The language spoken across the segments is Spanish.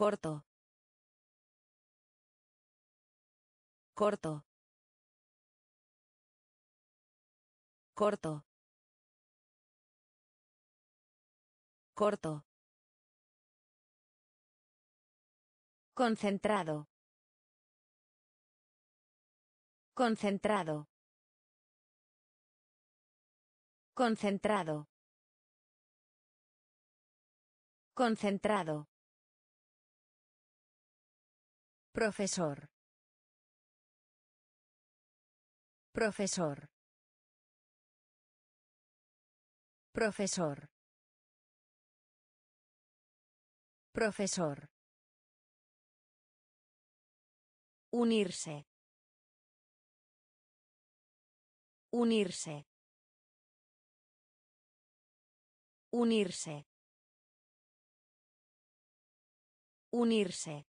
Corto. Corto. Corto. Corto. Concentrado. Concentrado. Concentrado. Concentrado. Profesor. Profesor. Profesor. Profesor. Unirse. Unirse. Unirse. Unirse.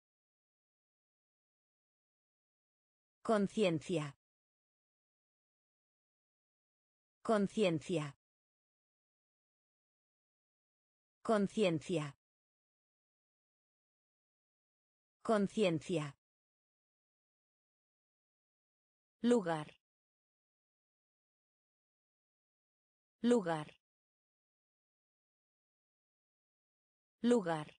Conciencia. Conciencia. Conciencia. Conciencia. Lugar. Lugar. Lugar.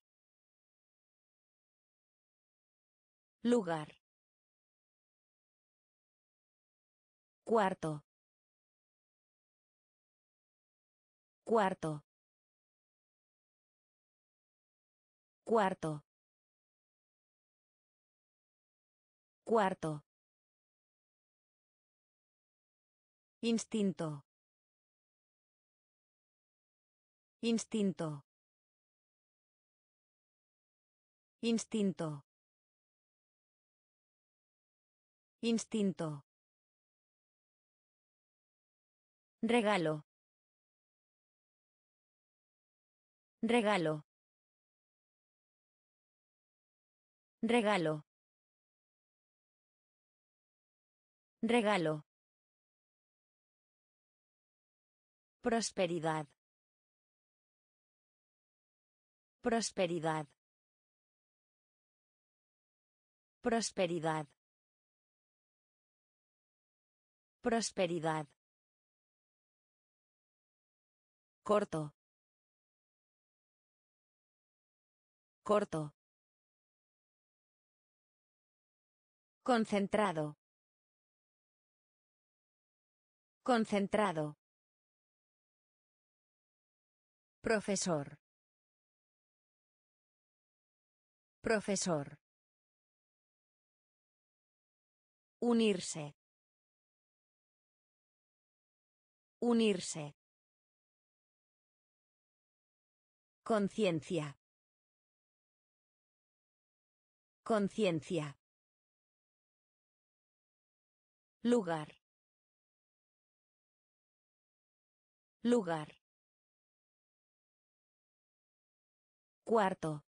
Lugar. Cuarto. Cuarto. Cuarto. Cuarto. Instinto. Instinto. Instinto. Instinto. Regalo. Regalo. Regalo. Regalo. Prosperidad. Prosperidad. Prosperidad. Prosperidad. Corto. Corto. Concentrado. Concentrado. Profesor. Profesor. Unirse. Unirse. Conciencia. Conciencia. Lugar. Lugar. Cuarto.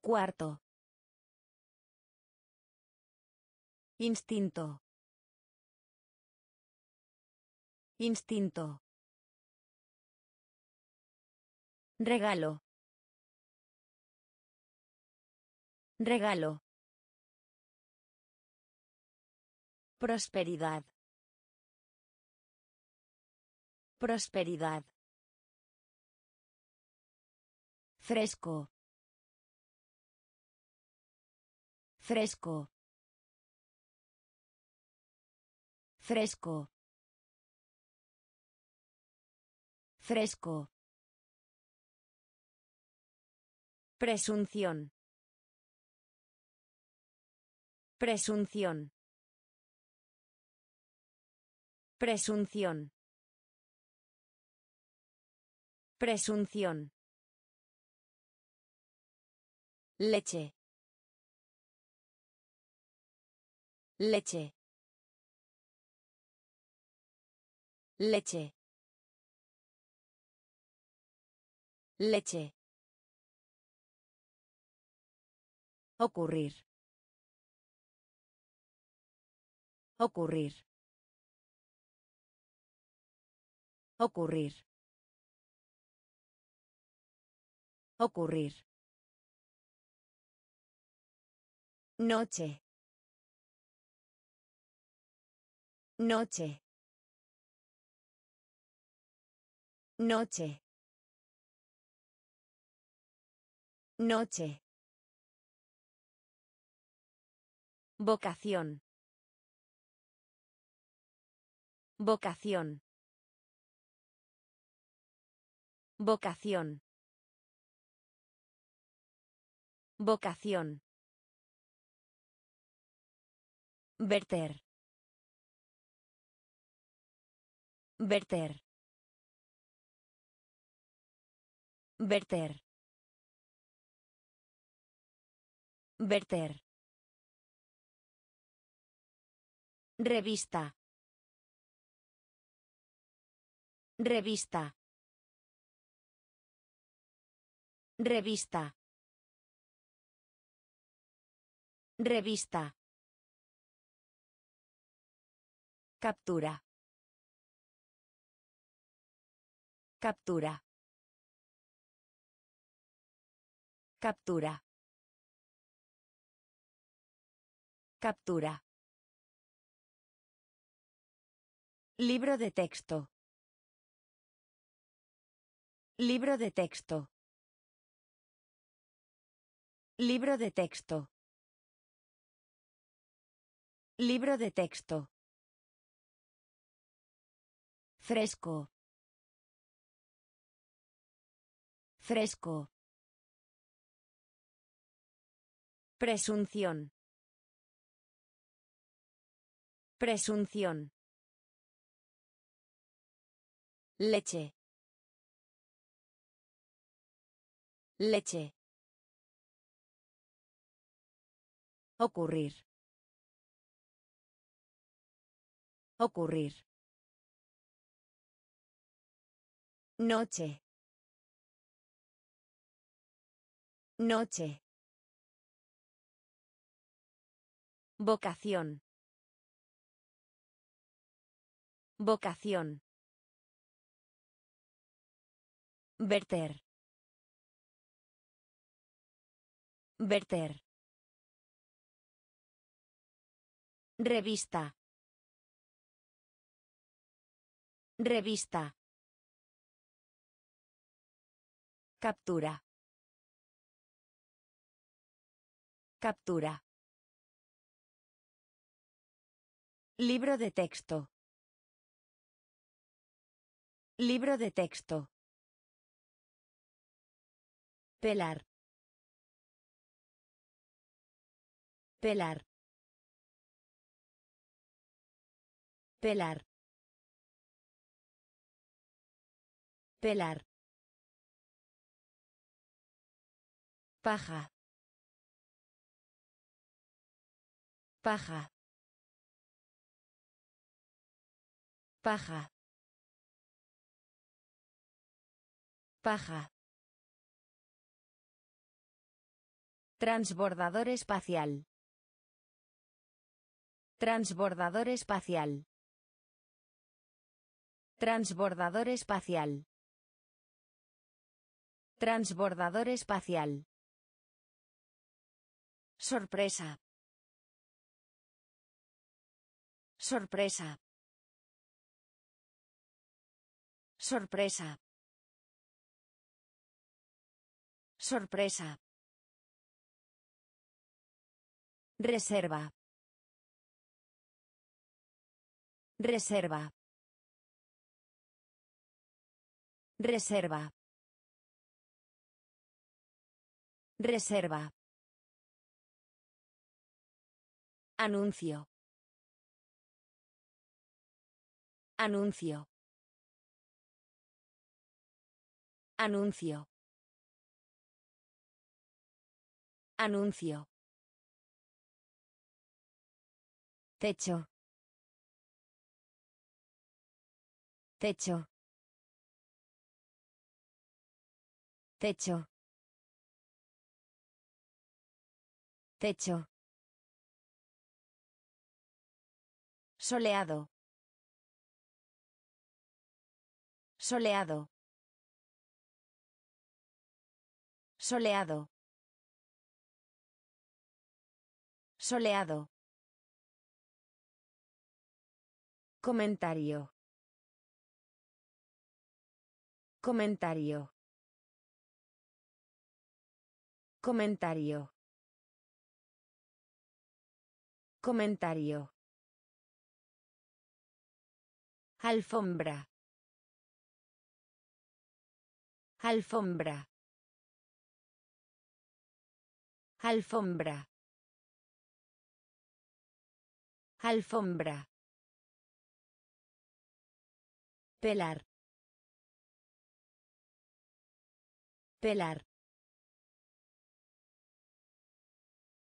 Cuarto. Instinto. Instinto. Regalo. Regalo. Prosperidad. Prosperidad. Fresco. Fresco. Fresco. Fresco. Presunción. Presunción. Presunción. Presunción. Leche. Leche. Leche. Leche. Ocurrir. Ocurrir. Ocurrir. Ocurrir. Noche. Noche. Noche. Noche. Vocación. Vocación. Vocación. Vocación. Verter. Verter. Verter. Verter. Revista. Revista. Revista. Revista. Captura. Captura. Captura. Captura. Libro de texto. Libro de texto. Libro de texto. Libro de texto. Fresco. Fresco. Presunción. Presunción. Leche. Leche. Ocurrir. Ocurrir. Noche. Noche. Vocación. Vocación. Verter. Verter. Revista. Revista. Captura. Captura. Libro de texto. Libro de texto. Pelar. Pelar. Pelar. Pelar. Paja. Paja. Paja. Paja. Transbordador espacial. Transbordador espacial. Transbordador espacial. Transbordador espacial. Sorpresa. Sorpresa. Sorpresa. Sorpresa. Reserva. Reserva. Reserva. Reserva. Anuncio. Anuncio. Anuncio. Anuncio. Techo. Techo. Techo. Techo. Soleado. Soleado. Soleado. Soleado. Comentario. Comentario. Comentario. Comentario. Alfombra. Alfombra. Alfombra. Alfombra. Pelar. Pelar.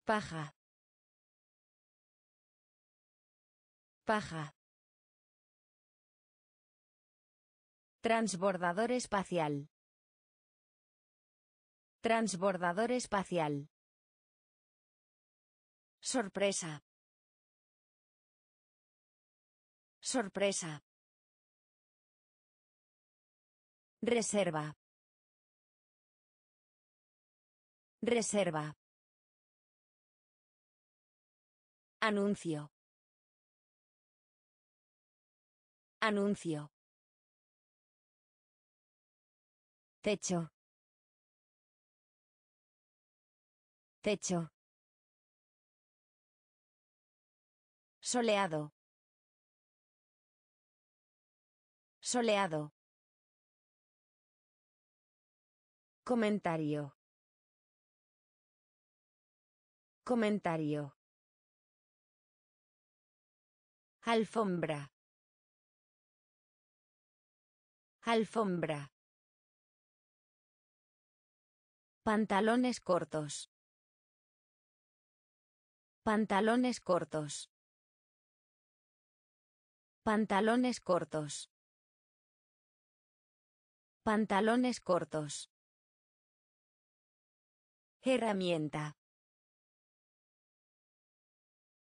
Paja. Paja. Transbordador espacial. Transbordador espacial. Sorpresa. Sorpresa. Reserva. Reserva. Anuncio. Anuncio. Techo. Techo. Soleado. Soleado. Comentario. Comentario. Alfombra. Alfombra. Pantalones cortos. Pantalones cortos. Pantalones cortos. Pantalones cortos. Herramienta.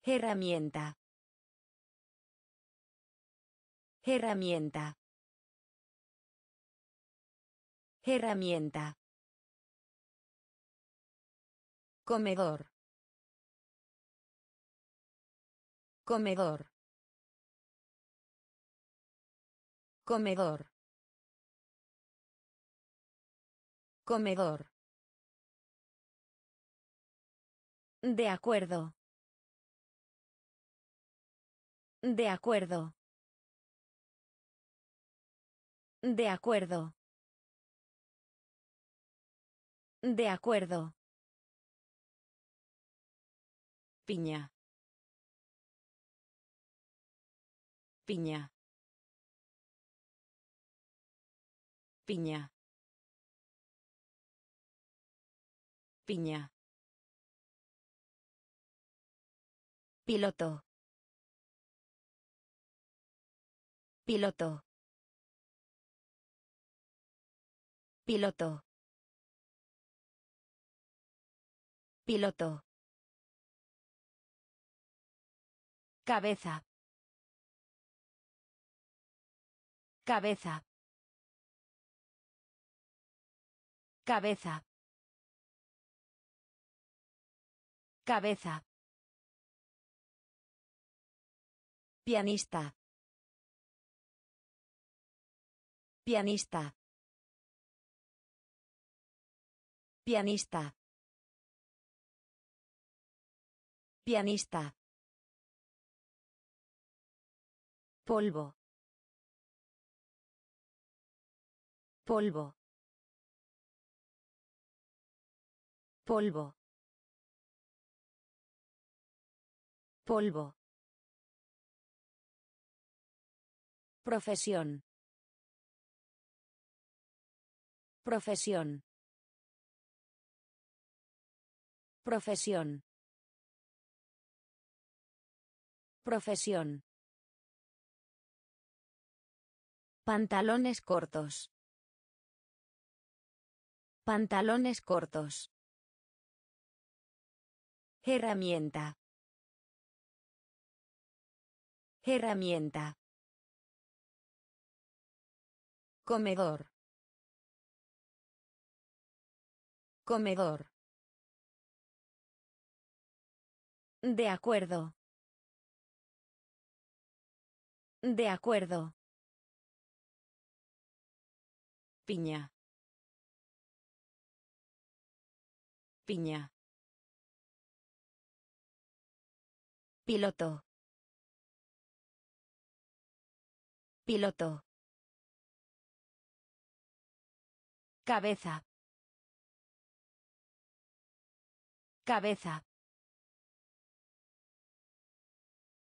Herramienta. Herramienta. Herramienta. Comedor. Comedor. Comedor. Comedor. De acuerdo. De acuerdo. De acuerdo. De acuerdo. Piña. Piña. Piña. Piña. Piloto. Piloto. Piloto. Piloto. Cabeza. Cabeza. Cabeza. Cabeza. Pianista. Pianista. Pianista. Pianista. Polvo. Polvo. Polvo. Polvo. Profesión. Profesión. Profesión. Profesión. Pantalones cortos. Pantalones cortos. Herramienta. Herramienta. Comedor. Comedor. De acuerdo. De acuerdo. Piña. Piña. Piloto. Piloto. Cabeza. Cabeza.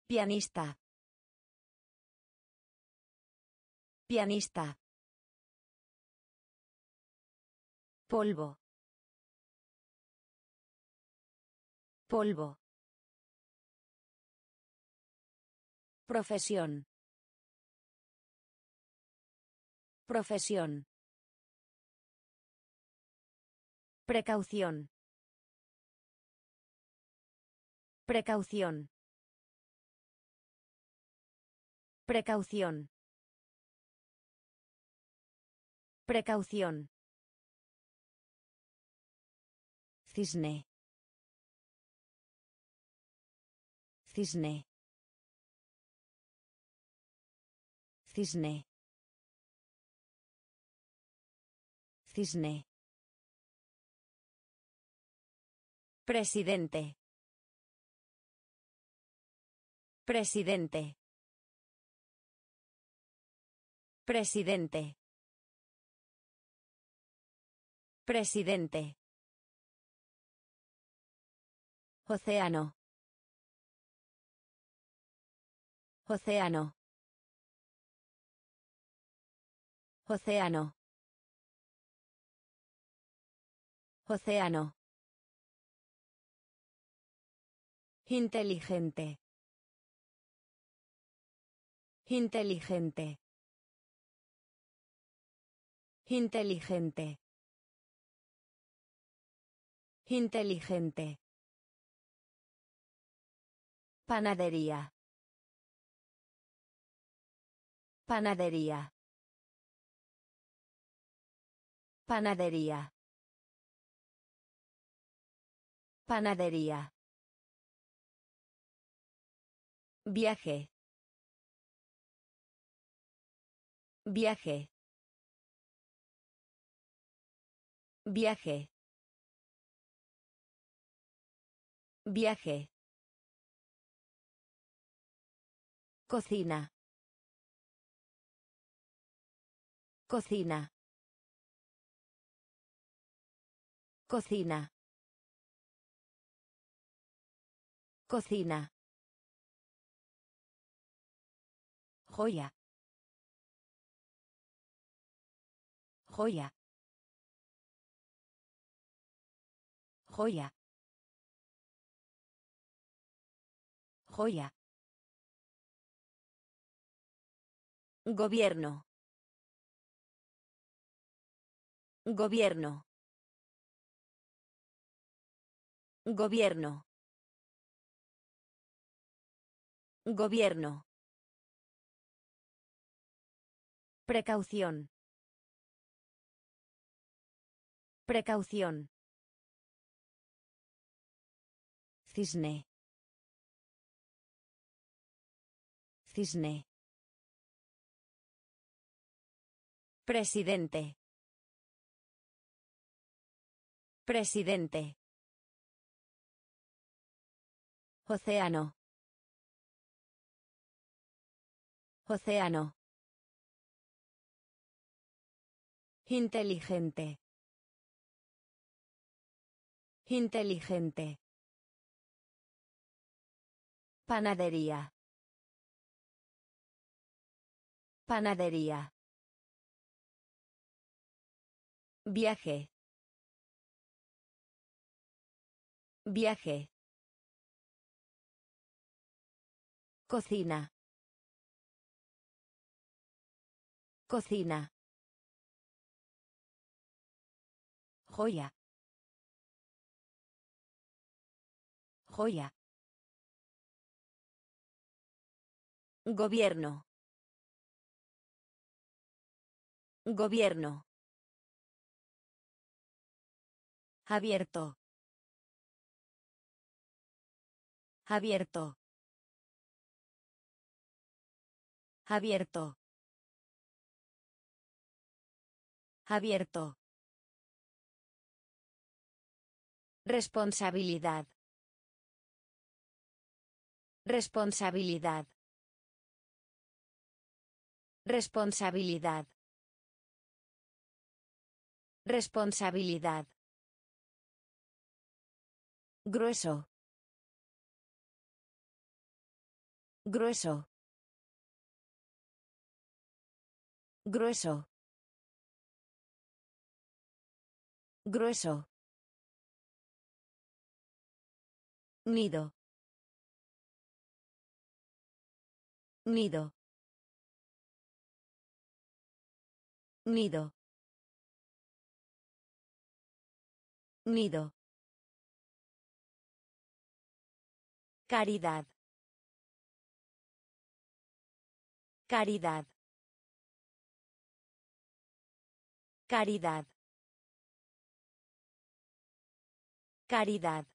Pianista. Pianista. Polvo. Polvo. Profesión. Profesión. Precaución. Precaución. Precaución. Precaución. Cisne. Cisne. Cisne. Cisne. Presidente. Presidente. Presidente. Presidente. Océano. Océano. Océano. Océano. Inteligente. Inteligente. Inteligente. Inteligente. Panadería. Panadería. Panadería. Panadería. Viaje. Viaje. Viaje. Viaje. Cocina. Cocina. Cocina. Cocina. Joya. Joya. Joya. Joya. Gobierno. Gobierno. Gobierno. Gobierno. Precaución. Precaución. Cisne. Cisne. Presidente. Presidente. Océano. Océano. Inteligente. Inteligente. Panadería. Panadería. Viaje. Viaje. Cocina. Cocina. Joya. Joya. Gobierno. Gobierno. Abierto. Abierto. Abierto. Abierto. Responsabilidad. Responsabilidad. Responsabilidad. Responsabilidad. Grueso. Grueso. Grueso. Grueso. Nido. Nido. Nido. Nido. Caridad. Caridad. Caridad. Caridad.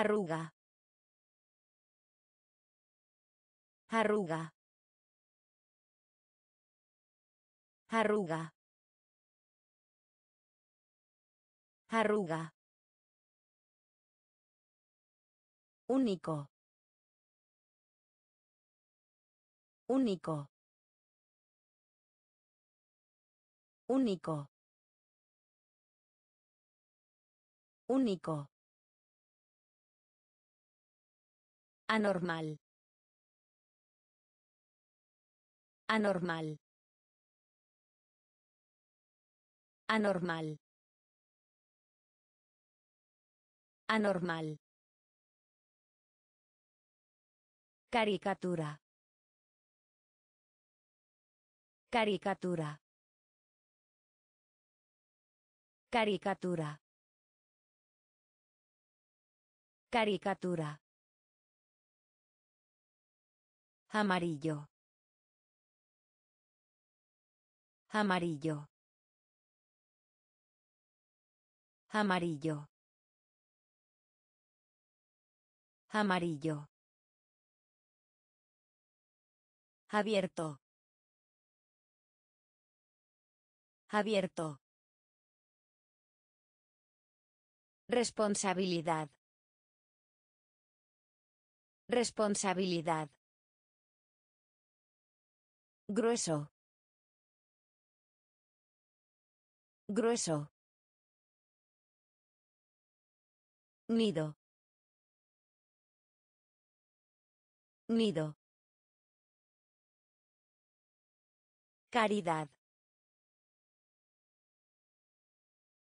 Arruga. Arruga. Arruga. Arruga. Único. Único. Único. Único. Anormal. Anormal. Anormal. Anormal. Caricatura. Caricatura. Caricatura. Caricatura. Amarillo. Amarillo. Amarillo. Amarillo. Abierto. Abierto. Responsabilidad. Responsabilidad. Grueso. Grueso. Nido. Nido. Caridad.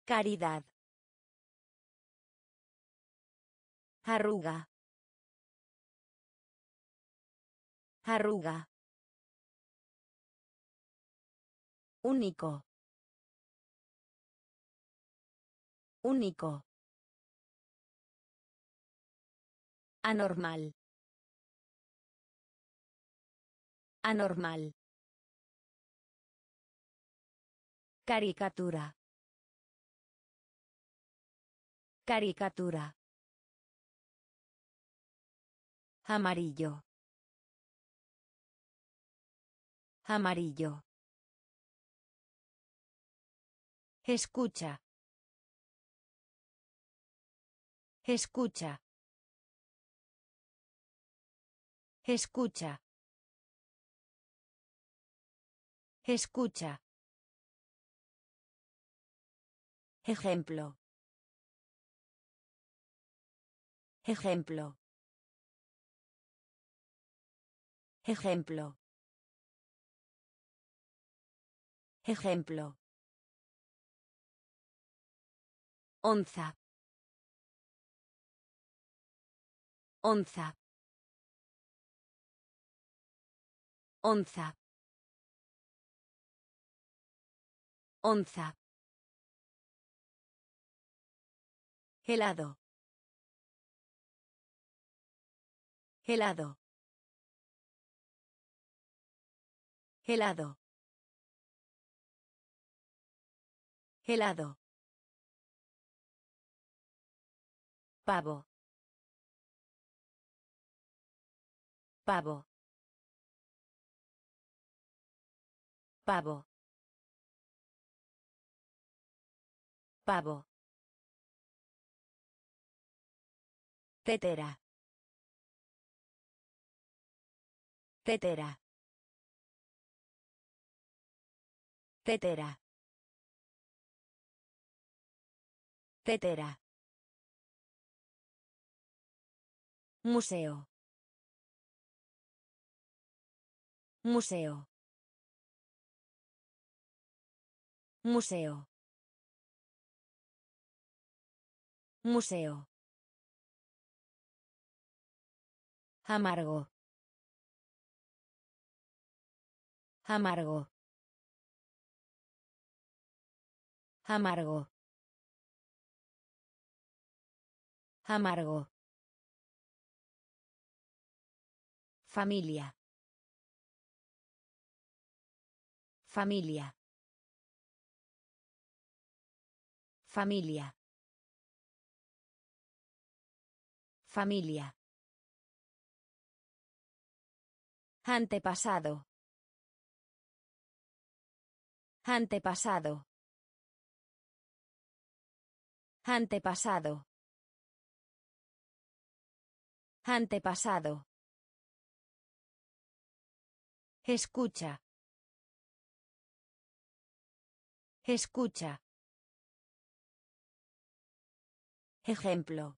Caridad. Arruga. Arruga. Único. Único. Anormal. Anormal. Caricatura. Caricatura. Amarillo. Amarillo. Escucha. Escucha. Escucha. Escucha. Ejemplo. Ejemplo. Ejemplo. Ejemplo. Onza. Onza. Onza. Onza. Helado. Helado. Helado. Helado. Pavo. Pavo. Pavo. Pavo. Tetera. Tetera. Tetera. Tetera. Museo. Museo. Museo. Museo. Amargo. Amargo. Amargo. Amargo. Familia. Familia. Familia. Familia. Antepasado. Antepasado. Antepasado. Antepasado. Escucha. Escucha. Ejemplo.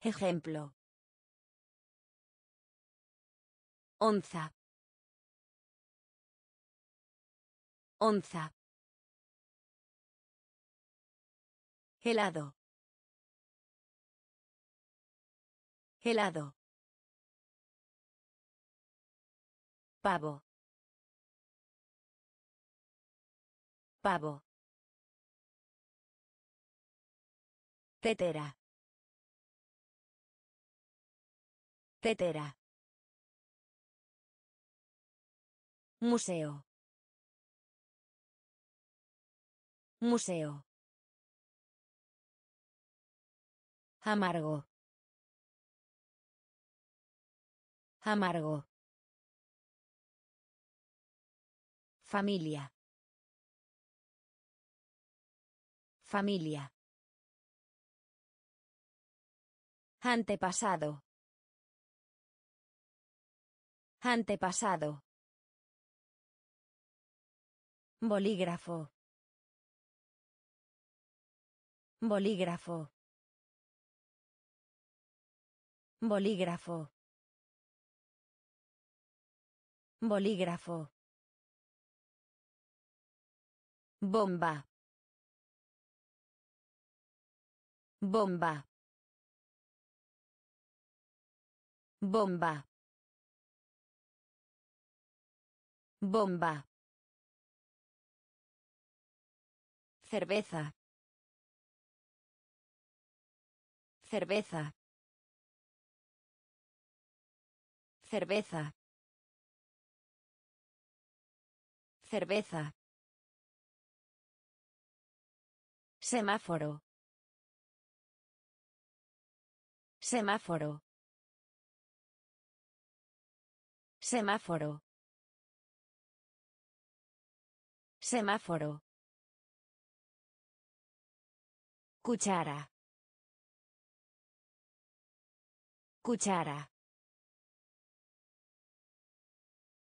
Ejemplo. Onza. Onza. Helado. Helado. Pavo. Pavo. Tetera. Tetera. Museo. Museo. Amargo. Amargo. Familia. Familia. Antepasado. Antepasado. Bolígrafo. Bolígrafo. Bolígrafo. Bolígrafo. Bomba. Bomba. Bomba. Bomba. Cerveza. Cerveza. Cerveza. Cerveza. Semáforo. Semáforo. Semáforo. Semáforo. Cuchara. Cuchara.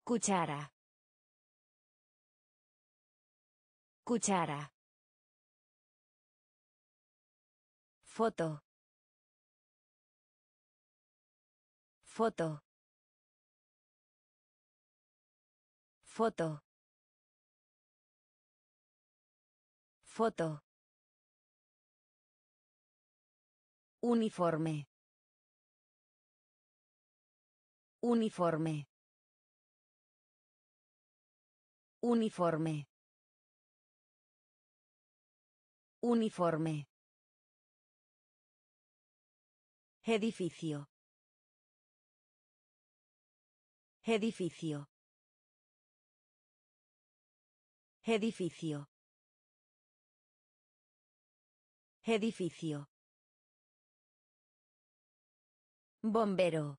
Cuchara. Cuchara. Foto. Foto. Foto. Foto. Uniforme. Uniforme. Uniforme. Uniforme. Edificio. Edificio. Edificio. Edificio. Bombero.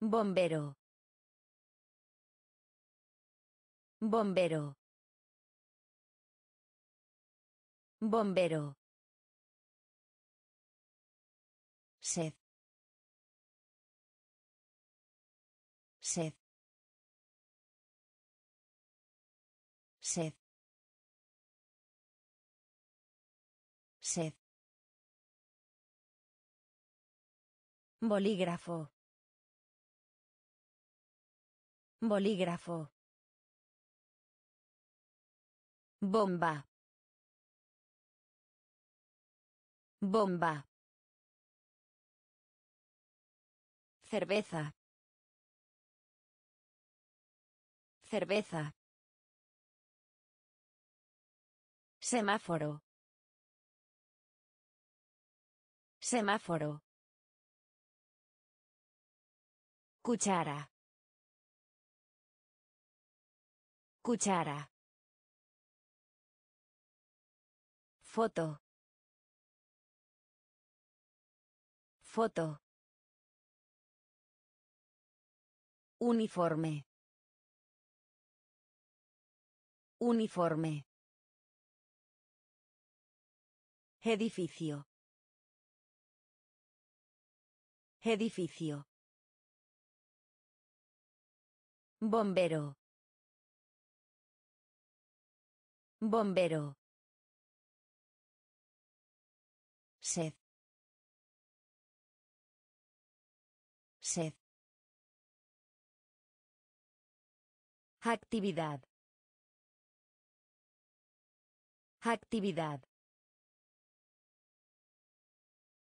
Bombero. Bombero. Bombero. Sed. Sed. Sed. Sed. Bolígrafo. Bolígrafo. Bomba. Bomba. Cerveza. Cerveza. Semáforo. Semáforo. Cuchara. Cuchara. Foto. Foto. Uniforme. Uniforme. Edificio. Edificio. Bombero. Bombero. Sed. Sed. Actividad. Actividad.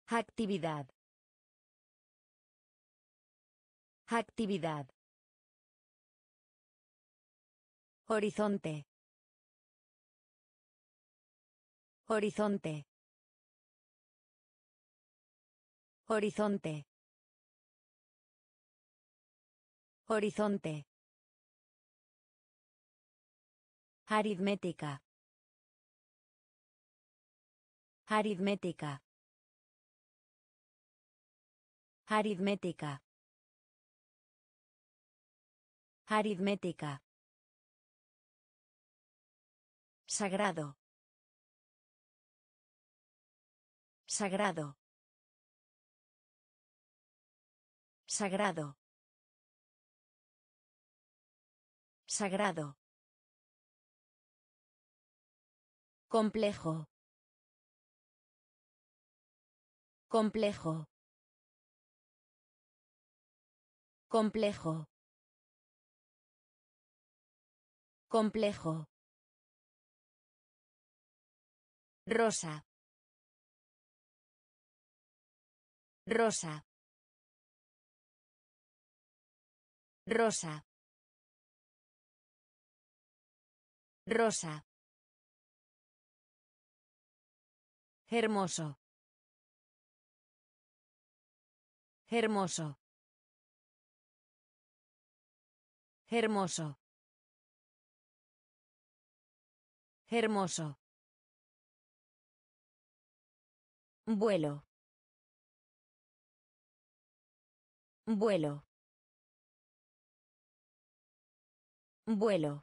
Actividad. Actividad. Horizonte. Horizonte. Horizonte. Horizonte. Aritmética. Aritmética. Aritmética. Aritmética. Sagrado. Sagrado. Sagrado. Sagrado. Complejo. Complejo. Complejo. Complejo. Rosa. Rosa. Rosa. Rosa. Hermoso. Hermoso. Hermoso. Hermoso. Vuelo. Vuelo. Vuelo.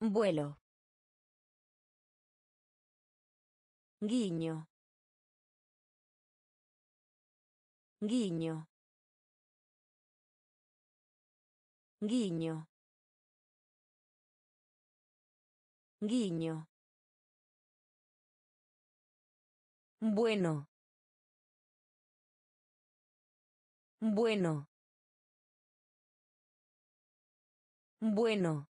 Vuelo. Guiño. Guiño. Guiño. Guiño. Bueno. Bueno. Bueno.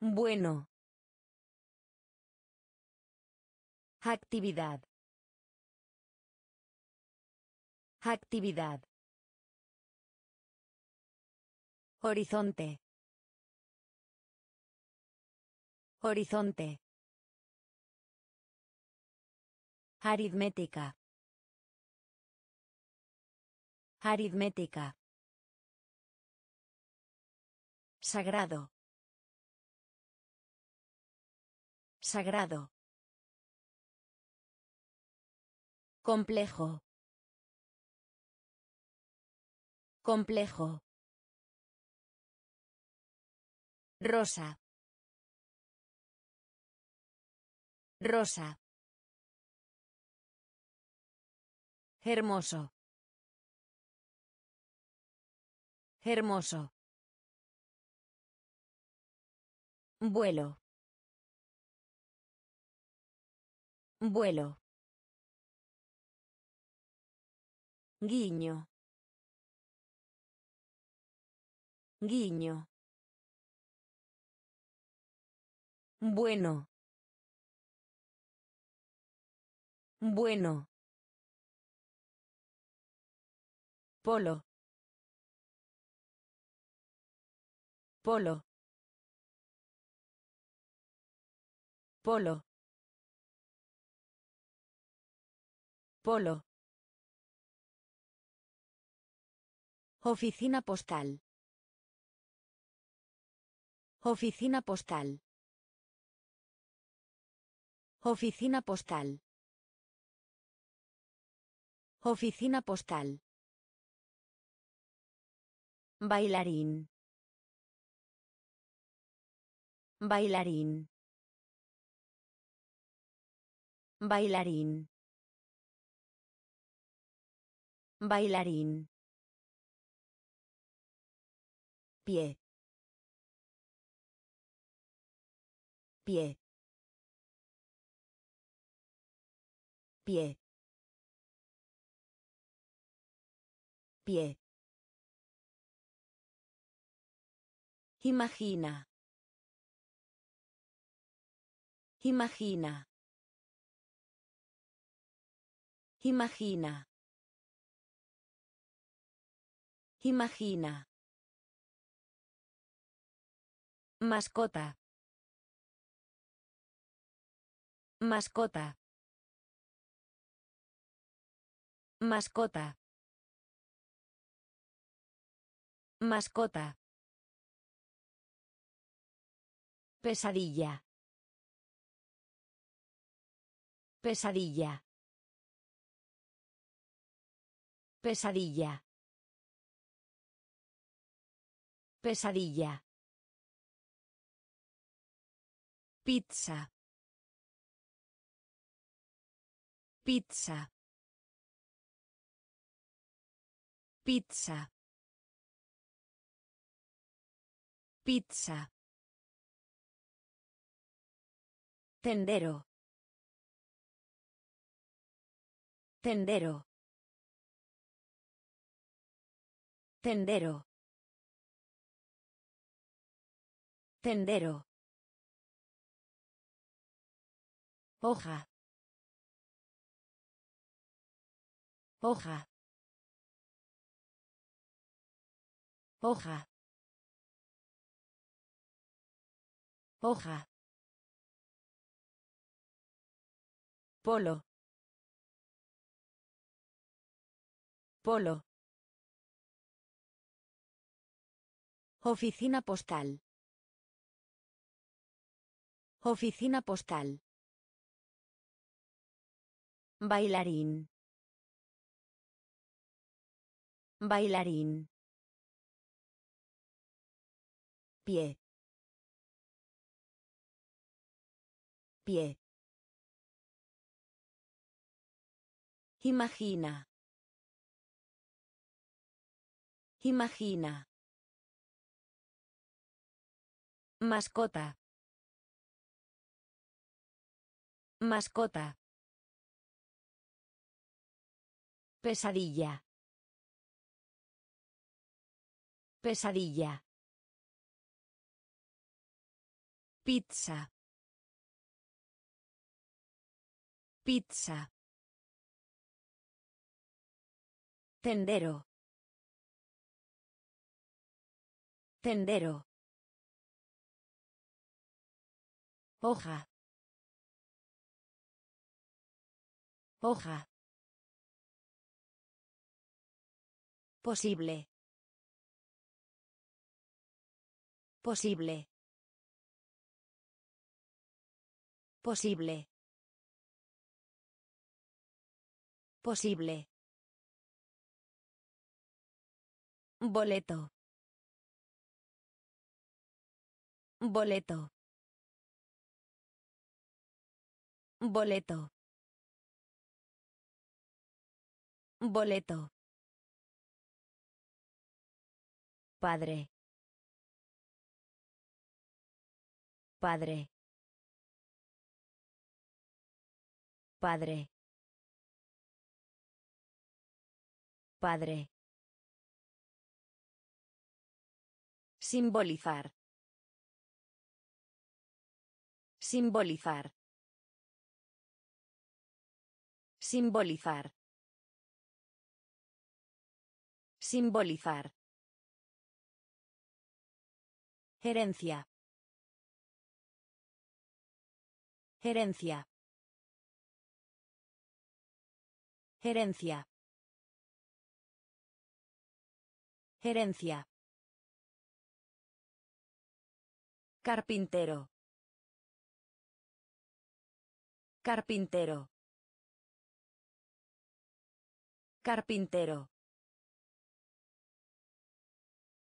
Bueno. Actividad. Actividad. Horizonte. Horizonte. Aritmética. Aritmética. Sagrado. Sagrado. Complejo. Complejo. Rosa. Rosa. Hermoso. Hermoso. Vuelo. Vuelo. Guiño. Guiño. Bueno. Bueno. Polo. Polo. Polo. Polo. Oficina postal. Oficina postal. Oficina postal. Oficina postal. Bailarín. Bailarín. Bailarín. Bailarín. Pie. Pie. Pie. Pie. Imagina. Imagina. Imagina. Imagina. Mascota. Mascota. Mascota. Mascota. Pesadilla. Pesadilla. Pesadilla. Pesadilla. Pizza. Pizza. Pizza. Pizza. Tendero. Tendero. Tendero. Tendero. Hoja. Hoja. Hoja. Hoja. Polo. Polo. Oficina postal. Oficina postal. Bailarín. Bailarín. Pie. Pie. Imagina. Imagina. Mascota. Mascota. Pesadilla. Pesadilla. Pizza. Pizza. Tendero. Tendero. Hoja. Hoja. Posible. Posible. Posible. Posible. Boleto. Boleto. Boleto. Boleto. Padre. Padre. Padre. Padre. Simbolizar. Simbolizar. Simbolizar. Simbolizar. Herencia. Herencia. Herencia. Herencia. Carpintero. Carpintero. Carpintero.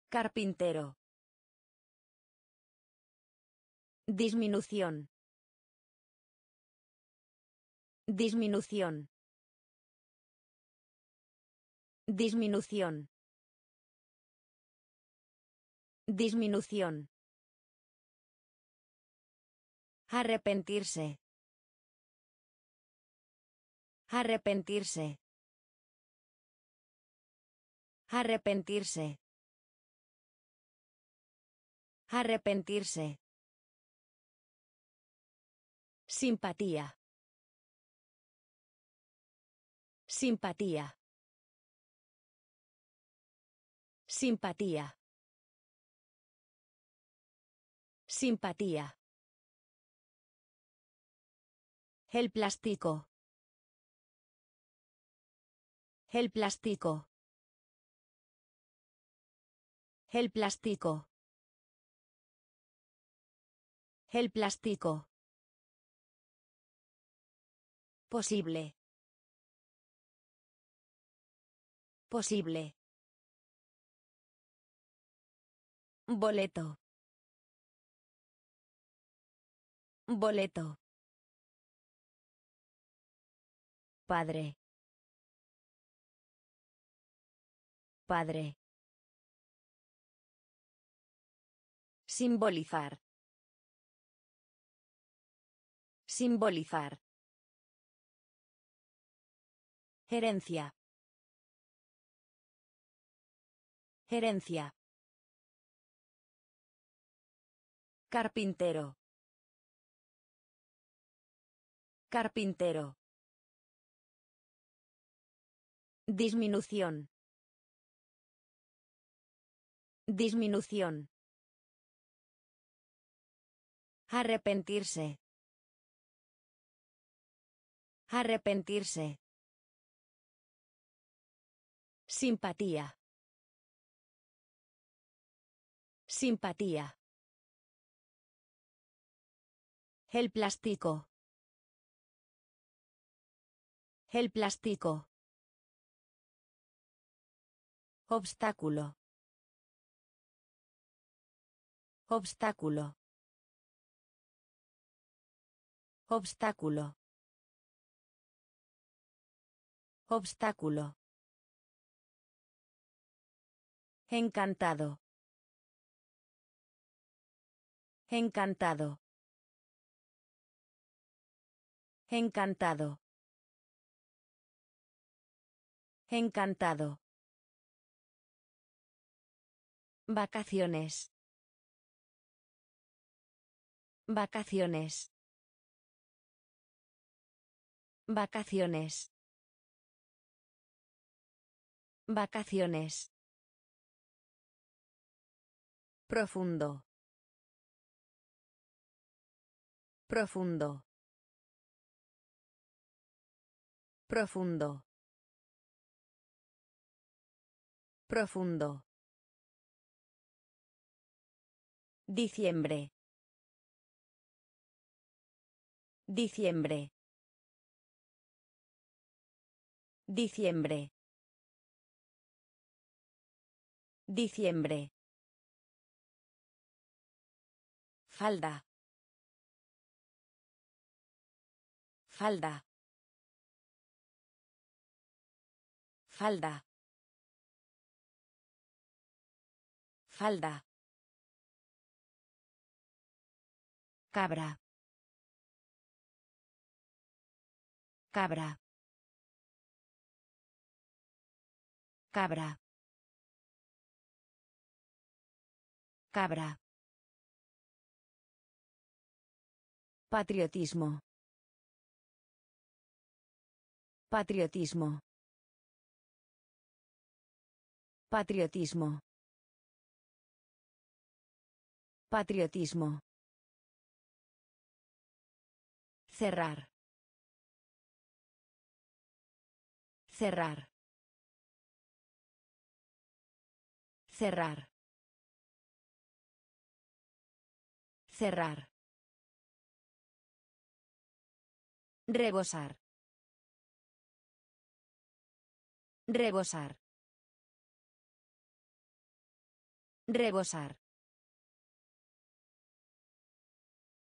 Carpintero. Disminución. Disminución. Disminución. Disminución. Arrepentirse. Arrepentirse. Arrepentirse. Arrepentirse. Simpatía. Simpatía. Simpatía. Simpatía. El plástico. El plástico. El plástico. El plástico. Posible. Posible. Boleto. Boleto. Padre. Padre. Simbolizar. Simbolizar. Herencia. Herencia. Carpintero. Carpintero. Disminución. Disminución. Arrepentirse. Arrepentirse. Simpatía. Simpatía. El plástico. El plástico. Obstáculo. Obstáculo. Obstáculo. Obstáculo. Encantado. Encantado. Encantado. Encantado. Vacaciones. Vacaciones. Vacaciones. Vacaciones. Profundo. Profundo. Profundo. Profundo. Diciembre. Diciembre. Diciembre. Diciembre. Falda. Falda. Falda. Falda. Cabra. Cabra. Cabra. Cabra. Patriotismo. Patriotismo. Patriotismo. Patriotismo. Cerrar. Cerrar. Cerrar. Cerrar. Rebosar. Rebosar. Rebosar.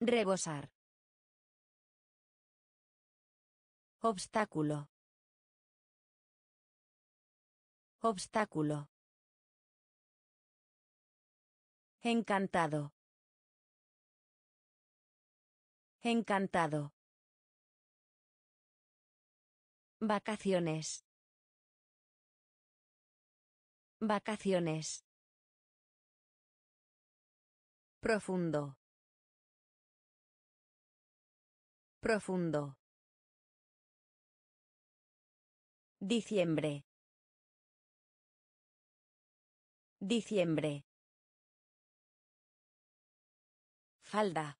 Rebosar. Obstáculo. Obstáculo. Encantado. Encantado. Vacaciones. Vacaciones. Profundo. Profundo. Diciembre. Diciembre. Falda.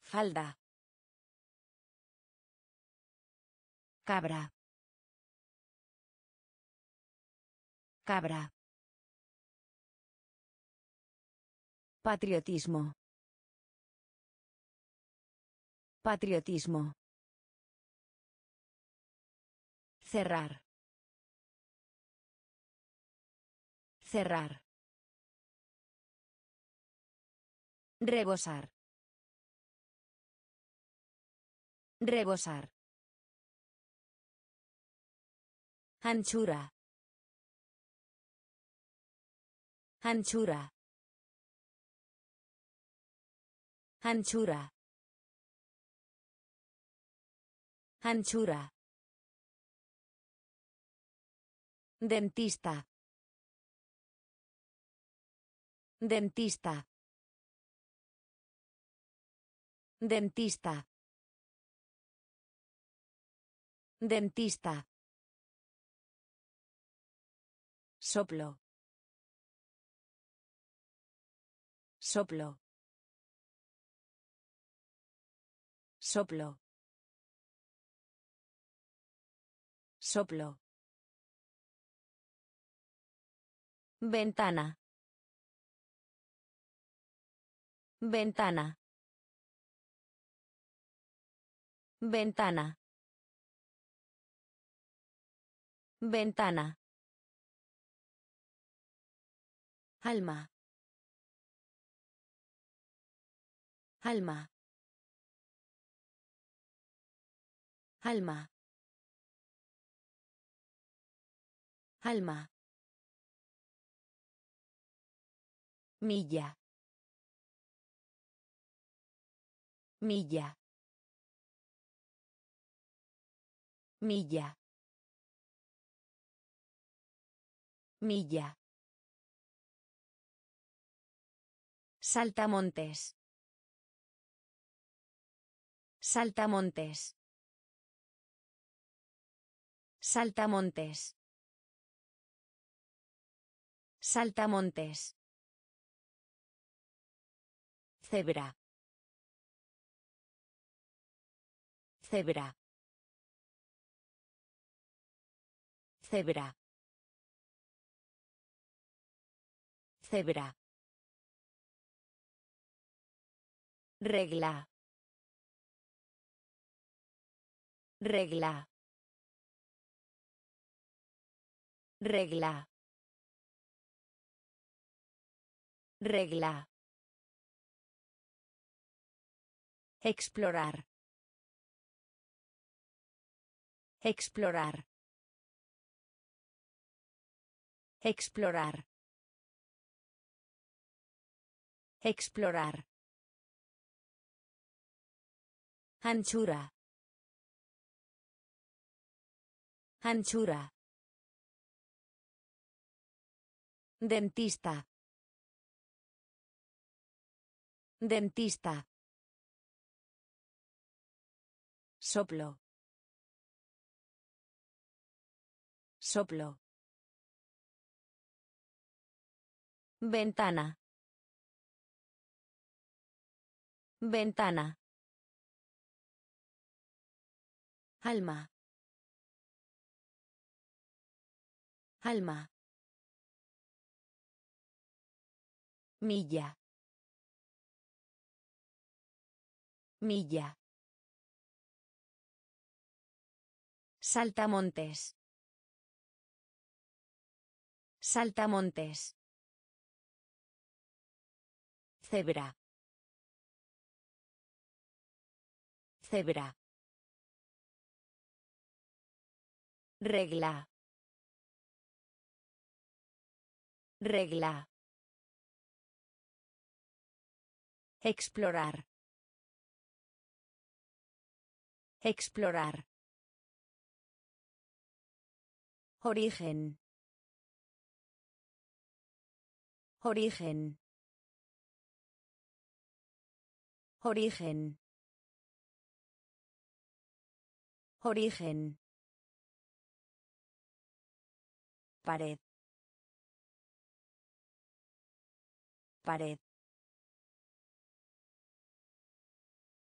Falda. Cabra. Cabra. Patriotismo. Patriotismo. Cerrar. Cerrar. Rebosar. Rebosar. Anchura. Anchura. Anchura. Anchura. Dentista. Dentista. Dentista. Dentista. Soplo. Soplo. Soplo. Soplo. Ventana. Ventana. Ventana. Ventana. Alma. Alma. Alma. Alma. Milla. Milla. Milla. Milla. Saltamontes. Saltamontes. Saltamontes. Saltamontes. Cebra. Cebra. Cebra. Cebra. Regla. Regla. Regla. Regla. Explorar. Explorar. Explorar. Explorar. Anchura. Anchura. Dentista. Dentista. Soplo. Soplo. Ventana. Ventana. Alma. Alma. Milla. Milla. Saltamontes. Saltamontes. Cebra. Cebra. Regla. Regla. Explorar. Explorar. Origen. Origen. Origen. Origen. Pared. Pared.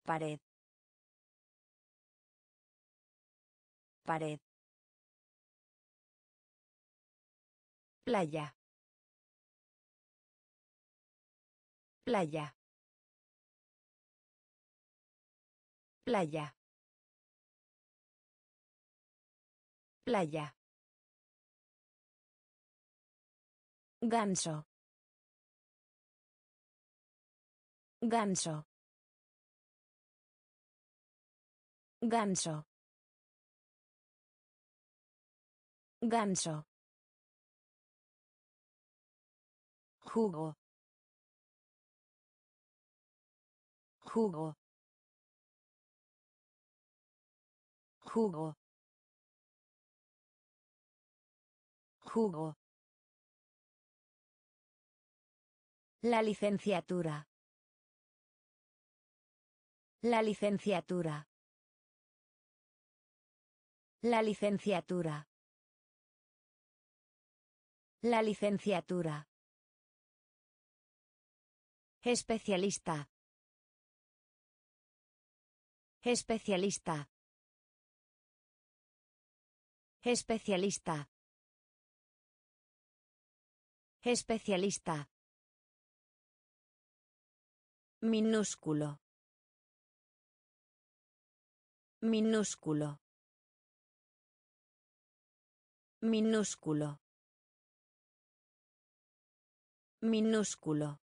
Pared. Pared. Playa. Playa. Playa. Playa. Ganso. Ganso. Ganso. Ganso. Jugo. Jugo. Jugo. Jugo. La licenciatura. La licenciatura. La licenciatura. La licenciatura. Especialista. Especialista. Especialista. Especialista. Minúsculo. Minúsculo. Minúsculo. Minúsculo.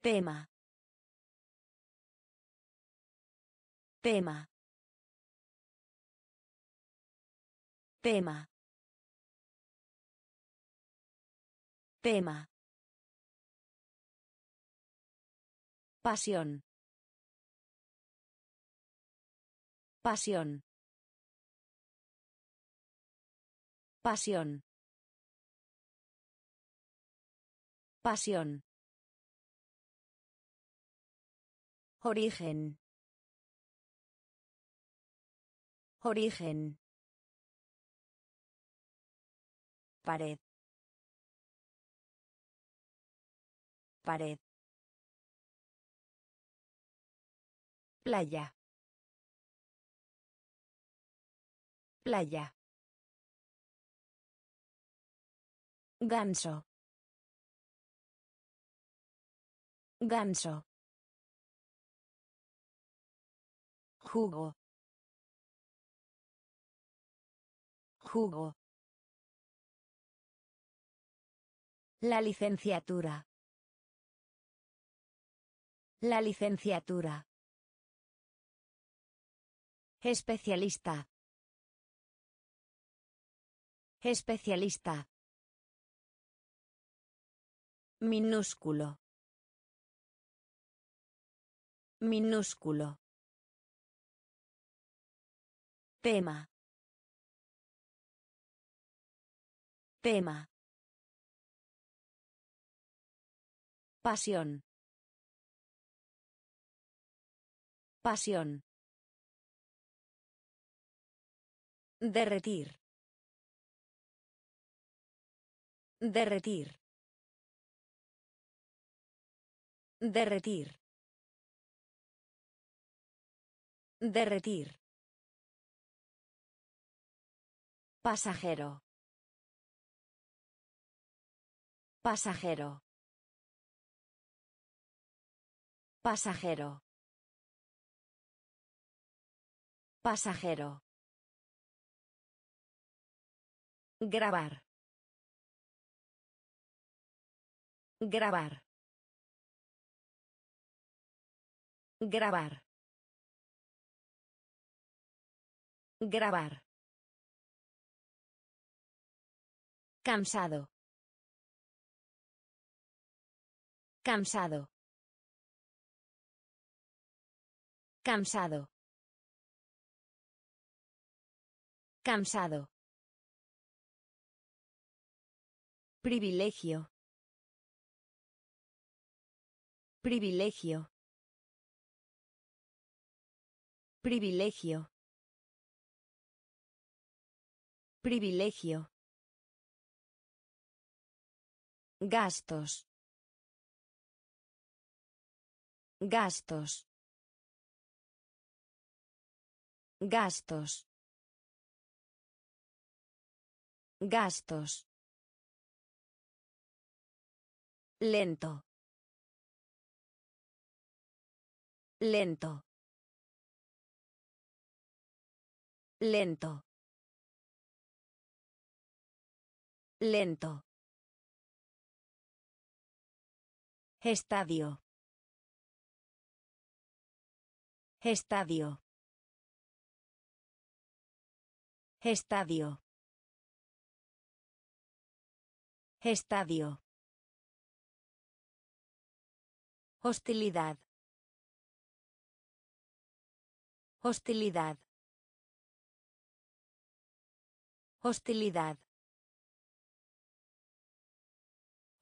Tema. Tema. Tema. Tema. Pasión. Pasión. Pasión. Pasión. Origen. Origen. Pared. Pared. Playa. Playa. Ganso. Ganso. Jugo. Jugo. La licenciatura. La licenciatura. Especialista. Especialista. Minúsculo. Minúsculo. Tema. Tema. Pasión. Pasión. Derretir. Derretir. Derretir. Derretir. Pasajero. Pasajero. Pasajero. Pasajero. Grabar. Grabar. Grabar. Grabar. Cansado. Cansado. Cansado. Cansado. Privilegio. Privilegio. Privilegio. Privilegio. Gastos. Gastos. Gastos. Gastos. Lento. Lento. Lento. Lento. Estadio. Estadio. Estadio. Estadio. Hostilidad. Hostilidad. Hostilidad.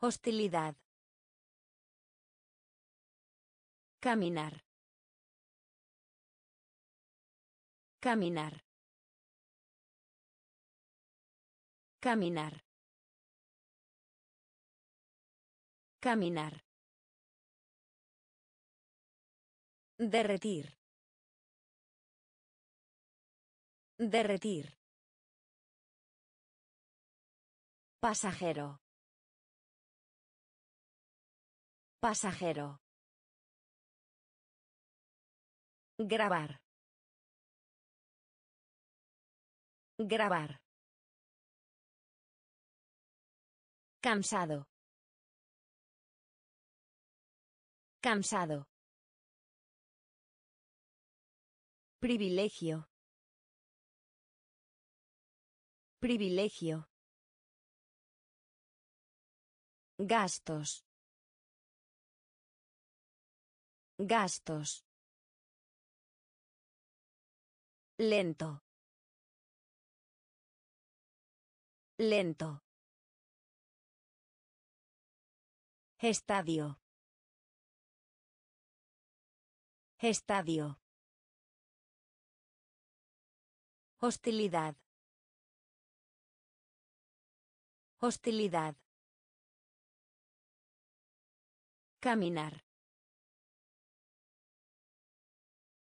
Hostilidad. Caminar. Caminar. Caminar. Caminar. Derretir. Derretir. Pasajero. Pasajero. Grabar. Grabar. Cansado. Cansado. Privilegio. Privilegio. Gastos. Gastos. Lento. Lento. Estadio. Estadio. Hostilidad. Hostilidad. Caminar.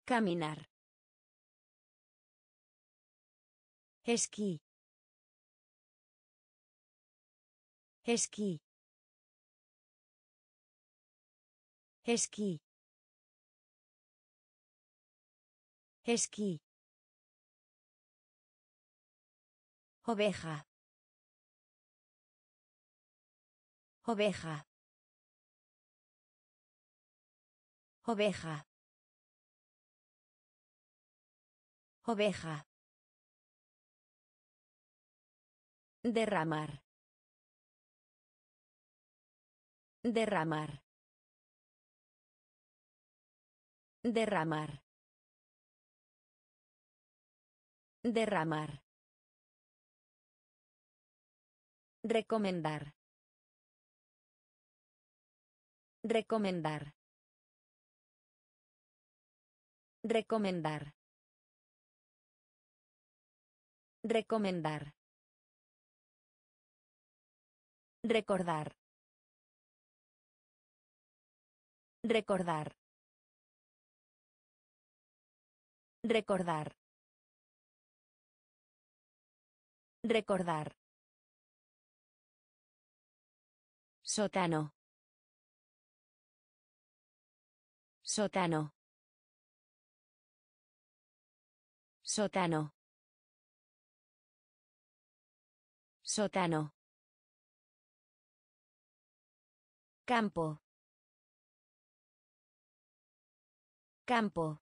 Caminar. Esquí. Esquí. Esquí. Esquí. Oveja. Oveja. Oveja. Oveja. Derramar. Derramar. Derramar. Derramar. Recomendar. Recomendar. Recomendar. Recomendar. Recordar. Recordar. Recordar. Recordar. Sótano. Sótano. Sótano. Sótano. Campo. Campo.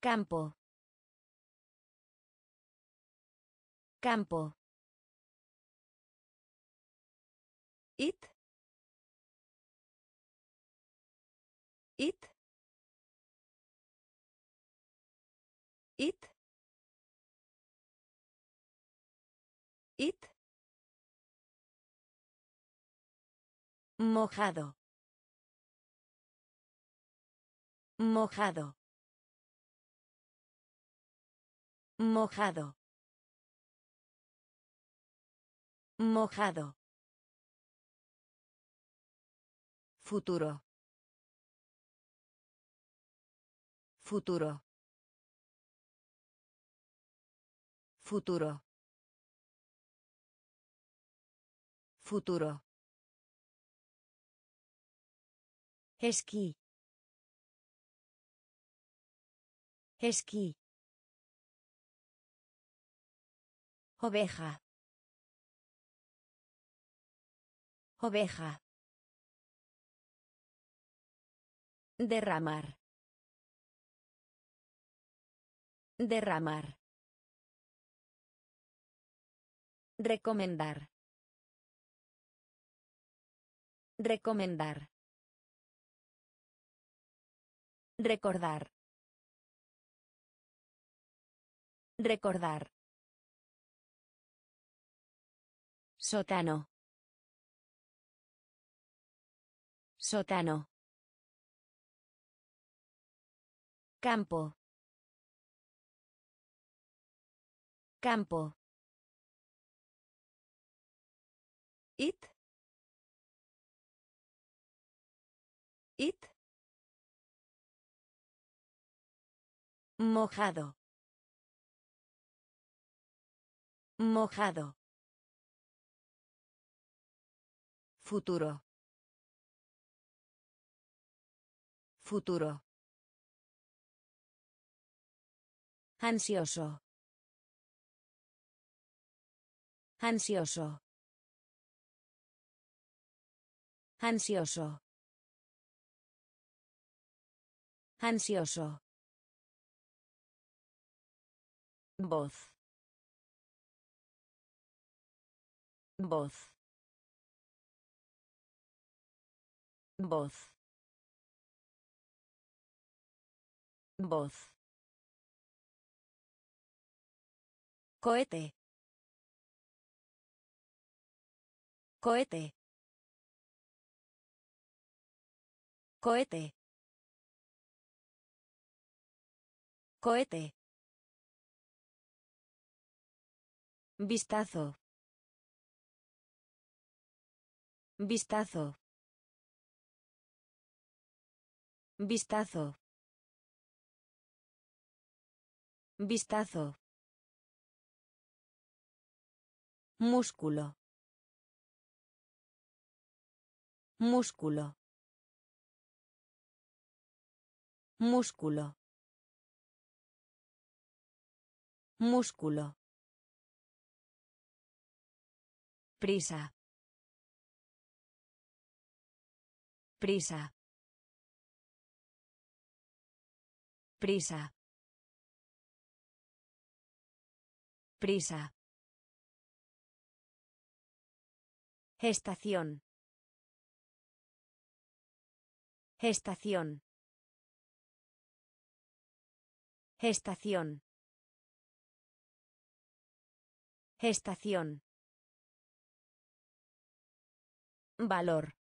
Campo. Campo. It. It. It. It. Mojado. Mojado. Mojado. Mojado. Futuro. Futuro. Futuro. Futuro. Esquí. Esquí. Oveja. Oveja. Derramar. Derramar. Recomendar. Recomendar. Recordar. Recordar. Sótano. Sótano. Campo. Campo. It. It. Mojado. Mojado. Futuro. Futuro. Ansioso. Ansioso. Ansioso. Ansioso. Voz. Voz. Voz. Voz. Cohete. Cohete. Cohete. Cohete. Vistazo. Vistazo. Vistazo. Vistazo. Músculo. Músculo. Músculo. Músculo. Prisa. Prisa. Prisa. Prisa. Estación. Estación. Estación. Estación. Valor.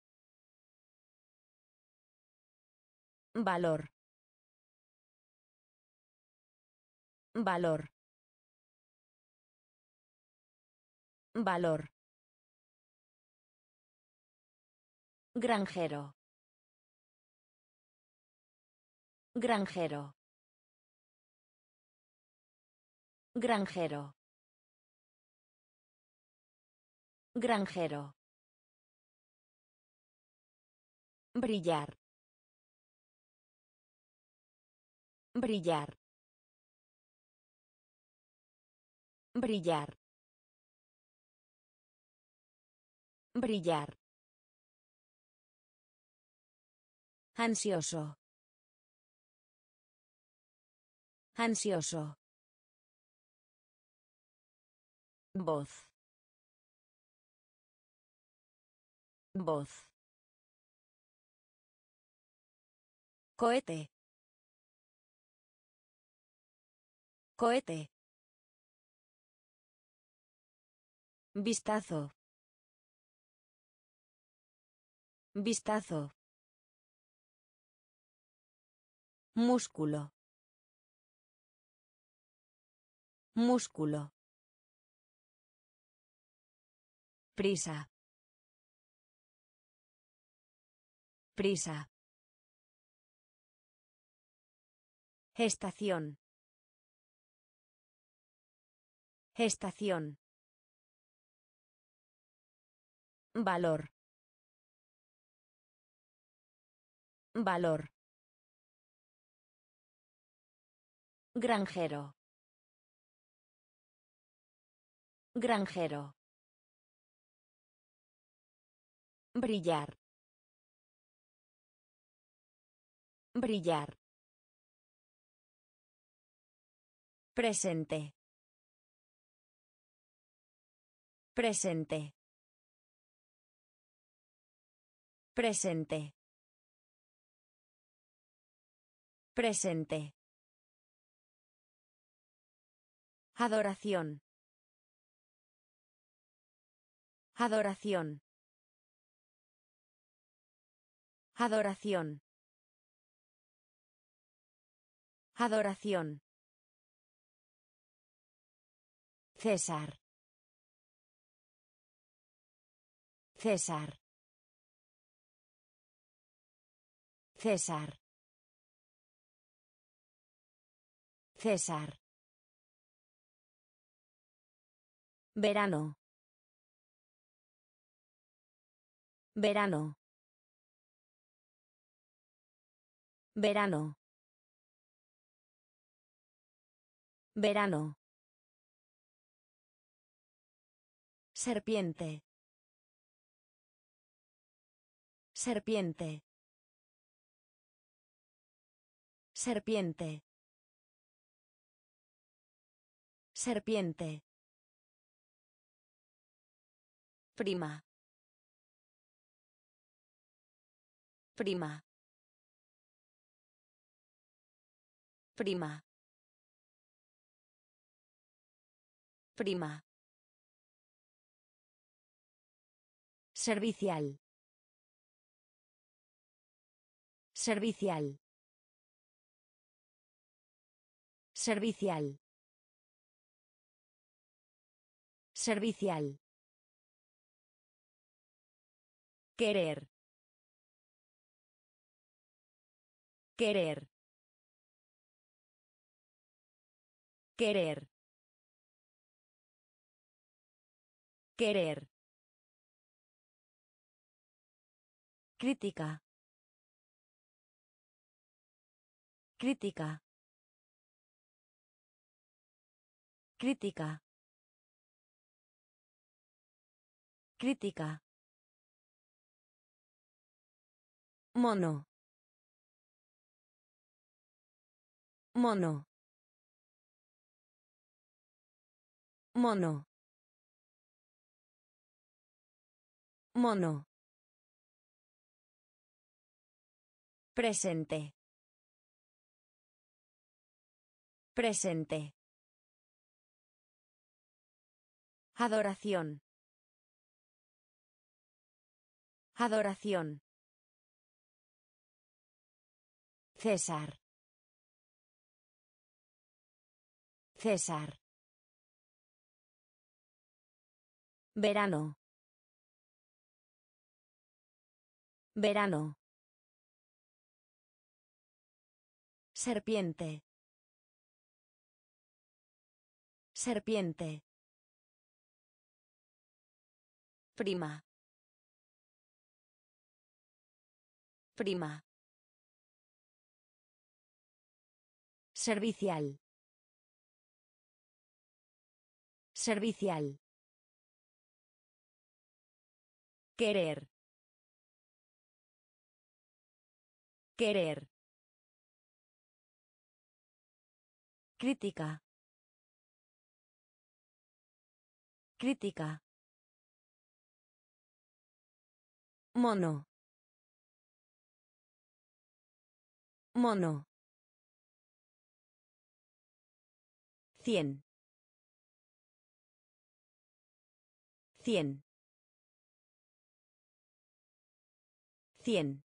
Valor. Valor. Valor. Granjero. Granjero. Granjero. Granjero. Brillar. Brillar. Brillar. Brillar. Ansioso. Ansioso. Voz. Voz. Cohete. Cohete. Vistazo. Vistazo. Músculo. Músculo. Prisa. Prisa. Estación. Estación. Valor. Valor. Granjero. Granjero. Brillar. Brillar. Presente. Presente. Presente. Presente. Adoración. Adoración. Adoración. Adoración. César. César. César. César. Verano. Verano. Verano. Verano. Serpiente. Serpiente. Serpiente. Serpiente. Prima. Prima. Prima. Prima. Servicial. Servicial. Servicial. Servicial. Querer. Querer. Querer. Querer. Crítica. Crítica. Crítica. Crítica. Mono. Mono. Mono. Mono. Presente. Presente. Adoración. Adoración. César. César. Verano. Verano. Serpiente. Serpiente. Prima. Prima. Servicial. Servicial. Querer. Querer. Crítica. Crítica. Mono. Mono. Cien. Cien. Cien.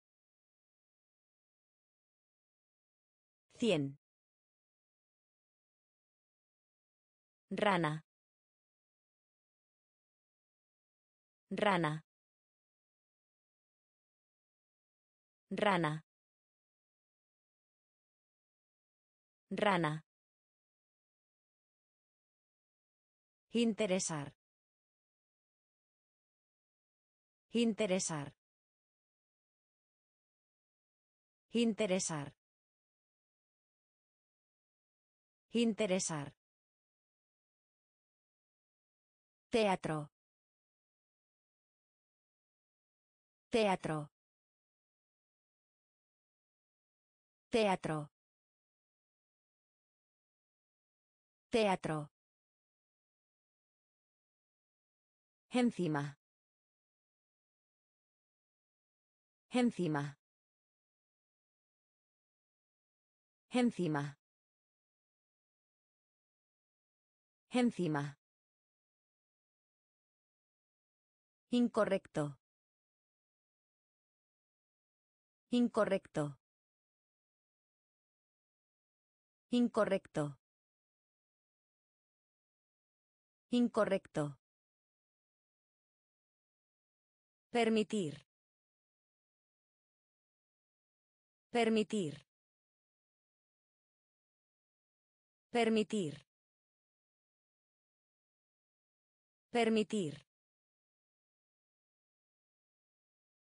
Cien. Rana. Rana. Rana. Rana. Interesar. Interesar. Interesar. Interesar. Teatro. Teatro. Teatro. Teatro. Encima. Encima. Encima. Encima. Incorrecto. Incorrecto. Incorrecto. Incorrecto. Permitir. Permitir. Permitir. Permitir.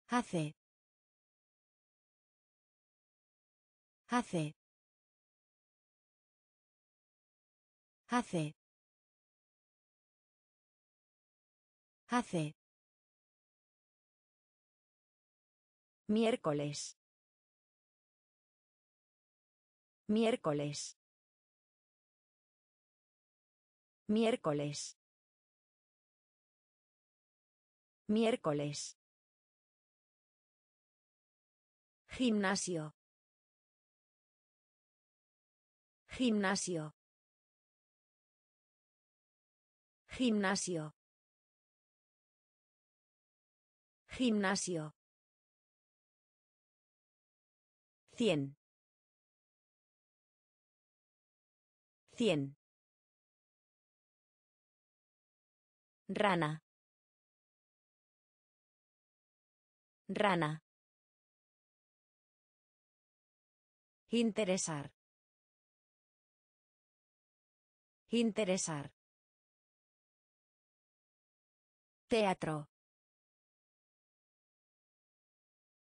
Hace. Hace. Hace. Hace. Miércoles. Miércoles. Miércoles. Miércoles. Gimnasio. Gimnasio. Gimnasio. Gimnasio. Cien. Cien. Rana. Rana. Interesar. Interesar. Teatro.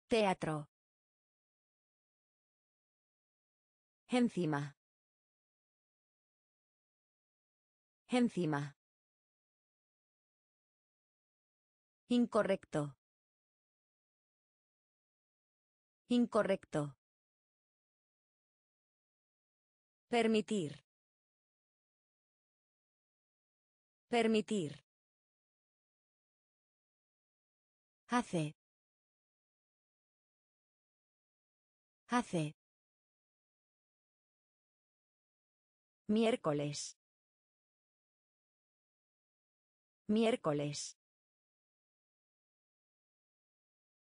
Teatro. Encima. Encima. Incorrecto. Incorrecto. Permitir. Permitir. Hace. Hace. Miércoles. Miércoles.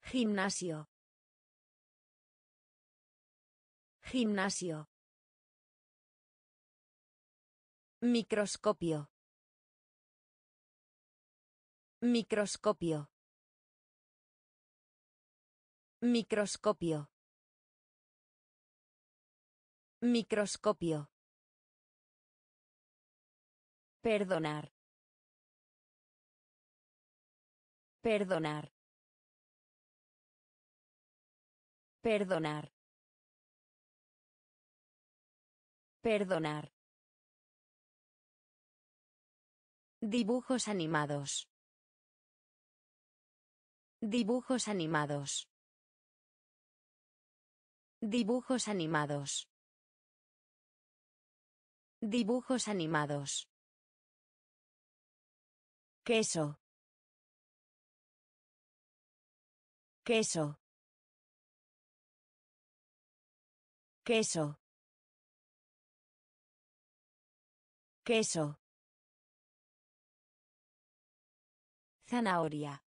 Gimnasio. Gimnasio. Microscopio. Microscopio. Microscopio. Microscopio. Perdonar. Perdonar. Perdonar. Perdonar. Dibujos animados. Dibujos animados. Dibujos animados. Dibujos animados. Queso. Queso. Queso. Queso. Zanahoria.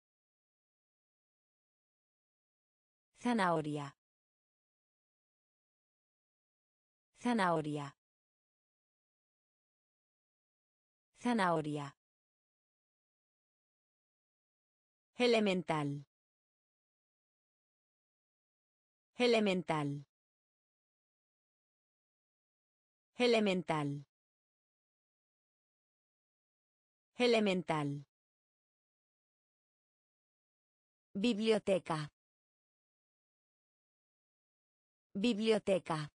Zanahoria. Zanahoria. Zanahoria. Elemental. Elemental. Elemental. Elemental. Biblioteca. Biblioteca.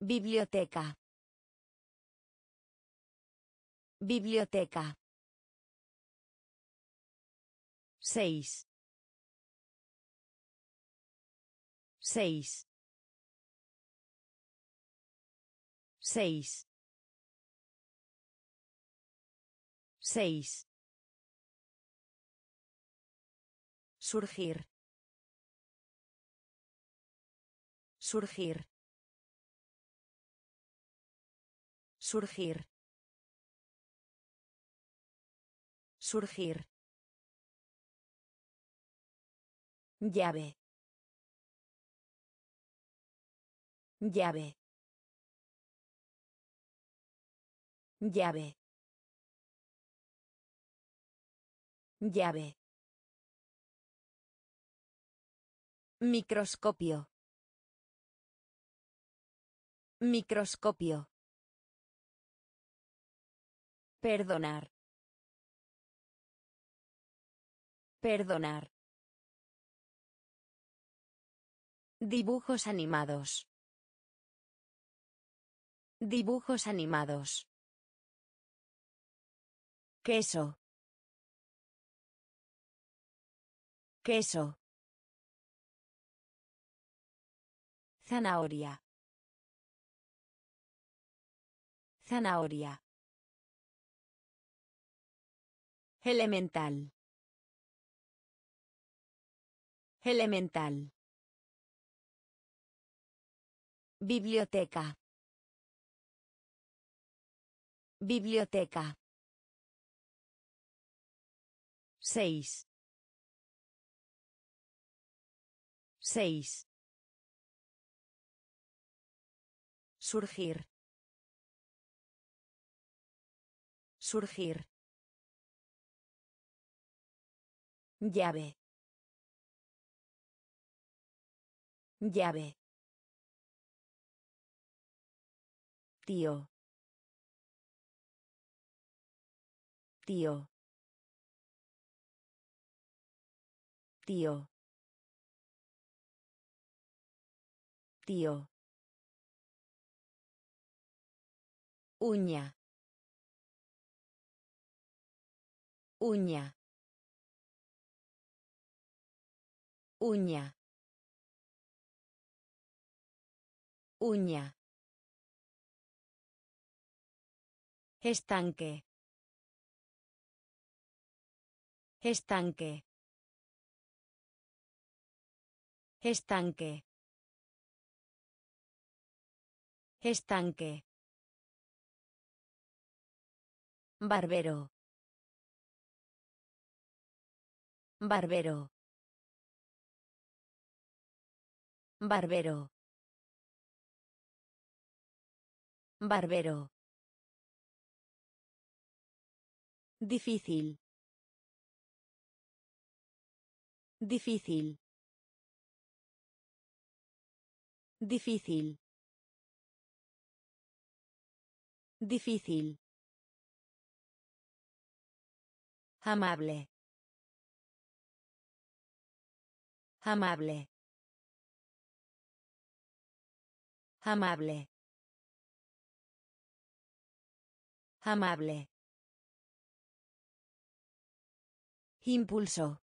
Biblioteca. Biblioteca. Seis. Seis. Seis. Seis. Surgir. Surgir. Surgir. Surgir. Llave. Llave. Llave. Llave. Microscopio. Microscopio. Perdonar. Perdonar. Dibujos animados. Dibujos animados. Queso. Queso. Zanahoria. Zanahoria. Elemental. Elemental. Biblioteca. Biblioteca. Seis. Seis. Surgir. Surgir. Llave. Llave. Tío. Tío. Tío. Tío. Uña. Uña. Uña. Uña. Estanque. Estanque. Estanque. Estanque. Barbero. Barbero. Barbero. Barbero. Difícil. Difícil. Difícil. Difícil. Amable. Amable. Amable. Amable. Impulso.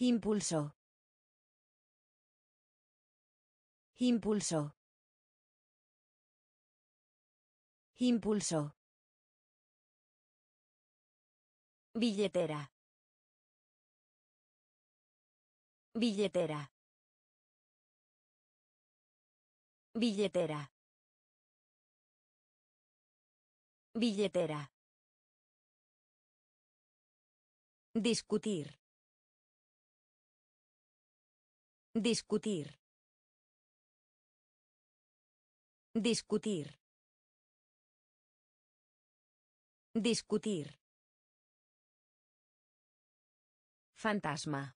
Impulso. Impulso. Impulso. Billetera. Billetera. Billetera. Billetera. Discutir. Discutir. Discutir. Discutir. Fantasma.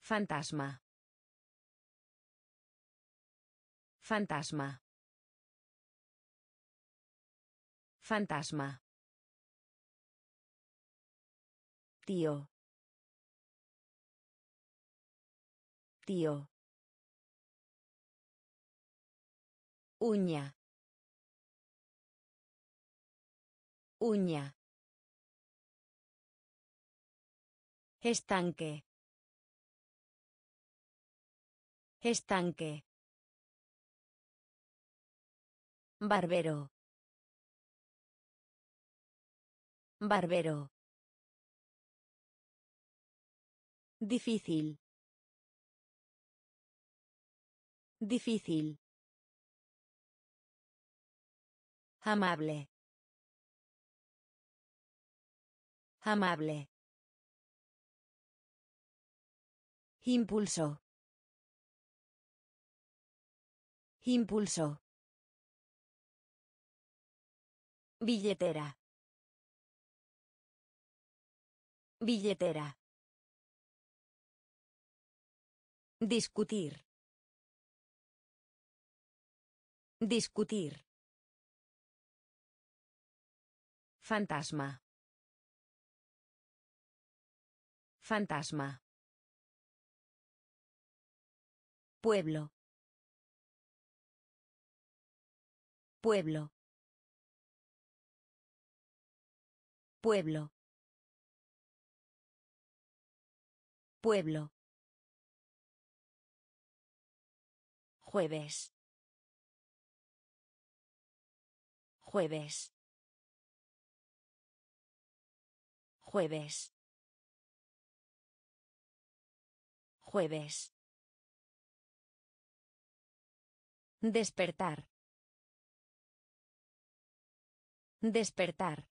Fantasma. Fantasma. Fantasma. Tío. Tío. Uña. Uña. Estanque. Estanque. Barbero. Barbero. Difícil. Difícil. Amable. Amable. Impulso. Impulso. Billetera. Billetera. Discutir. Discutir. Fantasma. Fantasma. Pueblo. Pueblo. Pueblo. Pueblo. Jueves. Jueves. Jueves. Jueves. Despertar. Despertar.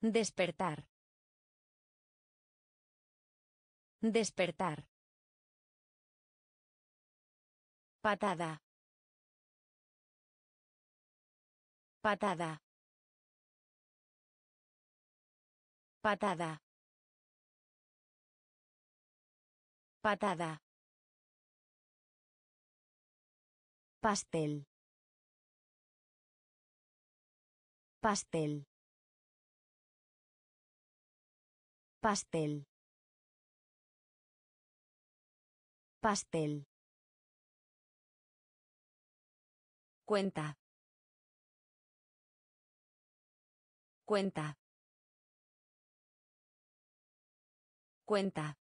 Despertar. Despertar. Patada. Patada. Patada. Patada. Pastel. Pastel. Pastel. Pastel. Cuenta. Cuenta. Cuenta.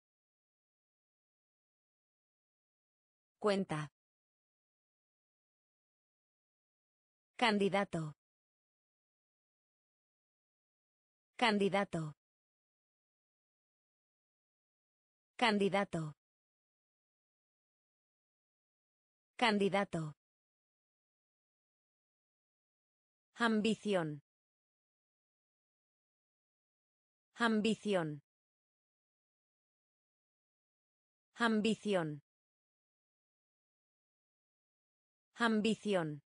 Cuenta. Candidato. Candidato. Candidato. Candidato. Ambición. Ambición. Ambición. Ambición.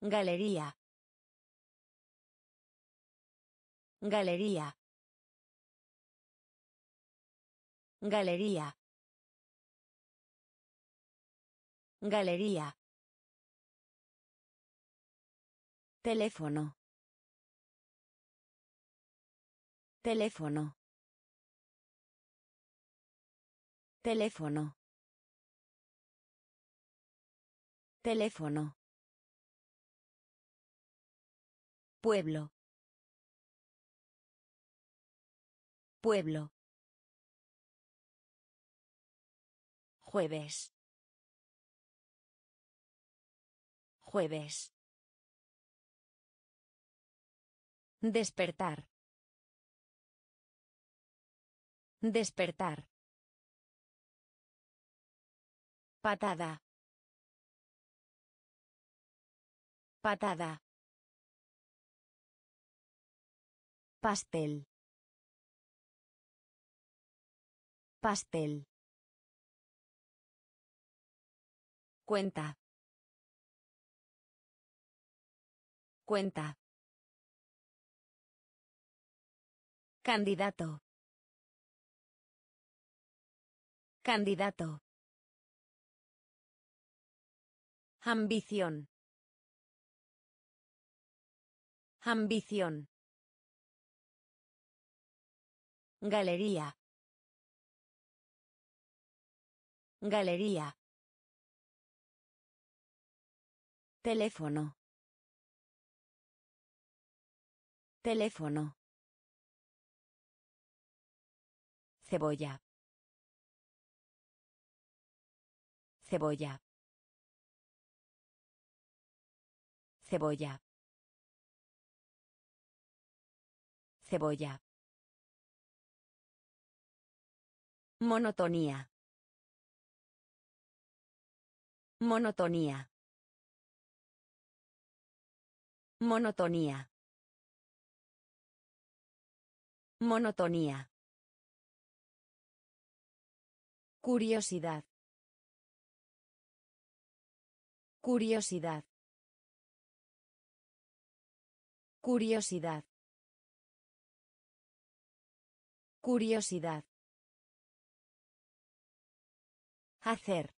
Galería. Galería. Galería. Galería. Teléfono. Teléfono. Teléfono. Teléfono. Pueblo. Pueblo. Jueves. Jueves. Despertar. Despertar. Patada. Patada. Pastel. Pastel. Cuenta. Cuenta. Candidato. Candidato. Ambición. Ambición. Galería. Galería. Teléfono. Teléfono. Cebolla. Cebolla. Cebolla. Cebolla. Monotonía. Monotonía. Monotonía. Monotonía. Curiosidad. Curiosidad. Curiosidad. Curiosidad. Hacer.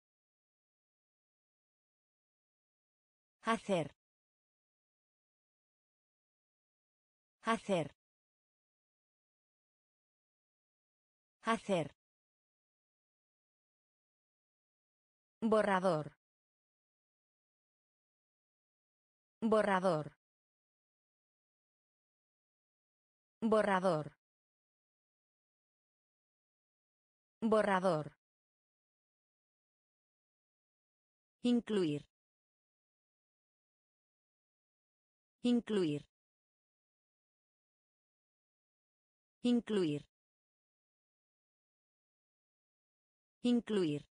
Hacer. Hacer. Hacer. Borrador. Borrador. Borrador. Borrador. Incluir. Incluir. Incluir. Incluir.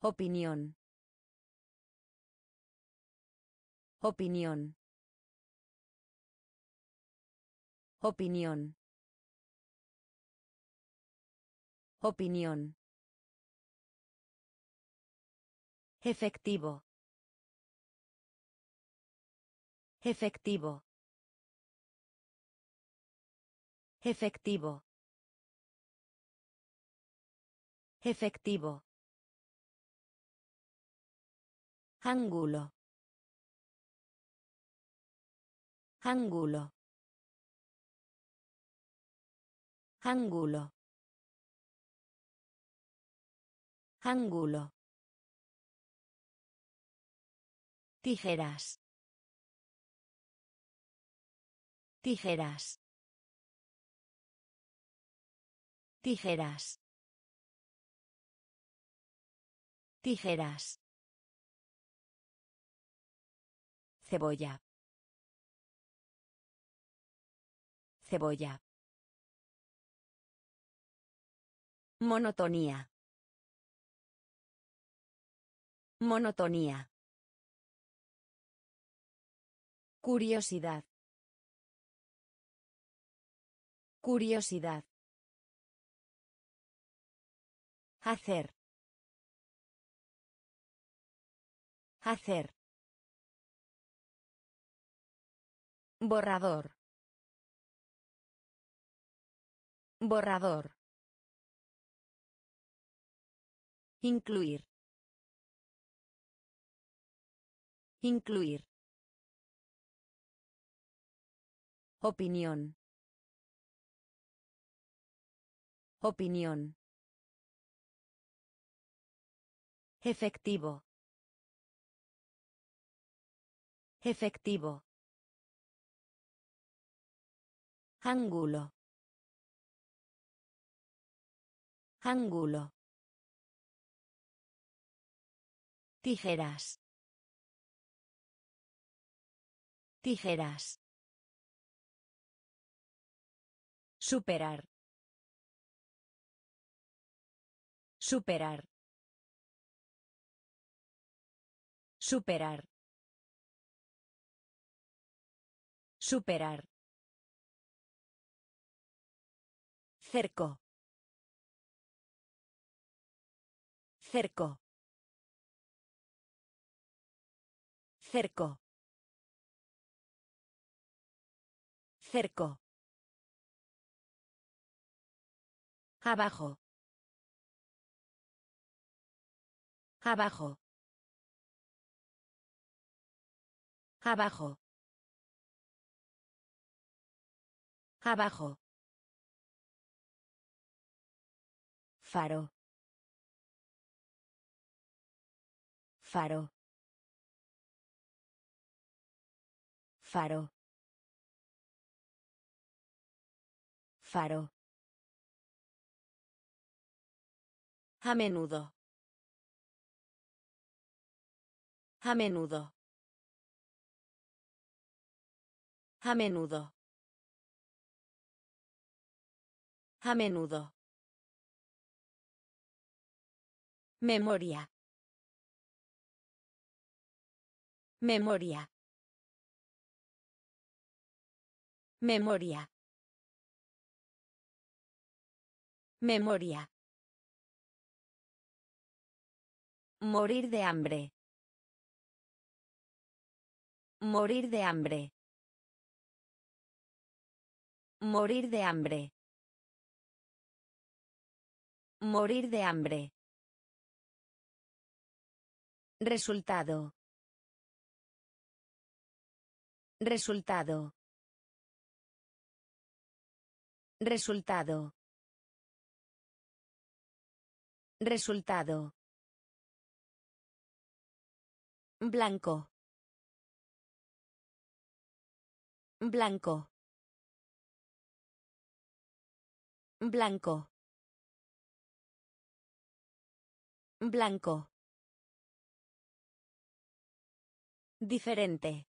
Opinión. Opinión. Opinión. Opinión. Efectivo. Efectivo. Efectivo. Efectivo. Ángulo. Ángulo. Ángulo. Ángulo. Tijeras. Tijeras. Tijeras. Tijeras. Cebolla. Cebolla. Monotonía. Monotonía. Curiosidad. Curiosidad. Hacer. Hacer. Borrador. Borrador. Incluir. Incluir. Opinión. Opinión. Efectivo. Efectivo. Ángulo. Ángulo. Tijeras. Tijeras. Superar. Superar. Superar. Superar. Cerco. Cerco. Cerco. Cerco. Abajo. Abajo. Abajo. Abajo. Faro. Faro. Faro. Faro. A menudo. A menudo. A menudo. A menudo. Memoria. Memoria. Memoria. Memoria. Morir de hambre. Morir de hambre. Morir de hambre. Morir de hambre. Resultado. Resultado. Resultado. Resultado. Blanco. Blanco. Blanco. Blanco. Diferente.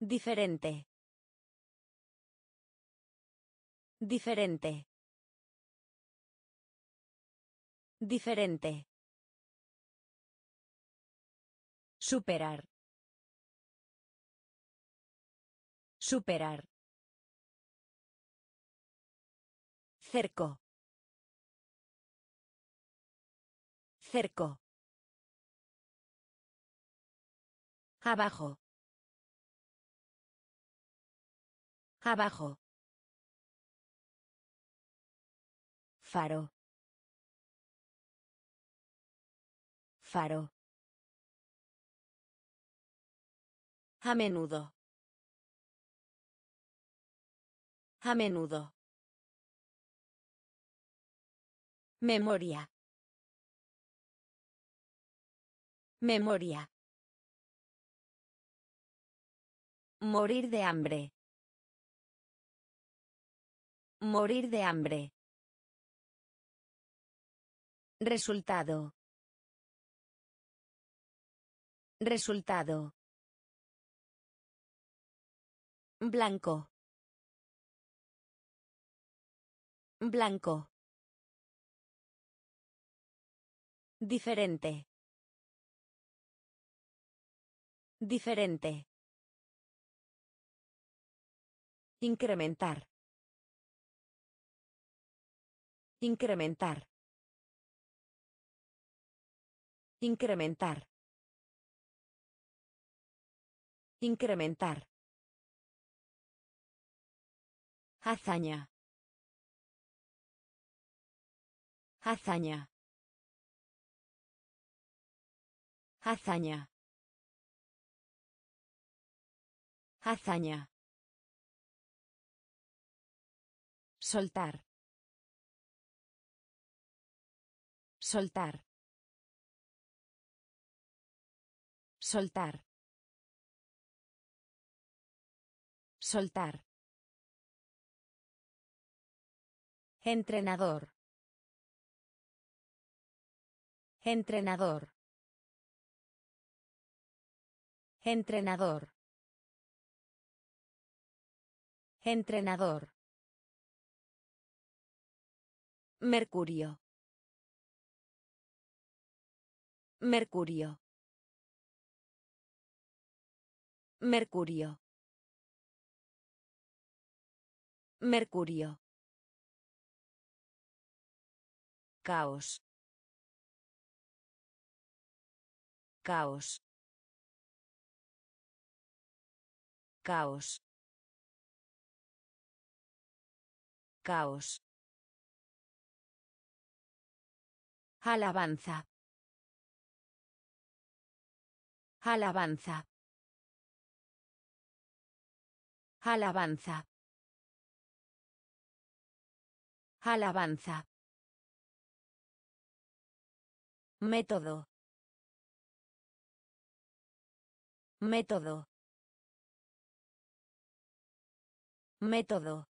Diferente. Diferente. Diferente. Superar. Superar. Cerco. Cerco. Abajo. Abajo. Faro. Faro. A menudo. A menudo. Memoria. Memoria. Morir de hambre. Morir de hambre. Resultado. Resultado. Blanco. Blanco. Diferente. Diferente. Incrementar. Incrementar. Incrementar. Incrementar. Hazaña. Hazaña. Hazaña. Hazaña. Soltar. Soltar. Soltar. Soltar. Entrenador. Entrenador. Entrenador. Entrenador. Mercurio. Mercurio. Mercurio. Mercurio. Caos. Caos. Caos. Caos. Alabanza. Alabanza. Alabanza. Alabanza. Método. Método. Método.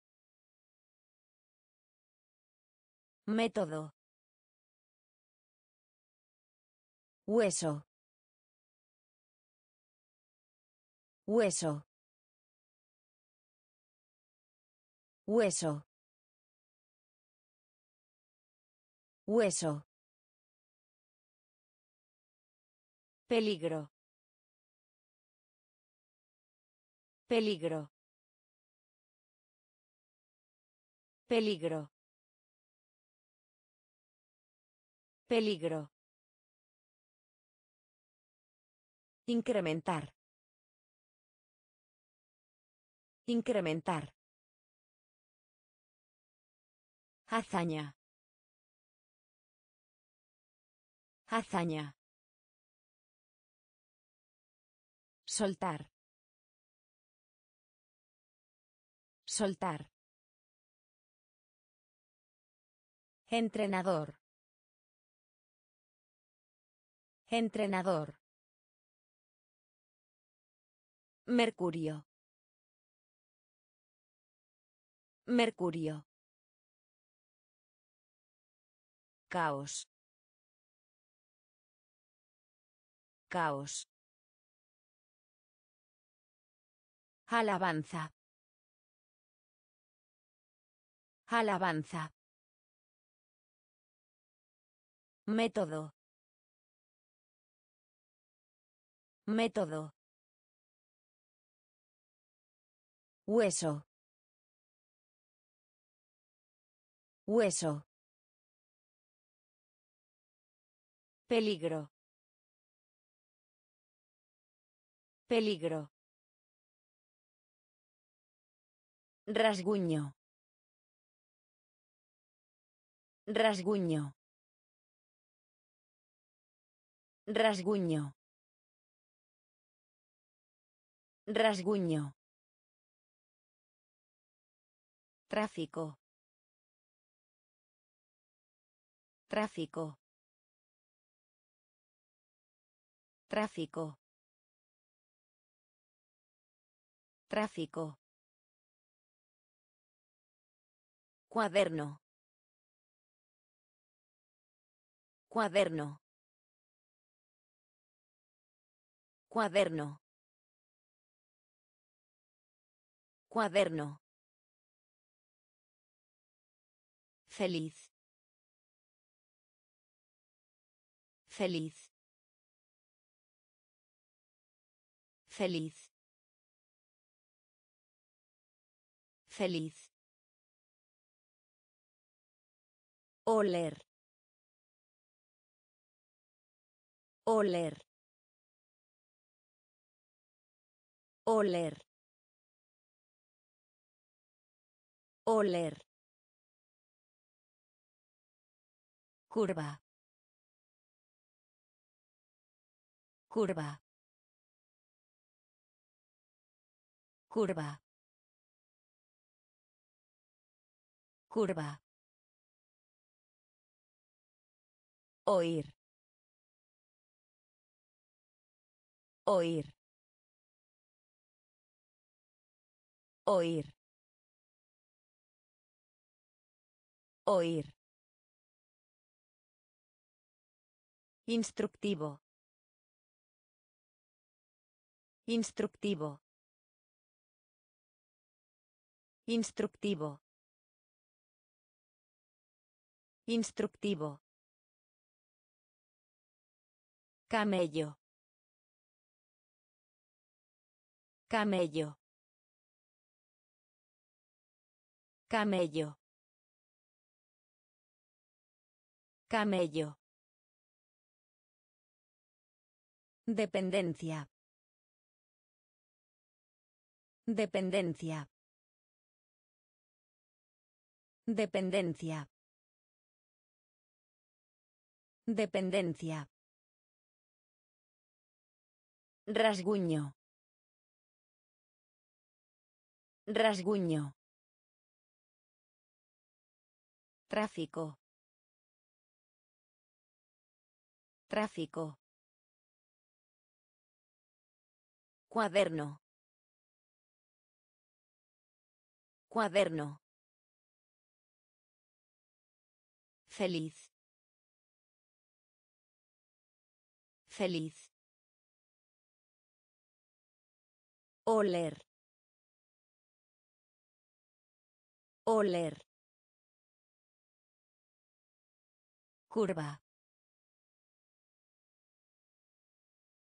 Método. Hueso. Hueso. Hueso. Hueso. Peligro. Peligro. Peligro. Peligro. Incrementar. Incrementar. Hazaña. Hazaña. Soltar. Soltar. Entrenador. Entrenador. Mercurio. Mercurio. Caos. Caos. Alabanza. Alabanza. Método. Método. Hueso. Hueso. Peligro. Peligro. Rasguño. Rasguño. Rasguño. Rasguño. Tráfico. Tráfico. Tráfico. Tráfico. Cuaderno. Cuaderno. Cuaderno. Cuaderno. Feliz. Feliz. Feliz. Feliz. Oler. Oler. Oler. Oler. Curva. Curva. Curva. Curva. Oír. Oír. Oír. Oír. Instructivo. Instructivo. Instructivo. Instructivo. Camello. Camello. Camello. Camello. Dependencia. Dependencia. Dependencia. Dependencia. Rasguño. Rasguño. Tráfico. Tráfico. Cuaderno. Cuaderno. Feliz. Feliz. Oler. Oler. Curva.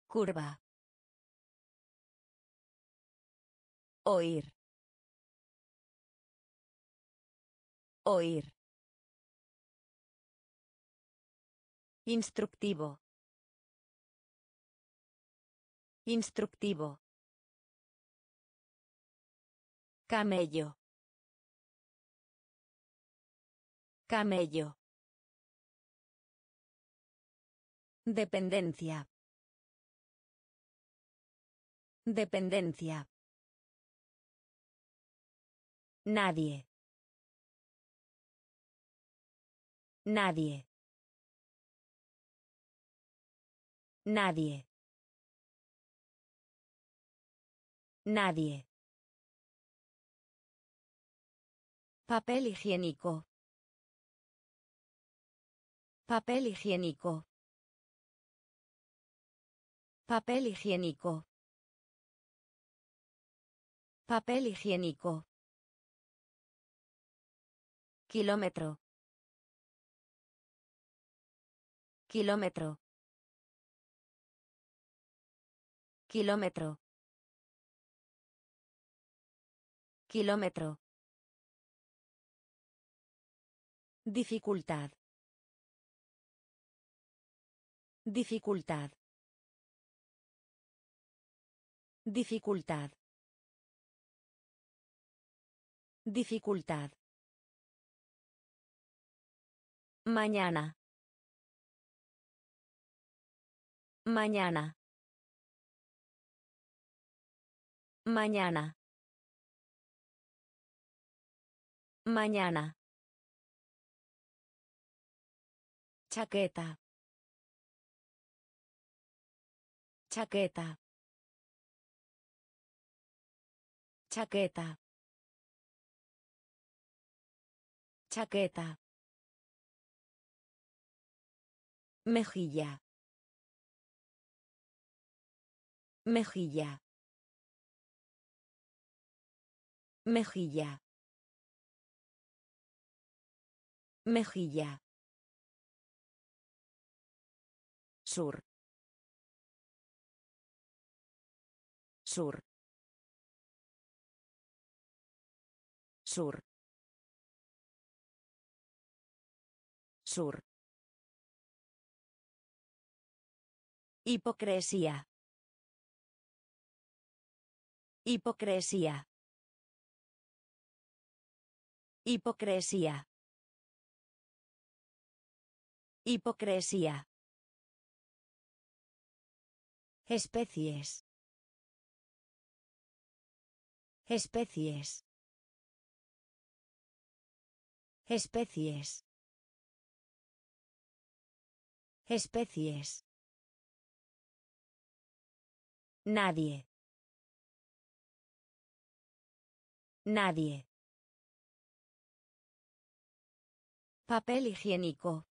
Curva. Oír. Oír. Instructivo. Instructivo. Camello. Camello. Dependencia. Dependencia. Nadie. Nadie. Nadie. Nadie. Papel higiénico. Papel higiénico. Papel higiénico. Papel higiénico. Kilómetro. Kilómetro. Kilómetro. Kilómetro. Dificultad. Dificultad. Dificultad. Dificultad. Mañana. Mañana. Mañana. Mañana. Chaqueta. Chaqueta. Chaqueta. Chaqueta. Mejilla. Mejilla. Mejilla. Mejilla. Sur. Sur. Sur. Sur. Hipocresía. Hipocresía. Hipocresía. Hipocresía. Especies. Especies. Especies. Especies. Nadie. Nadie. Papel higiénico.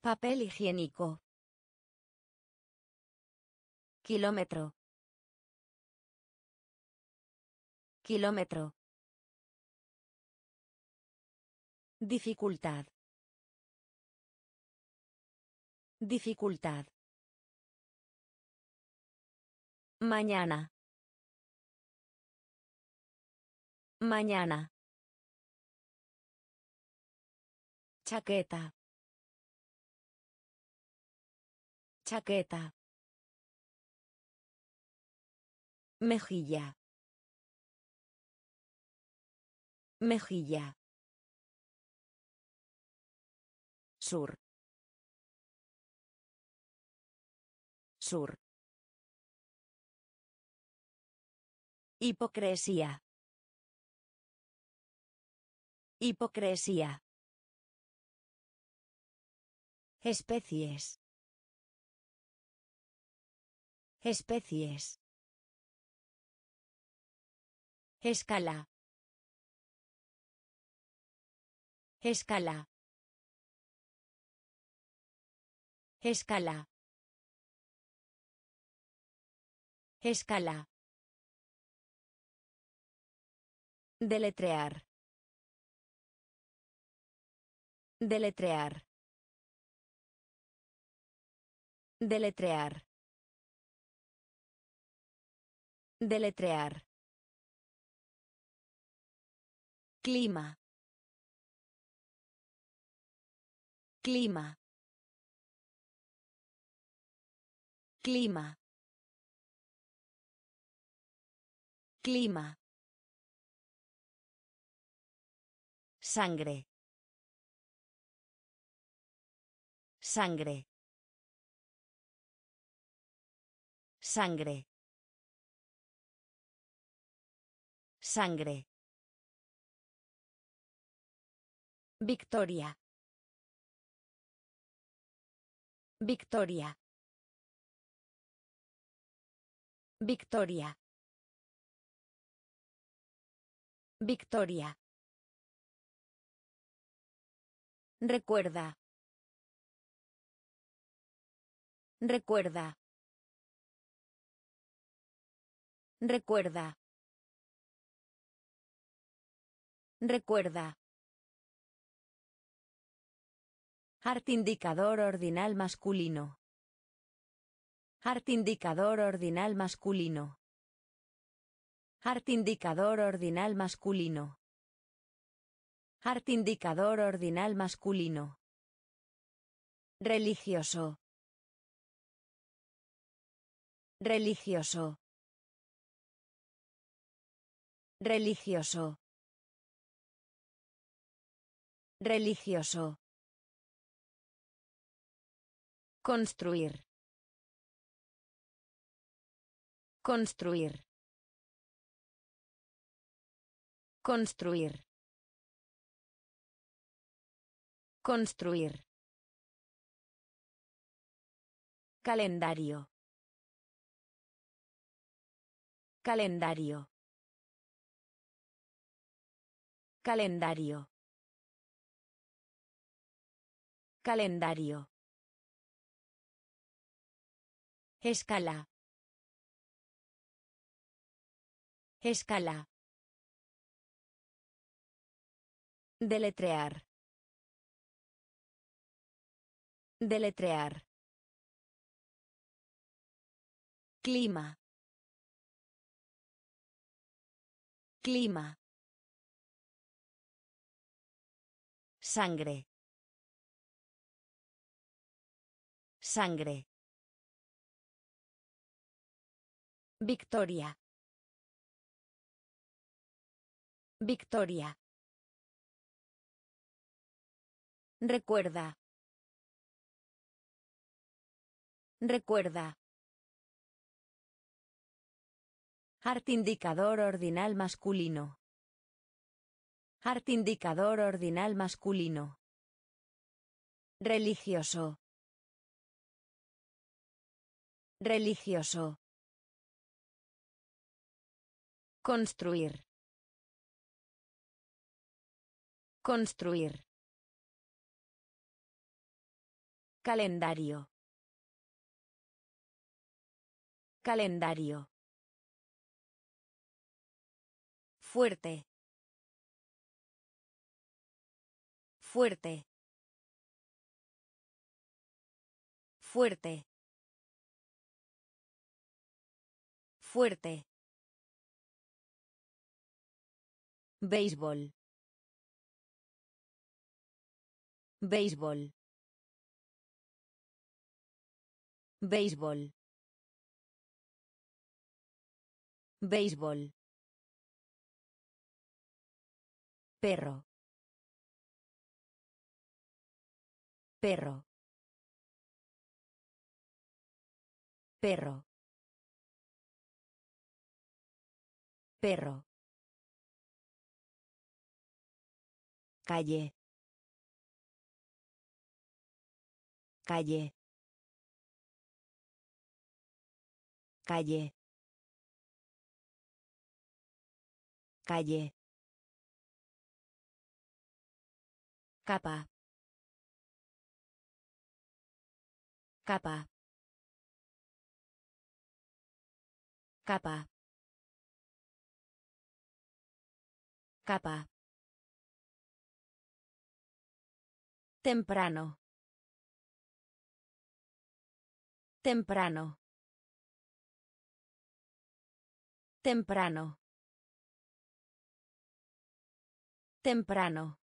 Papel higiénico. Kilómetro. Kilómetro. Dificultad. Dificultad. Mañana. Mañana. Chaqueta. Chaqueta. Mejilla. Mejilla. Sur. Sur. Hipocresía. Hipocresía. Especies. Especies. Escala. Escala. Escala. Escala. Deletrear. Deletrear. Deletrear. Deletrear. Clima. Clima. Clima. Clima. Sangre. Sangre. Sangre. Sangre. Victoria. Victoria. Victoria. Victoria. Recuerda. Recuerda. Recuerda. Recuerda. Art indicador ordinal masculino. Art indicador ordinal masculino. Art indicador ordinal masculino. Art indicador ordinal masculino. Religioso. Religioso. Religioso. Religioso. Construir. Construir. Construir. Construir. Calendario. Calendario. Calendario. Calendario. Escala. Escala. Deletrear. Deletrear. Clima. Clima. Sangre. Sangre. Victoria. Victoria. Recuerda. Recuerda. Art indicador ordinal masculino. Art indicador ordinal masculino. Religioso. Religioso. Construir. Construir. Calendario. Calendario. Fuerte. Fuerte. Fuerte. Fuerte. Béisbol. Béisbol. Béisbol. Béisbol. Perro. Perro. Perro. Perro. Calle. Calle. Calle. Calle. Capa. Capa. Capa. Capa. Temprano. Temprano. Temprano. Temprano.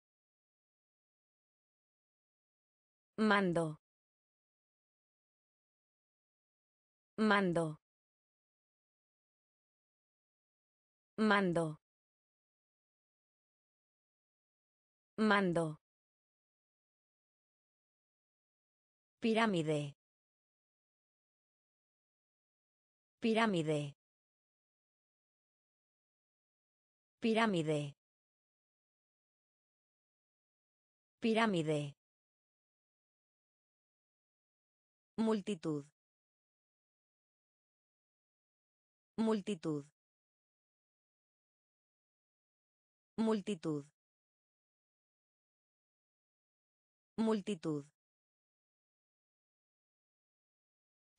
Mando. Mando. Mando. Mando. Pirámide. Pirámide. Pirámide. Pirámide. Multitud. Multitud. Multitud. Multitud.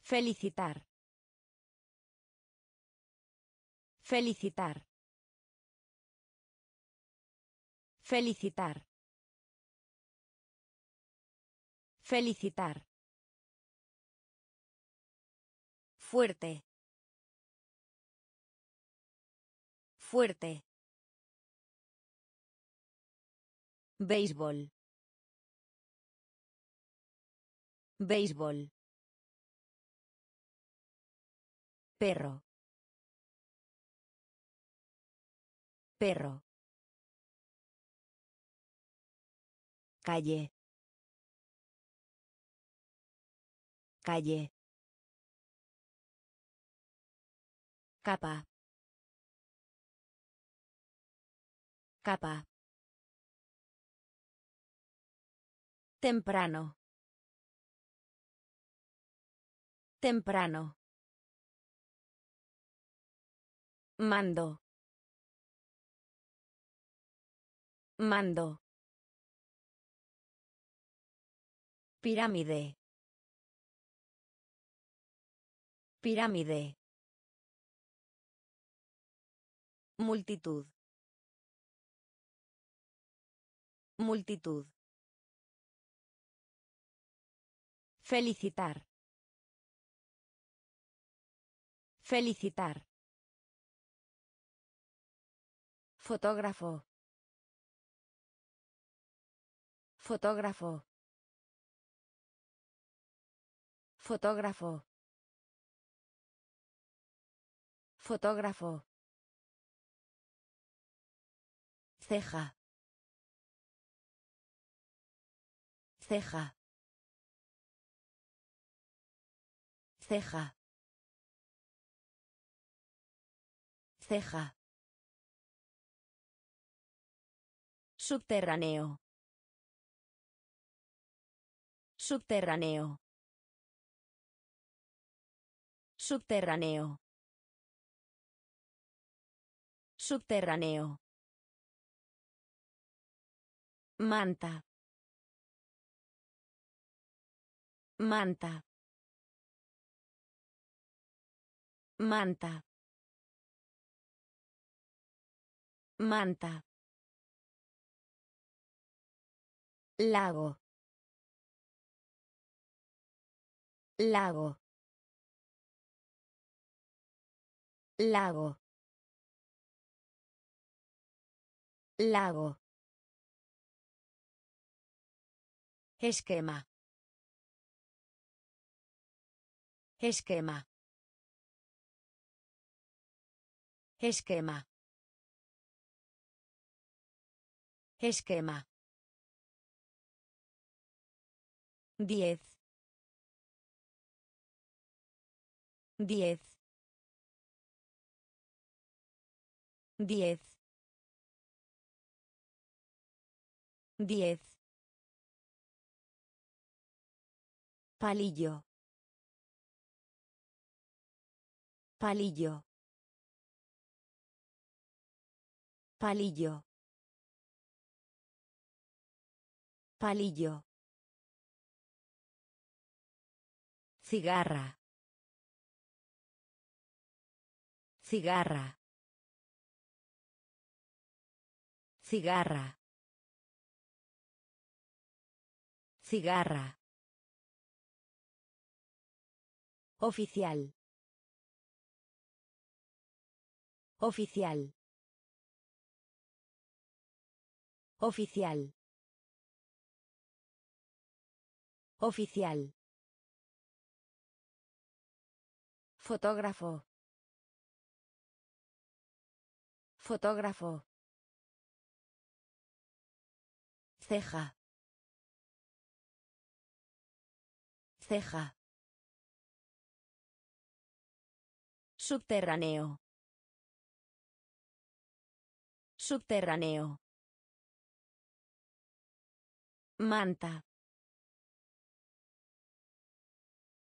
Felicitar. Felicitar. Felicitar. Felicitar. Fuerte. Fuerte. Béisbol. Béisbol. Perro. Perro. Calle. Calle. Capa. Capa. Temprano. Temprano. Mando. Mando. Pirámide. Pirámide. Multitud. Multitud. Felicitar. Felicitar. Fotógrafo. Fotógrafo. Fotógrafo. Fotógrafo. Ceja. Ceja. Ceja. Ceja. Subterráneo. Subterráneo. Subterráneo. Subterráneo. Manta. Manta. Manta. Manta. Lago. Lago. Lago. Lago. Esquema. Esquema. Esquema. Esquema. Diez. Diez. Diez. Diez. Palillo. Palillo. Palillo. Palillo. Cigarra. Cigarra. Cigarra. Cigarra. Oficial. Oficial. Oficial. Oficial. Fotógrafo. Fotógrafo. Ceja. Ceja. Subterráneo. Subterráneo. Manta.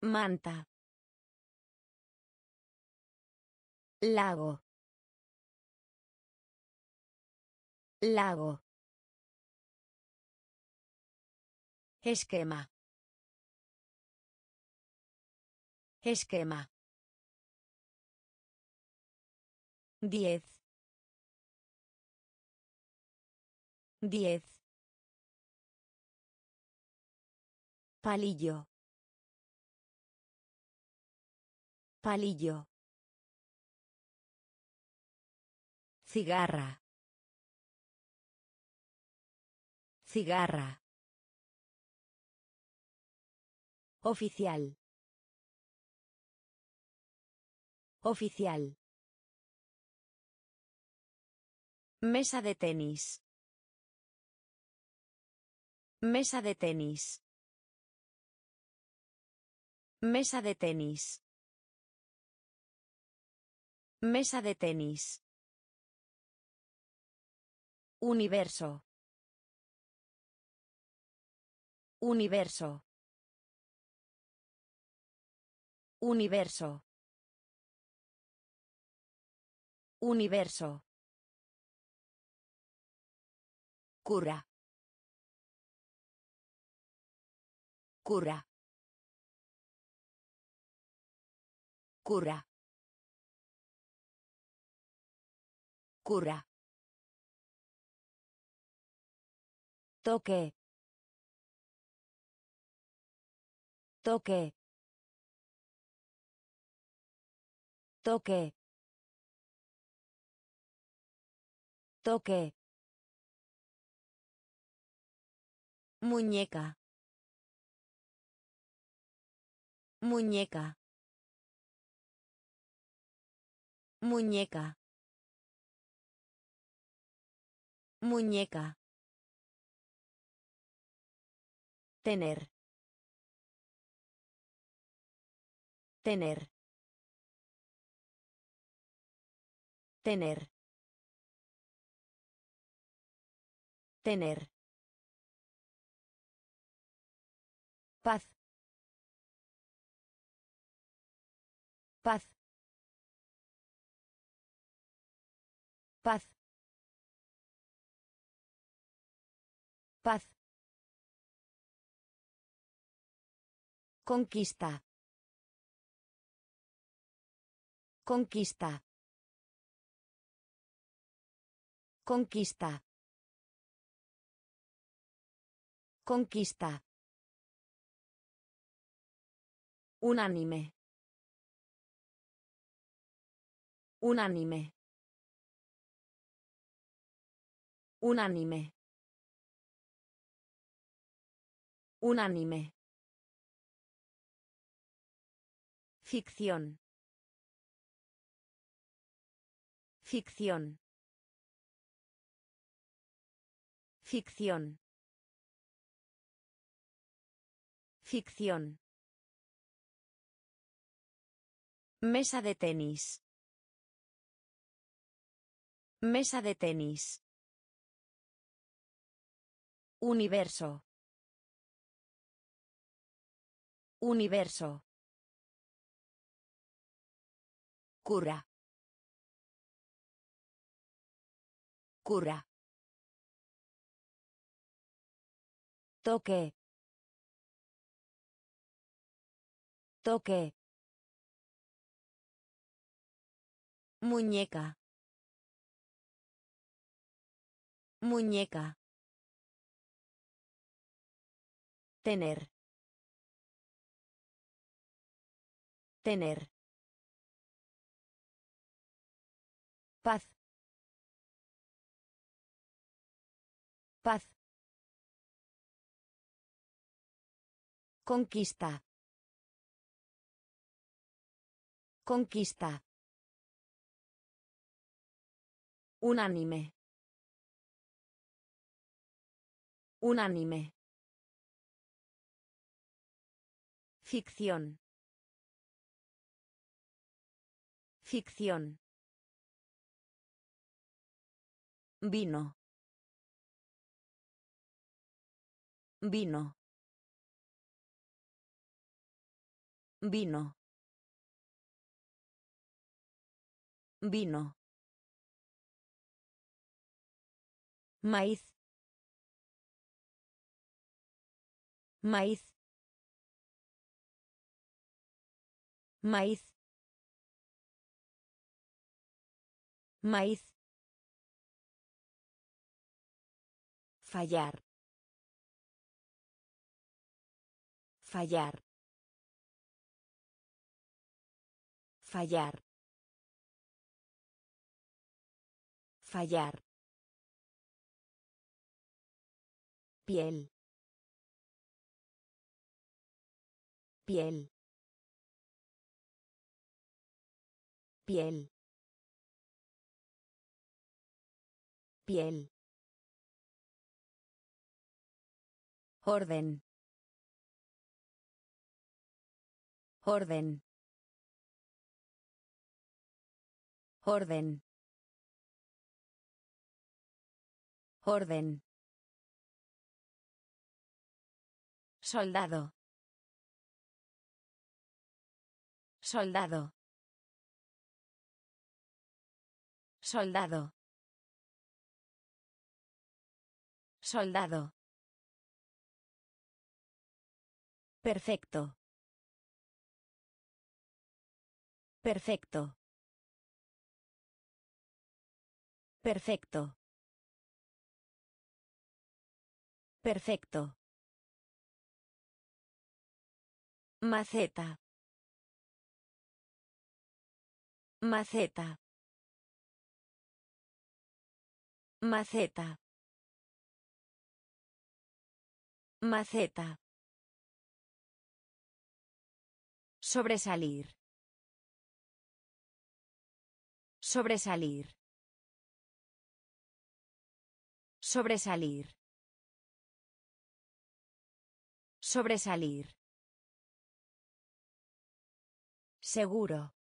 Manta. Lago. Lago. Esquema. Esquema. Diez. Diez. Palillo. Palillo. Cigarra. Cigarra. Oficial. Oficial. Mesa de tenis. Mesa de tenis. Mesa de tenis. Mesa de tenis. Universo. Universo. Universo. Universo. Cura. Cura. Cura. Cura. Toque. Toque. Toque. Toque. Muñeca. Muñeca. Muñeca. Muñeca. Tener. Tener. Tener. Tener. Paz. Paz. Paz. Paz. Conquista. Conquista. Conquista. Conquista. Unánime. Unánime. Unánime. Unánime. Ficción. Ficción. Ficción. Ficción. Mesa de tenis. Mesa de tenis. Universo. Universo. Cura. Cura. Toque. Toque. Muñeca. Muñeca. Tener. Tener. Paz. Paz. Conquista. Conquista. Unánime. Unánime. Ficción. Ficción. Vino. Vino. Vino. Vino. Maíz. Maíz. Maíz. Maíz. Fallar. Fallar. Fallar. Fallar. Piel. Piel. Piel. Piel. Orden. Orden. Orden. Orden. Soldado. Soldado. Soldado. Soldado. Perfecto. Perfecto. Perfecto. Perfecto. Maceta. Maceta. Maceta. Maceta. Sobresalir. Sobresalir. Sobresalir. Sobresalir. Seguro.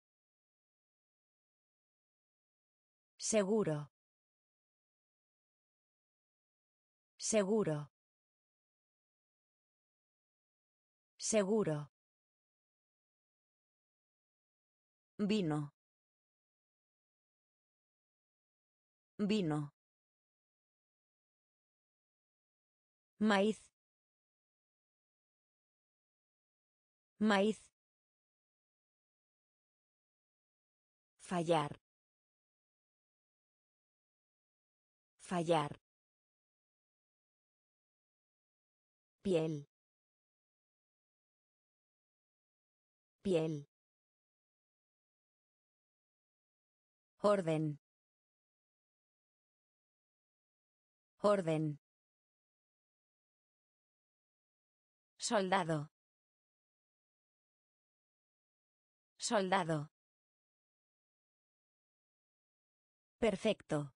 Seguro. Seguro. Seguro. Vino. Vino. Maíz. Maíz. Fallar. Fallar. Piel. Piel. Orden. Orden. Soldado. Soldado. Perfecto.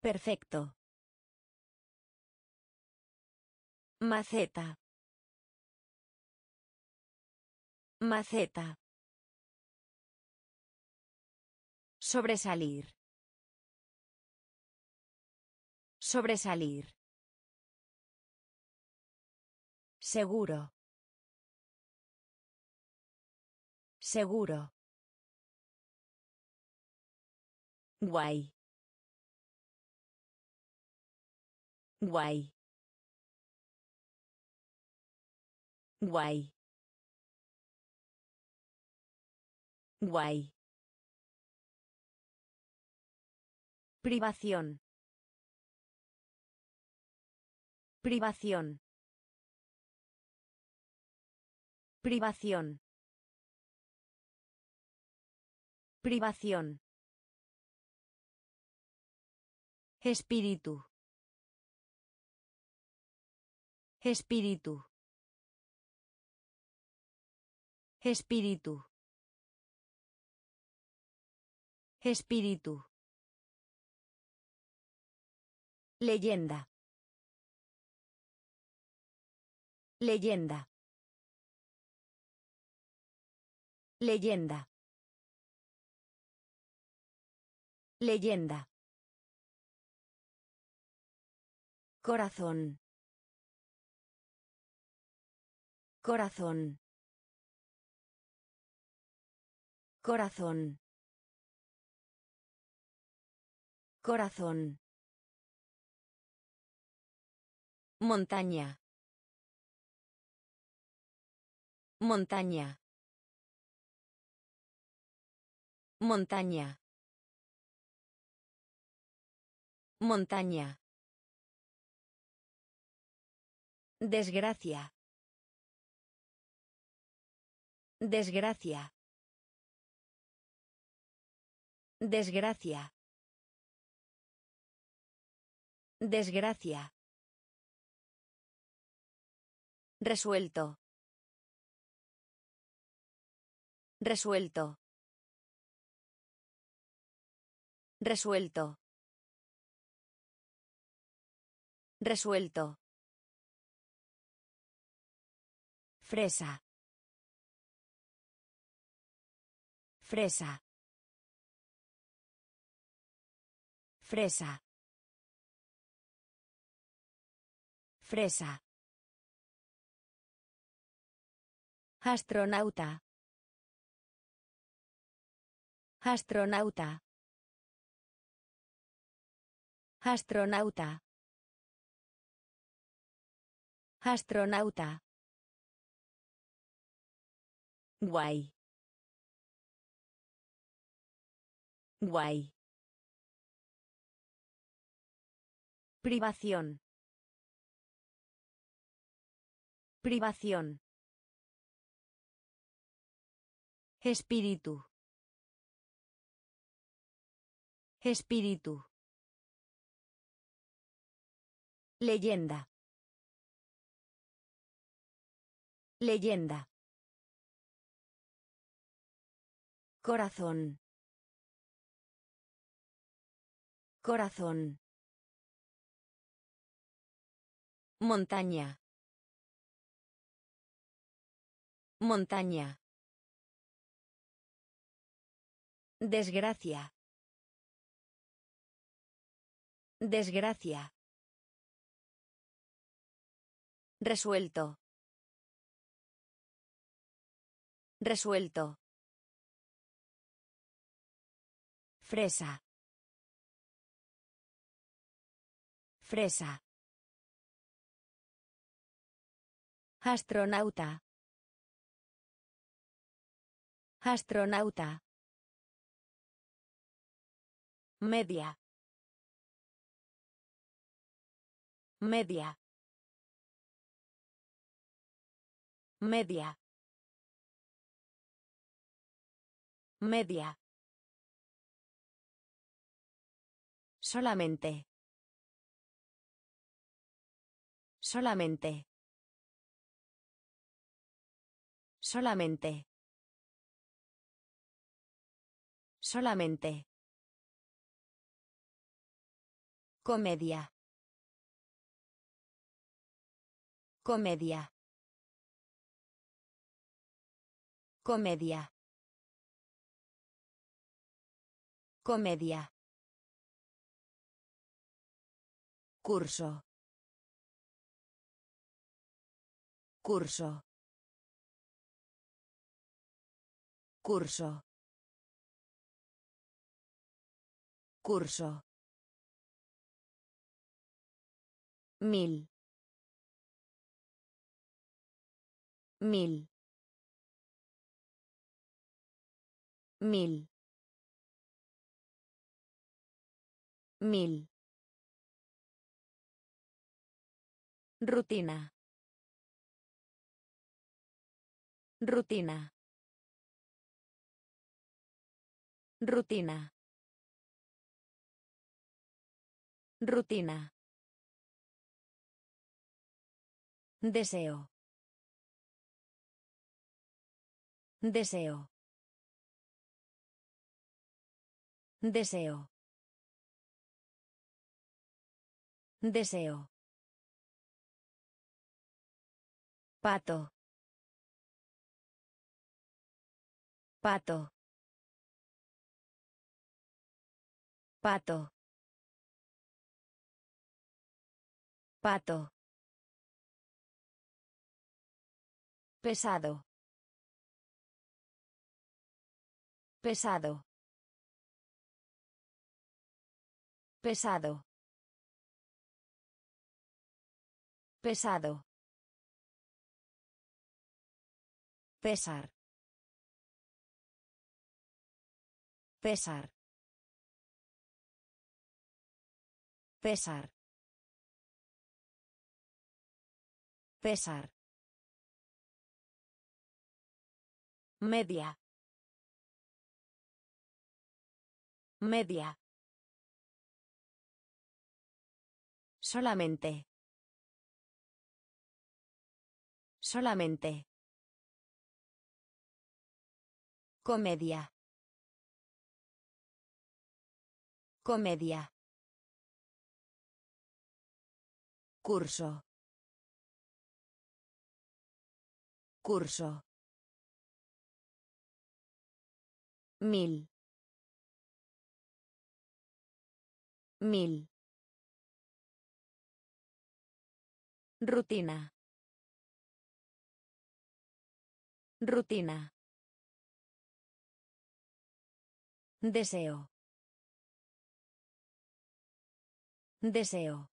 Perfecto. Maceta. Maceta. Sobresalir. Sobresalir. Seguro. Seguro. Guay. Guay. Guay. Guay. Privación. Privación. Privación. Privación. Espíritu. Espíritu. Espíritu. Espíritu. Leyenda. Leyenda. Leyenda. Leyenda. Corazón. Corazón. Corazón. Corazón. Montaña. Montaña. Montaña. Montaña. Desgracia. Desgracia. Desgracia. Desgracia. Resuelto. Resuelto. Resuelto. Resuelto. Fresa. Fresa. Fresa. Fresa. Astronauta. Astronauta. Astronauta. Astronauta. Guay. Guay. Privación. Privación. Espíritu. Espíritu. Leyenda. Leyenda. Corazón. Corazón. Montaña. Montaña. Desgracia. Desgracia. Resuelto. Resuelto. Fresa. Fresa. Astronauta. Astronauta. Media. Media. Media. Media. Solamente. Solamente. Solamente. Solamente. Comedia. Comedia. Comedia. Comedia. Curso. Curso. Curso. Curso. Mil. Mil. Mil. Mil. Rutina. Rutina. Rutina. Rutina. Deseo. Deseo. Deseo. Deseo. Pato. Pato. Pato. Pato. Pesado. Pesado. Pesado. Pesado. Pesar. Pesar. Pesar. Pesar. Media. Media. Solamente. Solamente. Comedia. Comedia. Curso. Curso. Mil. Mil. Rutina. Rutina. Deseo. Deseo.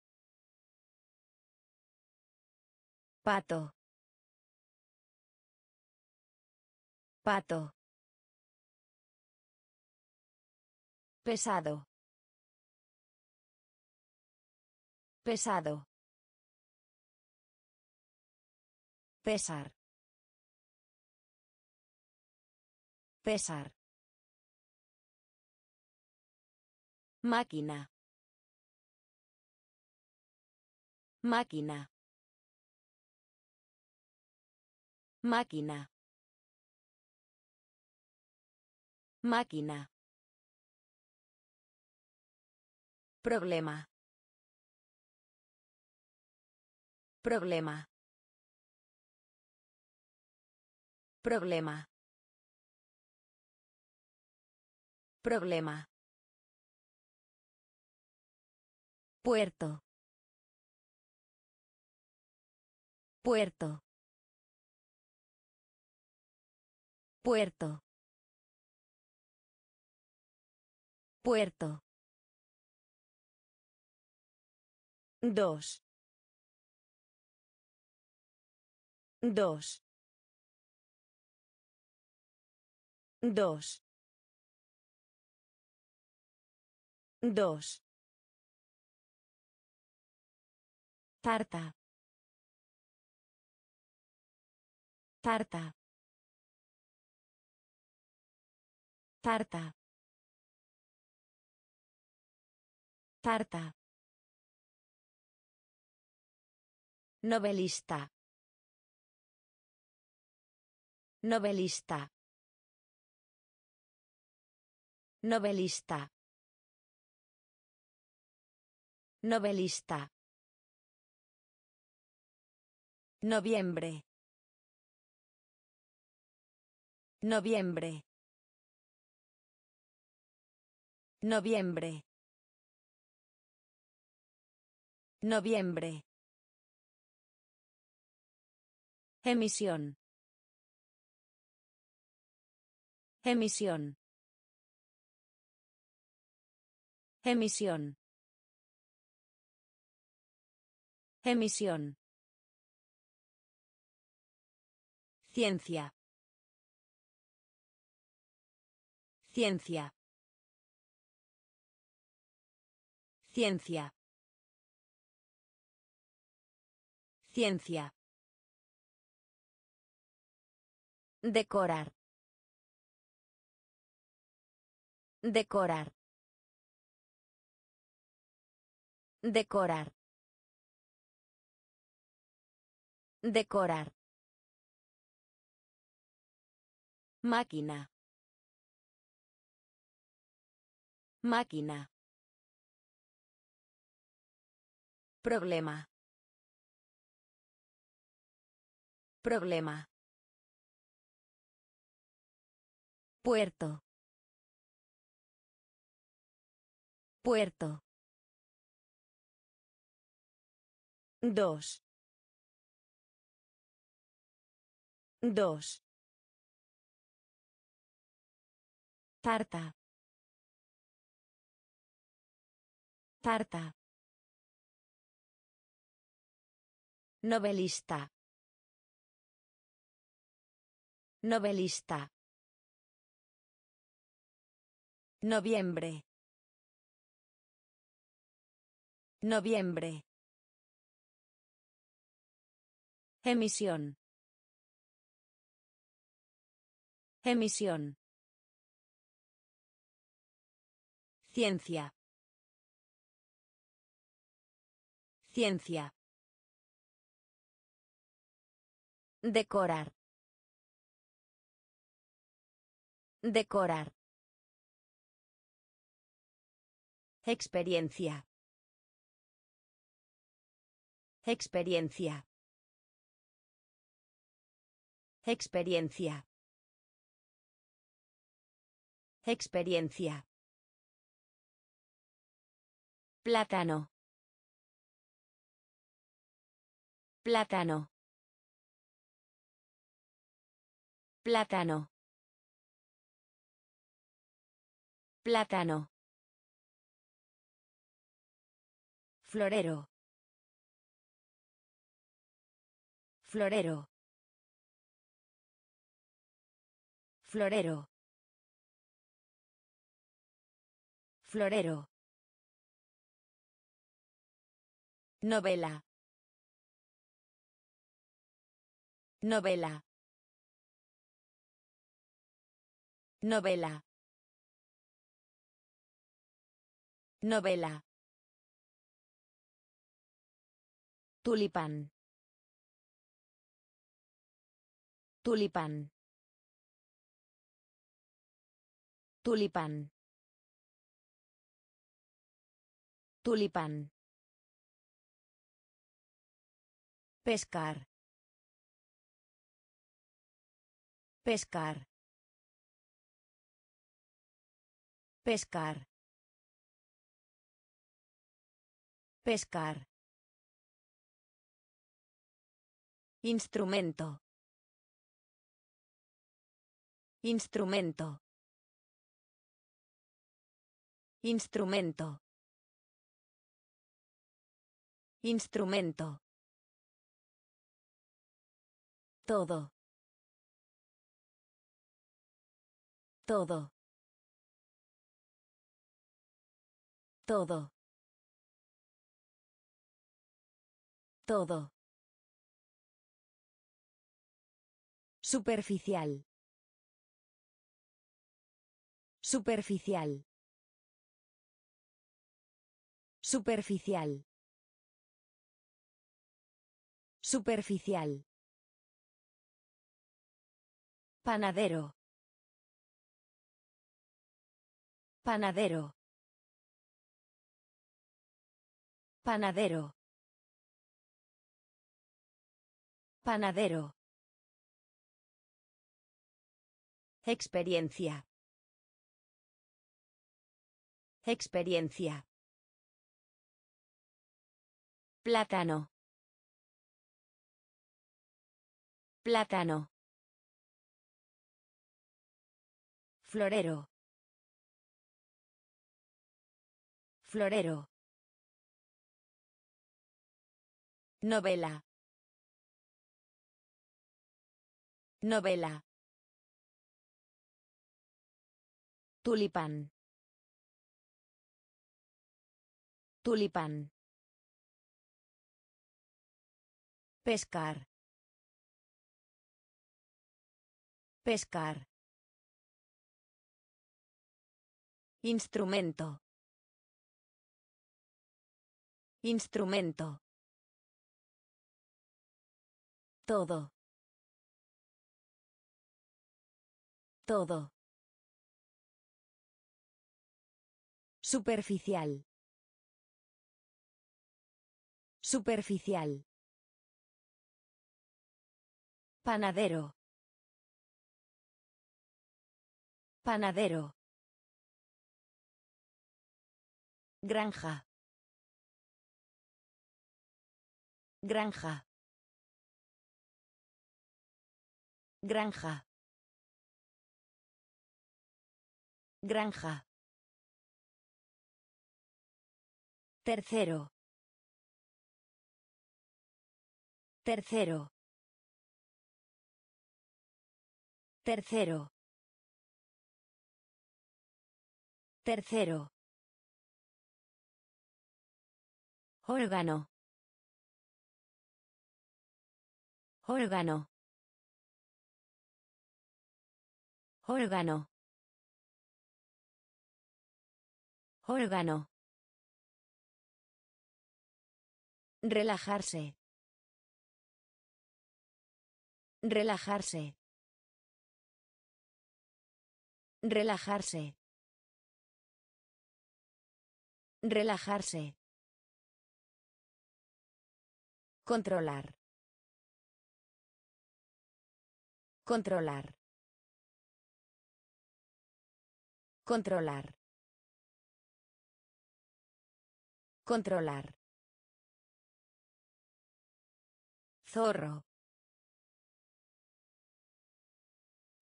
Pato. Pato. Pesado. Pesado. Pesar. Pesar. Máquina. Máquina. Máquina. Máquina. Problema. Problema. Problema. Problema. Puerto. Puerto. Puerto. Puerto. Dos. Dos. Dos. Dos. Tarta. Tarta. Tarta. Tarta. Novelista. Novelista. Novelista. Novelista. Noviembre. Noviembre. Noviembre. Noviembre. Emisión. Emisión. Emisión. Emisión. Ciencia. Ciencia. Ciencia. Ciencia. Decorar. Decorar. Decorar. Decorar. Máquina. Máquina. Problema. Problema. Puerto. Puerto. Dos. Dos. Tarta. Tarta. Novelista. Novelista. Noviembre. Noviembre. Emisión. Emisión. Ciencia. Ciencia. Decorar. Decorar. Experiencia. Experiencia. Experiencia. Experiencia. Plátano. Plátano. Plátano. Plátano. Florero. Florero. Florero. Florero. Novela. Novela. Novela. Novela. Tulipán. Tulipán. Tulipán. Tulipán. Pescar. Pescar. Pescar. Pescar. Instrumento. Instrumento. Instrumento. Instrumento. Todo. Todo. Todo. Todo. Superficial. Superficial. Superficial. Superficial. Panadero. Panadero. Panadero. Panadero. Experiencia. Experiencia. Plátano. Plátano. Florero. Florero. Novela. Novela. Tulipán. Tulipán. Pescar. Pescar. Instrumento. Instrumento. Todo. Todo. Superficial. Superficial. Panadero. Panadero. Granja. Granja. Granja. Granja. Tercero. Tercero. Tercero. Tercero. Órgano. Órgano. Órgano. Órgano. Relajarse. Relajarse. Relajarse. Relajarse. Controlar. Controlar. Controlar. Controlar. Zorro.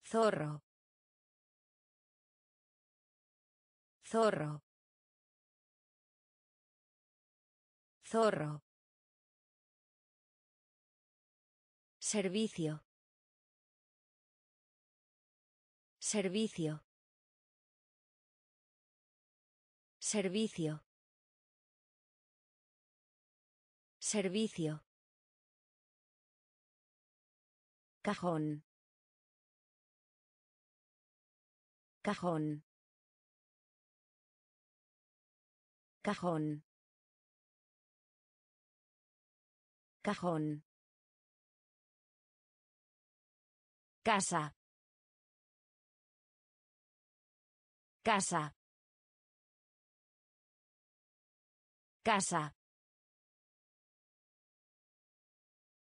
Zorro. Zorro. Zorro. Servicio. Servicio. Servicio. Servicio. Cajón. Cajón. Cajón. Cajón. Casa. Casa. Casa.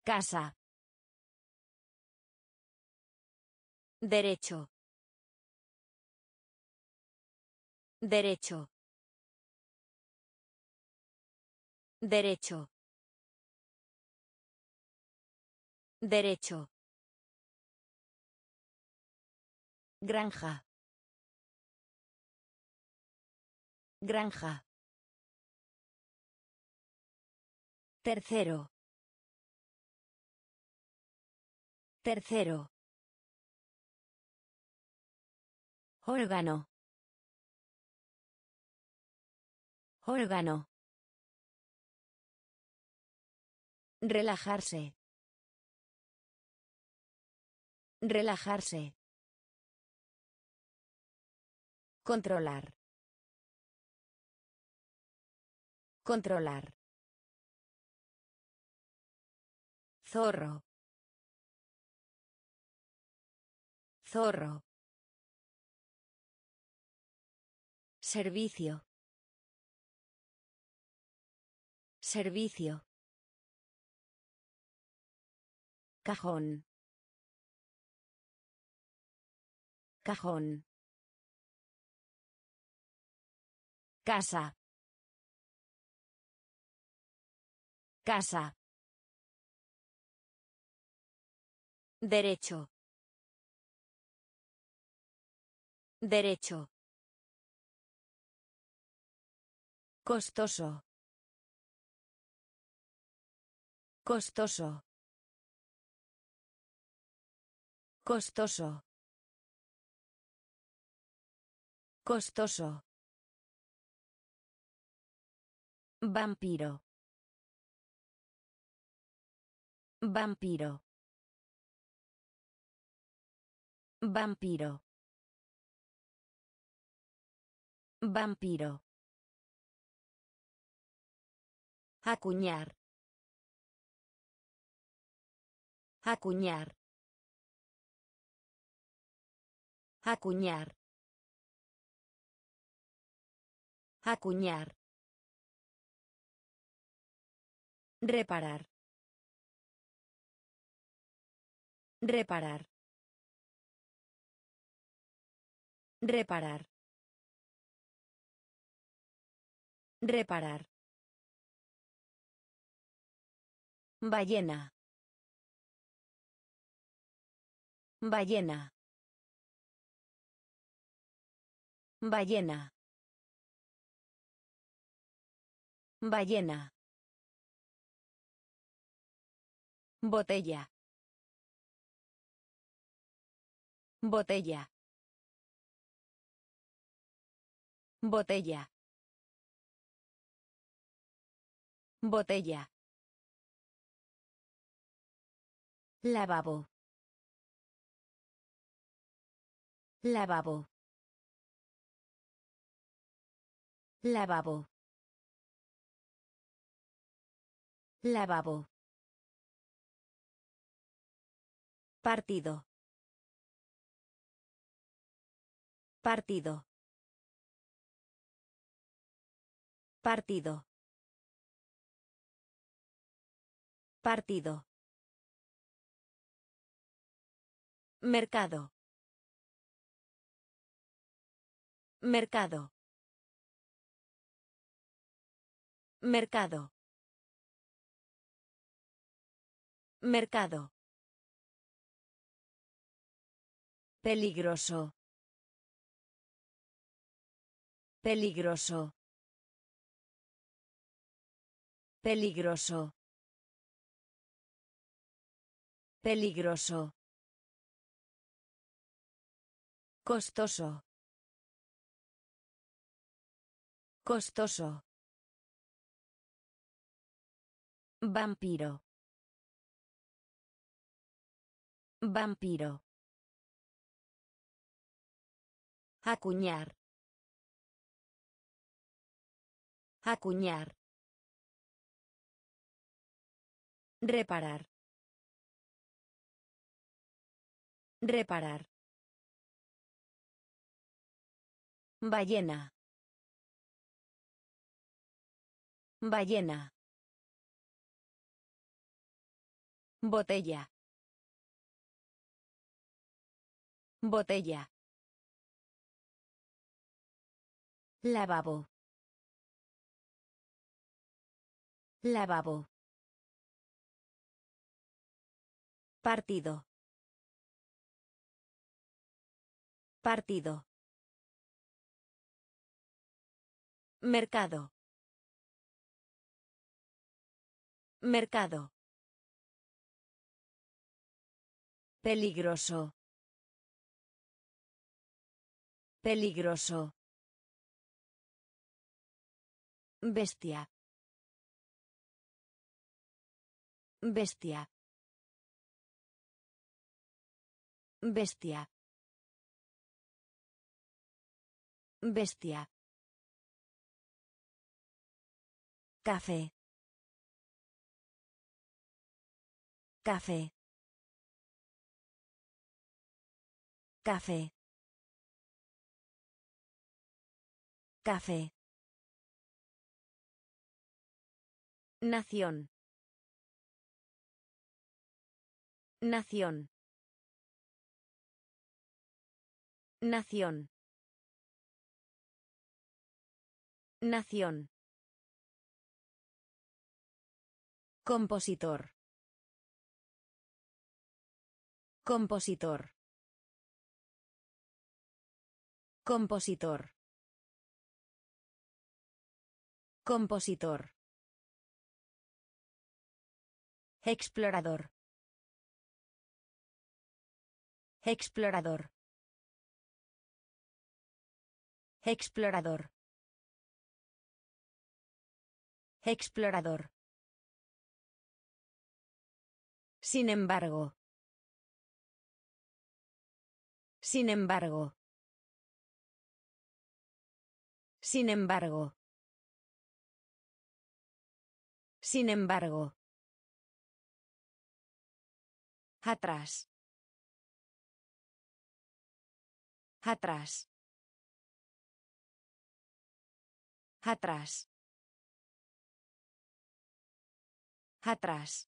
Casa. Derecho. Derecho. Derecho. Derecho. Granja. Granja. Tercero. Tercero. Órgano. Órgano. Relajarse. Relajarse. Controlar. Controlar. Zorro. Zorro. Servicio. Servicio. Cajón. Cajón. Casa. Casa. Derecho. Derecho. Costoso. Costoso. Costoso. Costoso. Vampiro. Vampiro. Vampiro. Vampiro. Acuñar. Acuñar. Acuñar. Acuñar. Reparar. Reparar. Reparar. Reparar. Ballena. Ballena. Ballena. Ballena. Botella. Botella. Botella. Botella. Lavabo. Lavabo. Lavabo. Lavabo. Partido. Partido. Partido. Partido. Mercado. Mercado. Mercado. Mercado. Peligroso. Peligroso. Peligroso. Peligroso. Costoso. Costoso. Vampiro. Vampiro. Acuñar. Acuñar. Reparar. Reparar. Ballena. Ballena. Botella. Botella. Lavabo. Lavabo. Partido. Partido. Mercado. Mercado. Peligroso. Peligroso. Bestia. Bestia. Bestia. Bestia. Café. Café. Café. Café. Nación. Nación. Nación. Nación. Compositor. Compositor. Compositor. Compositor. Explorador. Explorador. Explorador. Explorador. Sin embargo. Sin embargo. Sin embargo. Sin embargo. Atrás. Atrás. Atrás. Atrás.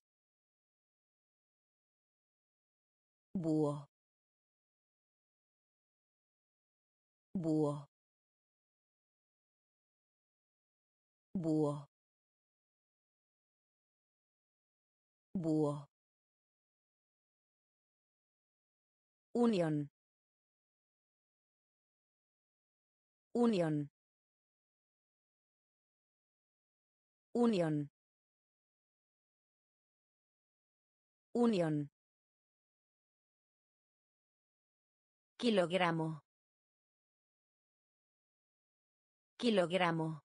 Búho. Búho. Búho. Búho. Unión. Unión. Unión. Unión. Kilogramo. Kilogramo.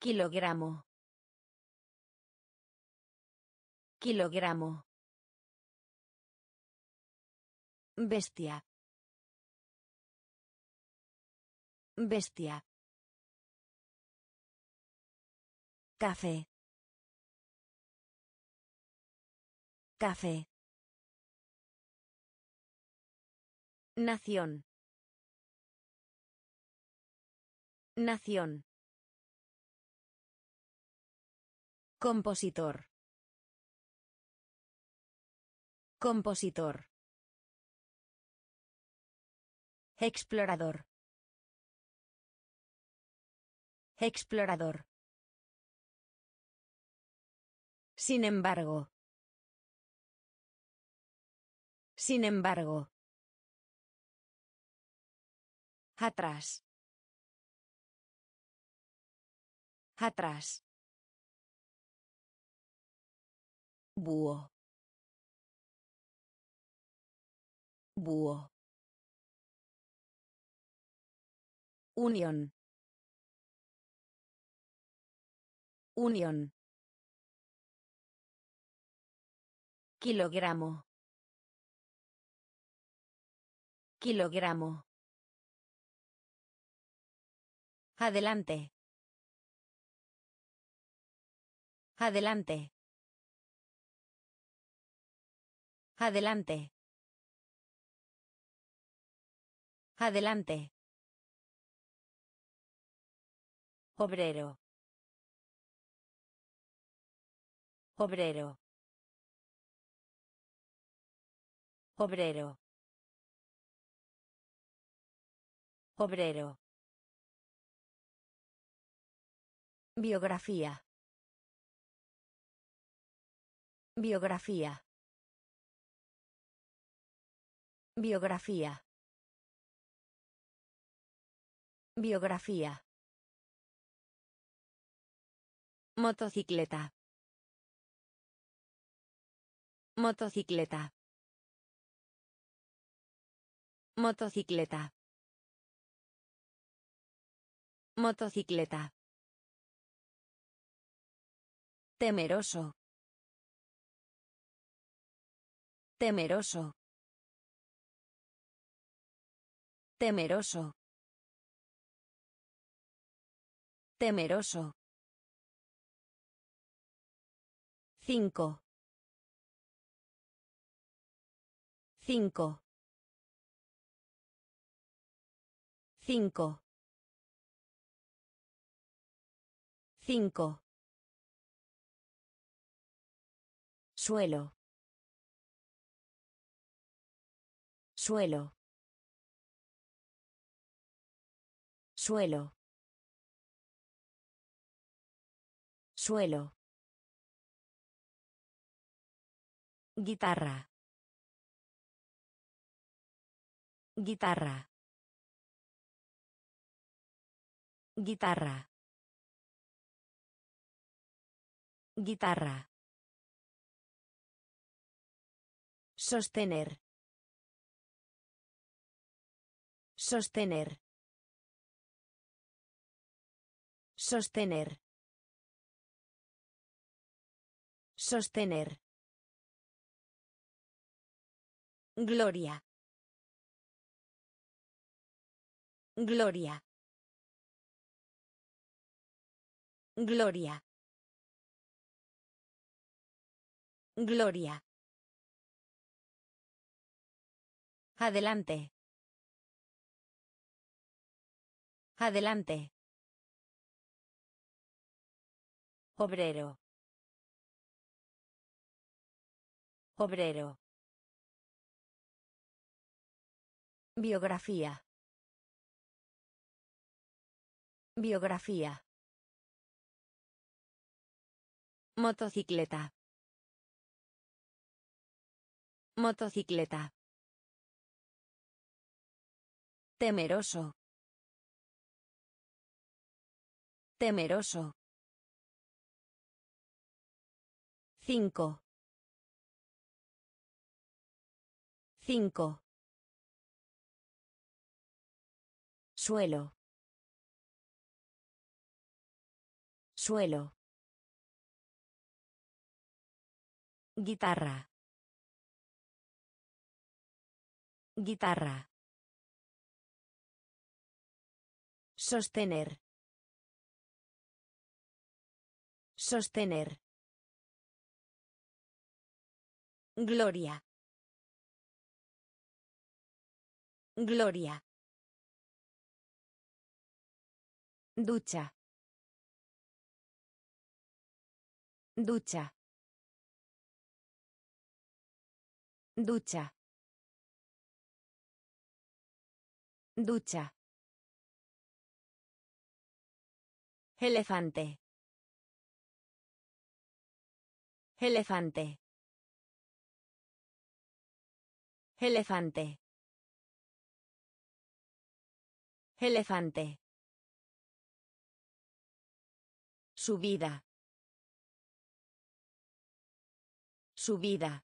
Kilogramo. Kilogramo. Bestia. Bestia. Café. Café. Nación. Nación. Compositor. Compositor. Explorador. Explorador. Sin embargo. Sin embargo. Atrás. Atrás. Búho. Unión. Unión. Kilogramo. Kilogramo. Adelante. Adelante. Adelante. Adelante. Obrero. Obrero. Obrero. Obrero. Biografía. Biografía. Biografía. Biografía. Motocicleta. Motocicleta. Motocicleta. Motocicleta. Temeroso. Temeroso. Temeroso. Temeroso. Cinco. Cinco. Cinco. Cinco. Suelo. Suelo. Suelo. Suelo. Guitarra. Guitarra. Guitarra. Guitarra. Sostener. Sostener. Sostener. Sostener. Gloria. Gloria. Gloria. Gloria. Adelante. Adelante. Obrero. Obrero. Biografía. Biografía. Motocicleta. Motocicleta. Temeroso. Temeroso. Cinco. Cinco. Suelo. Suelo. Guitarra. Guitarra. Sostener. Sostener. Gloria. Gloria. Ducha. Ducha. Ducha. Ducha. Elefante. Elefante. Elefante. Elefante. Subida. Subida.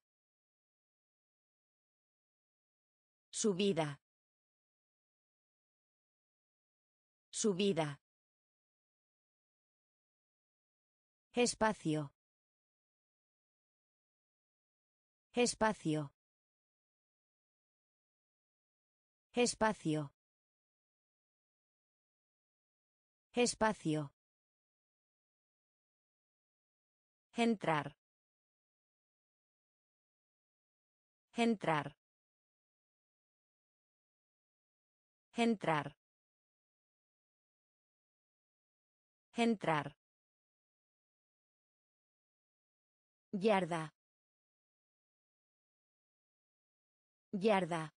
Subida. Subida. Espacio. Espacio. Espacio. Espacio. Entrar. Entrar. Entrar. Entrar. Yarda. Yarda.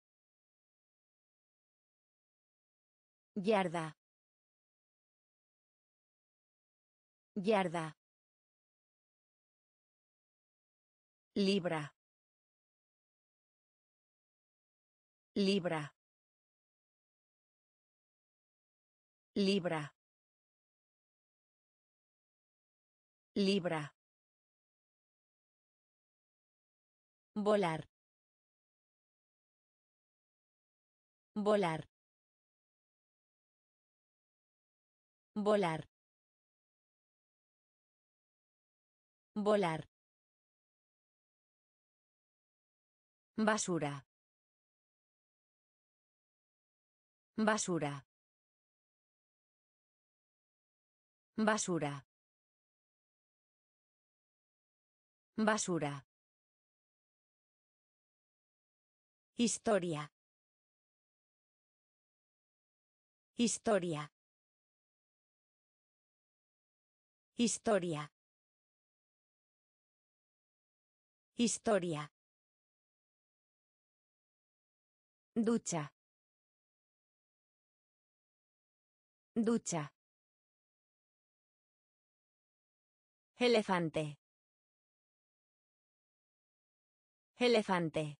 Yarda. Yarda. Libra. Libra. Libra. Libra. Volar. Volar. Volar. Volar. Basura. Basura. Basura. Basura. Historia. Historia. Historia. Historia. Ducha. Ducha. Elefante. Elefante.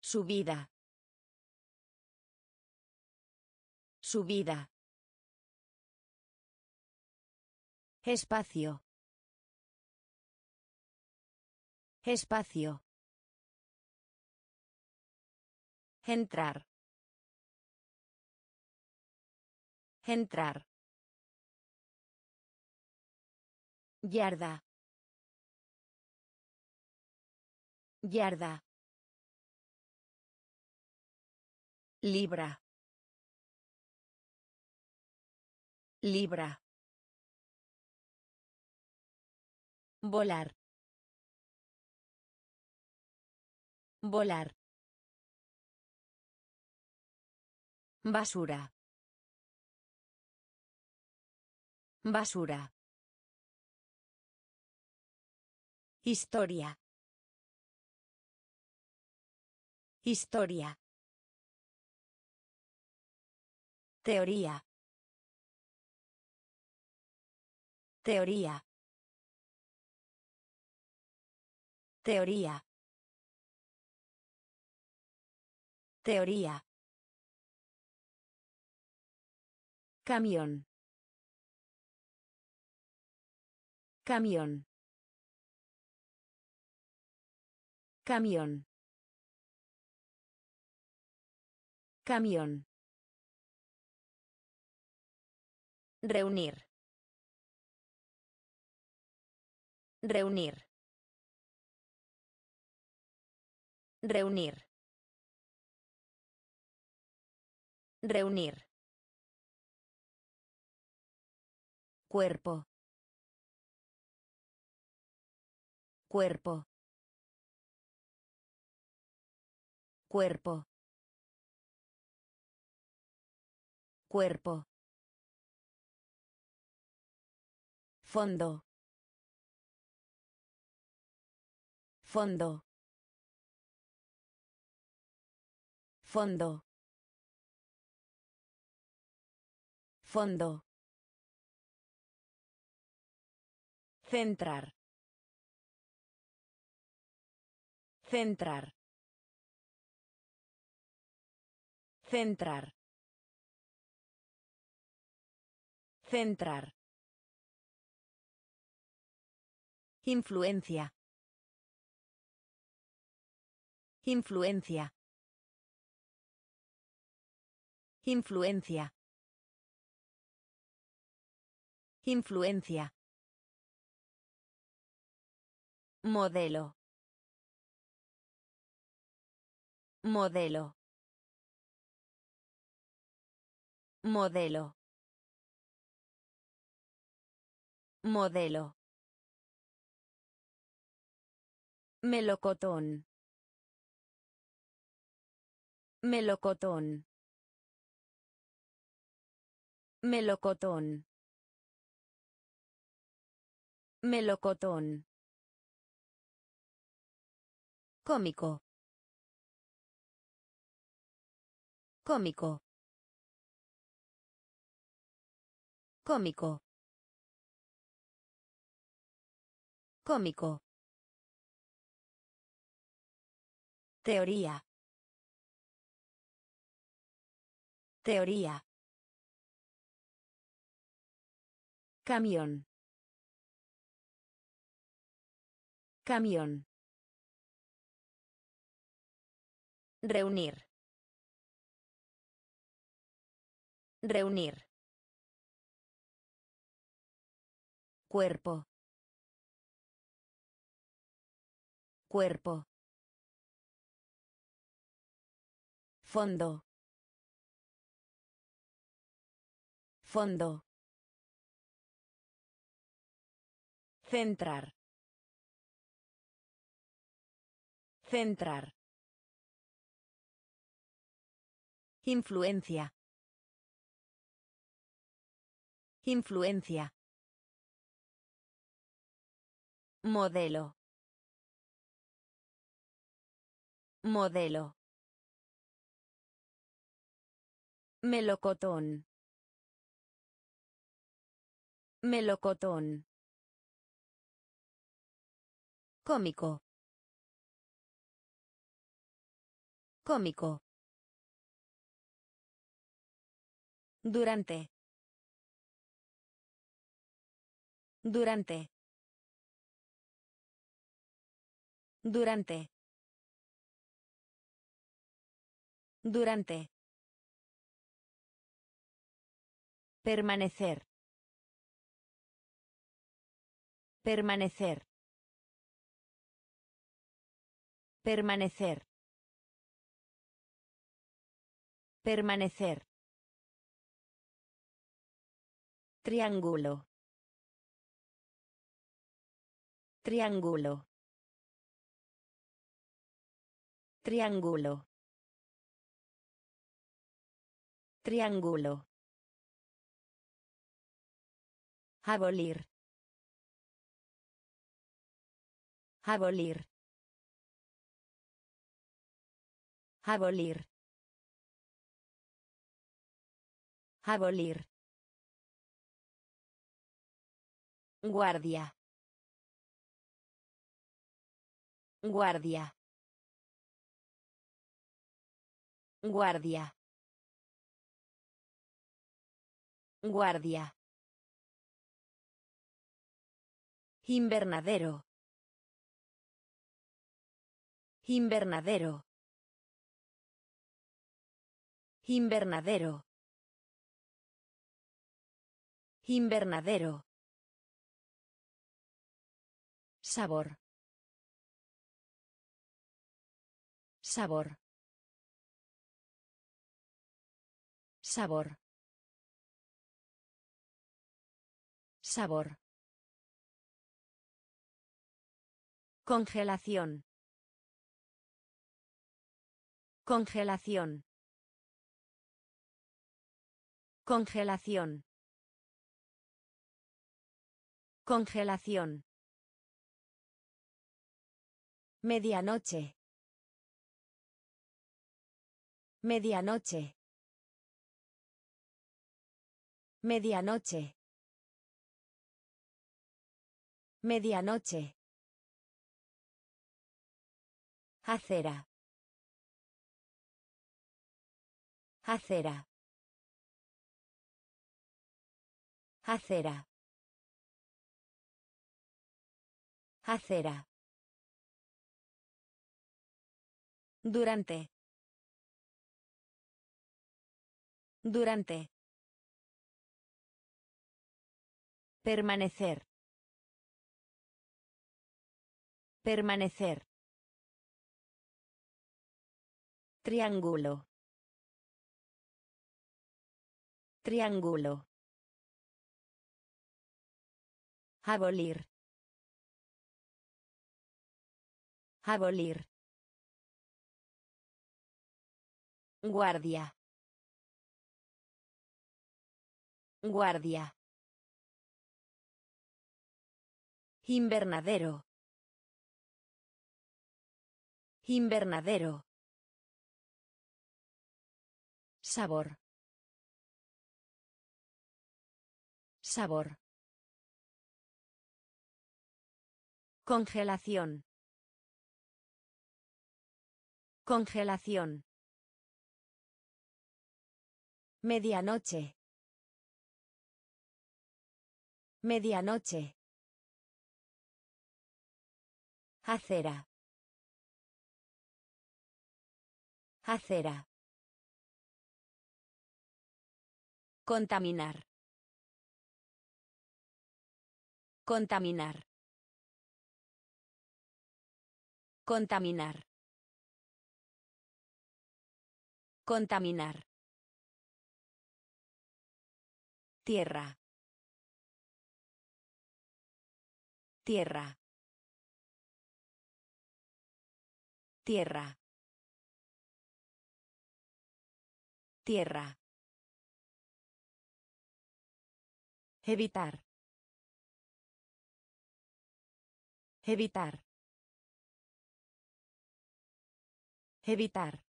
Subida. Subida. Espacio. Espacio. Entrar. Entrar. Yarda. Yarda. Libra. Libra. Volar. Volar. Basura. Basura. Historia. Historia. Teoría. Teoría. Teoría. Teoría. Camión. Camión. Camión. Camión. Reunir. Reunir. Reunir. Reunir. Cuerpo. Cuerpo. Cuerpo. Cuerpo. Fondo. Fondo. Fondo. Fondo. Centrar. Centrar. Centrar. Centrar. Influencia. Influencia. Influencia. Influencia. Modelo. Modelo. Modelo. Modelo. Melocotón. Melocotón. Melocotón. Melocotón. Cómico. Cómico. Cómico. Cómico. Teoría. Teoría. Camión. Camión. Reunir. Reunir. Cuerpo. Cuerpo. Fondo. Fondo. Centrar. Centrar. Influencia. Influencia. Modelo. Modelo. Melocotón. Melocotón. Cómico. Cómico. Durante. Durante. Durante. Durante. Permanecer. Permanecer. Permanecer. Permanecer. Triángulo. Triángulo. Triángulo. Triángulo. Abolir. Abolir. Abolir. Abolir. Guardia. Guardia. Guardia. Guardia. Invernadero. Invernadero. Invernadero. Invernadero. Sabor. Sabor. Sabor. Sabor. Congelación. Congelación. Congelación. Congelación. Medianoche. Medianoche. Medianoche. Medianoche. Acera. Acera. Acera. Acera. Durante. Durante. Permanecer. Permanecer. Triángulo. Triángulo. Abolir. Abolir. Guardia. Guardia. Invernadero. Invernadero. Sabor. Sabor. Congelación. Congelación. Medianoche. Medianoche. Acera. Acera. Contaminar. Contaminar. Contaminar. Contaminar. Tierra. Tierra. Tierra. Tierra. Evitar. Evitar. Evitar.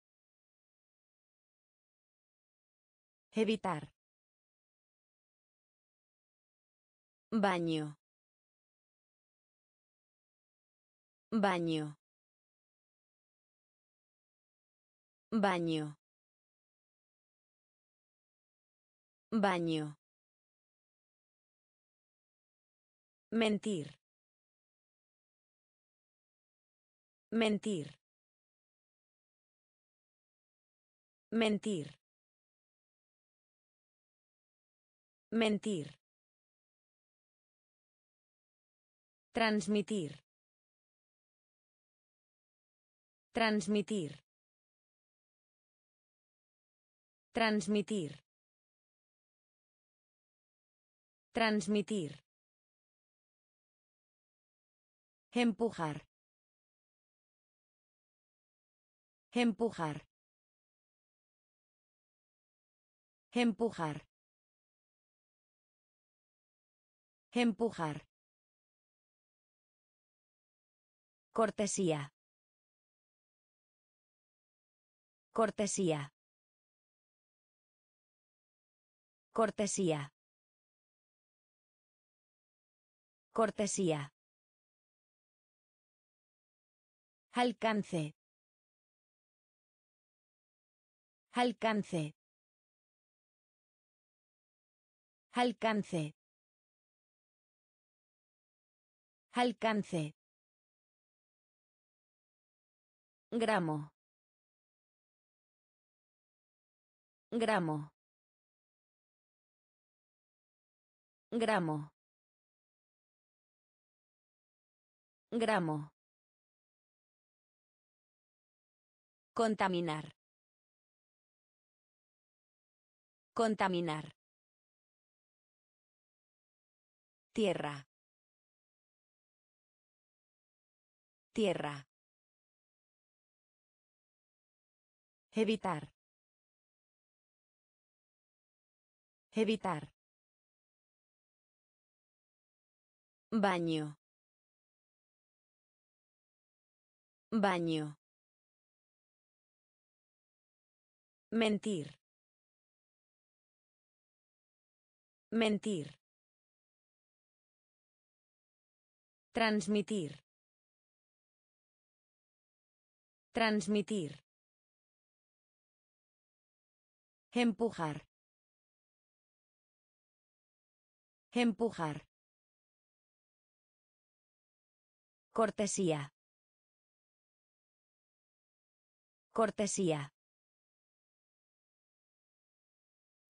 Evitar. Baño. Baño. Baño. Baño. Mentir. Mentir. Mentir. Mentir. Transmitir. Transmitir. Transmitir. Transmitir. Empujar. Empujar. Empujar. Empujar. Cortesía. Cortesía. Cortesía. Cortesía. Alcance. Alcance. Alcance. Alcance. Gramo. Gramo. Gramo. Gramo. Contaminar. Contaminar. Tierra. Tierra. Evitar. Evitar. Baño. Baño. Mentir. Mentir. Transmitir. Transmitir. Empujar. Empujar. Cortesía. Cortesía.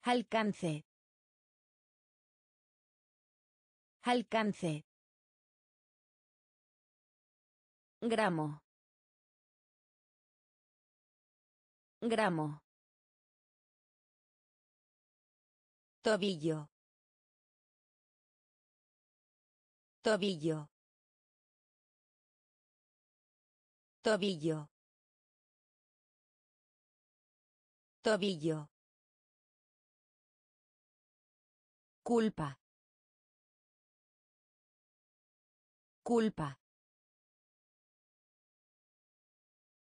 Alcance. Alcance. Gramo. Gramo. Tobillo. Tobillo. Tobillo. Tobillo. Culpa. Culpa.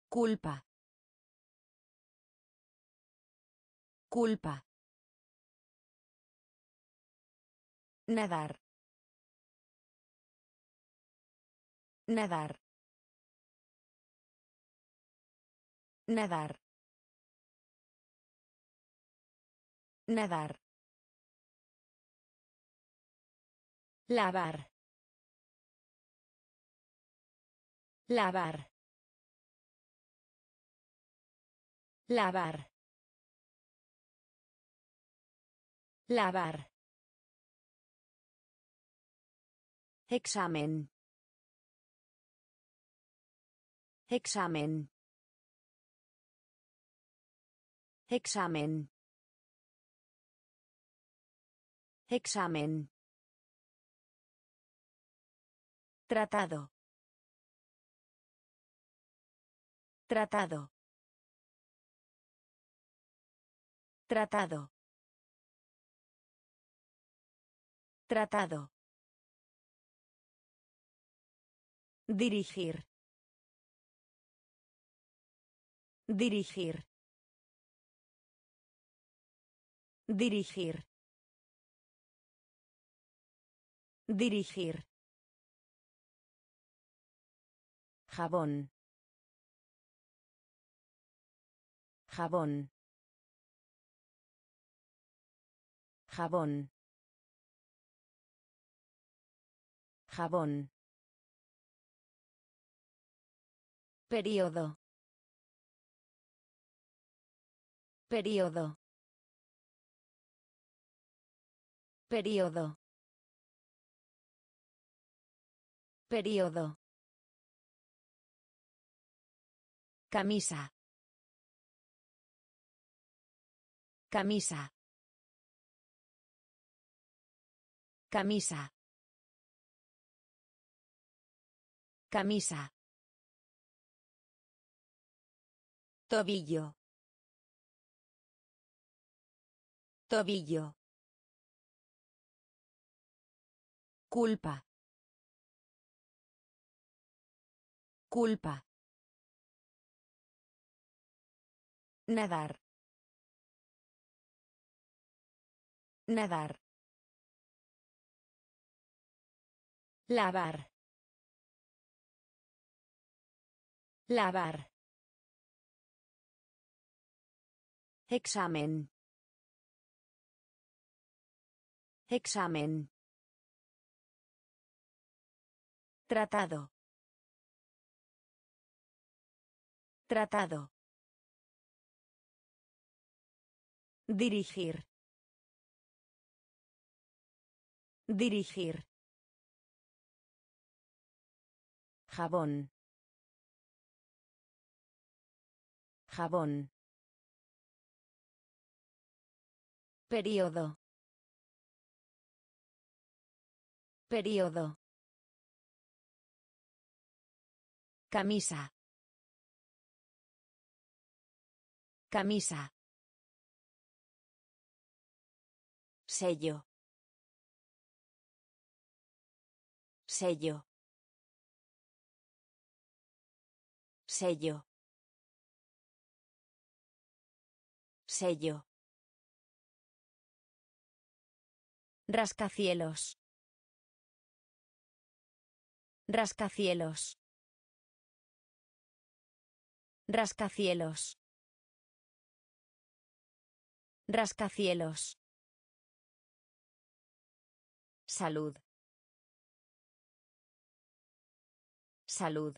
Culpa. Culpa. Nadar. Nadar. Nadar. Nadar. Lavar. Lavar. Lavar. Lavar. Examen. Examen. Examen. Examen. Tratado. Tratado. Tratado. Tratado. Dirigir. Dirigir. Dirigir. Dirigir. Jabón. Jabón. Jabón. Jabón. Periodo. Periodo. Periodo. Periodo. Camisa. Camisa. Camisa. Camisa. Tobillo. Tobillo. Culpa. Culpa. Nadar. Nadar. Lavar. Lavar. Examen. Examen. Tratado. Tratado. Dirigir. Dirigir. Jabón. Jabón. Periodo. Periodo. Camisa. Camisa. Sello. Sello. Sello. Sello. Rascacielos. Rascacielos. Rascacielos. Rascacielos. Salud. Salud.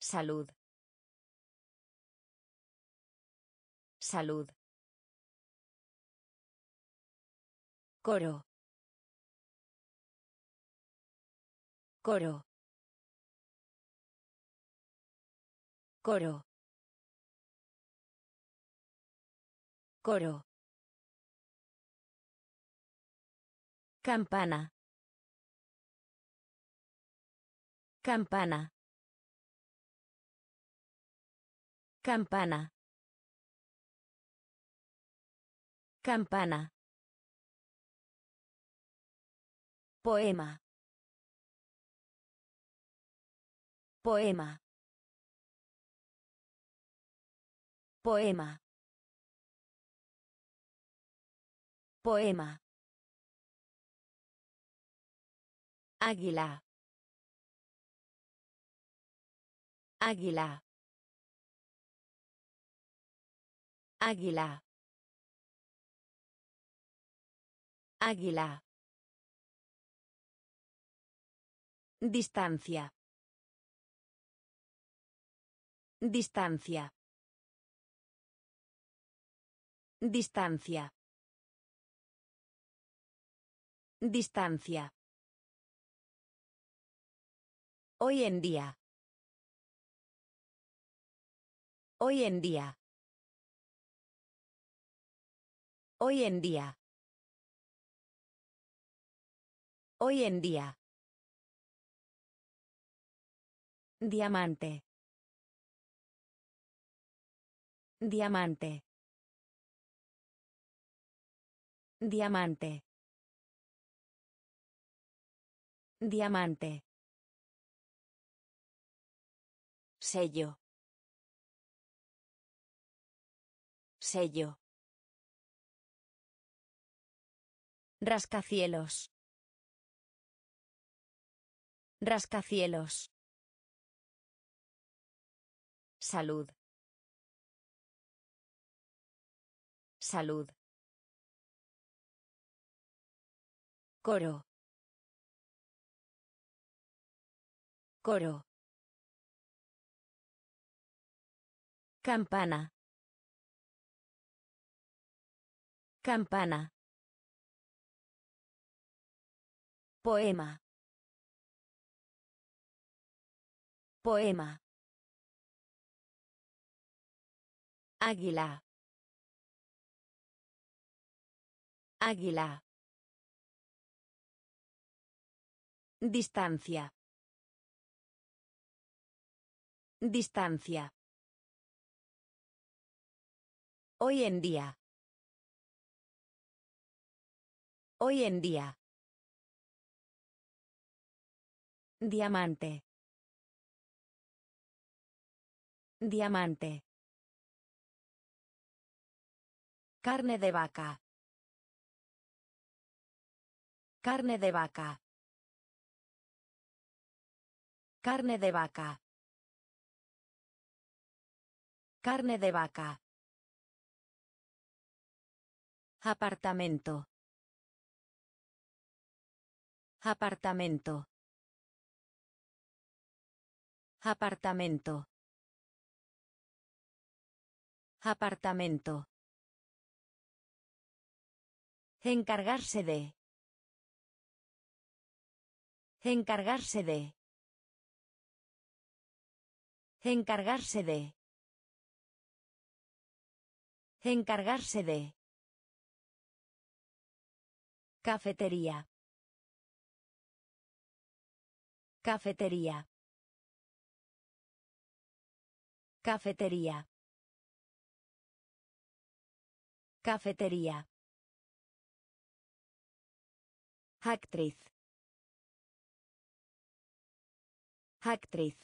Salud. Salud. Coro. Coro. Coro. Coro. Campana. Campana. Campana. Campana. Poema. Poema. Poema. Poema. Águila. Águila. Águila. Águila. Distancia. Distancia. Distancia. Distancia. Hoy en día. Hoy en día. Hoy en día. Hoy en día. Diamante. Diamante. Diamante. Diamante. Sello. Sello. Rascacielos. Rascacielos. Salud. Salud. Coro. Coro. Campana. Campana. Poema. Poema. Águila. Águila. Distancia. Distancia. Hoy en día. Hoy en día. Diamante. Diamante. Carne de vaca. Carne de vaca. Carne de vaca. Carne de vaca. Apartamento. Apartamento. Apartamento. Apartamento. Encargarse de. Encargarse de. Encargarse de. Encargarse de. Cafetería. Cafetería. Cafetería. Cafetería. Actriz. Actriz.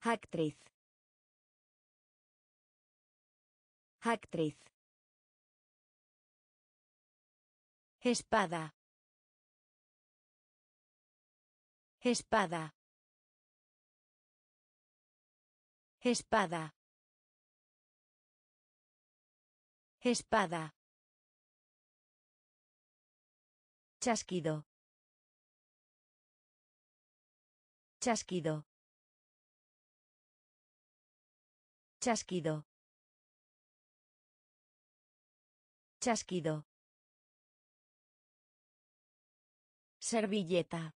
Actriz. Actriz. Espada. Espada. Espada. Espada. Chasquido. Chasquido. Chasquido. Chasquido. Servilleta.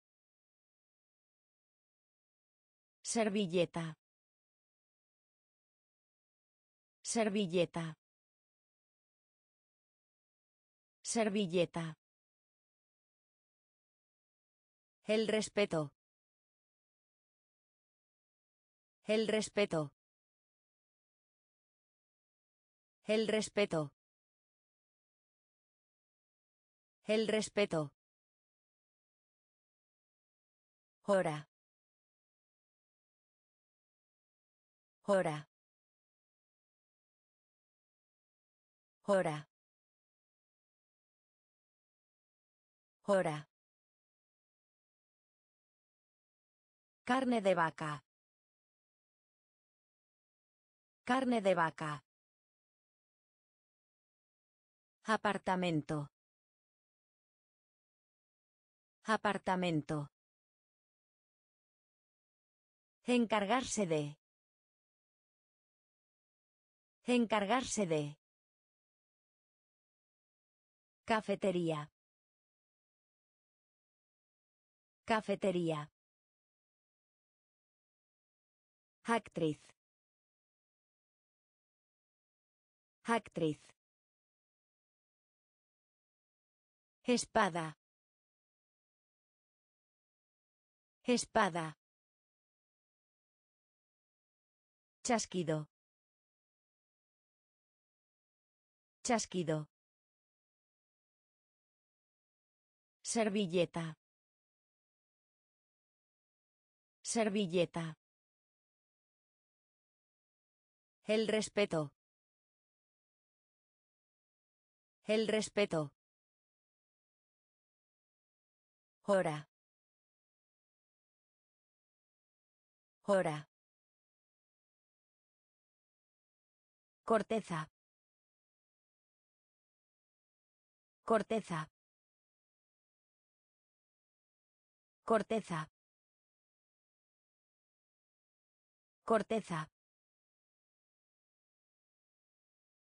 Servilleta. Servilleta. Servilleta. El respeto. El respeto. El respeto. El respeto. Hora. Hora. Hora. Carne de vaca. Carne de vaca. Apartamento. Apartamento. Encargarse de. Encargarse de. Cafetería. Cafetería. Actriz. Actriz. Espada. Espada. Chasquido. Chasquido. Servilleta. Servilleta. El respeto. El respeto. Hora. Hora. Corteza. Corteza. Corteza. Corteza.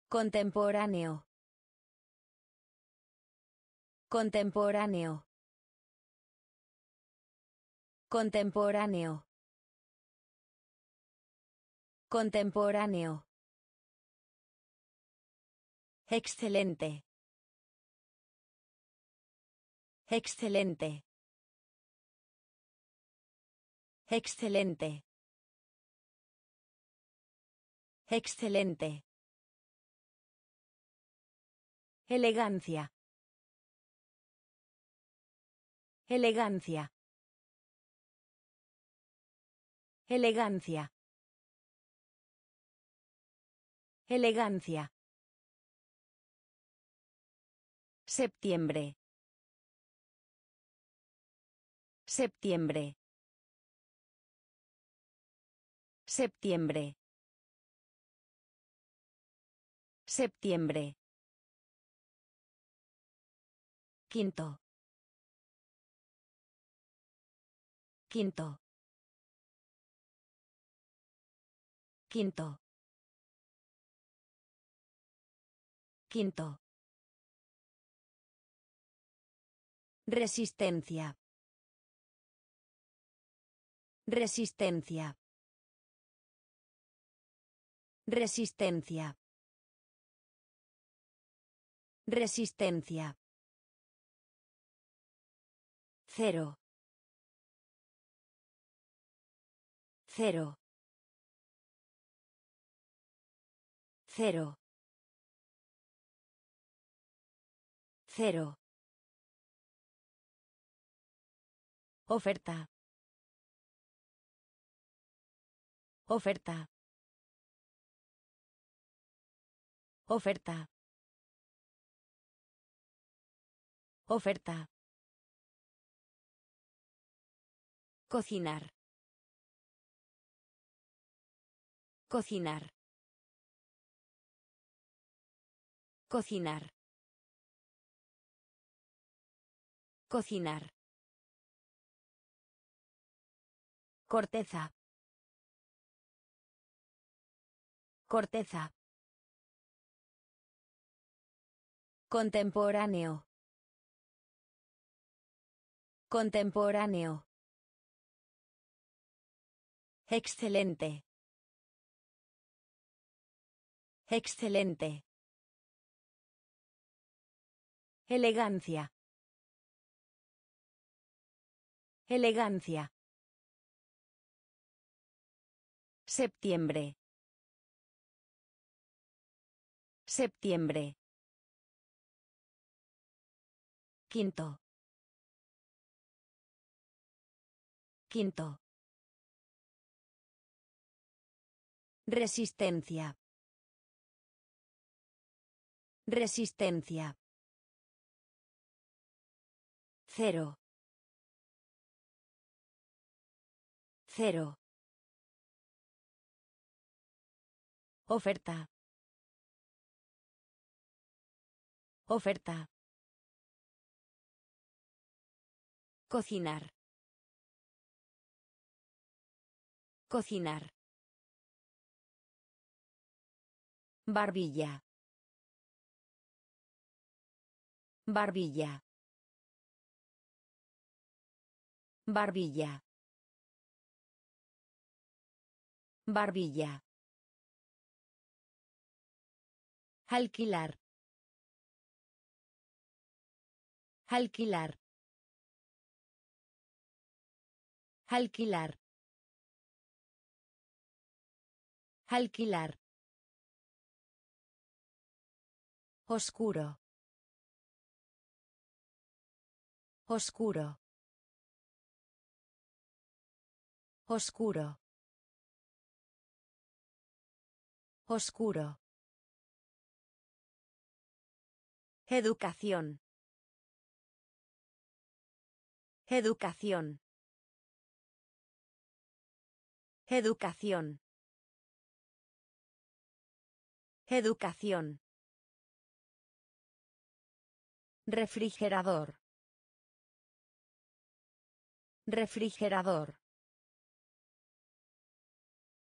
Contemporáneo. Contemporáneo. Contemporáneo. Contemporáneo. Excelente. Excelente. Excelente. Excelente. Elegancia. Elegancia. Elegancia. Elegancia. Septiembre. Septiembre. Septiembre. Septiembre. Quinto. Quinto. Quinto. Quinto. Resistencia. Resistencia. Resistencia. Resistencia. Cero. Cero. Cero. Cero. Oferta. Oferta. Oferta. Oferta. Cocinar. Cocinar. Cocinar. Cocinar. Corteza. Corteza. Contemporáneo. Contemporáneo. Excelente. Excelente. Elegancia. Elegancia. Septiembre. Septiembre. Quinto. Quinto. Resistencia. Resistencia. Cero. Cero. Oferta. Oferta. Cocinar. Cocinar. Barbilla. Barbilla. Barbilla. Barbilla. Alquilar. Alquilar. Alquilar. Alquilar. Oscuro. Oscuro. Oscuro. Oscuro. Educación. Educación. Educación. Educación. Refrigerador. Refrigerador.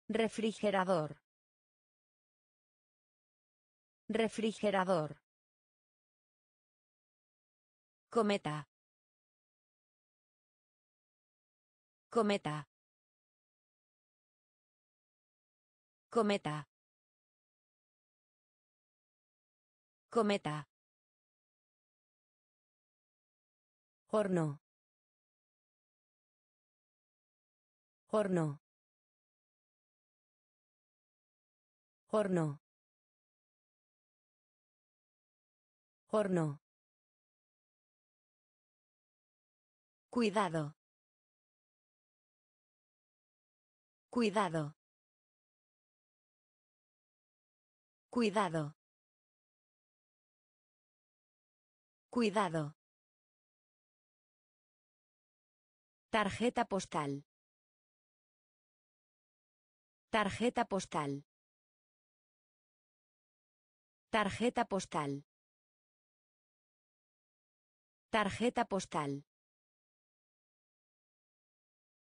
Refrigerador. Refrigerador. Cometa. Cometa. Cometa. Cometa. Horno. Horno. Horno. Horno. Cuidado. Cuidado. Cuidado. Cuidado. Tarjeta postal. Tarjeta postal. Tarjeta postal. Tarjeta postal.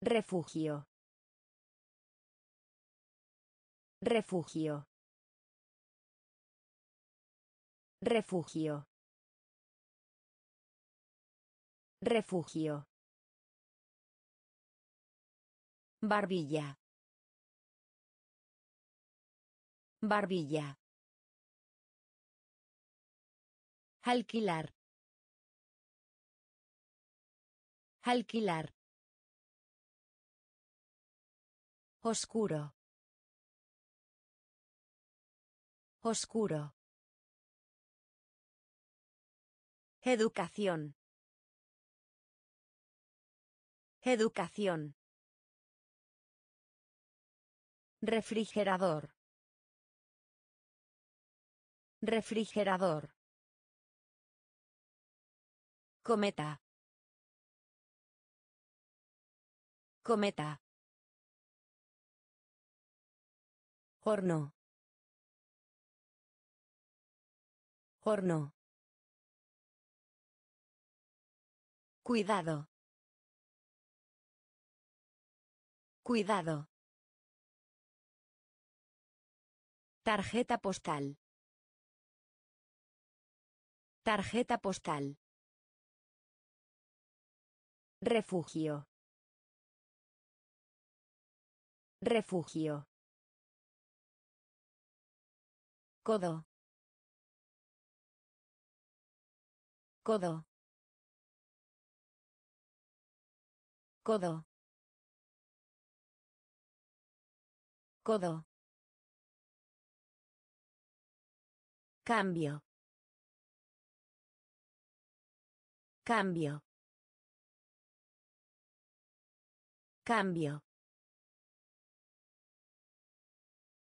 Refugio. Refugio. Refugio. Refugio. Barbilla. Barbilla. Alquilar. Alquilar. Oscuro. Oscuro. Educación. Educación. Refrigerador. Refrigerador. Cometa. Cometa. Horno. Horno. Cuidado. Cuidado. Tarjeta postal. Tarjeta postal. Refugio. Refugio. Codo. Codo. Codo. Codo. Cambio. Cambio. Cambio.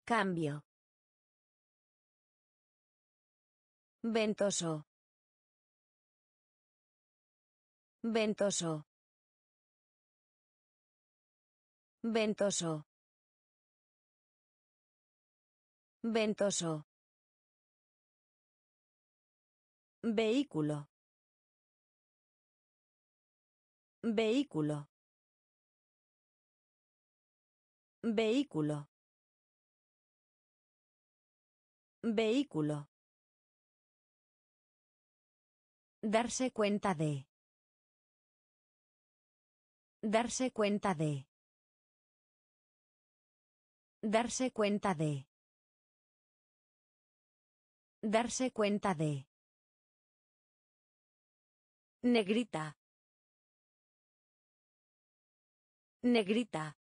Cambio. Ventoso. Ventoso. Ventoso. Ventoso. Vehículo. Vehículo. Vehículo. Vehículo. Darse cuenta de. Darse cuenta de. Darse cuenta de. Darse cuenta de. Negrita. Negrita.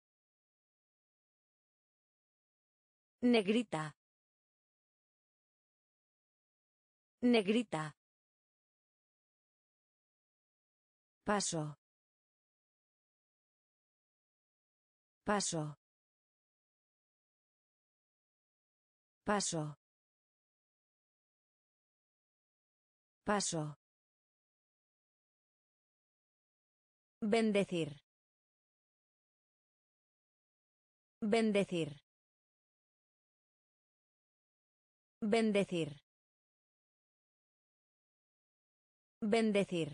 Negrita. Negrita. Paso. Paso. Paso. Paso. Bendecir. Bendecir. Bendecir. Bendecir.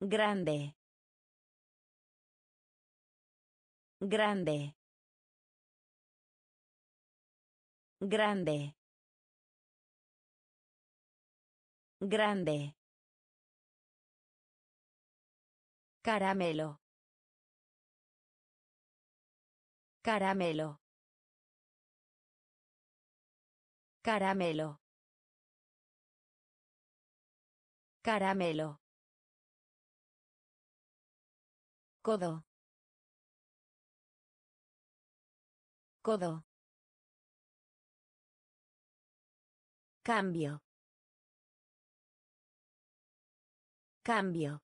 Grande. Grande. Grande. Grande. Caramelo. Caramelo. Caramelo. Caramelo. Codo. Codo. Cambio. Cambio.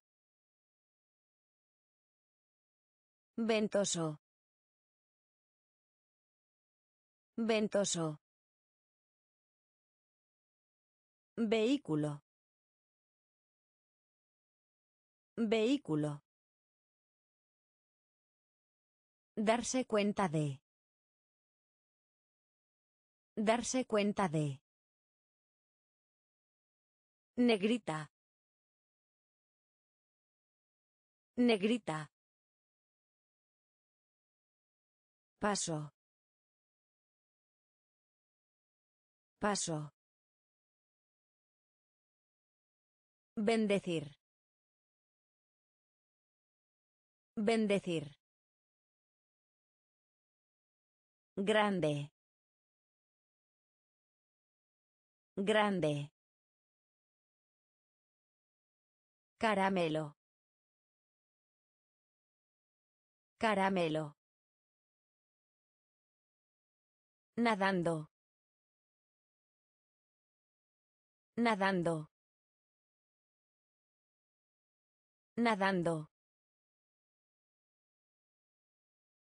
Ventoso. Ventoso. Vehículo. Vehículo. Darse cuenta de. Darse cuenta de. Negrita. Negrita. Paso. Paso. Bendecir. Bendecir. Grande. Grande. Caramelo. Caramelo. Nadando. Nadando. Nadando.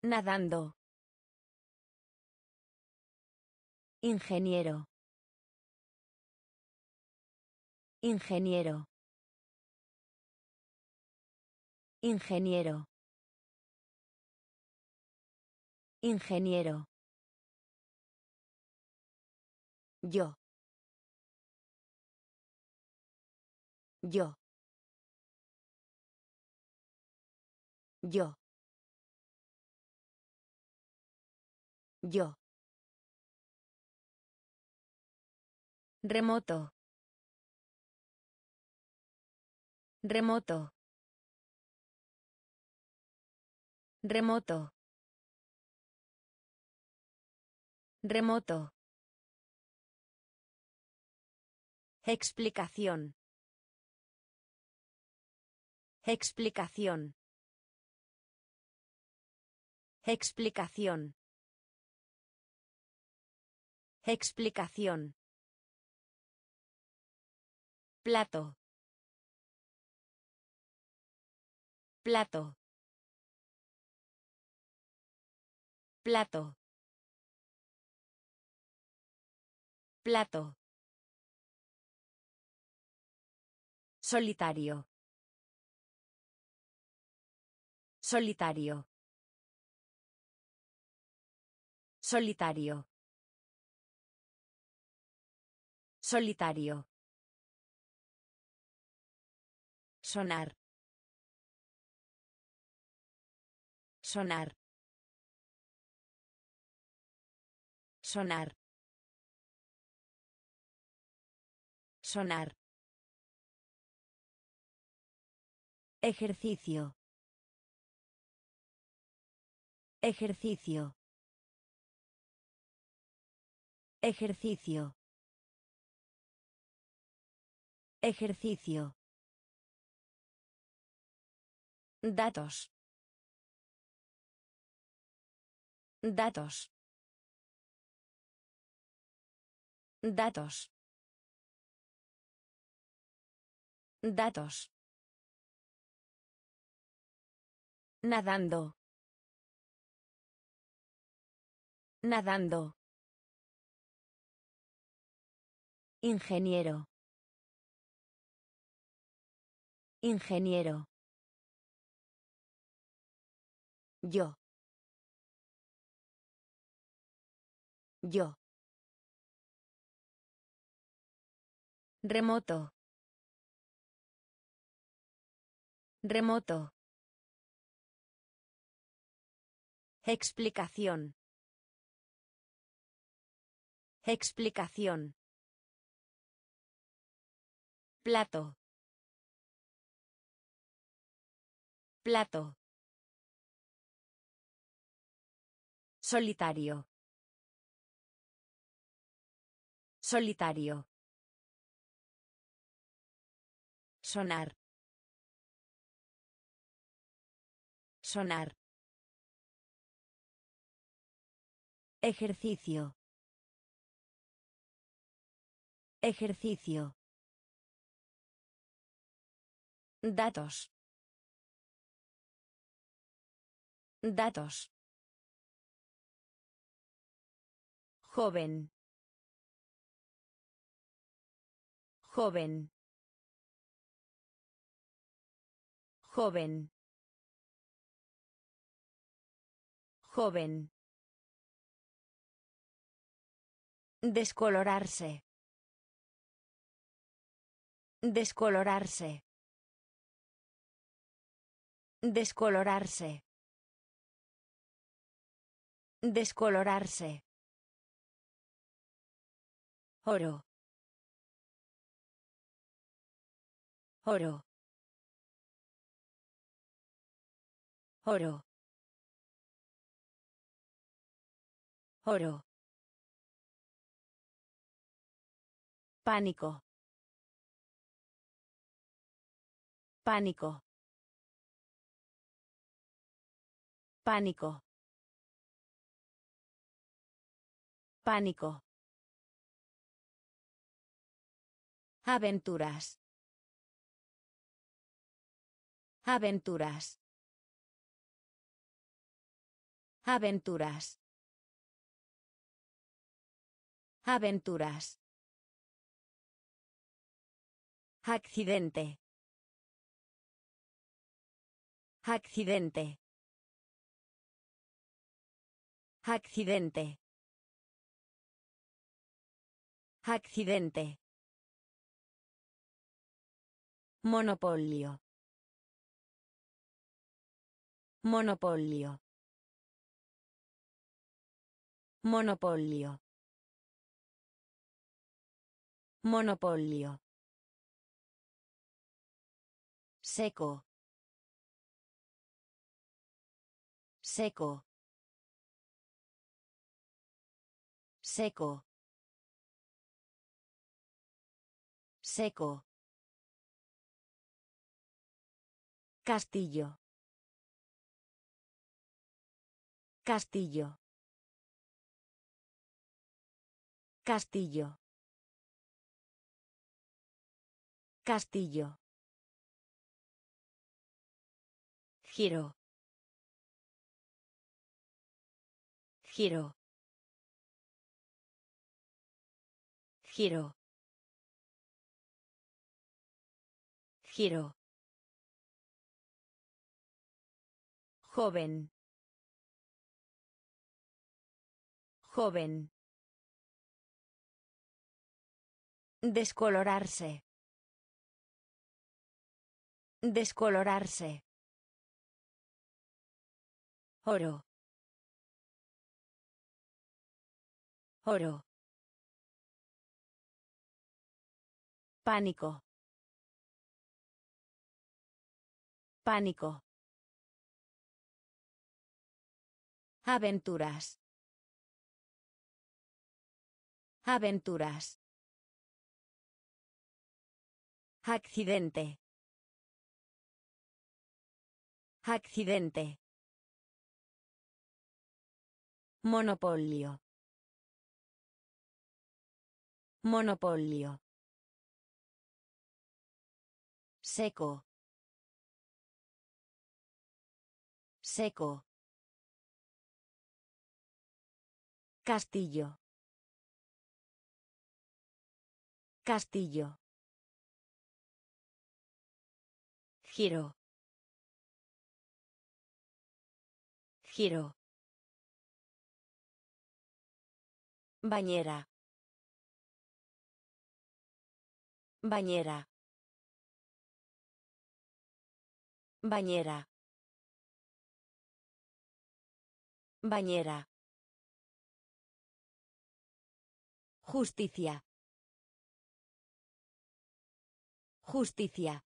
Nadando. Ingeniero. Ingeniero. Ingeniero. Ingeniero. Yo. Yo. Yo. Yo. Remoto. Remoto. Remoto. Remoto. Explicación. Explicación. Explicación. Explicación. Plato. Plato. Plato. Plato. Solitario. Solitario. Solitario. Solitario. Sonar. Sonar. Sonar. Sonar. Ejercicio. Ejercicio. Ejercicio. Ejercicio. Datos. Datos. Datos. Datos. Nadando. Nadando. Ingeniero. Ingeniero. Yo. Yo. Remoto. Remoto. Explicación. Explicación. Plato. Plato. Solitario. Solitario. Sonar. Sonar. Ejercicio. Ejercicio. Datos. Datos. Joven. Joven. Joven. Joven. Descolorarse. Descolorarse. Descolorarse. Descolorarse. Oro. Oro. Oro. Oro. Pánico. Pánico. Pánico. Pánico. Aventuras. Aventuras. Aventuras. Aventuras. Accidente. Accidente. Accidente. Accidente. Monopolio. Monopolio. Monopolio. Monopolio. Seco. Seco. Seco. Seco. Castillo. Castillo. Castillo. Castillo. Giro. Giro. Giro. Giro. Joven. Joven. Descolorarse. Descolorarse. Oro. Oro. Pánico. Pánico. Aventuras. Aventuras. Accidente. Accidente. Monopolio. Monopolio. Seco. Seco. Castillo. Castillo. Giro. Giro. Bañera. Bañera. Bañera. Bañera. Justicia. Justicia.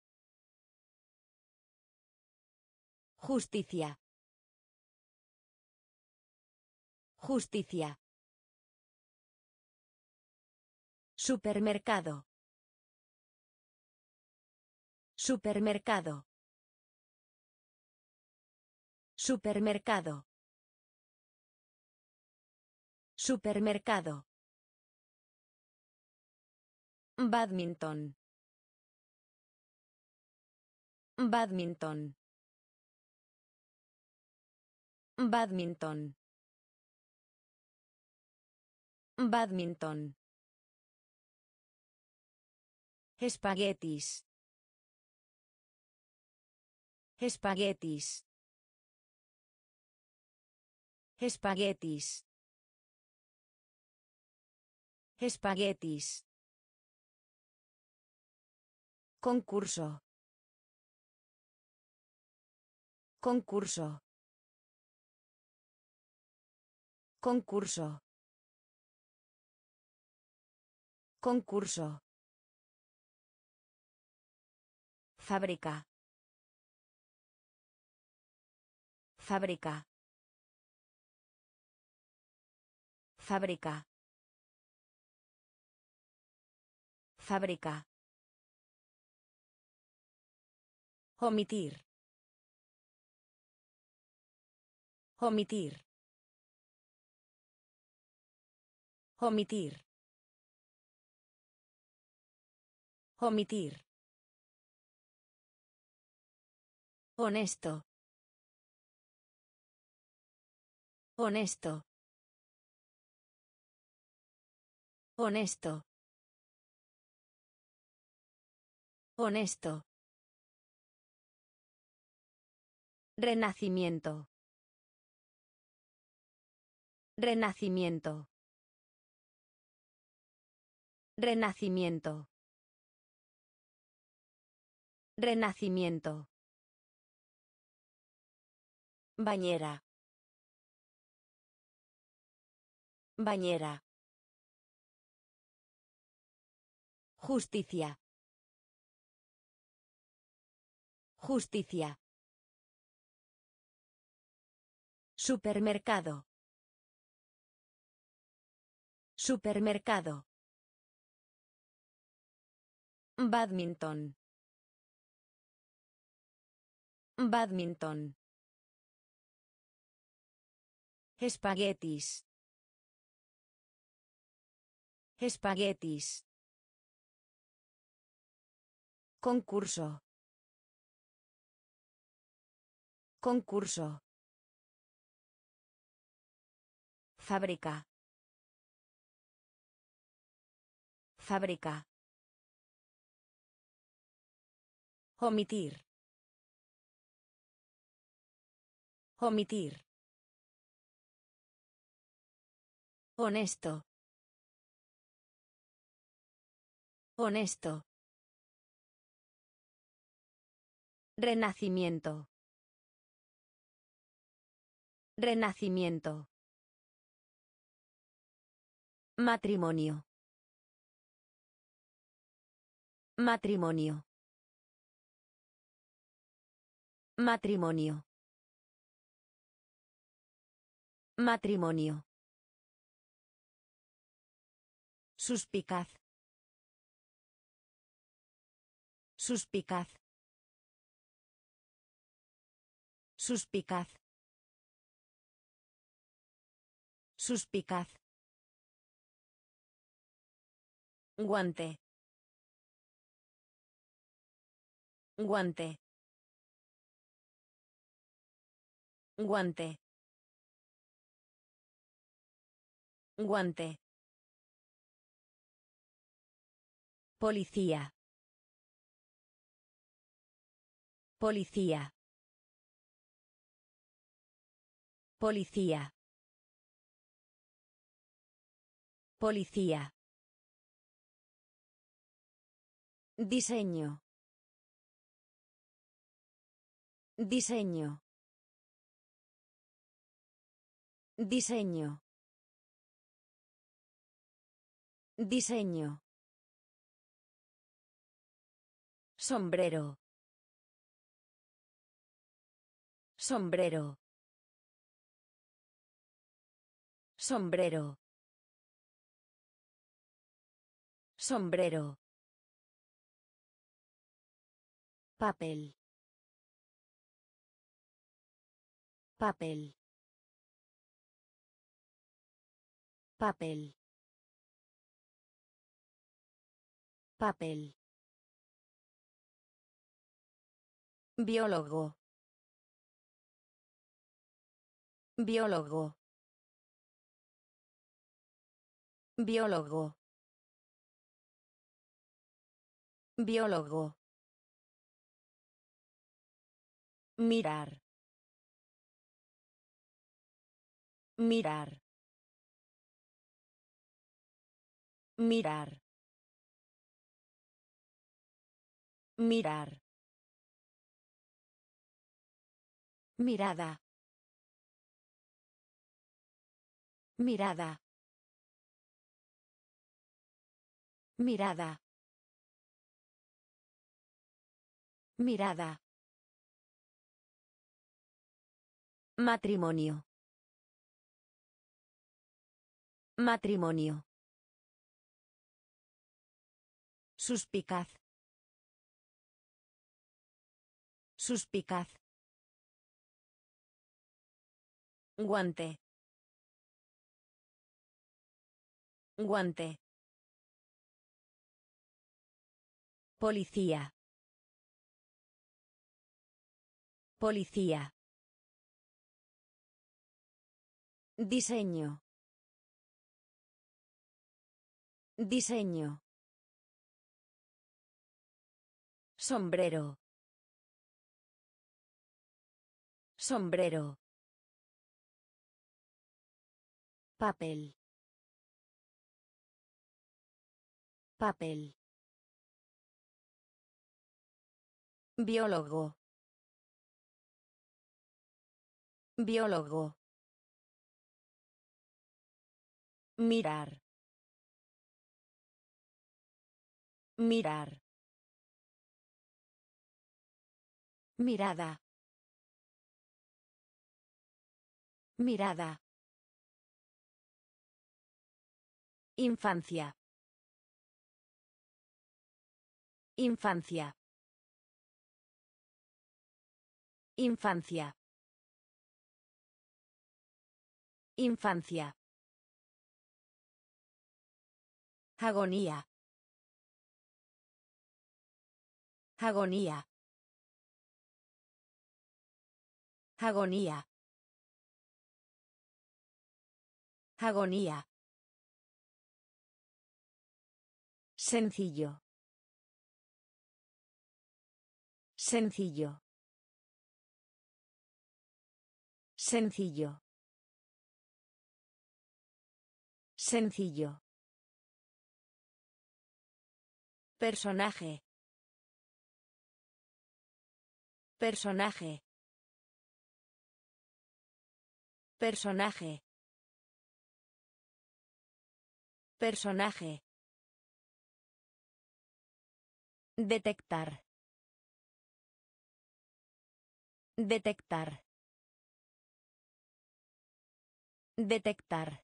Justicia. Justicia. Supermercado. Supermercado. Supermercado. Supermercado. Badminton. Badminton. Badminton. Badminton. Espaguetis. Espaguetis. Espaguetis. Espaguetis. Concurso. Concurso. Concurso. Concurso. Fábrica. Fábrica. Fábrica. Fábrica. Omitir. Omitir. Omitir. Honesto. Honesto. Honesto. Honesto. Renacimiento. Renacimiento. Renacimiento. Renacimiento. Bañera. Bañera. Justicia. Justicia. Supermercado. Supermercado. Badminton. Badminton. Espaguetis. Espaguetis. Concurso. Concurso. Fábrica. Fábrica. Omitir. Honesto. Honesto. Renacimiento. Renacimiento. Matrimonio. Matrimonio. Matrimonio. Matrimonio. Suspicaz. Suspicaz. Suspicaz. Suspicaz. Guante. Guante. Guante. Guante. Policía. Policía. Policía. Policía. Diseño. Diseño. Diseño. Diseño. Sombrero. Sombrero. Sombrero. Sombrero. Papel. Papel. Papel. Papel. Biólogo. Biólogo. Biólogo. Biólogo. Mirar. Mirar. Mirar. Mirar. Mirada. Mirada. Mirada. Mirada. Matrimonio. Matrimonio. Suspicaz. Suspicaz. Guante. Guante. Policía. Policía. Diseño. Diseño. Sombrero. Sombrero. Papel. Papel. Biólogo. Biólogo. Mirar. Mirar. Mirada. Mirada. Infancia. Infancia. Infancia. Infancia. Agonía. Agonía. Agonía. Agonía. Sencillo. Sencillo. Sencillo. Sencillo. Personaje. Personaje. Personaje. Personaje. Detectar. Detectar. Detectar.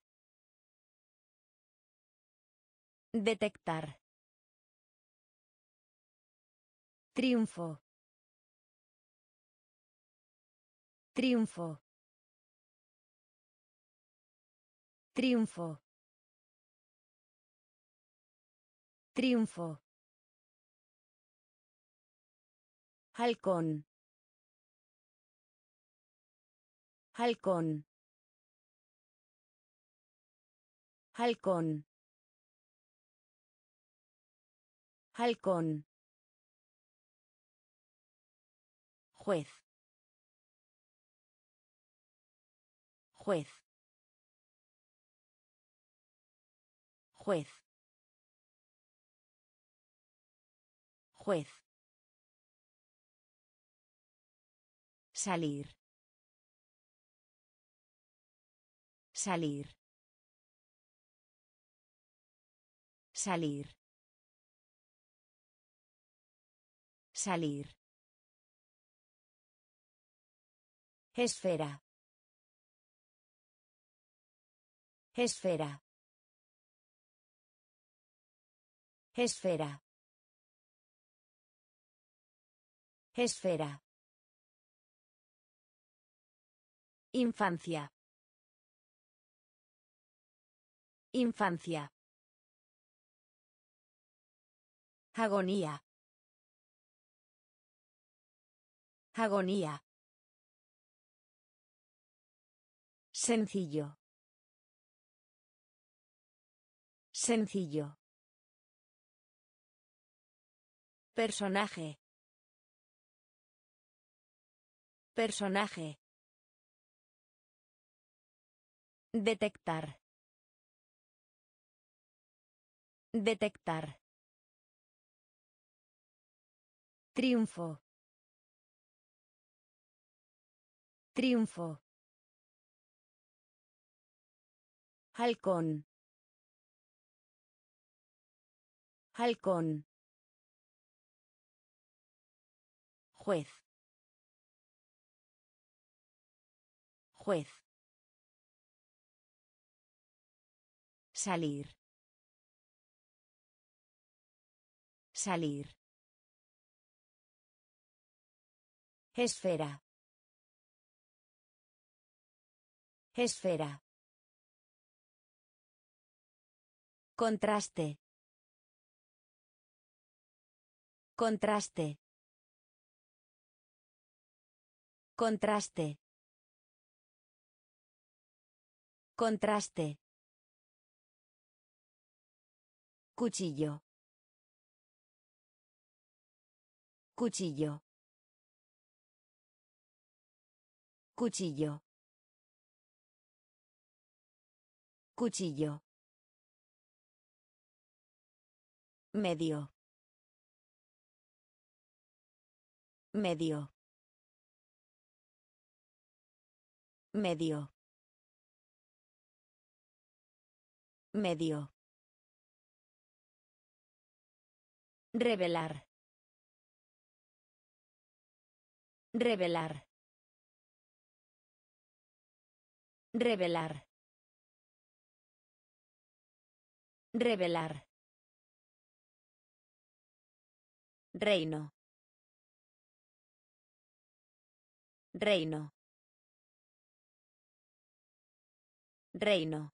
Detectar. Triunfo. Triunfo. Triunfo. Triunfo. Halcón. Halcón. Halcón. Halcón. Juez. Juez. Juez. Juez. Salir. Salir. Salir. Salir. Esfera. Esfera. Esfera. Esfera. Infancia. Infancia. Agonía. Agonía. Sencillo. Sencillo. Personaje. Personaje. Detectar. Detectar. Triunfo. Triunfo. Halcón. Halcón. Juez. Juez. Salir. Salir. Esfera. Esfera. Contraste. Contraste. Contraste. Contraste. Cuchillo. Cuchillo. Cuchillo. Cuchillo. Medio. Medio. Medio. Medio. Revelar. Revelar. Revelar. Revelar. Reino. Reino. Reino.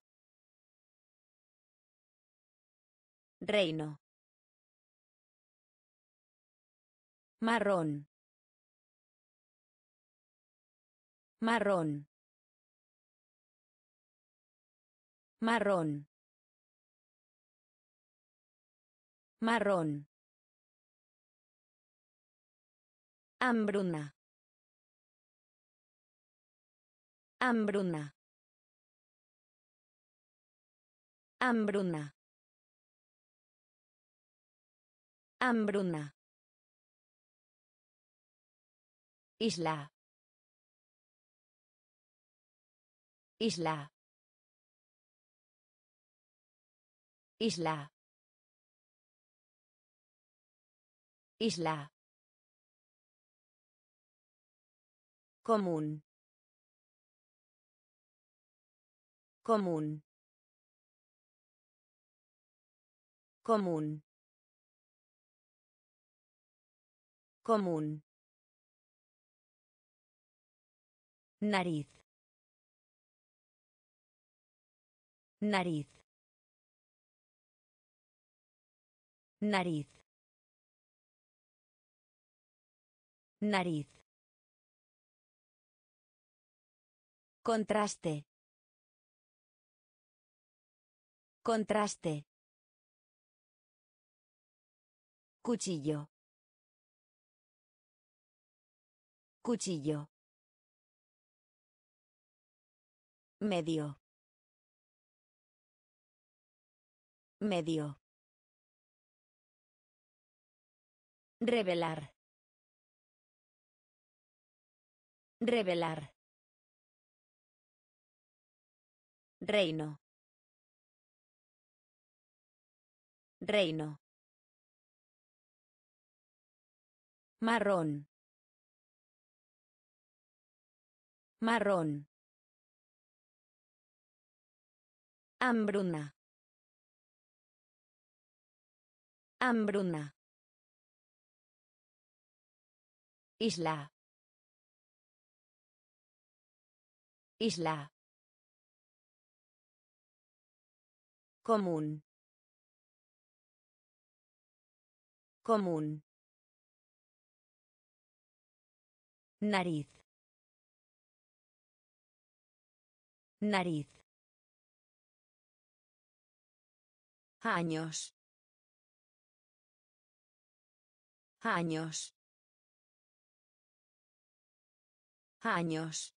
Reino. Marrón. Marrón. Marrón. Marrón. Hambruna. Hambruna. Hambruna. Hambruna. Isla. Isla. Isla. Isla. Común. Común. Común. Común. Nariz. Nariz. Nariz. Nariz. Contraste. Contraste. Cuchillo. Cuchillo. Medio. Medio. Revelar. Revelar. Reino. Reino. Marrón. Marrón. Hambruna. Hambruna. Isla. Isla. Común. Común. Nariz. Nariz. Años. Años. Años.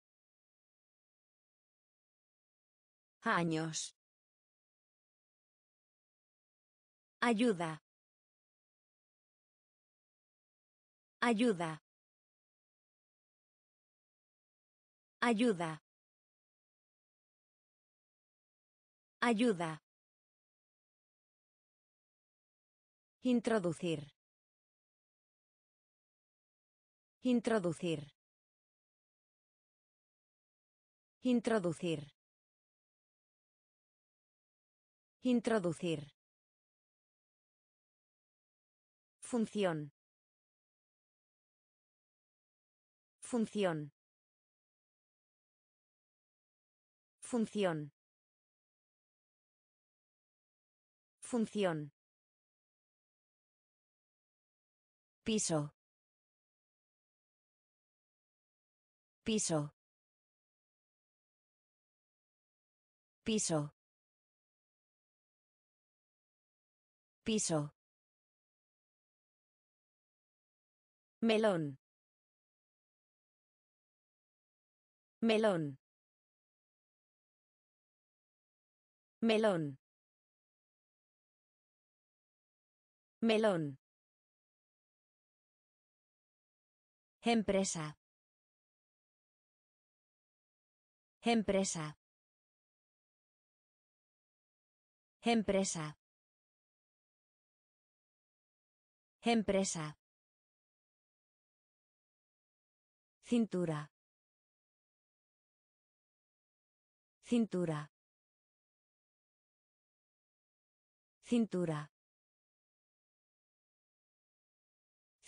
Años. Ayuda. Ayuda. Ayuda. Ayuda. Introducir. Introducir. Introducir. Introducir. Función. Función. Función. Función. Piso. Piso. Piso. Piso. Melón. Melón. Melón. Melón. Empresa. Empresa. Empresa. Empresa. Cintura. Cintura. Cintura.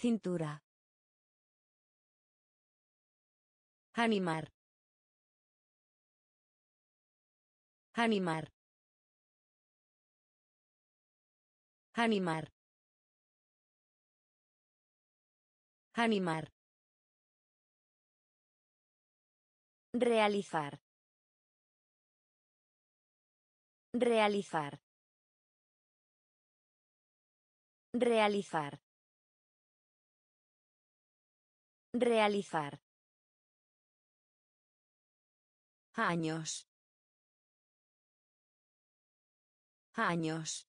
Cintura. Animar. Animar. Animar. Animar. Realizar. Realizar. Realizar. Realizar. Años. Años.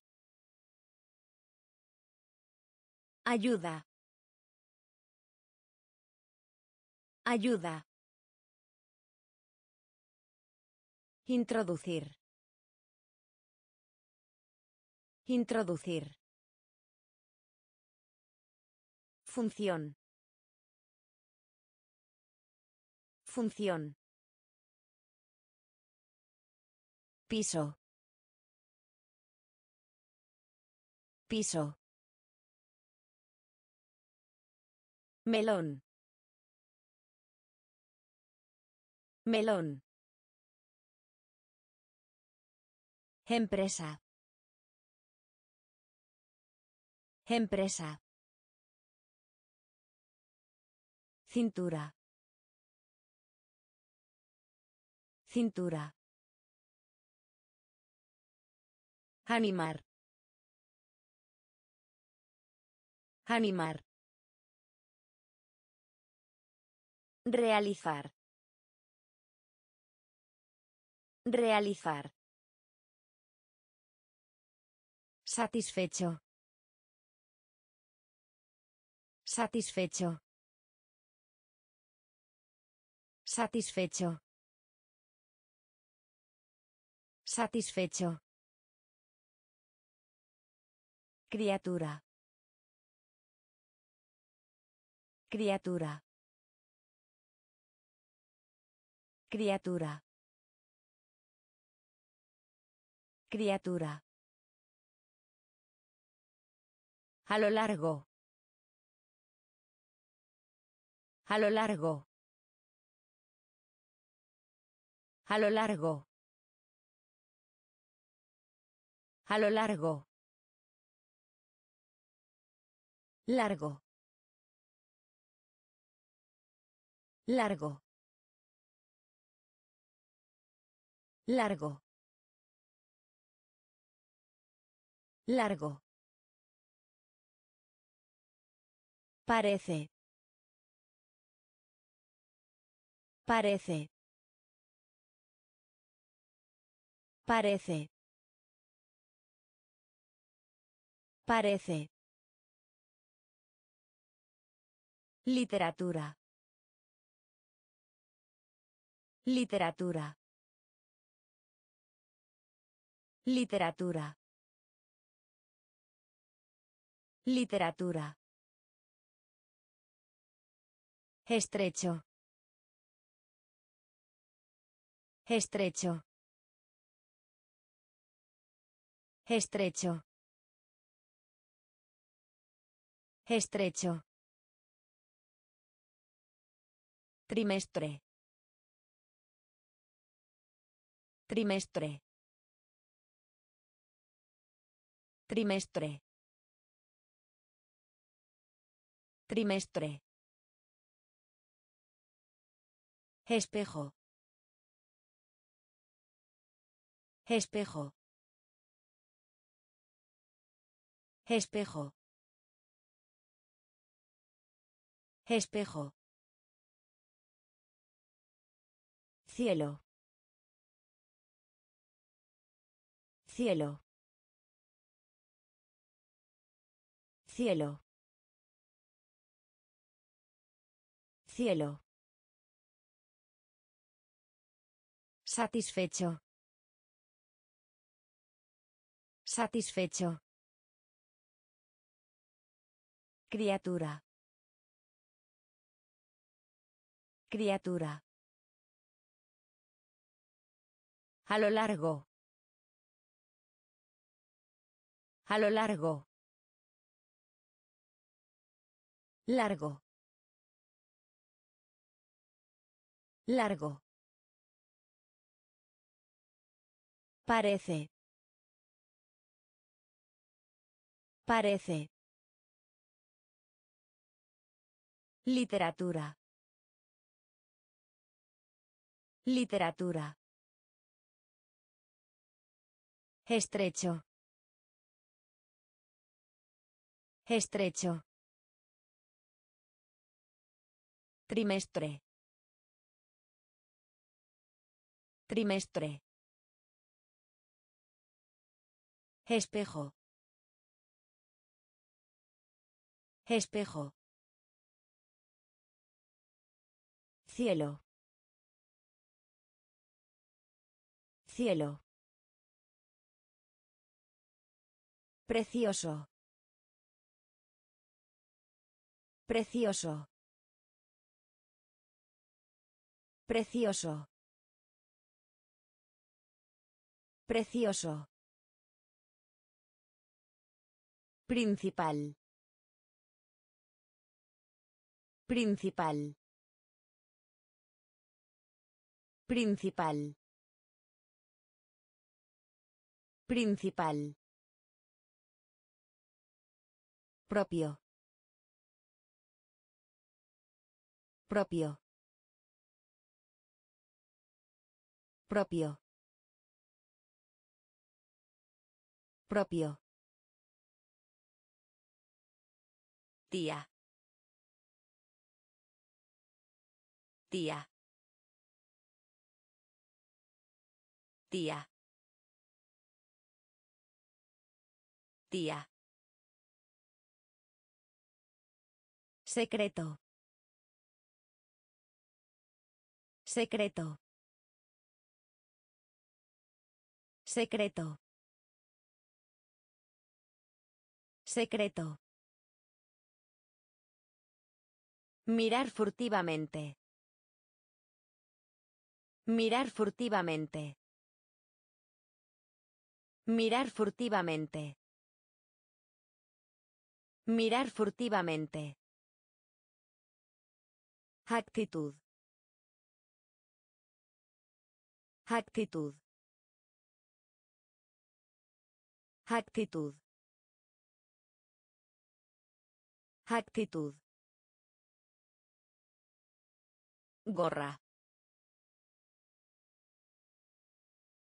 Ayuda. Ayuda. Introducir. Introducir. Función. Función. Piso. Piso. Melón. Melón. Empresa. Empresa. Cintura. Cintura. Animar. Animar. Realizar. Realizar. Satisfecho. Satisfecho. Satisfecho. Satisfecho. Criatura. Criatura. Criatura. Criatura. A lo largo. A lo largo. A lo largo. A lo largo. Largo. Largo. Largo. Largo. Parece. Parece. Parece. Parece. Literatura. Literatura. Literatura. Literatura. Estrecho. Estrecho. Estrecho. Estrecho. Trimestre. Trimestre. Trimestre. Trimestre. Espejo. Espejo. Espejo. Espejo. Cielo. Cielo. Cielo. Cielo. Satisfecho. Satisfecho. Criatura. Criatura. A lo largo. A lo largo. Largo. Largo. Parece. Parece. Literatura. Literatura. Estrecho. Estrecho. Trimestre. Trimestre. Espejo. Espejo. Cielo. Cielo. Precioso. Precioso. Precioso. Precioso. Principal. Principal. Principal. Principal. Propio. Propio. Propio. Propio. Tía. Tía. Tía. Secreto. Secreto. Secreto. Secreto. Mirar furtivamente. Mirar furtivamente. Mirar furtivamente. Mirar furtivamente. Actitud. Actitud. Actitud. Actitud. Gorra.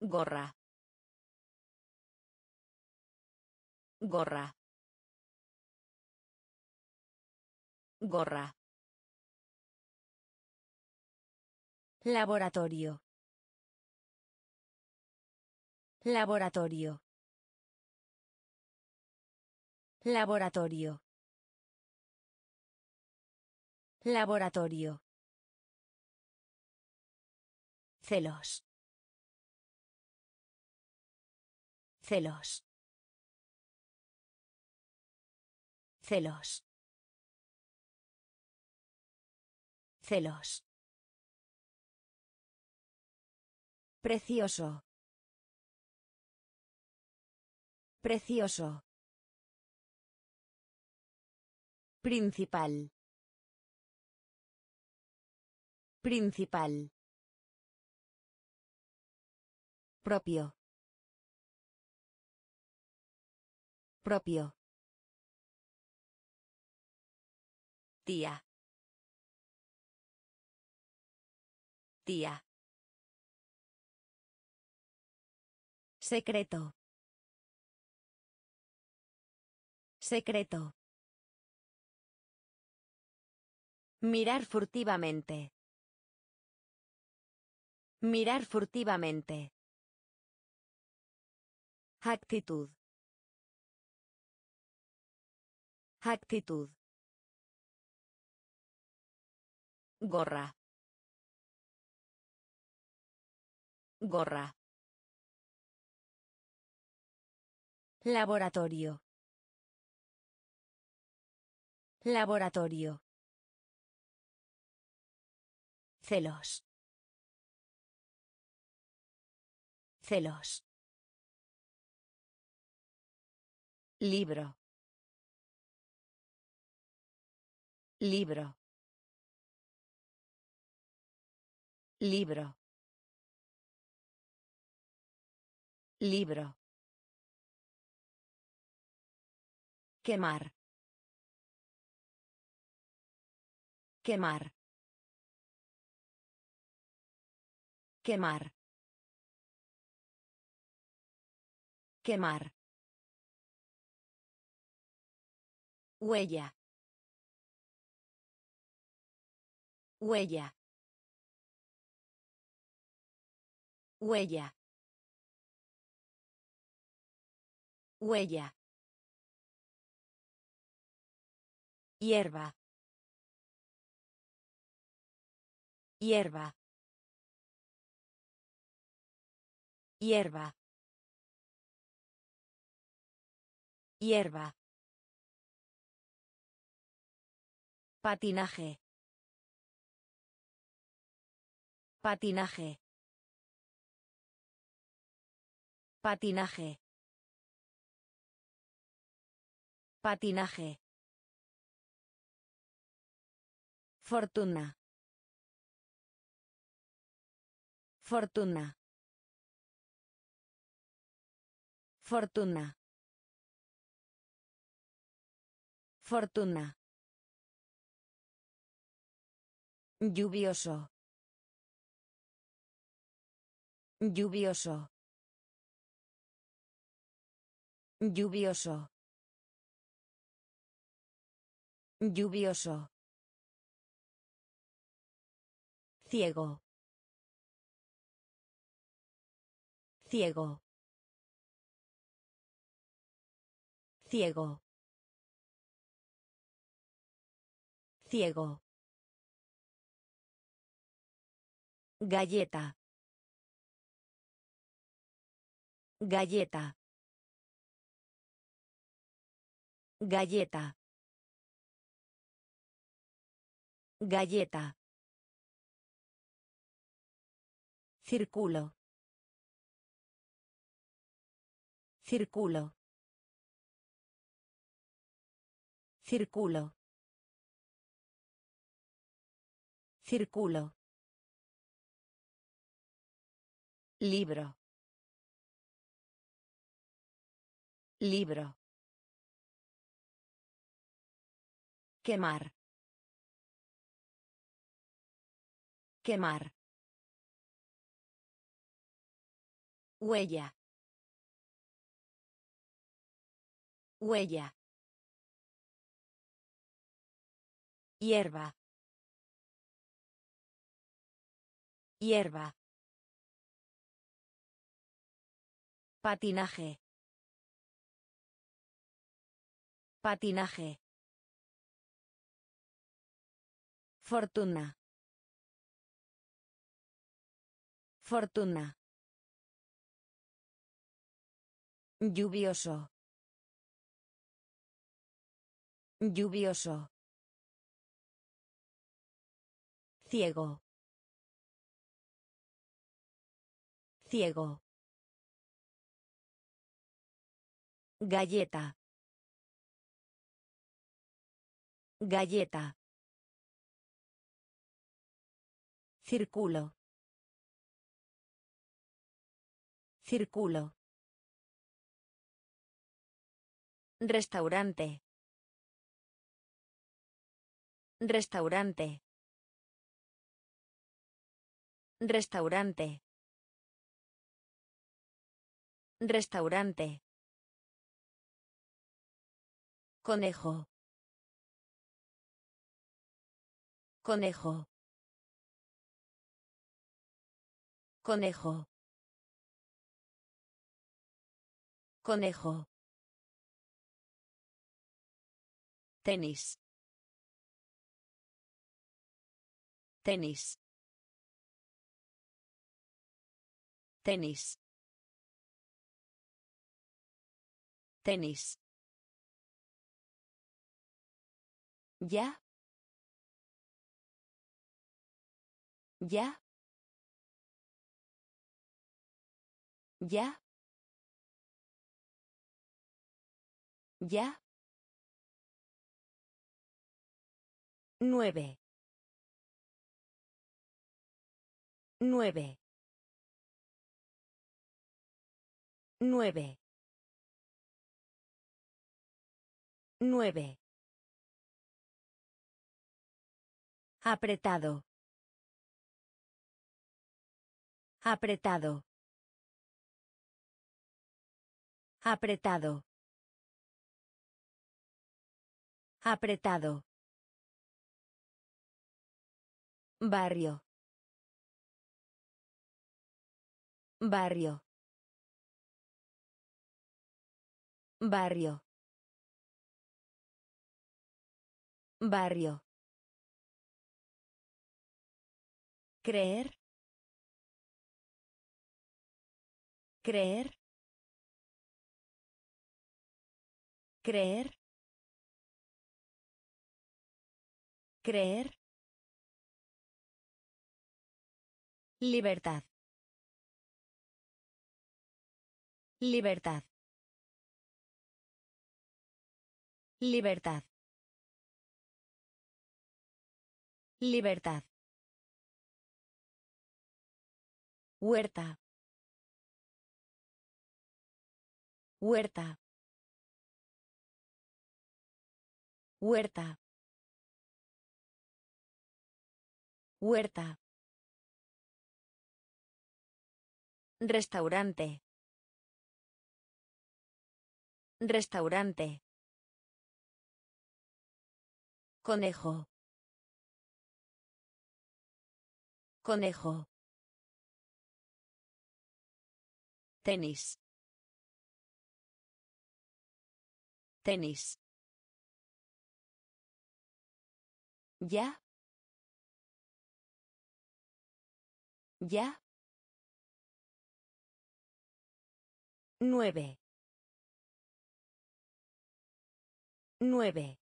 Gorra. Gorra. Gorra. Laboratorio. Laboratorio. Laboratorio. Laboratorio. Celos. Celos. Celos. Celos. Precioso. Precioso. Principal. Principal. Propio. Propio. Tía. Secreto. Secreto. Mirar furtivamente. Mirar furtivamente. Actitud. Actitud. Gorra. Gorra. Laboratorio. Laboratorio. Celos. Celos. Libro. Libro. Libro. Libro. Quemar. Quemar. Quemar. Quemar. Huella. Huella. Huella. Huella. Hierba. Hierba. Hierba. Hierba. Patinaje. Patinaje. Patinaje. Patinaje. Fortuna. Fortuna. Fortuna. Fortuna. Lluvioso. Lluvioso. Lluvioso. Lluvioso. Ciego. Ciego. Ciego. Ciego. Galleta. Galleta. Galleta. Galleta. Círculo. Círculo. Círculo. Círculo. Libro. Libro. Quemar. Quemar. Huella. Huella. Hierba. Hierba. Patinaje. Patinaje. Fortuna. Fortuna. Lluvioso. Lluvioso. Ciego. Ciego. Galleta. Galleta. Círculo. Círculo. Restaurante. Restaurante. Restaurante. Restaurante. Conejo. Conejo. Conejo. Conejo. Tenis. Tenis. Tenis. Tenis. Ya. Ya. Ya. Ya. Nueve. Nueve. Nueve. Nueve. Apretado. Apretado. Apretado. Apretado. Barrio. Barrio. Barrio. Barrio. Creer. Creer. Creer. Creer. Libertad. Libertad. Libertad. Libertad. Huerta. Huerta. Huerta. Huerta. Restaurante. Restaurante. Conejo. Conejo. Tenis. Tenis. Ya. Ya. Nueve. Nueve.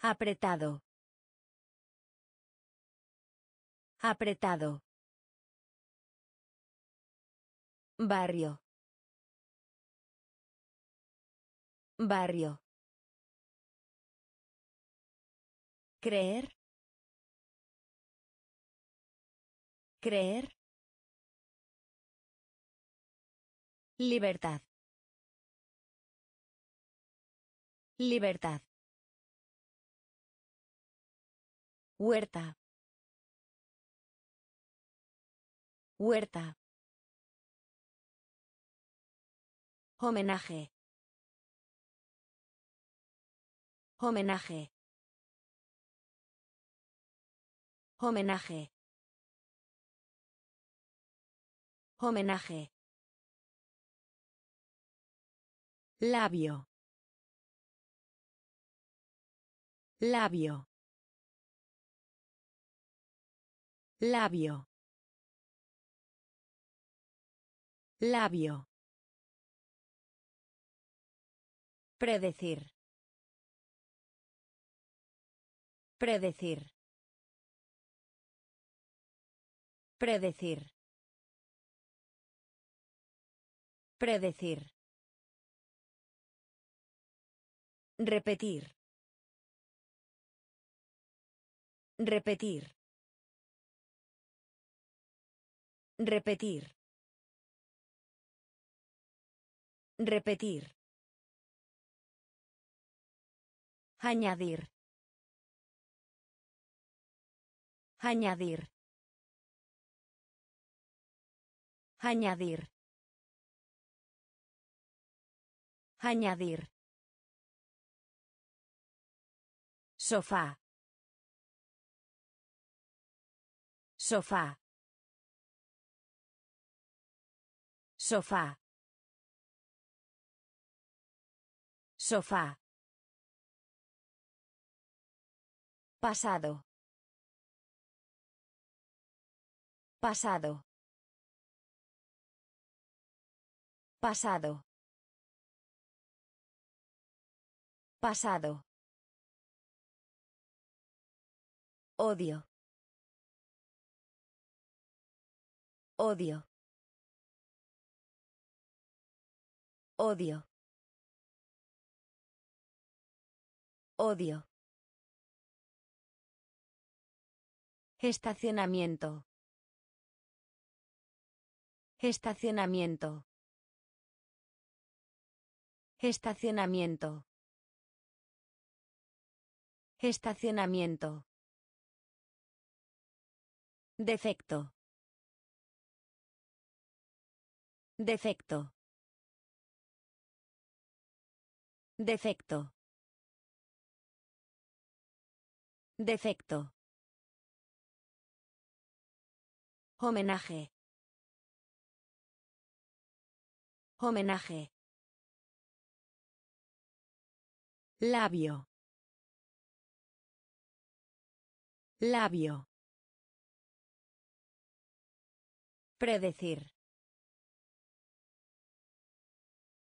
Apretado. Apretado. Barrio. Barrio. Creer. Creer. Libertad. Libertad. Huerta. Huerta. Homenaje. Homenaje. Homenaje. Homenaje. Labio. Labio. Labio. Labio. Predecir. Predecir. Predecir. Predecir. Repetir. Repetir. Repetir. Repetir. Añadir. Añadir. Añadir. Añadir. Sofá. Sofá. Sofá. Sofá. Pasado. Pasado. Pasado. Pasado. Odio. Odio. Odio. Odio. Estacionamiento. Estacionamiento. Estacionamiento. Estacionamiento. Defecto. Defecto. Defecto. Defecto. Homenaje. Homenaje. Labio. Labio. Predecir.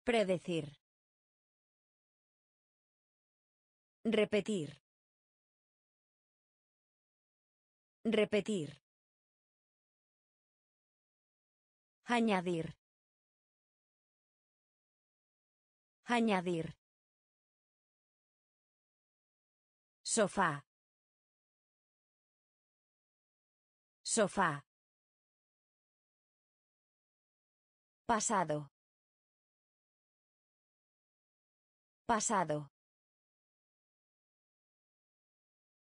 Predecir. Repetir. Repetir. Añadir. Añadir. Sofá. Sofá. Pasado. Pasado.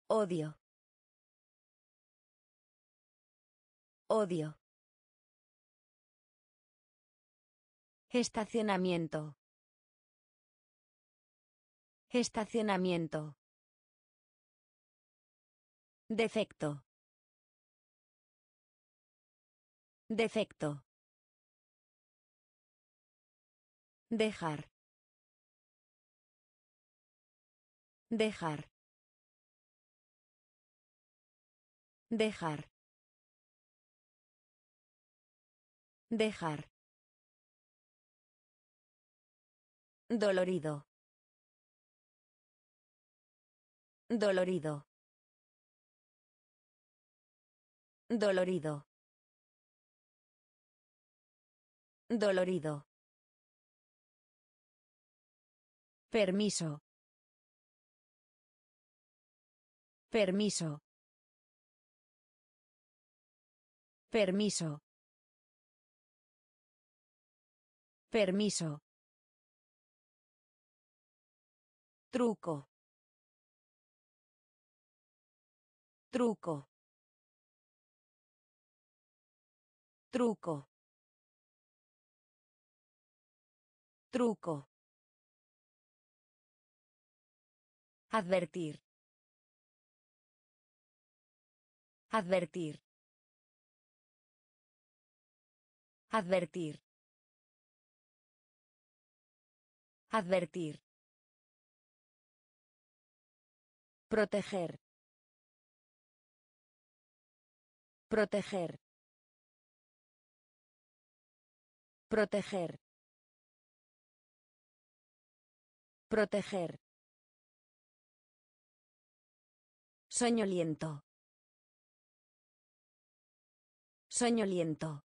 Odio. Odio. Estacionamiento. Estacionamiento. Defecto. Defecto. Dejar. Dejar. Dejar. Dejar. Dolorido. Dolorido. Dolorido. Dolorido. Permiso. Permiso. Permiso. Permiso. Truco. Truco. Truco. Truco. Advertir. Advertir. Advertir. Advertir. Proteger. Proteger. Proteger. Proteger. Soñoliento. Soñoliento.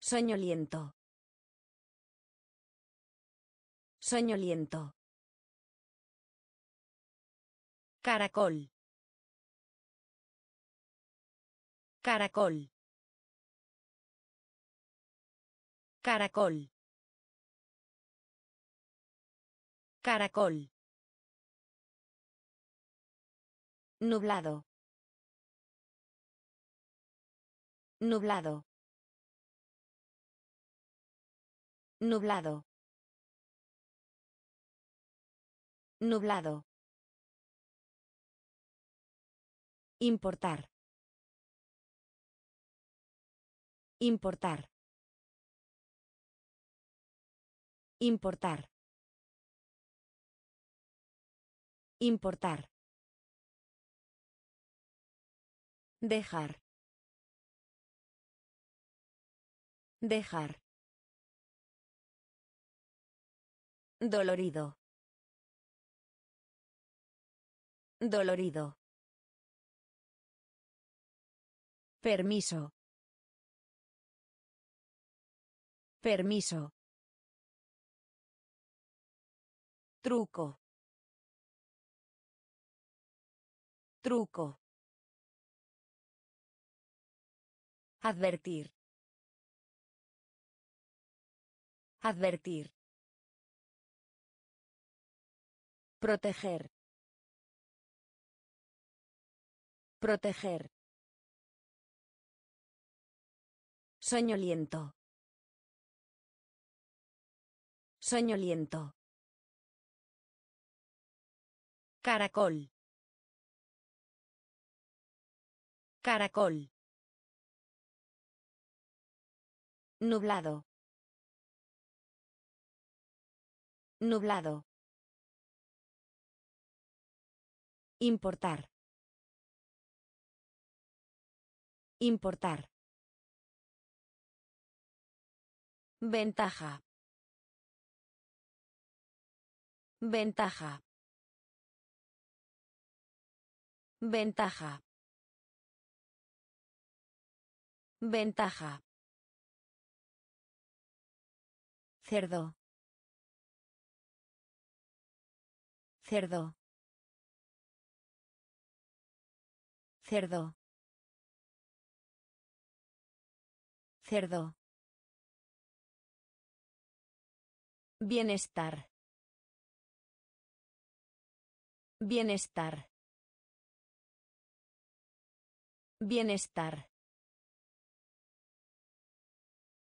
Soñoliento. Soñoliento. Caracol. Caracol. Caracol. Caracol. Nublado. Nublado. Nublado. Nublado. Importar. Importar. Importar. Importar. Dejar. Dejar. Dolorido. Dolorido. Permiso. Permiso. Truco. Truco. Advertir. Advertir. Proteger. Proteger. Soñoliento. Soñoliento. Caracol. Caracol. Nublado. Nublado. Importar. Importar. Ventaja. Ventaja. Ventaja. Ventaja. Cerdo. Cerdo. Cerdo. Cerdo. Bienestar. Bienestar. Bienestar.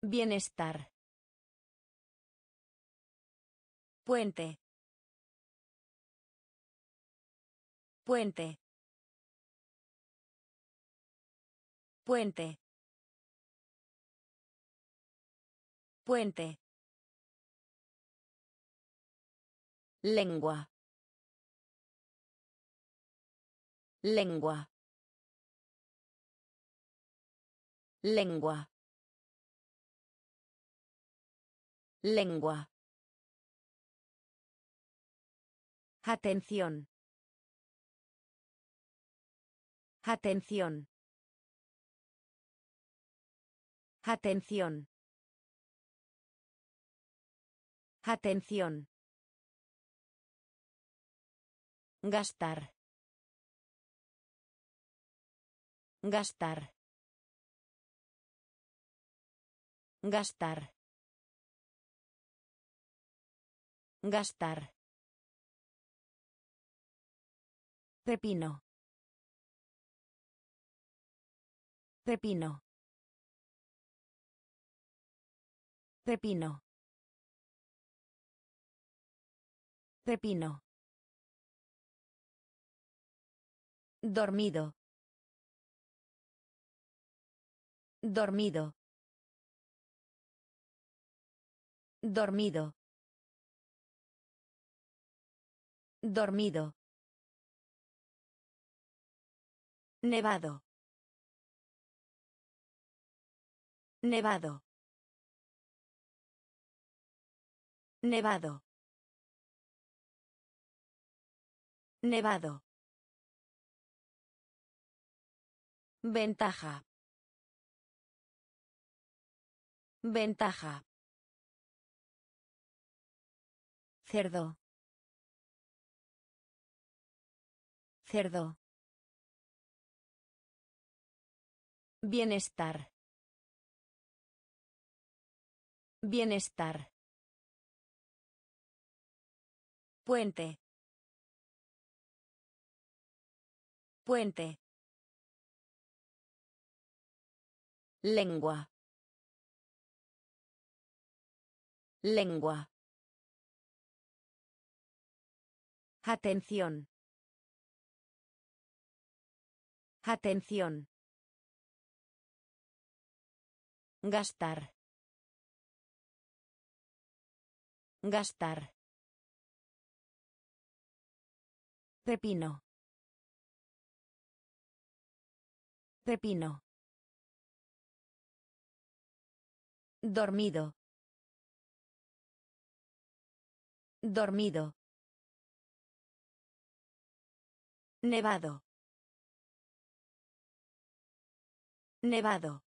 Bienestar. Puente. Puente. Puente. Puente. Lengua. Lengua. Lengua. Lengua. Atención. Atención. Atención. Atención. Gastar. Gastar. Gastar. Gastar. Pepino. Pepino. Pepino. Pepino. Dormido. Dormido. Dormido. Dormido. Nevado. Nevado. Nevado. Nevado. Ventaja. Ventaja. Cerdo. Cerdo. Bienestar. Bienestar. Puente. Puente. Lengua. Lengua. Atención. Atención. Gastar. Gastar. Pepino. Pepino. Dormido. Dormido. Nevado. Nevado.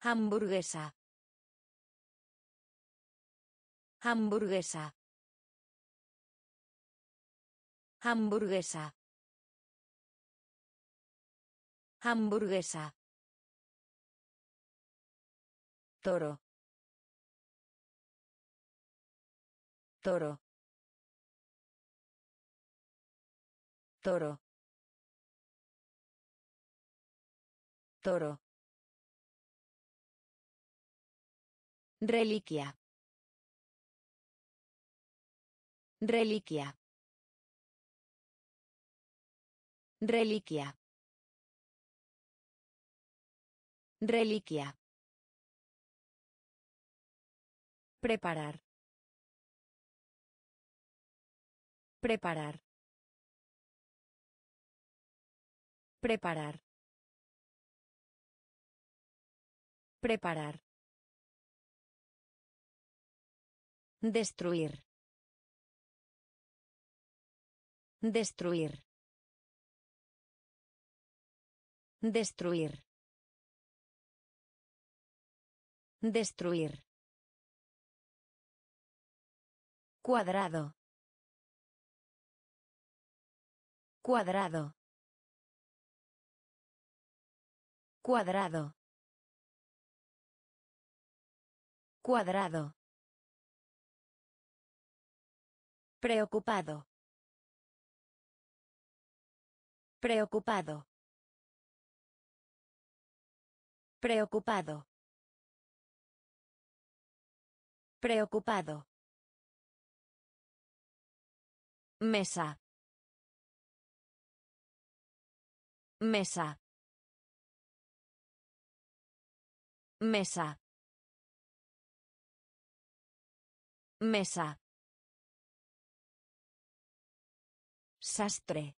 Hamburguesa. Hamburguesa. Hamburguesa. Hamburguesa. Toro. Toro. Toro. Reliquia. Reliquia. Reliquia. Reliquia. Preparar. Preparar. Preparar. Preparar. Destruir. Destruir. Destruir. Destruir. Cuadrado. Cuadrado. Cuadrado. Cuadrado. Preocupado. Preocupado. Preocupado. Preocupado. Mesa. Mesa. Mesa. Mesa. Sastre.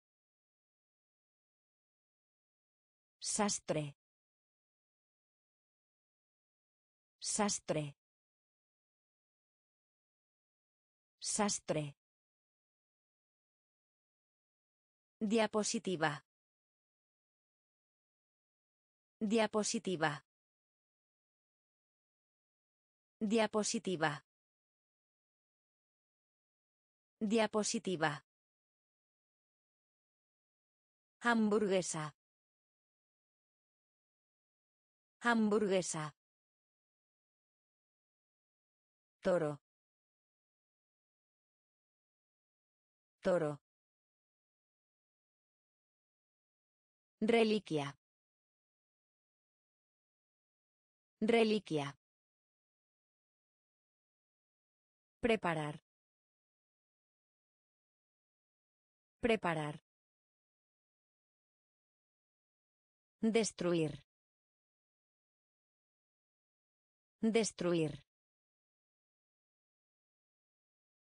Sastre. Sastre. Sastre. Diapositiva. Diapositiva. Diapositiva. Diapositiva. Hamburguesa. Hamburguesa. Toro. Toro. Reliquia. Reliquia. Preparar. Preparar. Destruir. Destruir.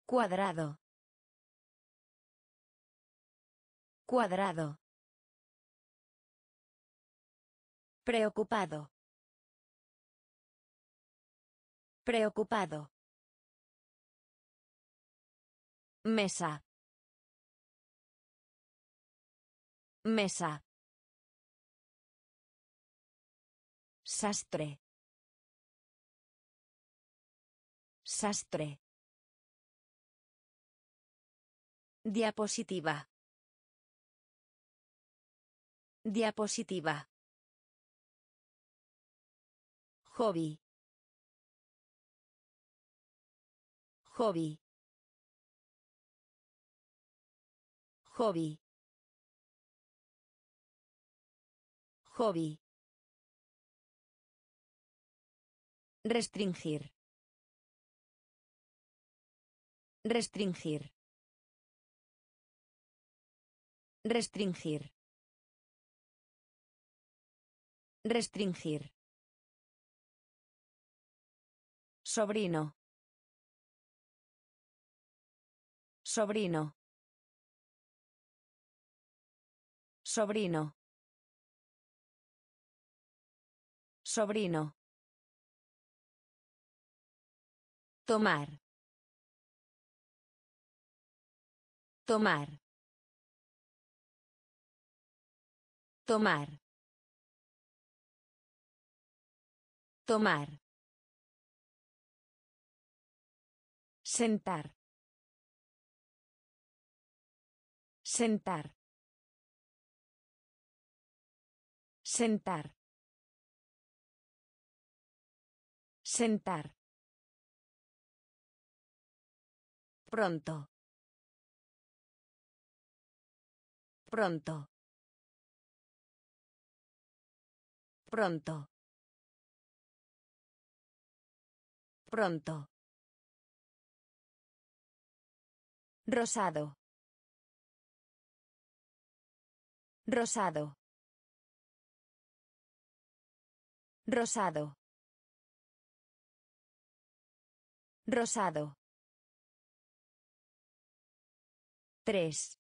Cuadrado. Cuadrado. Preocupado. Preocupado. Mesa. Mesa. Sastre. Sastre. Diapositiva. Diapositiva. Hobby. Hobby. Hobby. Hobby. Restringir. Restringir. Restringir. Restringir. Sobrino. Sobrino. Sobrino. Sobrino. Tomar. Tomar. Tomar. Tomar. Sentar. Sentar. Sentar. Sentar. Pronto. Pronto. Pronto. Pronto. Rosado. Rosado. Rosado. Rosado. Tres.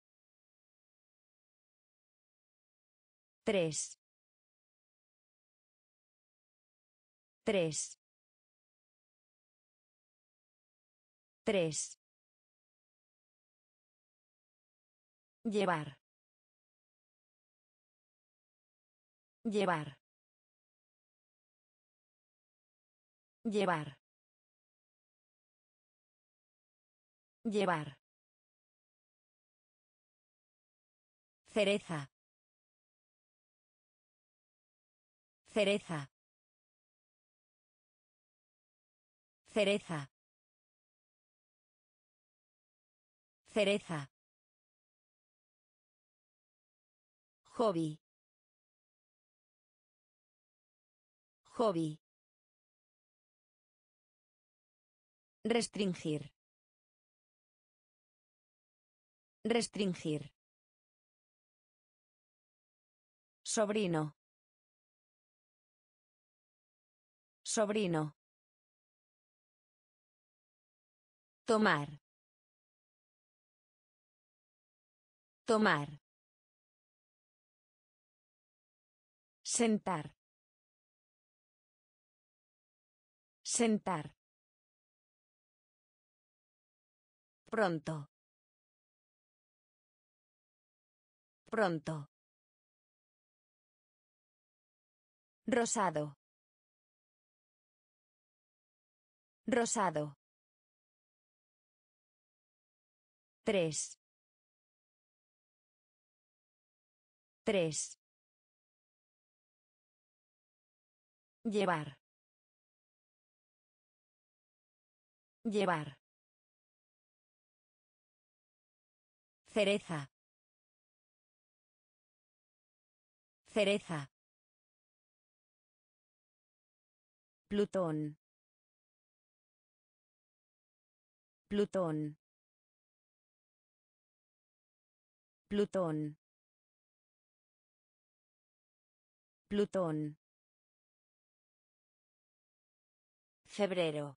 Tres. Tres. Tres. Llevar. Llevar. Llevar. Llevar. Cereza. Cereza. Cereza. Cereza. Hobby. Hobby. Restringir. Restringir. Sobrino. Sobrino. Tomar. Tomar. Sentar. Sentar. Pronto. Pronto. Rosado. Rosado. Tres. Tres. Llevar. Llevar. Cereza. Cereza. Plutón. Plutón. Plutón. Plutón. Febrero.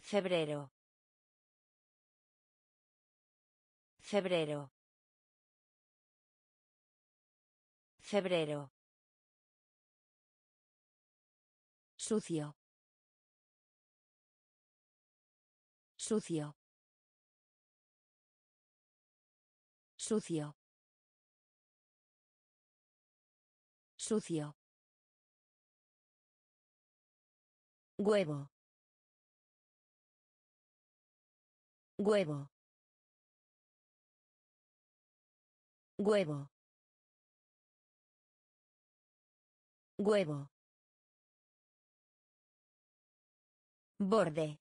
Febrero. Febrero. Febrero. Sucio. Sucio. Sucio. Sucio. Huevo. Huevo. Huevo. Huevo. Borde.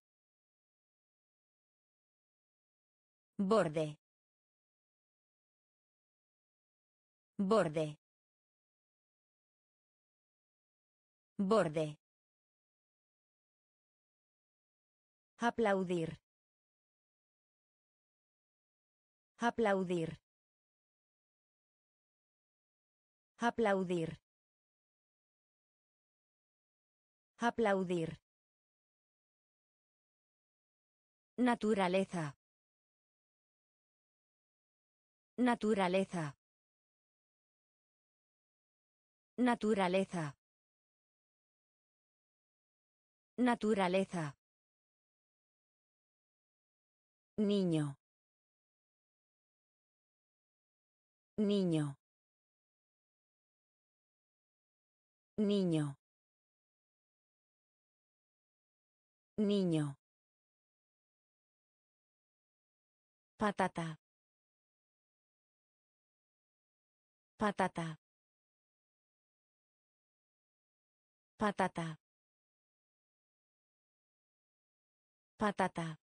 Borde. Borde. Borde. Aplaudir. Aplaudir. Aplaudir. Aplaudir. Naturaleza. Naturaleza. Naturaleza. Naturaleza. Niño. Niño. Niño. Niño. Patata. Patata. Patata. Patata.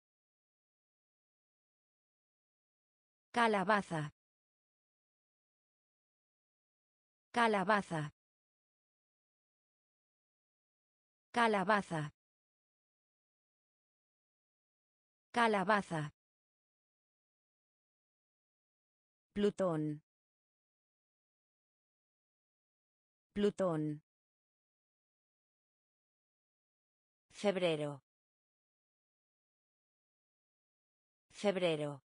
Calabaza. Calabaza. Calabaza. Calabaza. Plutón. Plutón. Febrero. Febrero.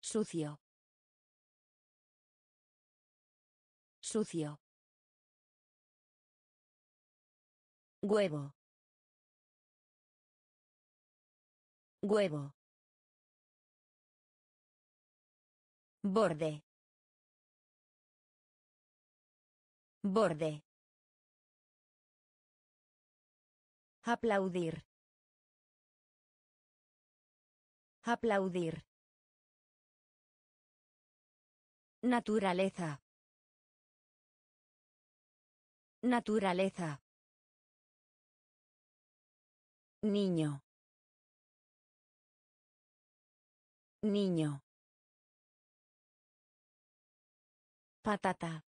Sucio. Sucio. Huevo. Huevo. Borde. Borde. Aplaudir. Aplaudir. Naturaleza. Naturaleza. Niño. Niño. Patata.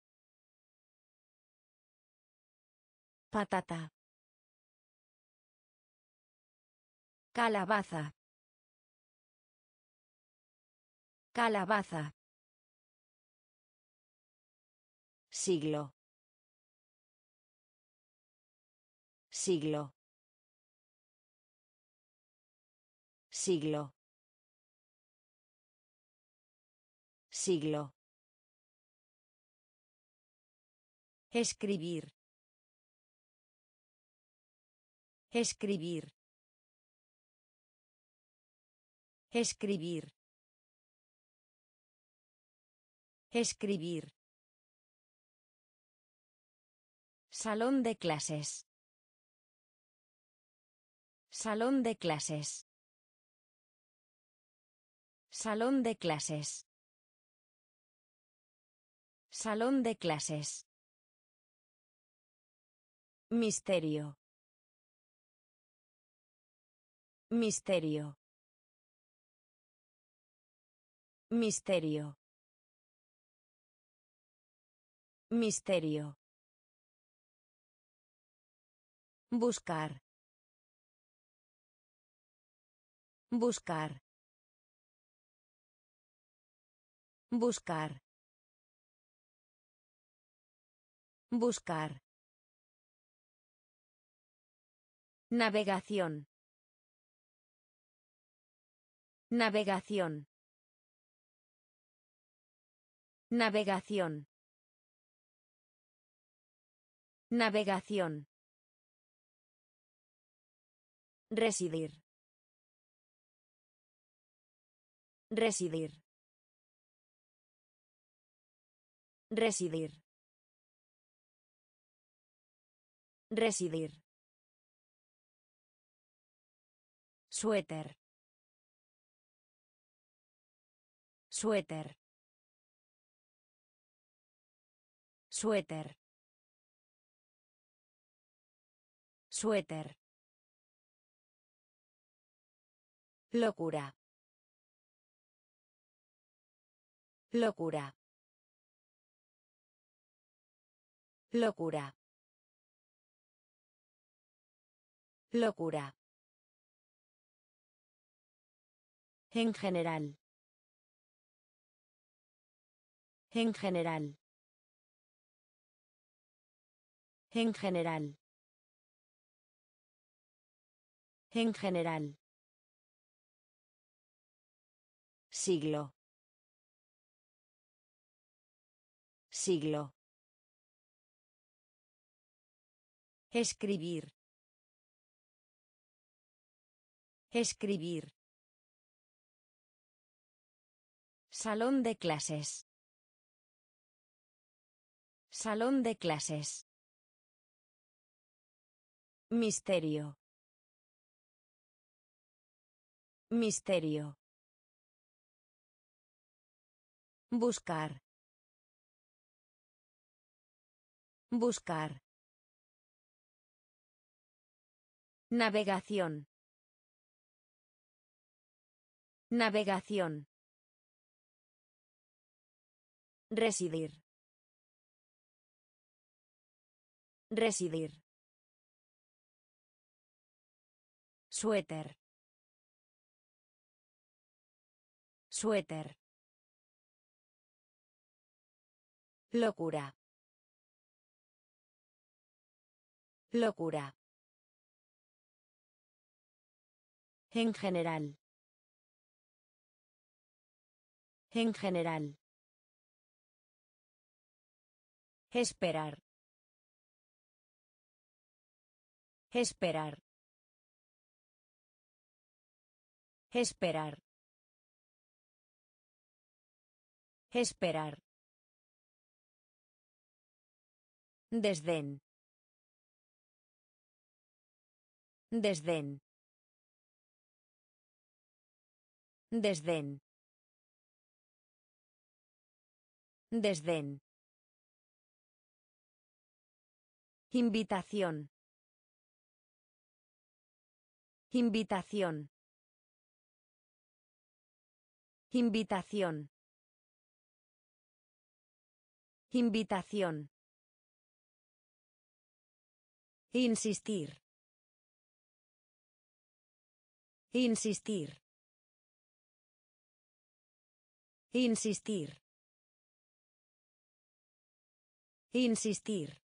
Patata. Calabaza. Calabaza. Siglo. Siglo. Siglo. Siglo. Escribir. Escribir. Escribir. Escribir. Salón de clases. Salón de clases. Salón de clases. Salón de clases. Misterio. Misterio. Misterio. Misterio. Buscar. Buscar. Buscar. Buscar. Navegación. Navegación. Navegación. Navegación. Residir. Residir. Residir. Residir. Suéter. Suéter. Suéter. Suéter. Locura. Locura. Locura. Locura. En general. En general. En general. En general. Siglo. Siglo. Escribir. Escribir. Salón de clases. Salón de clases. Misterio. Misterio. Buscar. Buscar. Navegación. Navegación. Residir. Residir. Suéter. Suéter. Locura. Locura. En general. En general. Esperar. Esperar. Esperar. Esperar. Desdén. Desdén. Desdén. Desdén. Invitación. Invitación. Invitación. Invitación. Insistir. Insistir. Insistir. Insistir.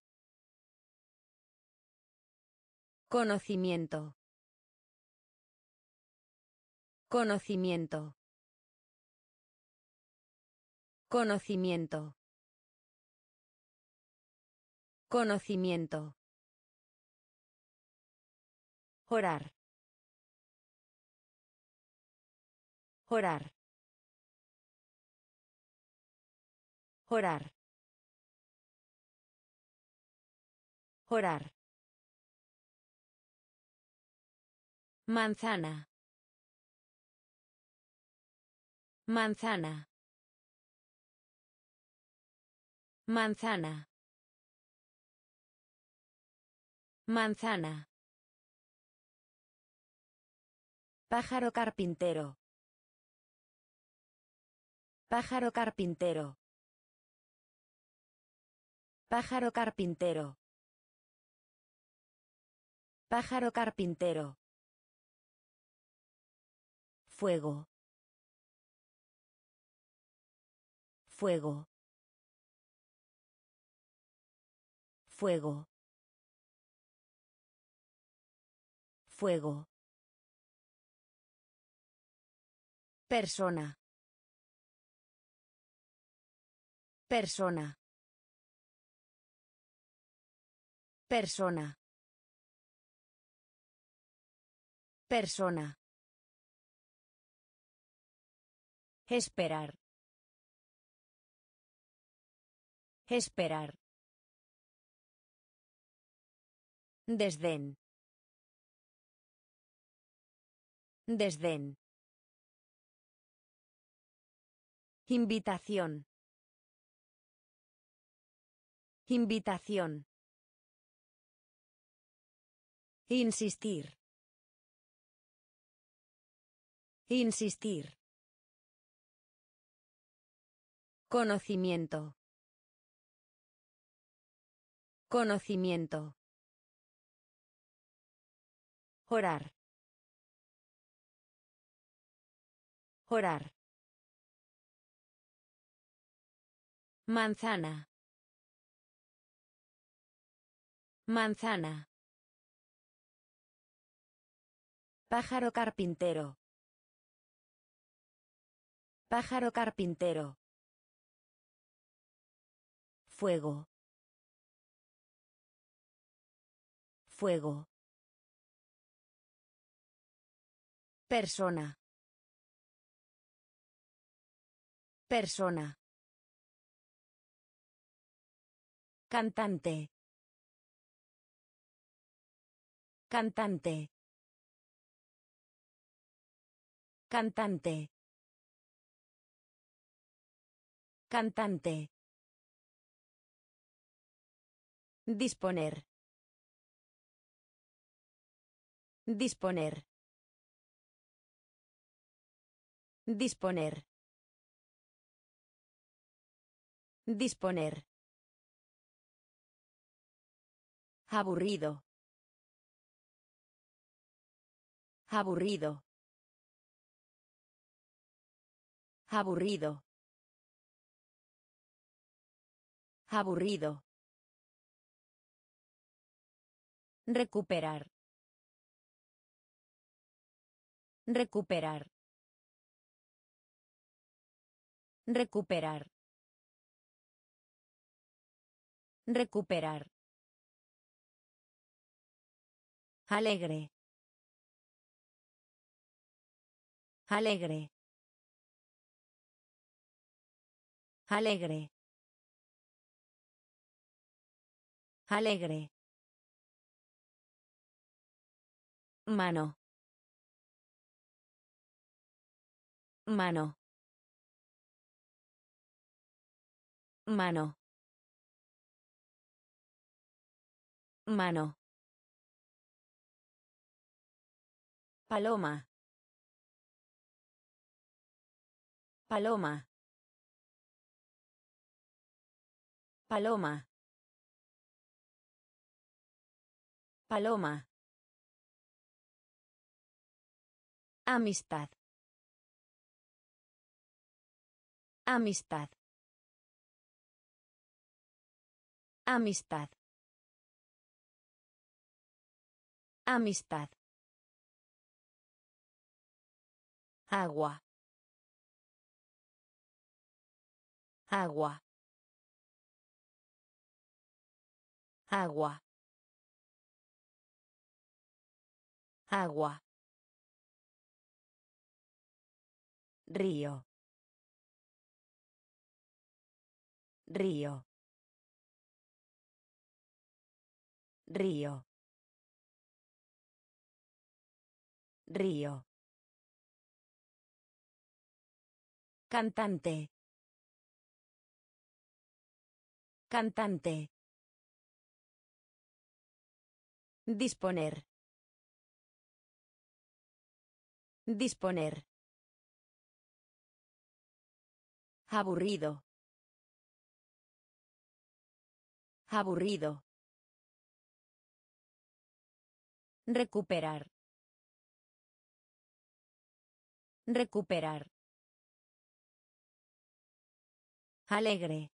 Conocimiento. Conocimiento. Conocimiento. Conocimiento. Orar. Orar. Orar. Manzana. Manzana. Manzana. Manzana. Pájaro carpintero. Pájaro carpintero. Pájaro carpintero. Pájaro carpintero. Fuego. Fuego. Fuego. Fuego. Persona. Persona. Persona. Persona. Esperar. Esperar. Desdén. Desdén. Invitación. Invitación. Insistir. Insistir. Conocimiento. Conocimiento. Orar. Orar. Manzana. Manzana. Pájaro carpintero. Pájaro carpintero. Fuego. Fuego. Persona. Persona. Cantante. Cantante. Cantante. Cantante. Disponer. Disponer. Disponer. Disponer. Aburrido. Aburrido. Aburrido. Aburrido. Recuperar. Recuperar. Recuperar. Recuperar. Alegre. Alegre. Alegre. Alegre. Mano. Mano. Mano. Mano. Paloma. Paloma. Paloma. Paloma. Amistad. Amistad. Amistad. Amistad. Agua. Agua. Agua. Agua. Río. Río. Río. Río. Cantante. Cantante. Disponer. Disponer. Aburrido. Aburrido. Recuperar. Recuperar. Alegre.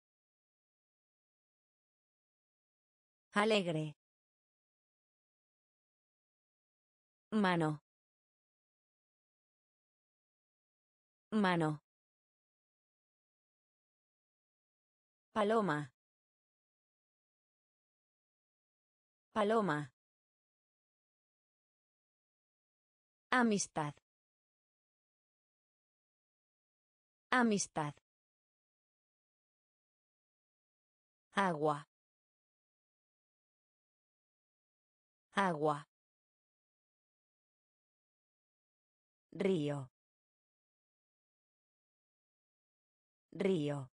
Alegre. Mano. Mano. Paloma. Paloma. Amistad. Amistad. Agua. Agua. Río. Río.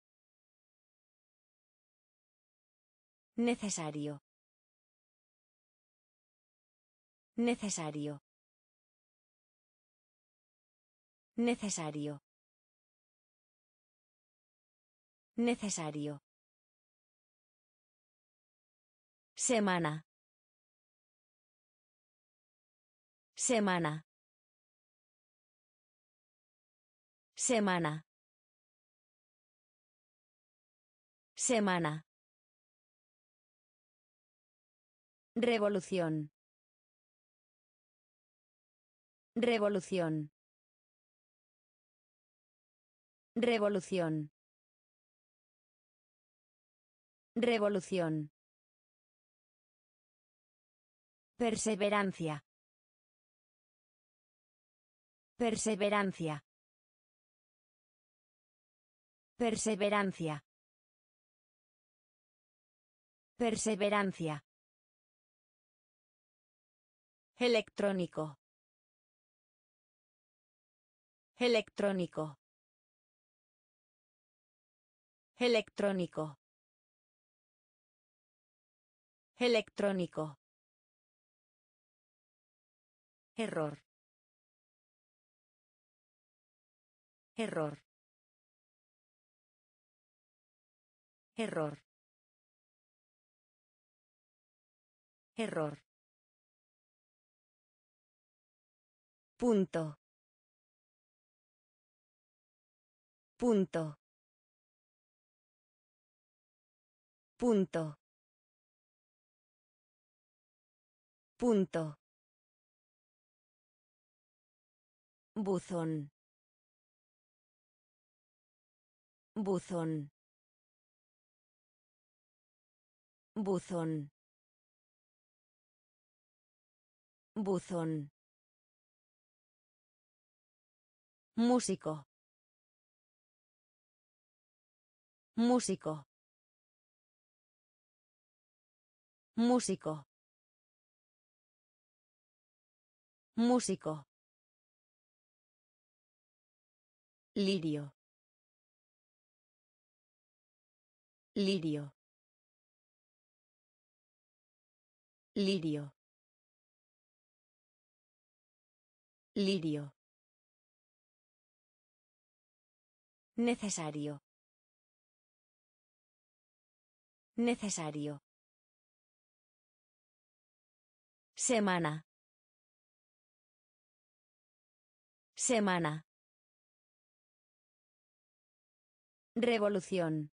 Necesario. Necesario. Necesario. Necesario. Semana. Semana. Semana. Semana. Revolución. Revolución. Revolución. Revolución. Perseverancia. Perseverancia. Perseverancia. Perseverancia. Electrónico. Electrónico. Electrónico. Electrónico. Error. Error. Error. Error. Punto. Punto. Punto. Punto. Buzón. Buzón. Buzón. Buzón. Músico. Músico. Músico. Músico. Lirio. Lirio. Lirio. Lirio. Necesario. Necesario. Semana. Semana. Revolución.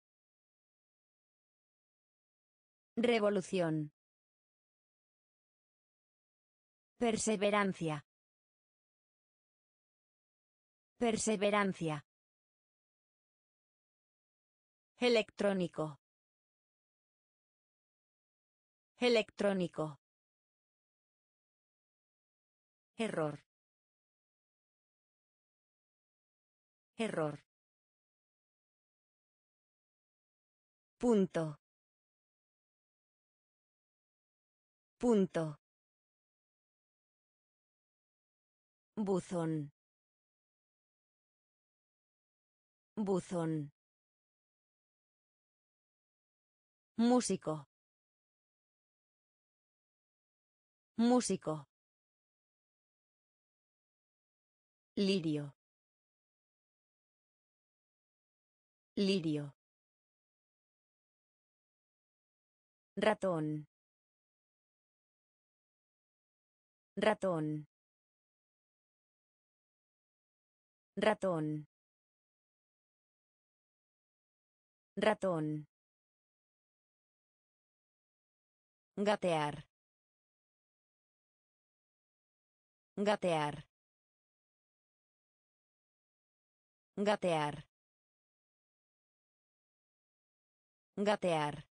Revolución. Perseverancia. Perseverancia. Electrónico. Electrónico. Error. Error. Punto. Punto. Buzón. Buzón. Músico. Músico. Lirio. Lirio. Ratón. Ratón. Ratón. Ratón. Gatear. Gatear. Gatear. Gatear.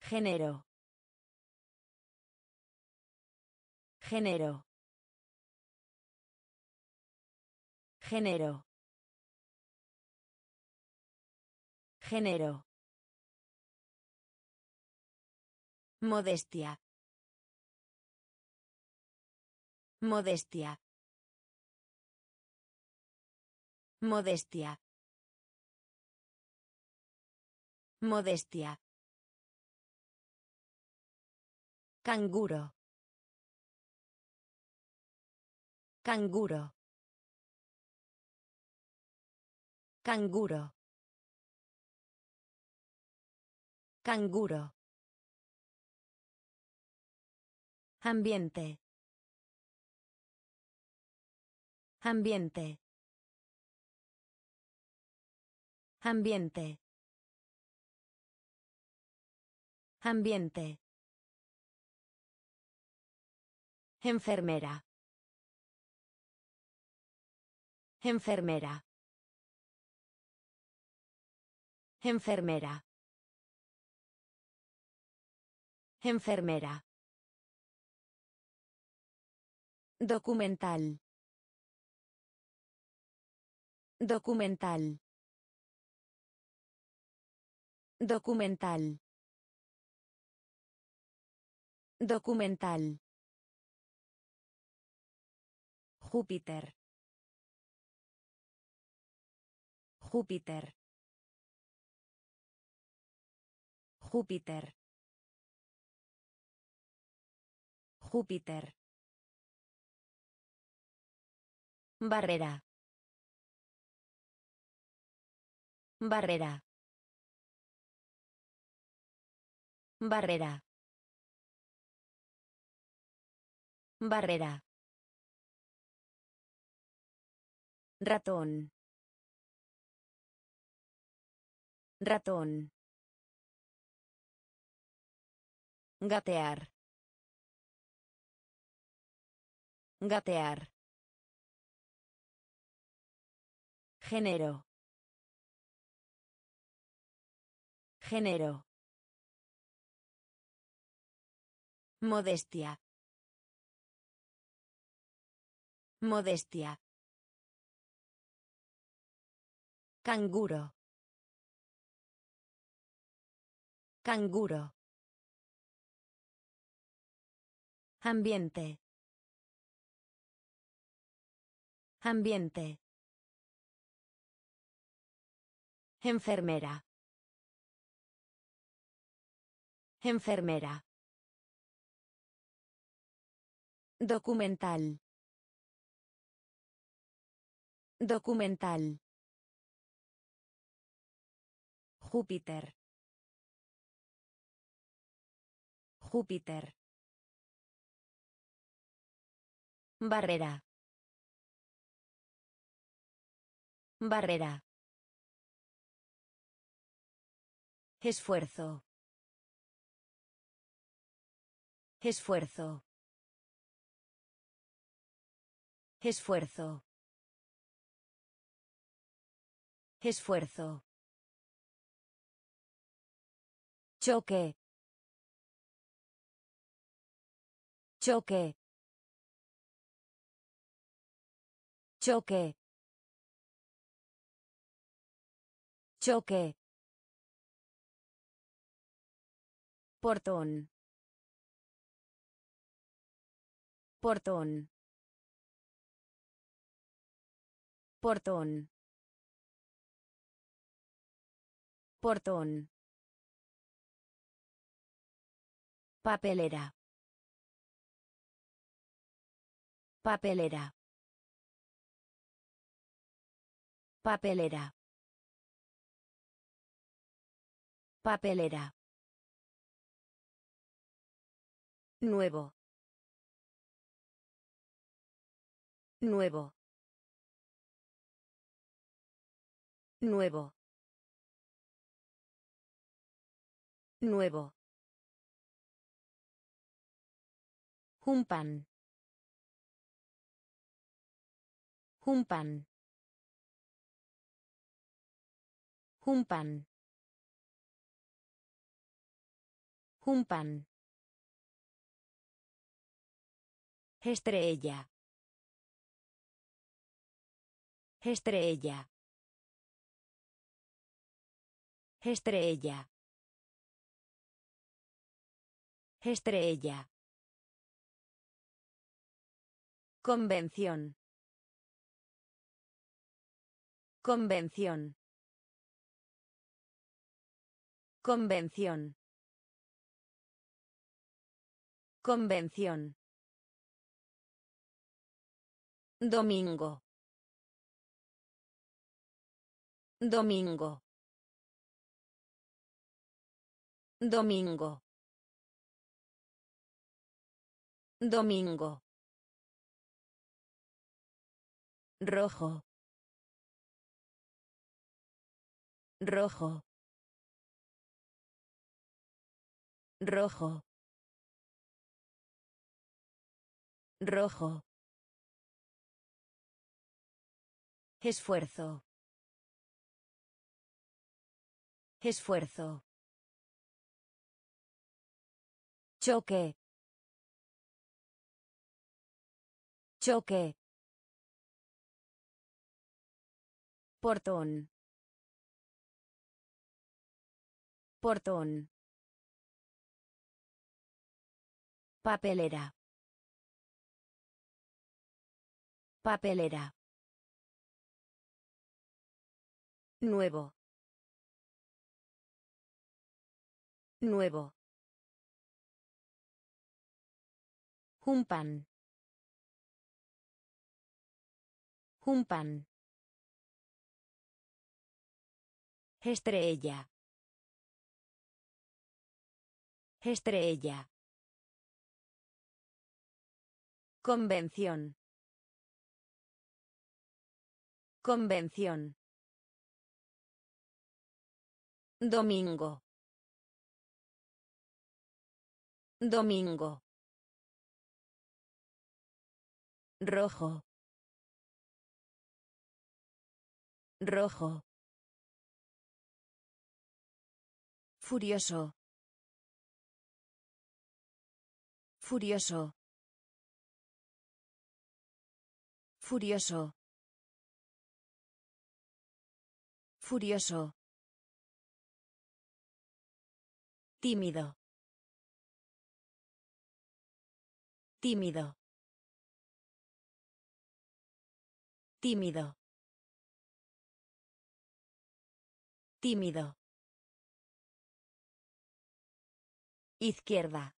Género. Género. Género. Género. Modestia. Modestia. Modestia. Modestia. Canguro. Canguro. Canguro. Canguro. Ambiente. Ambiente. Ambiente. Ambiente. Enfermera. Enfermera. Enfermera. Enfermera. Documental. Documental. Documental. Documental. Júpiter. Júpiter. Júpiter. Júpiter. Barrera. Barrera. Barrera. Barrera. Ratón. Ratón. Gatear. Gatear. Género. Género. Modestia. Modestia. Canguro. Canguro. Ambiente. Ambiente. Enfermera. Enfermera. Documental. Documental. Júpiter. Júpiter. Barrera. Barrera. Esfuerzo. Esfuerzo. Esfuerzo. Esfuerzo. Choque. Choque. Choque. Choque. Portón. Portón. Portón. Portón. Papelera. Papelera. Papelera. Papelera. Nuevo. Nuevo. Nuevo. Nuevo. Un pan. Un. Un pan. Estrella. Estrella. Estrella. Estrella. Convención. Convención. Convención. Convención. Domingo. Domingo. Domingo. Domingo. Rojo. Rojo. Rojo. Rojo. Esfuerzo. Esfuerzo. Choque. Choque. Portón. Portón. Papelera. Papelera. Nuevo. Nuevo. Un pan. Un pan. Estrella. Estrella. Convención. Convención. Domingo. Domingo. Rojo. Rojo. Furioso. Furioso. Furioso. Furioso. Tímido. Tímido. Tímido. Tímido. Izquierda.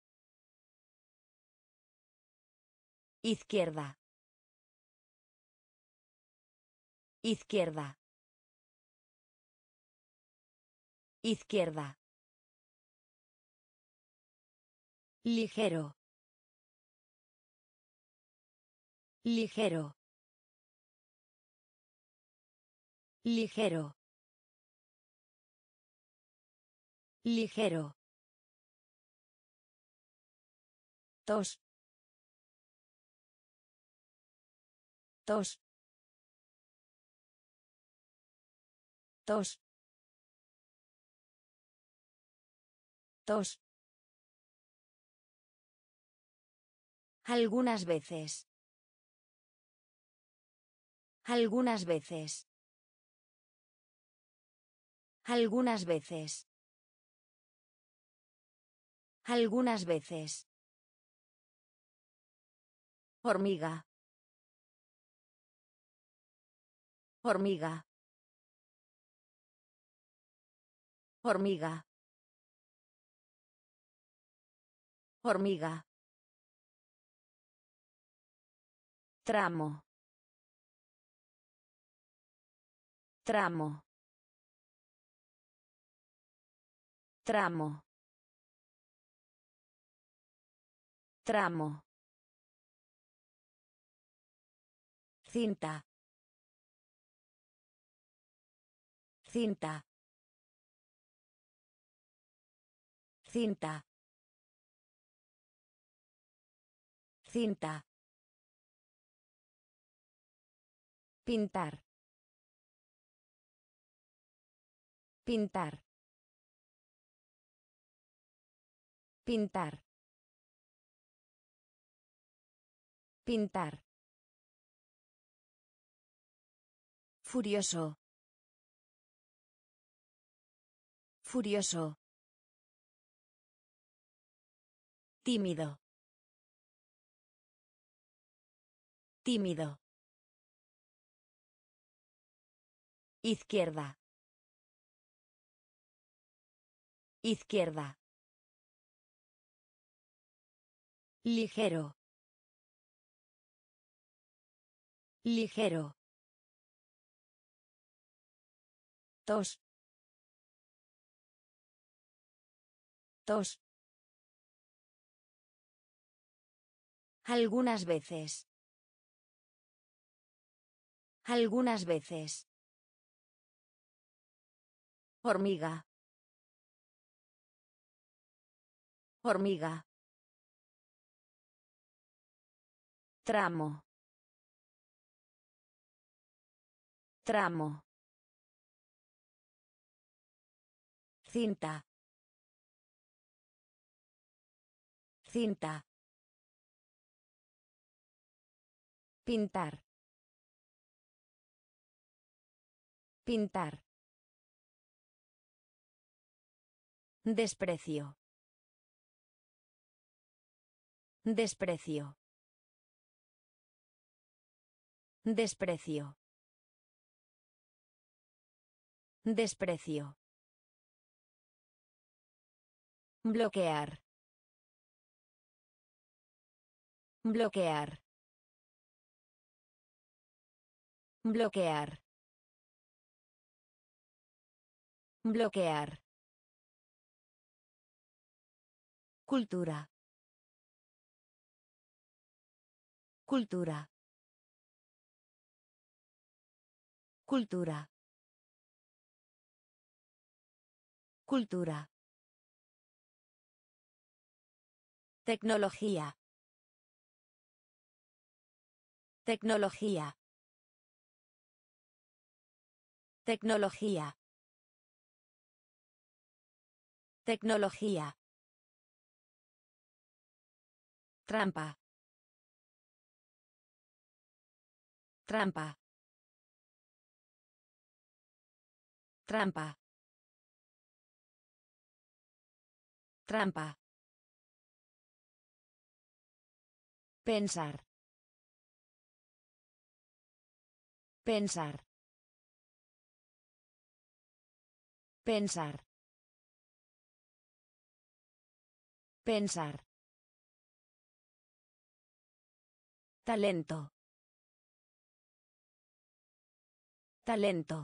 Izquierda. Izquierda. Izquierda. Ligero. Ligero. Ligero. Ligero. Tos. Tos. Tos. Algunas veces. Algunas veces. Algunas veces. Algunas veces. Hormiga. Hormiga. Hormiga. Hormiga. Tramo. Tramo. Tramo. Tramo. Cinta. Cinta. Cinta. Cinta. Pintar. Pintar. Pintar. Pintar. Furioso. Furioso. Tímido. Tímido. Izquierda. Izquierda. Ligero. Ligero. Tos. Tos. Algunas veces. Algunas veces. Hormiga. Hormiga. Tramo. Tramo. Cinta. Cinta. Pintar. Pintar. Desprecio. Desprecio. Desprecio. Desprecio. Bloquear. Bloquear. Bloquear. Bloquear. Cultura. Cultura. Cultura. Cultura. Tecnología. Tecnología. Tecnología. Tecnología. Trampa. Trampa. Trampa. Trampa. Pensar. Pensar. Pensar. Pensar. Talento. Talento.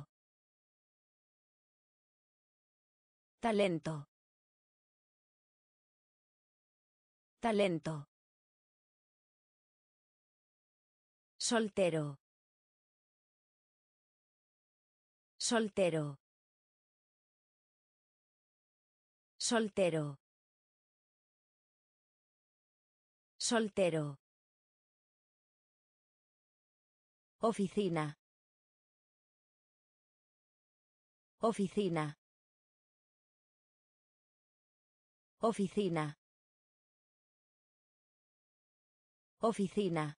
Talento. Talento. Soltero. Soltero. Soltero. Soltero. Oficina. Oficina. Oficina. Oficina.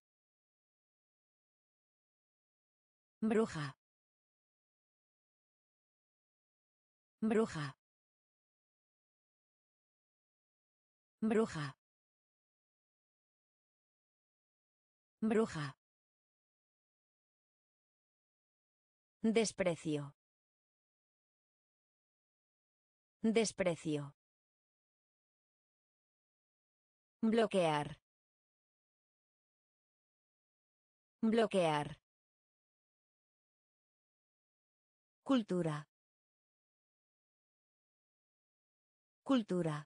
Bruja. Bruja. Bruja. Bruja. Desprecio. Desprecio. Bloquear. Bloquear. Cultura. Cultura.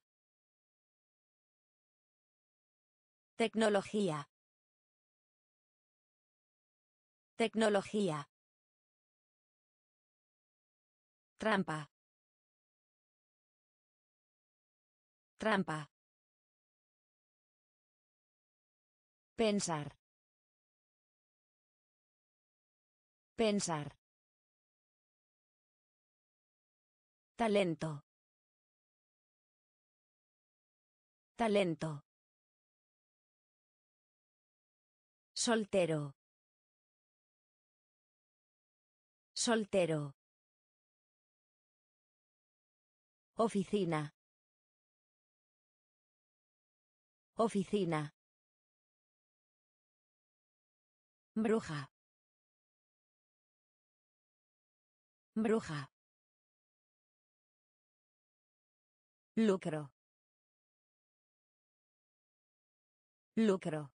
Tecnología. Tecnología. Trampa. Trampa. Pensar. Pensar. Talento. Talento. Soltero. Soltero. Oficina. Oficina. Bruja. Bruja. Lucro. Lucro.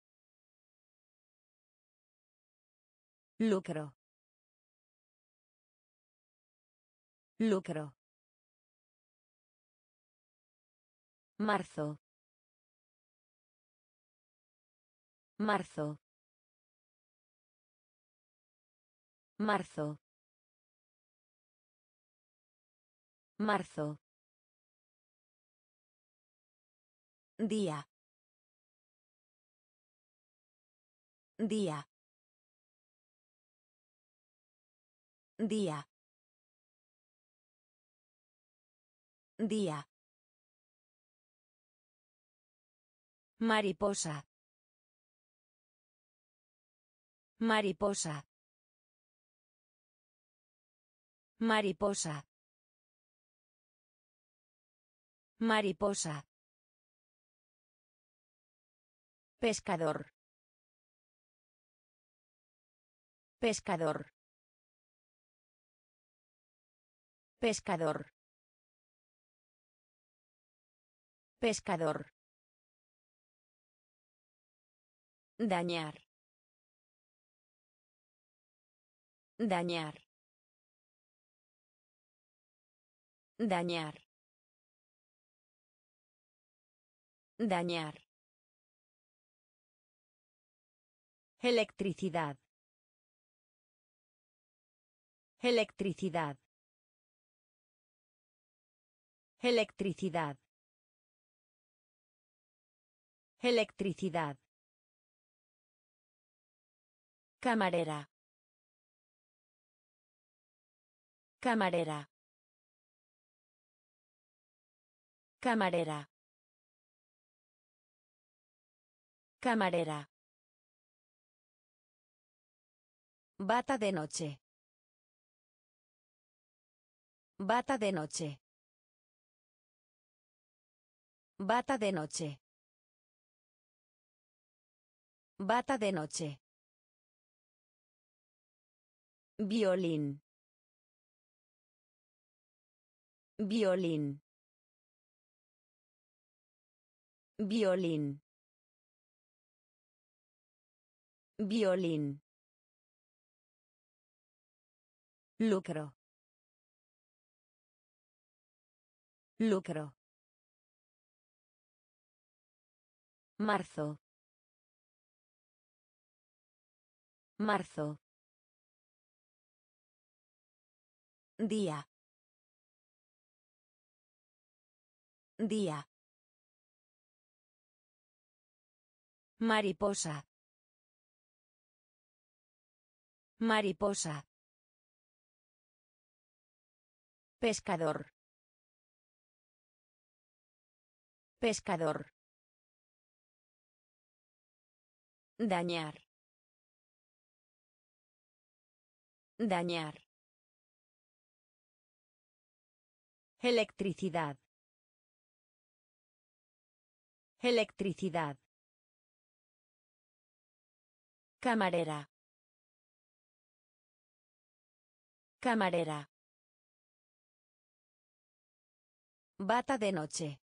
Lucro. Lucro. Marzo. Marzo. Marzo. Marzo. Día. Día. Día. Día. Mariposa. Mariposa. Mariposa. Mariposa. Pescador. Pescador. Pescador. Pescador. Dañar. Dañar. Dañar. Dañar. Electricidad. Electricidad. Electricidad. Electricidad. Camarera. Camarera. Camarera. Camarera. Bata de noche. Bata de noche. Bata de noche. Bata de noche. Violín. Violín. Violín. Violín. Lucro. Lucro. Marzo. Marzo. Día. Día. Mariposa. Mariposa. Pescador. Pescador. Dañar. Dañar. Electricidad. Electricidad. Camarera. Camarera. Bata de noche.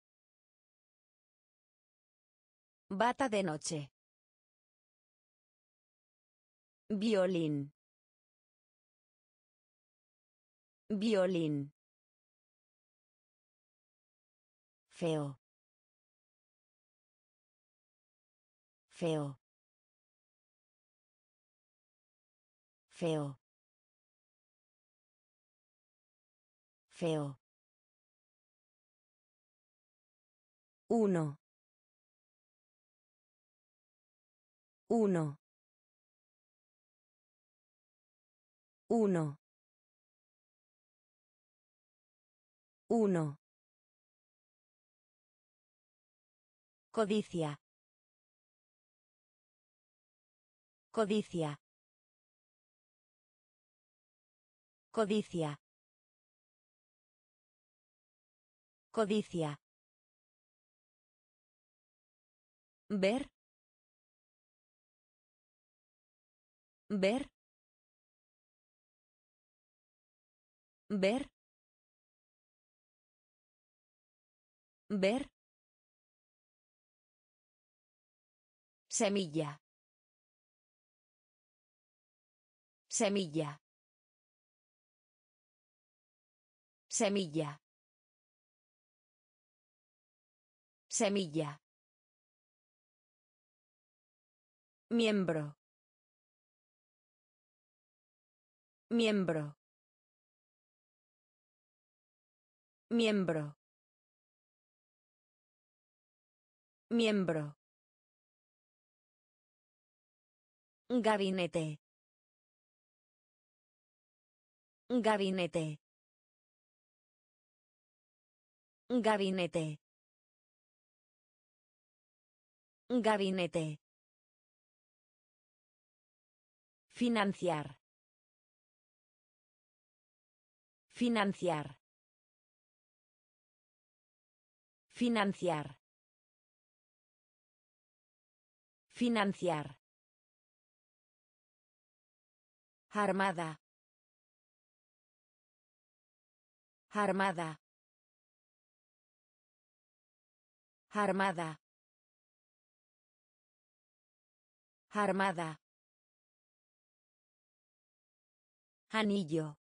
Bata de noche. Violín. Violín. Feo. Feo. Feo. Feo. Uno. Uno. Uno. Uno. Codicia. Codicia. Codicia. Codicia. Ver. Ver. Ver. Ver. Semilla. Semilla. Semilla. Semilla. Miembro. Miembro. Miembro. Miembro. Gabinete. Gabinete. Gabinete. Gabinete. Financiar. Financiar. Financiar. Financiar. Armada. Armada. Armada. Armada. Anillo.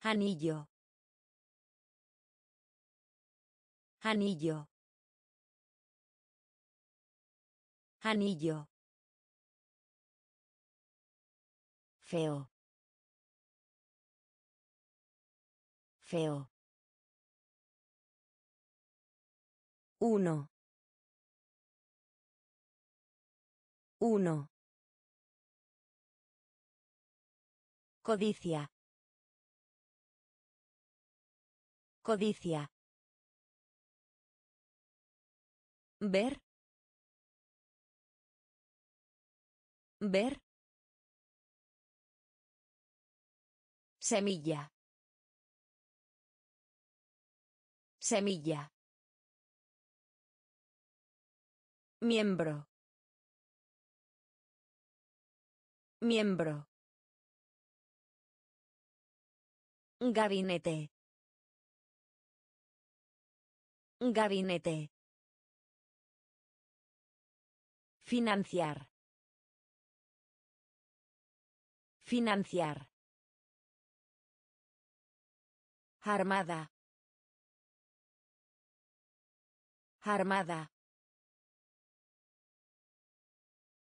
Anillo. Anillo. Anillo. Feo. Feo. Uno. Uno. Codicia. Codicia. Ver. Ver. Semilla. Semilla. Miembro. Miembro. Gabinete. Gabinete. Financiar. Financiar. Armada. Armada.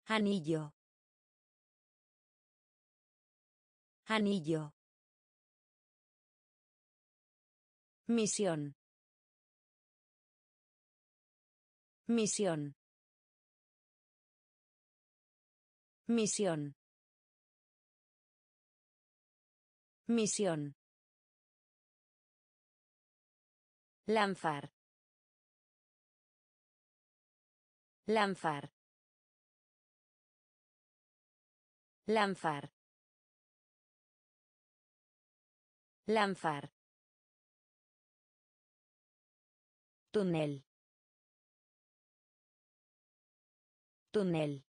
Anillo. Anillo. Misión. Misión. Misión. Misión. Lanzar. Lanzar. Lanzar. Lanzar. Túnel. Túnel.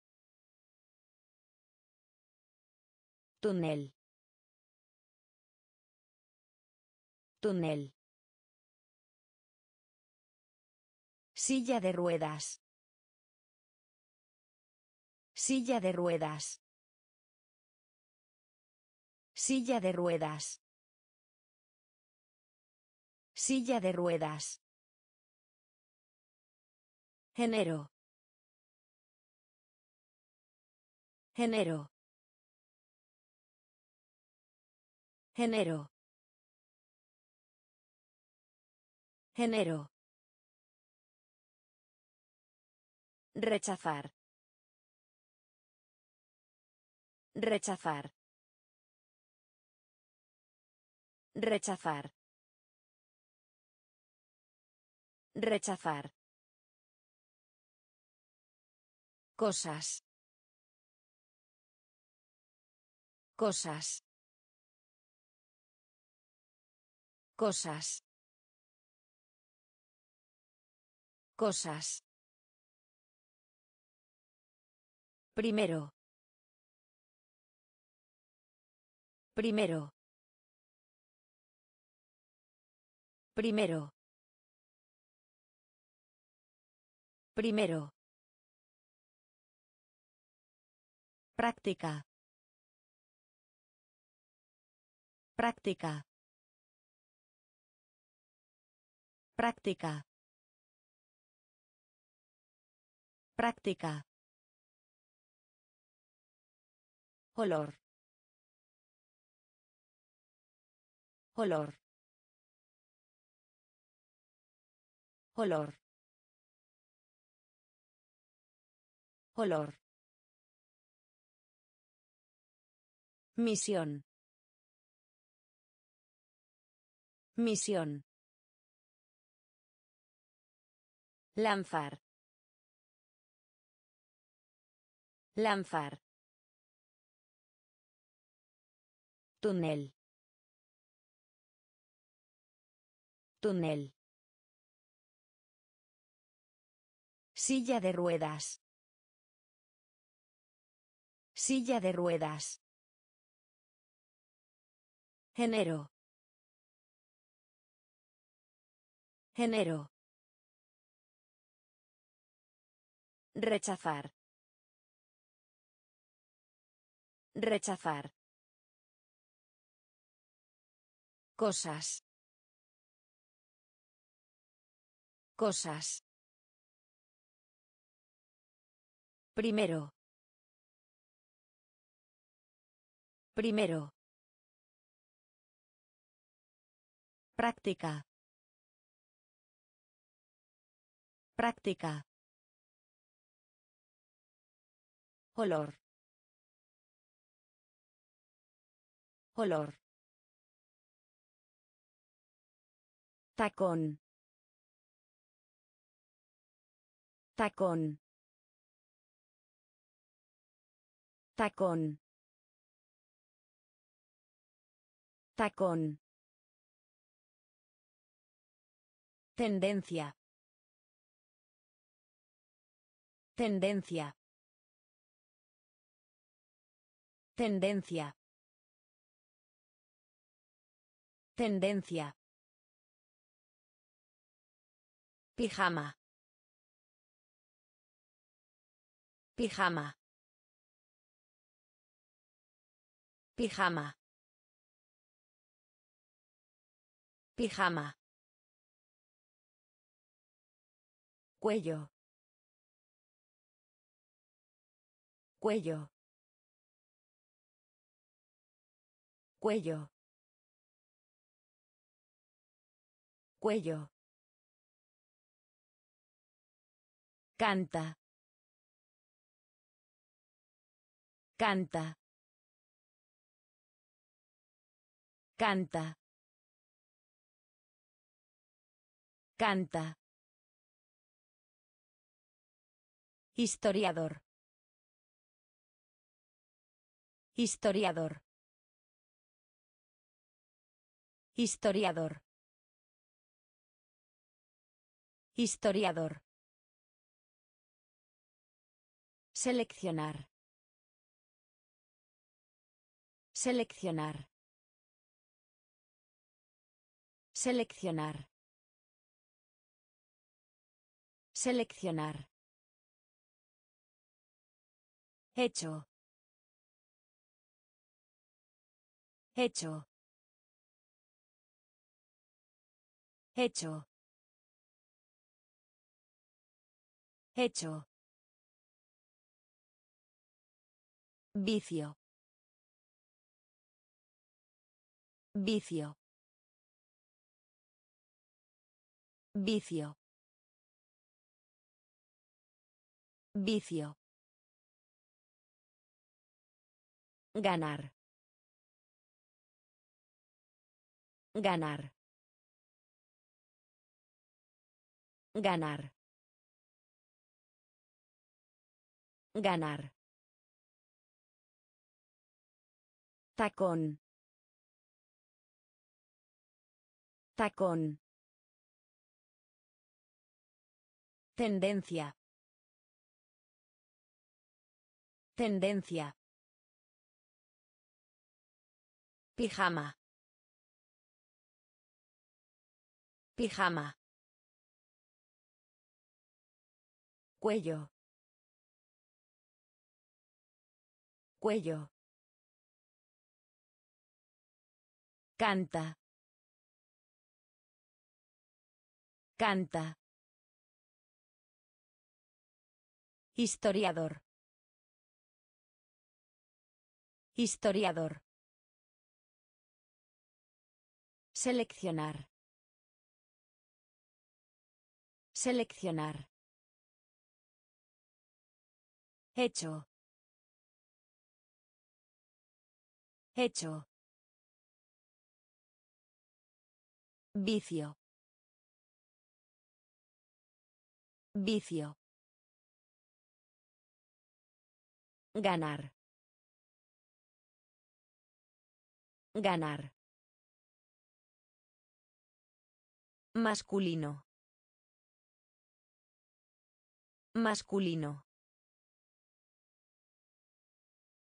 Túnel. Túnel. Silla de ruedas. Silla de ruedas. Silla de ruedas. Silla de ruedas. Enero. Enero. Enero. Enero. Rechazar. Rechazar. Rechazar. Rechazar. Cosas. Cosas. Cosas. Cosas. Primero. Primero. Primero. Primero. Práctica. Práctica. Práctica. Práctica. Olor. Olor. Olor. Olor. Misión. Misión. Lanzar. Lanzar. Túnel. Túnel. Silla de ruedas. Silla de ruedas. Enero. Enero. Rechazar. Rechazar. Cosas. Cosas. Primero. Primero. Práctica. Práctica. Olor. Olor. Tacón. Tacón. Tacón. Tacón. Tendencia. Tendencia. Tendencia. Tendencia. Pijama. Pijama. Pijama. Pijama. Cuello. Cuello. Cuello. Cuello. Canta. Canta. Canta. Canta. Historiador. Historiador. Historiador. Historiador. Seleccionar. Seleccionar. Seleccionar. Seleccionar. Hecho. Hecho. Hecho. Hecho. Vicio. Vicio. Vicio. Vicio. Ganar. Ganar. Ganar. Ganar. Tacón. Tacón. Tendencia. Tendencia. Pijama. Pijama. Cuello. Cuello. Canta. Canta. Historiador. Historiador. Seleccionar. Seleccionar. Hecho. Hecho. Vicio. Vicio. Ganar. Ganar. Masculino. Masculino.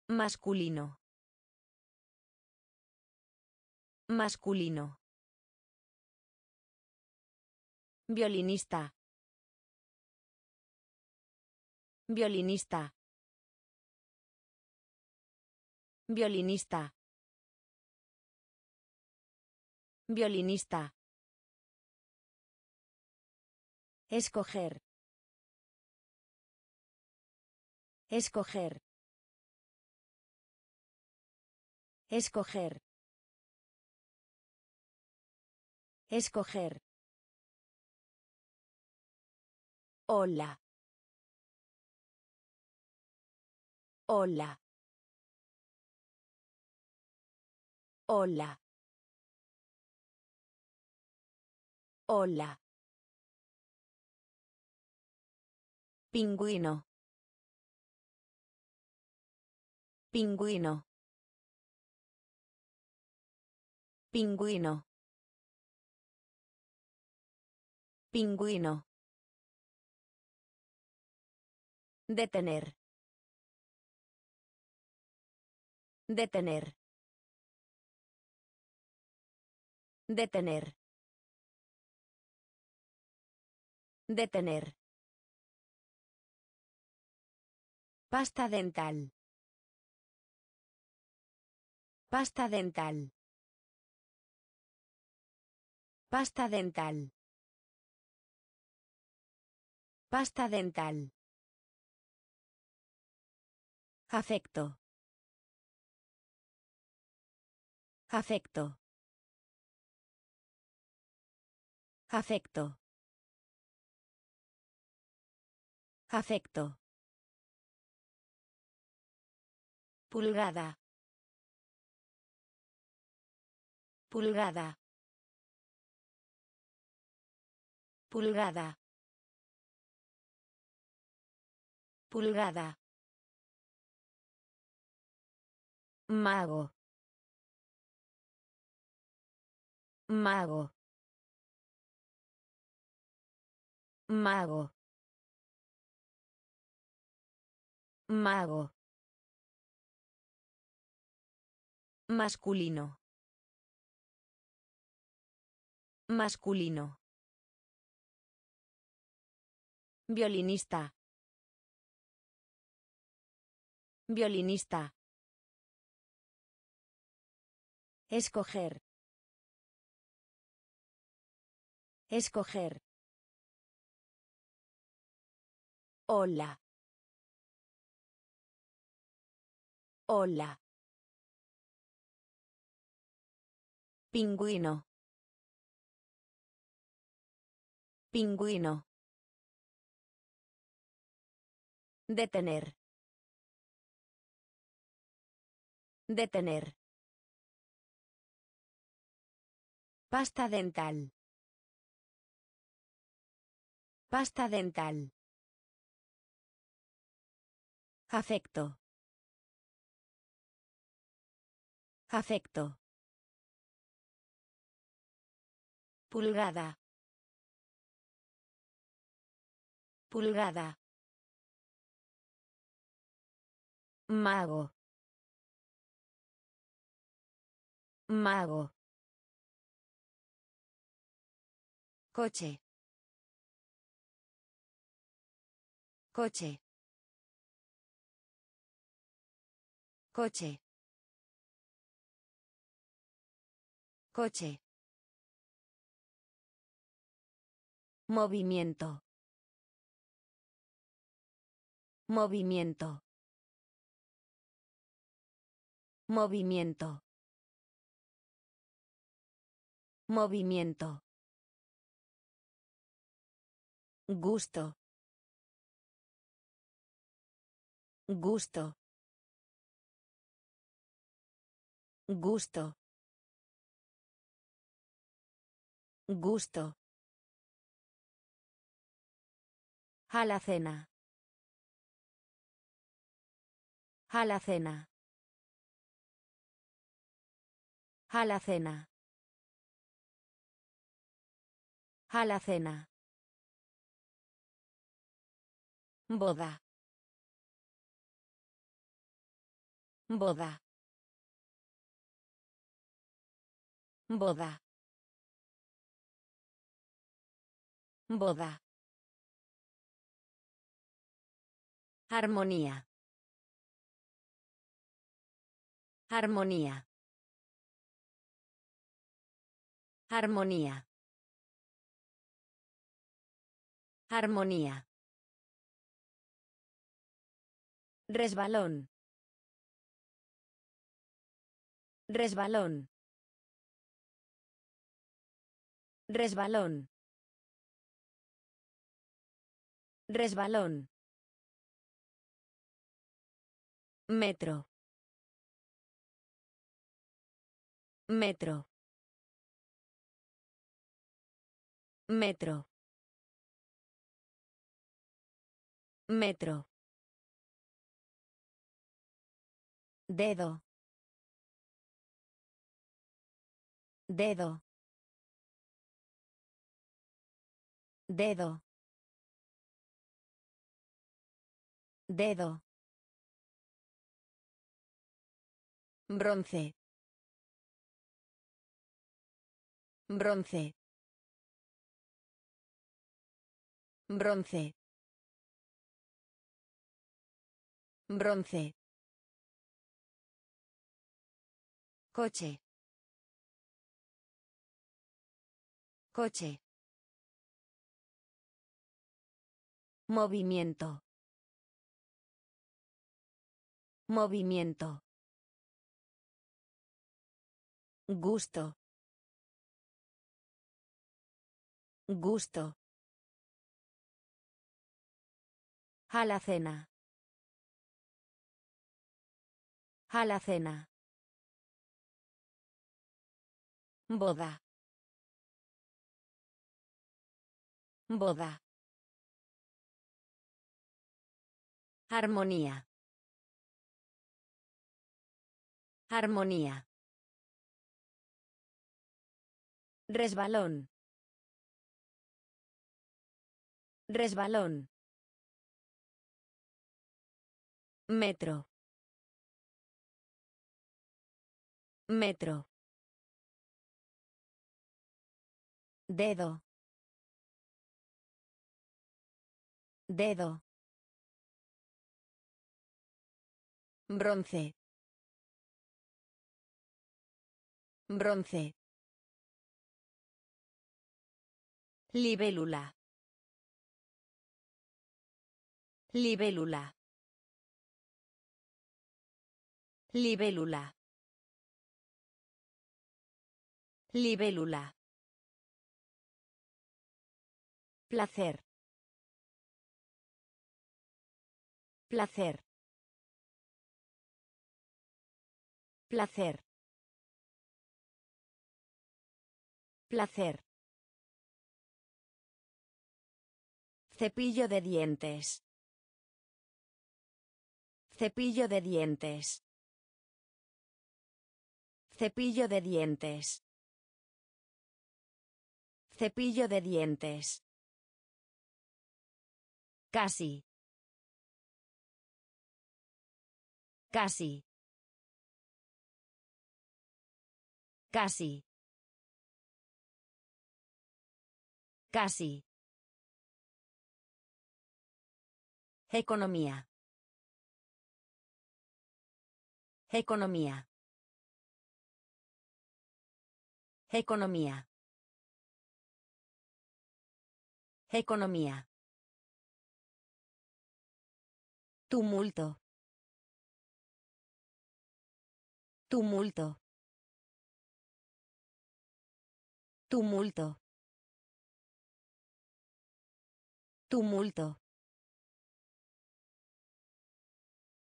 Masculino. Masculino. Violinista. Violinista. Violinista. Violinista. Escoger. Escoger. Escoger. Escoger. Hola. Hola. Hola. Hola. Pingüino. Pingüino. Pingüino. Pingüino. Detener. Detener. Detener. Detener. Pasta dental. Pasta dental. Pasta dental. Pasta dental. Afecto. Afecto. Afecto. Afecto. Pulgada. Pulgada. Pulgada. Pulgada. Mago. Mago. Mago. Mago. Masculino. Masculino. Violinista. Violinista. Escoger. Escoger. Hola. Hola. Pingüino. Pingüino. Detener. Detener. Pasta dental. Pasta dental. Afecto. Afecto. Pulgada. Pulgada. Mago. Mago. Coche. Coche. Coche. Coche. Movimiento. Movimiento. Movimiento. Movimiento. Gusto. Gusto. Gusto. Gusto. Alacena. Alacena. Alacena. Alacena. Boda. Boda. Boda. Boda. Armonía. Armonía. Armonía. Armonía. Resbalón. Resbalón. Resbalón. Resbalón. Metro. Metro. Metro. Metro. Dedo. Dedo. Dedo. Dedo. Bronce. Bronce. Bronce. Bronce. Coche. Coche. Movimiento. Movimiento. Gusto. Gusto. Alacena. Alacena. Boda. Boda. Armonía. Armonía. Resbalón. Resbalón. Metro. Metro. Dedo. Dedo. Bronce. Bronce. Libélula. Libélula. Libélula. Libélula. Placer. Placer. Placer. Placer. Cepillo de dientes. Cepillo de dientes. Cepillo de dientes. Cepillo de dientes. Casi. Casi. Casi. Casi. Economía. Economía. Economía. Economía. Tumulto. Tumulto. Tumulto. Tumulto.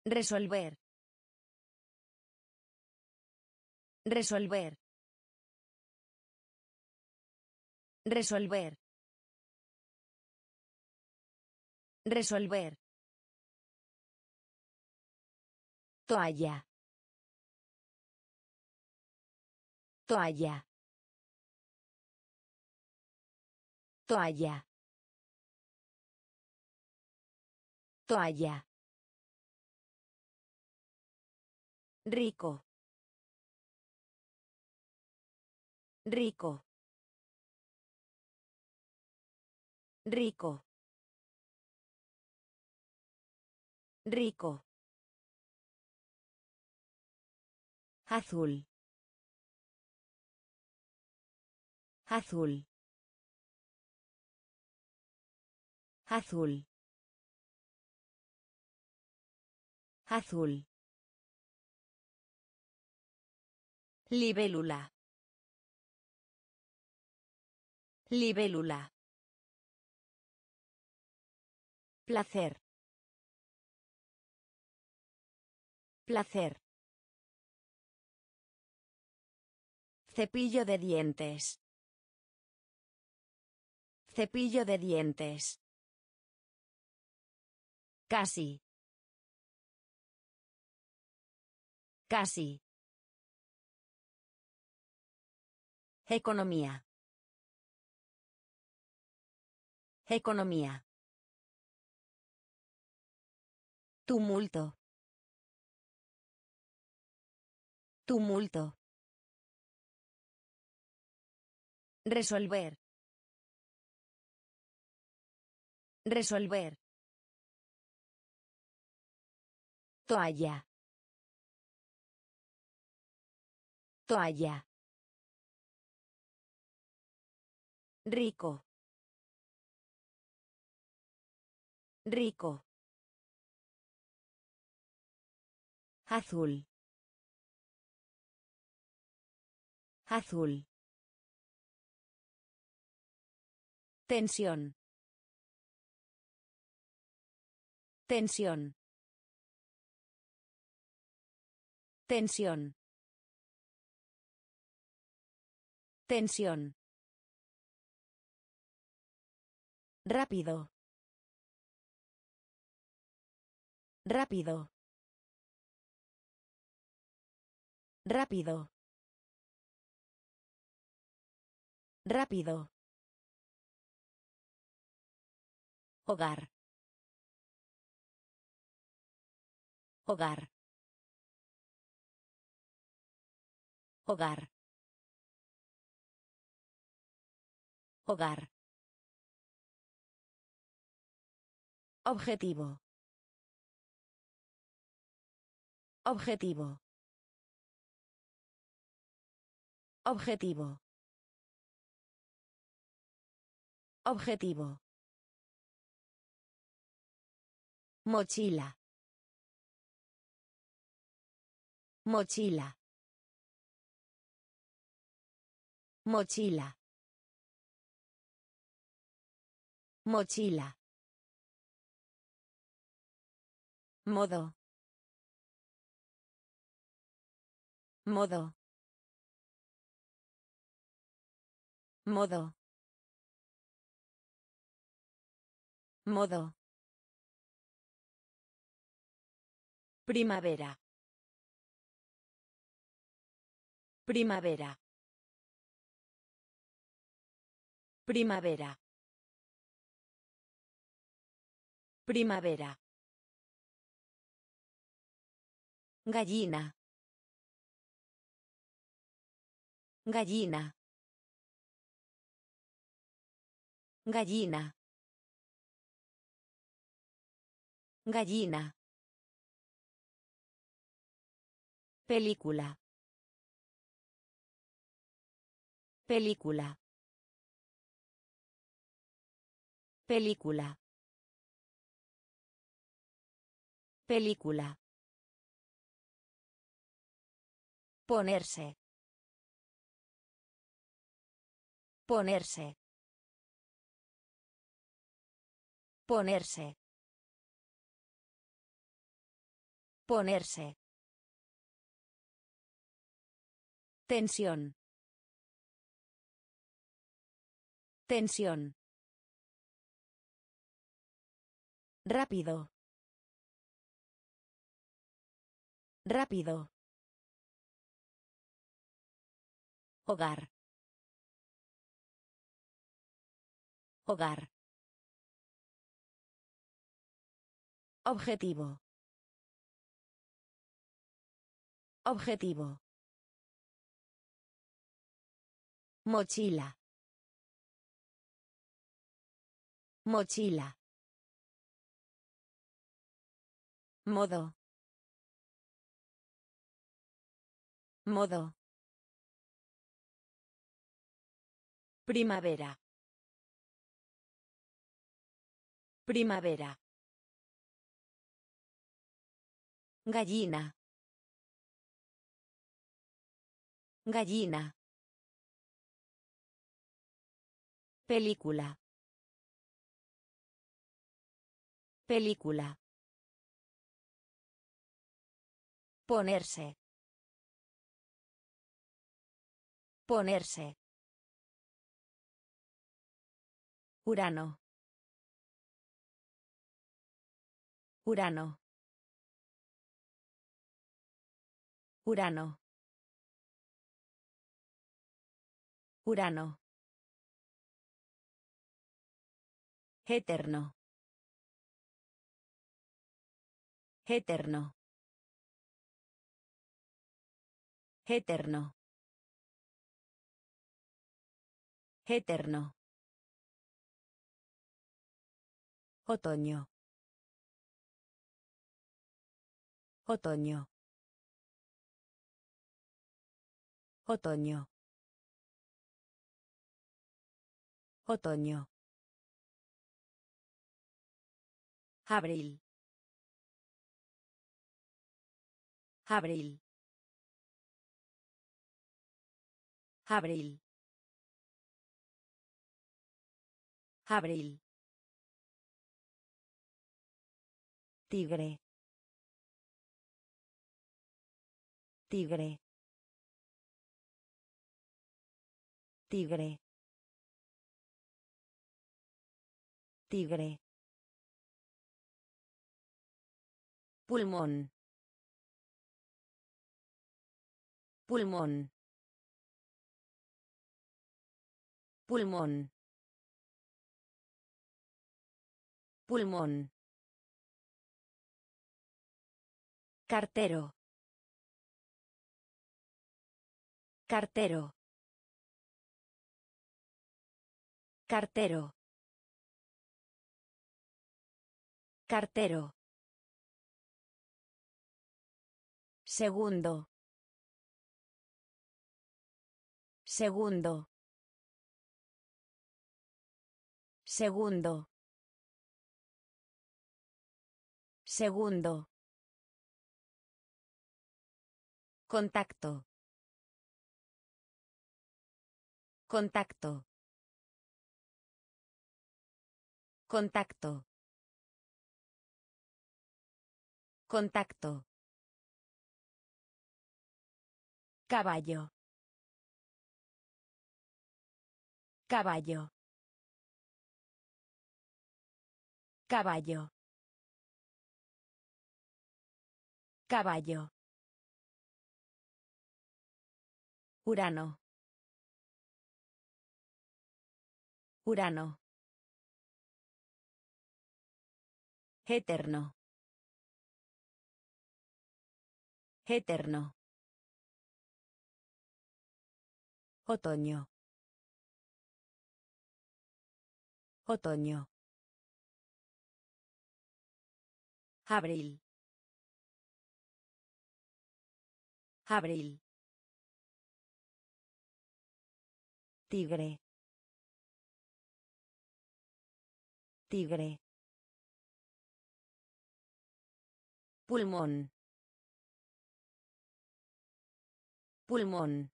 Resolver. Resolver. Resolver. Resolver. Toalla. Toalla. Toalla. Toalla. Rico. Rico. Rico. Rico. Azul. Azul. Azul. Azul. Libélula. Libélula. Placer. Placer. Cepillo de dientes. Cepillo de dientes. Casi. Casi. Economía. Economía. Tumulto. Tumulto. Resolver. Resolver. Toalla. Toalla. Rico. Rico. Azul. Azul. Tensión. Tensión. Tensión. Tensión. Rápido. Rápido. Rápido. Rápido. Hogar. Hogar. Hogar. Hogar. Objetivo. Objetivo. Objetivo. Objetivo. Mochila. Mochila. Mochila. Mochila. Modo. Modo. Modo. Modo. Primavera. Primavera. Primavera. Primavera. Gallina. Gallina. Gallina. Gallina. Película. Película. Película. Película. Ponerse. Ponerse. Ponerse. Ponerse. Tensión. Tensión. Rápido. Rápido. Hogar. Hogar. Objetivo. Objetivo. Mochila. Mochila. Modo. Modo. Primavera. Primavera. Gallina. Gallina. Película. Película. Ponerse. Ponerse. Urano. Urano. Urano. Urano. Eterno. Eterno. Eterno. Eterno. Otoño. Otoño. Otoño. Otoño. Abril. Abril. Abril. Abril. Tigre. Tigre. Tigre. Tigre. Pulmón. Pulmón. Pulmón. Pulmón. Cartero. Cartero. Cartero. Cartero. Segundo. Segundo. Segundo. Segundo. Contacto. Contacto. Contacto. Contacto. Caballo. Caballo. Caballo. Caballo. Urano. Urano. Eterno. Eterno. Otoño. Otoño. Abril. Abril. Tigre. Tigre. Pulmón. Pulmón.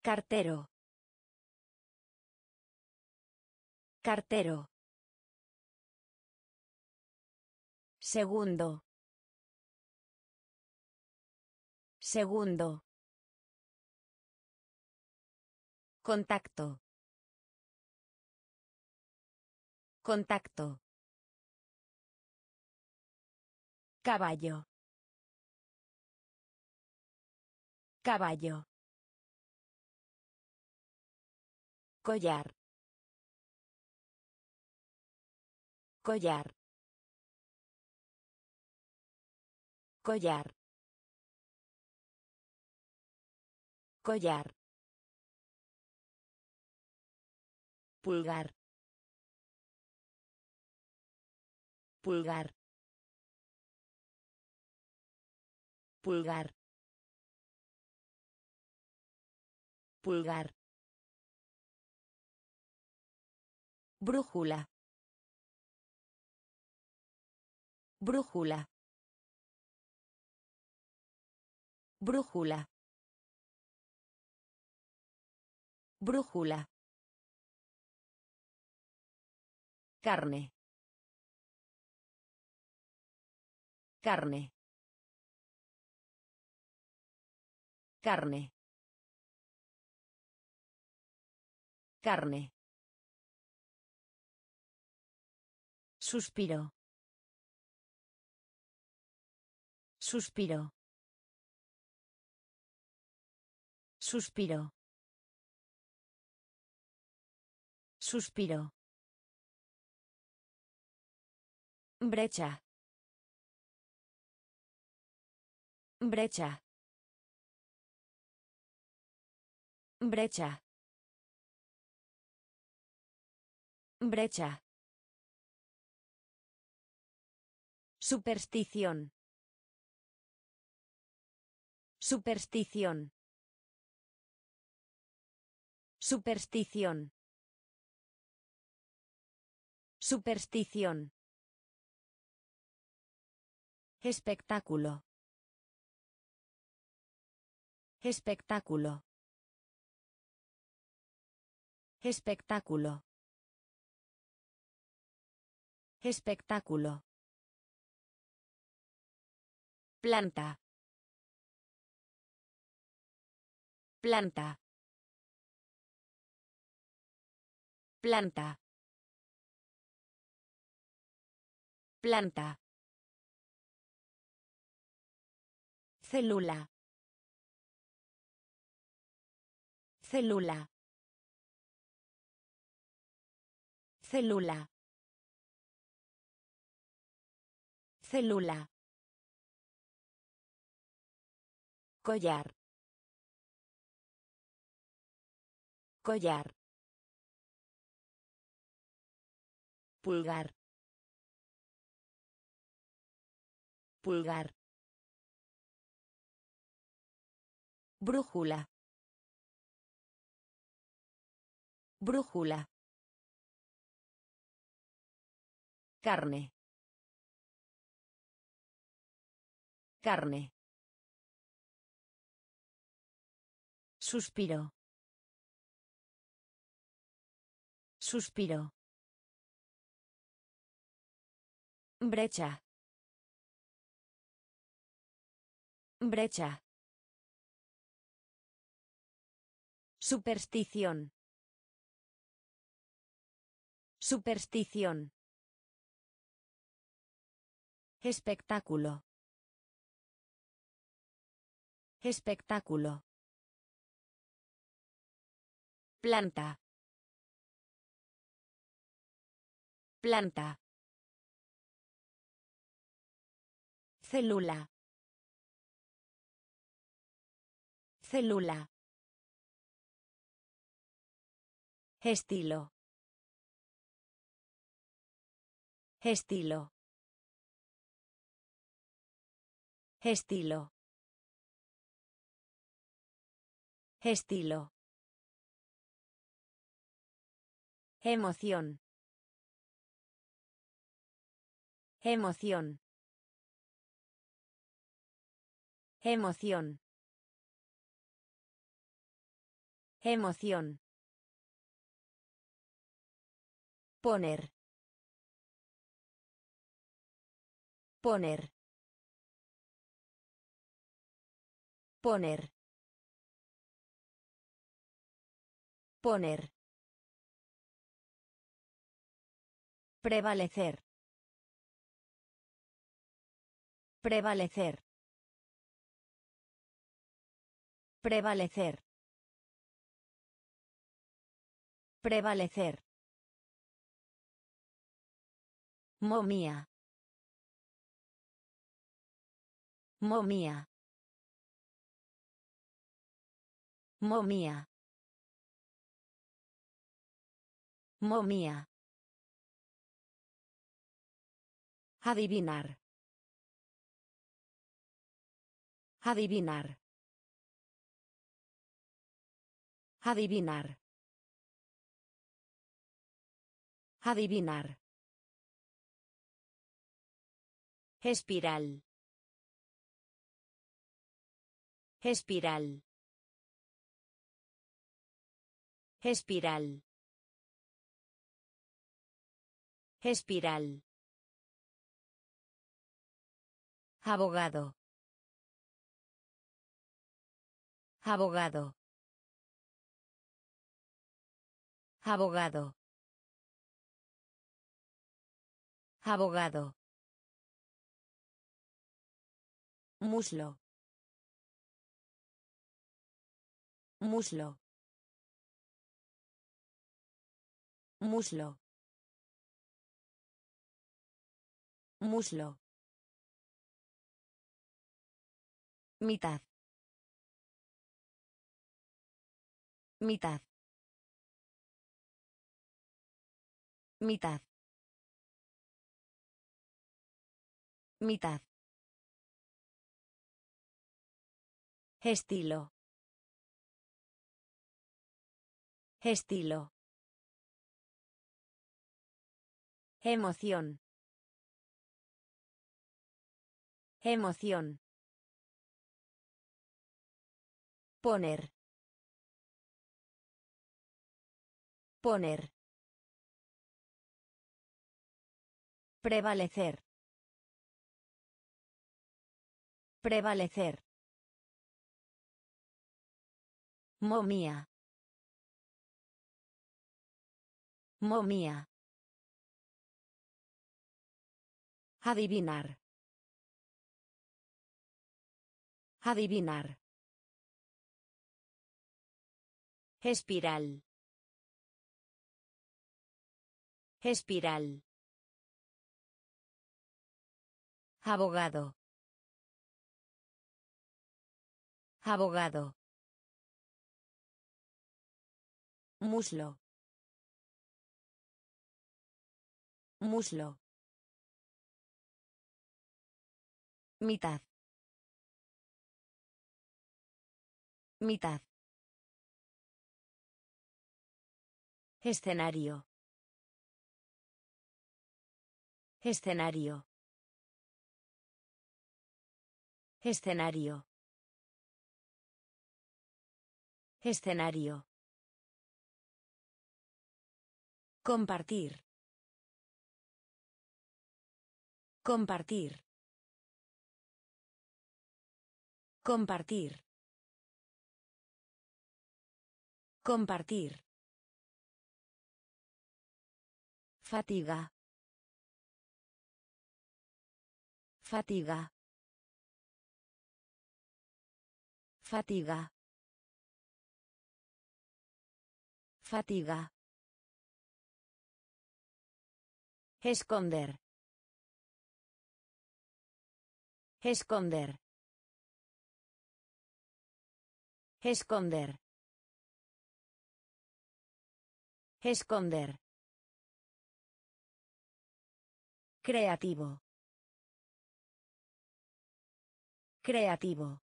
Cartero. Cartero. Segundo. Segundo. Contacto. Contacto. Caballo. Caballo. Collar. Collar. Collar. Collar. Pulgar. Pulgar. Pulgar. Pulgar. Brújula. Brújula. Brújula. Brújula. Carne. Carne. Carne. Carne. Suspiro. Suspiro. Suspiro. Suspiro. Brecha. Brecha. Brecha. Brecha. Superstición. Superstición. Superstición. Superstición. Espectáculo. Espectáculo. Espectáculo. Espectáculo. Planta. Planta. Planta. Planta. Célula. Célula. Célula. Célula. Collar. Collar. Pulgar. Pulgar. Brújula. Brújula. Carne. Carne. Suspiro. Suspiro. Brecha. Brecha. Superstición. Superstición. Espectáculo. Espectáculo. Planta. Planta. Célula. Célula. Estilo. Estilo. Estilo. Estilo. Emoción. Emoción. Emoción. Emoción. Poner. Poner. Poner. Poner. Prevalecer. Prevalecer. Prevalecer. Prevalecer. Momia. Momia. Momia. Momia. Adivinar. Adivinar. Adivinar. Adivinar. Espiral. Espiral. Espiral. Espiral. Abogado. Abogado. Abogado. Abogado. Muslo. Muslo. Muslo. Muslo. Mitad. Mitad. Mitad. Mitad. Estilo. Estilo. Emoción. Emoción. Poner. Poner. Prevalecer. Prevalecer. Momia. Momia. Adivinar. Adivinar. Espiral. Espiral. Abogado. Abogado. Muslo. Muslo. Mitad. Mitad. Escenario. Escenario. Escenario. Escenario. Compartir. Compartir. Compartir. Compartir. Fatiga. Fatiga. Fatiga. Fatiga. Esconder. Esconder. Esconder. Esconder. Creativo. Creativo.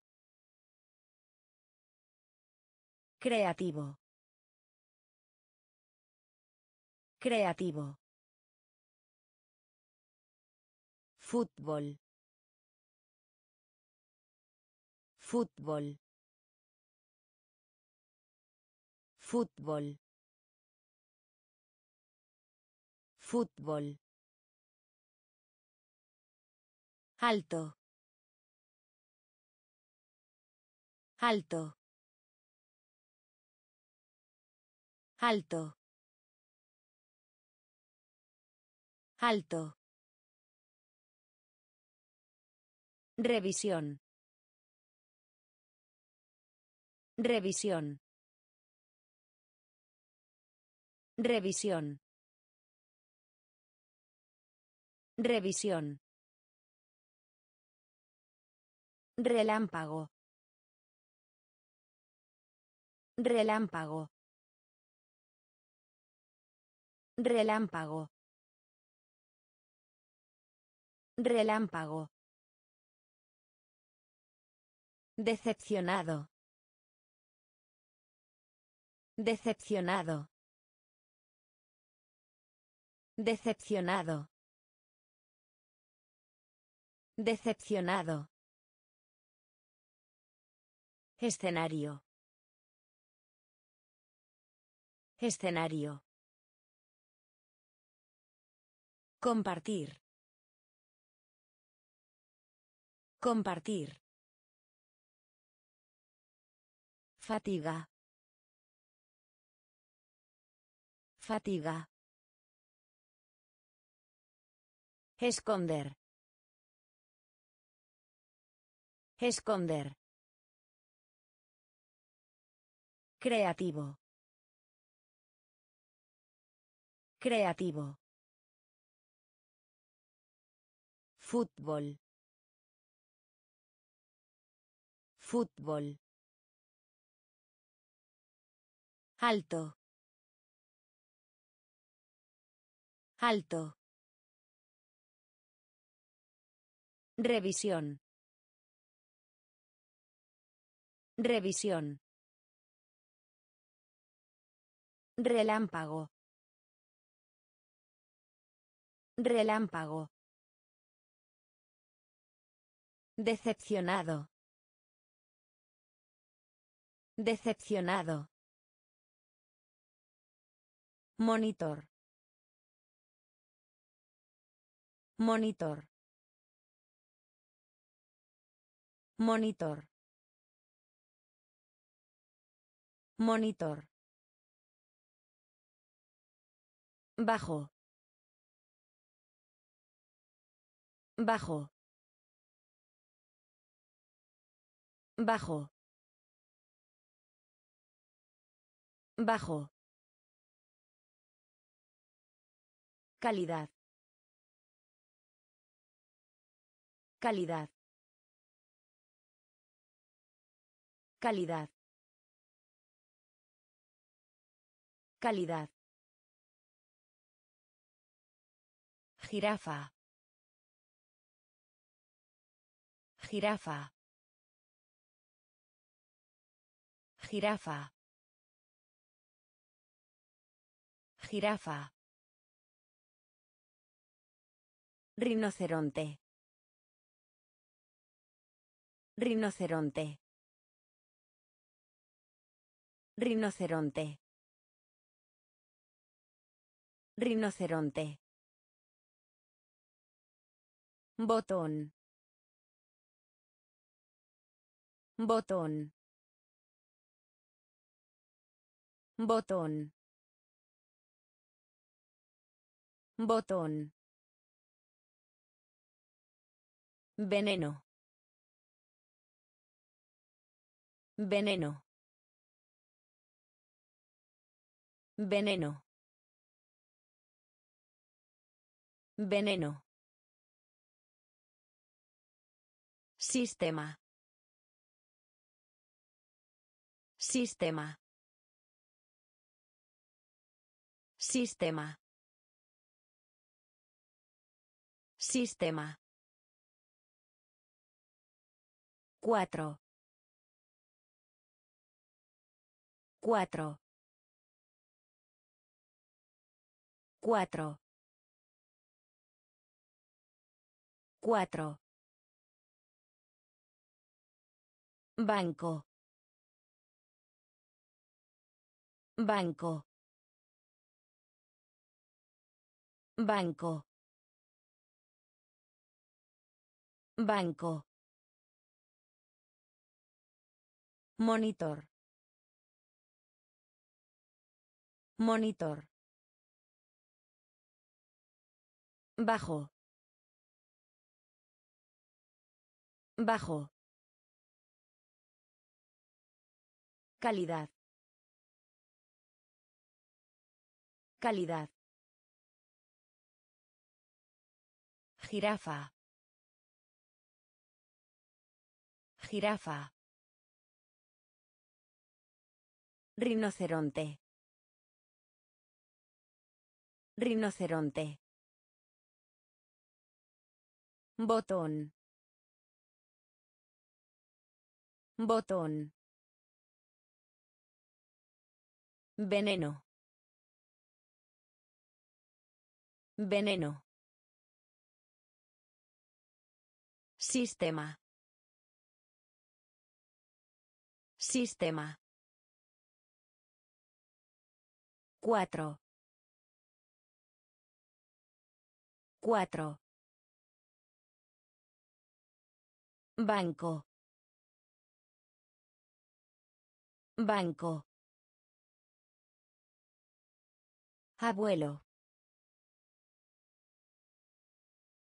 Creativo. Creativo. Fútbol. Fútbol. Fútbol. Fútbol. Alto. Alto. Alto. Alto. Revisión. Revisión. Revisión. Revisión. Relámpago. Relámpago. Relámpago. Relámpago. Decepcionado. Decepcionado. Decepcionado. Decepcionado. Escenario. Escenario. Compartir. Compartir. Fatiga. Fatiga. Esconder. Esconder. Creativo. Creativo. Fútbol. Fútbol. Alto. Alto. Revisión. Revisión. Relámpago. Relámpago. Decepcionado. Decepcionado. Monitor. Monitor. Monitor. Monitor. Bajo. Bajo. Bajo. Bajo. Calidad. Calidad. Calidad. Calidad. Jirafa. Jirafa. Jirafa. Jirafa. Rinoceronte. Rinoceronte. Rinoceronte. Rinoceronte. Botón. Botón. Botón. Botón. Veneno. Veneno. Veneno. Veneno. Sistema. Sistema. Sistema. Sistema. Cuatro. Cuatro. Cuatro. Cuatro. Banco. Banco. Banco. Banco. Monitor. Monitor. Bajo. Bajo. Calidad. Calidad. Jirafa. Jirafa. Rinoceronte. Rinoceronte. Botón. Botón. Veneno. Veneno. Sistema. Sistema. Cuatro. Cuatro. Banco. Banco. Abuelo.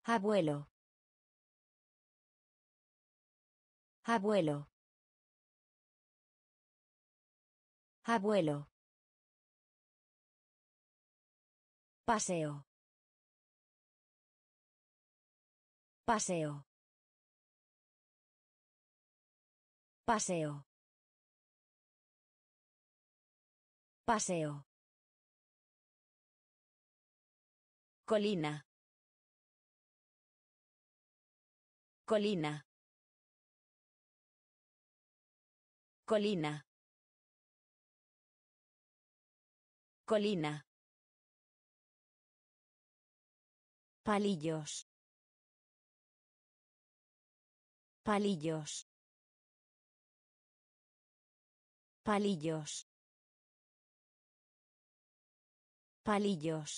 Abuelo. Abuelo. Abuelo. Paseo. Paseo. Paseo. Paseo. Colina. Colina. Colina. Colina. Palillos. Palillos. Palillos. Palillos.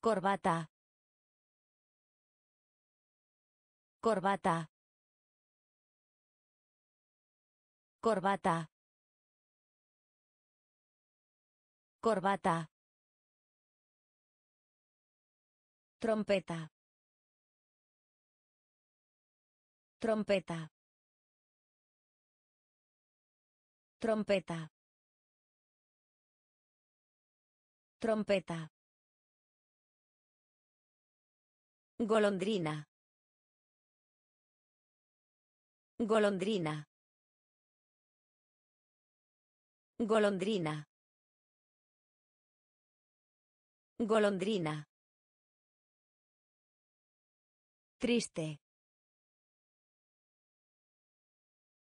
Corbata. Corbata. Corbata. Corbata. Trompeta. Trompeta. Trompeta. Trompeta. Golondrina. Golondrina. Golondrina. Golondrina. Triste.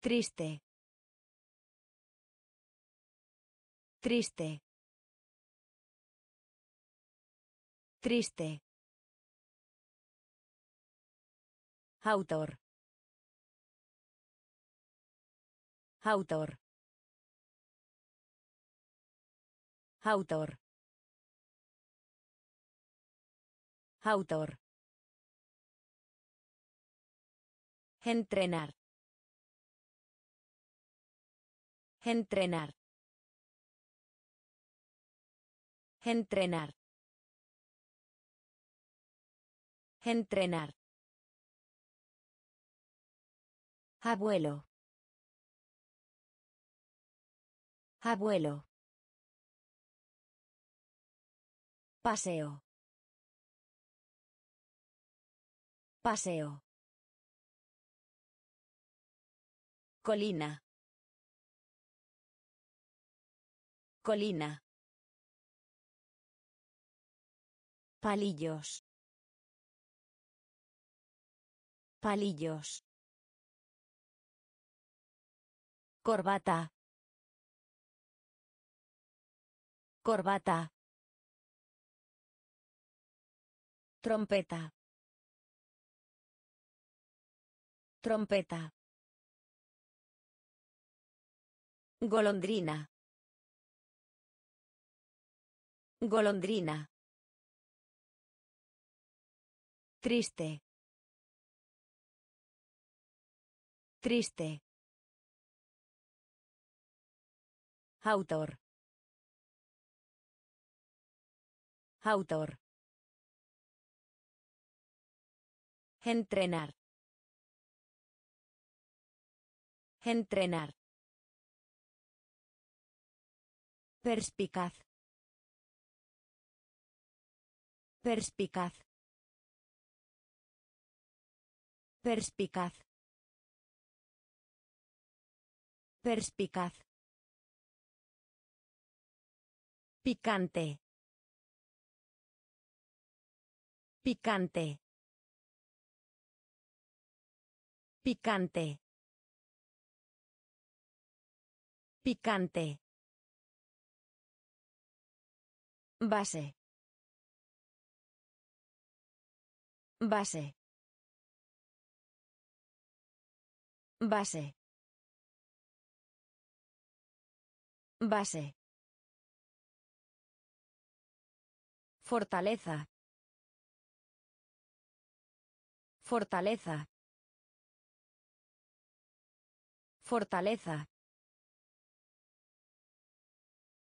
Triste. Triste. Triste. Autor. Autor. Autor. Autor. Entrenar. Entrenar. Entrenar. Entrenar. Abuelo. Abuelo. Paseo. Paseo. Colina. Colina. Palillos. Palillos. Corbata. Corbata. Trompeta. Trompeta. Golondrina. Golondrina. Triste. Triste. Autor. Autor. Entrenar. Entrenar. Perspicaz. Perspicaz. Perspicaz. Perspicaz. Picante. Picante. Picante. Picante. Base. Base. Base. Base. Fortaleza. Fortaleza. Fortaleza.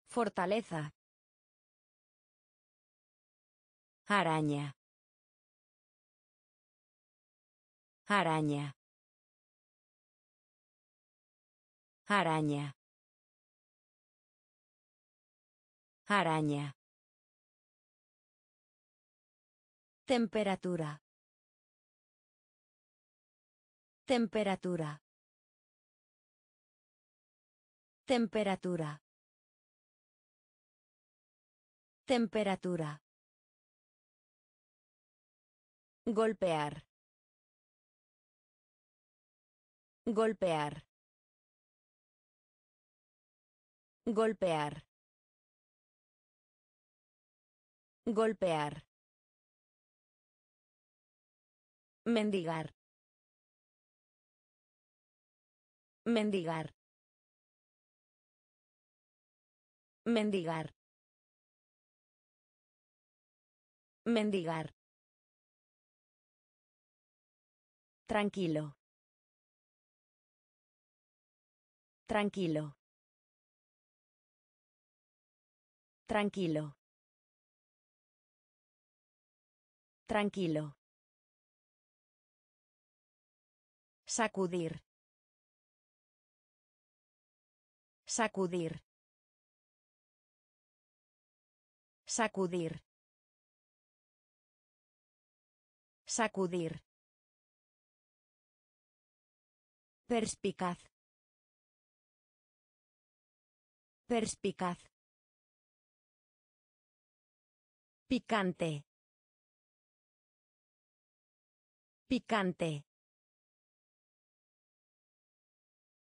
Fortaleza. Araña. Araña. Araña. Araña. Temperatura. Temperatura. Temperatura. Temperatura. Golpear. Golpear. Golpear. Golpear. Mendigar. Mendigar. Mendigar. Mendigar. Tranquilo. Tranquilo. Tranquilo. Tranquilo. Sacudir. Sacudir. Sacudir. Sacudir. Perspicaz. Perspicaz. Picante. Picante.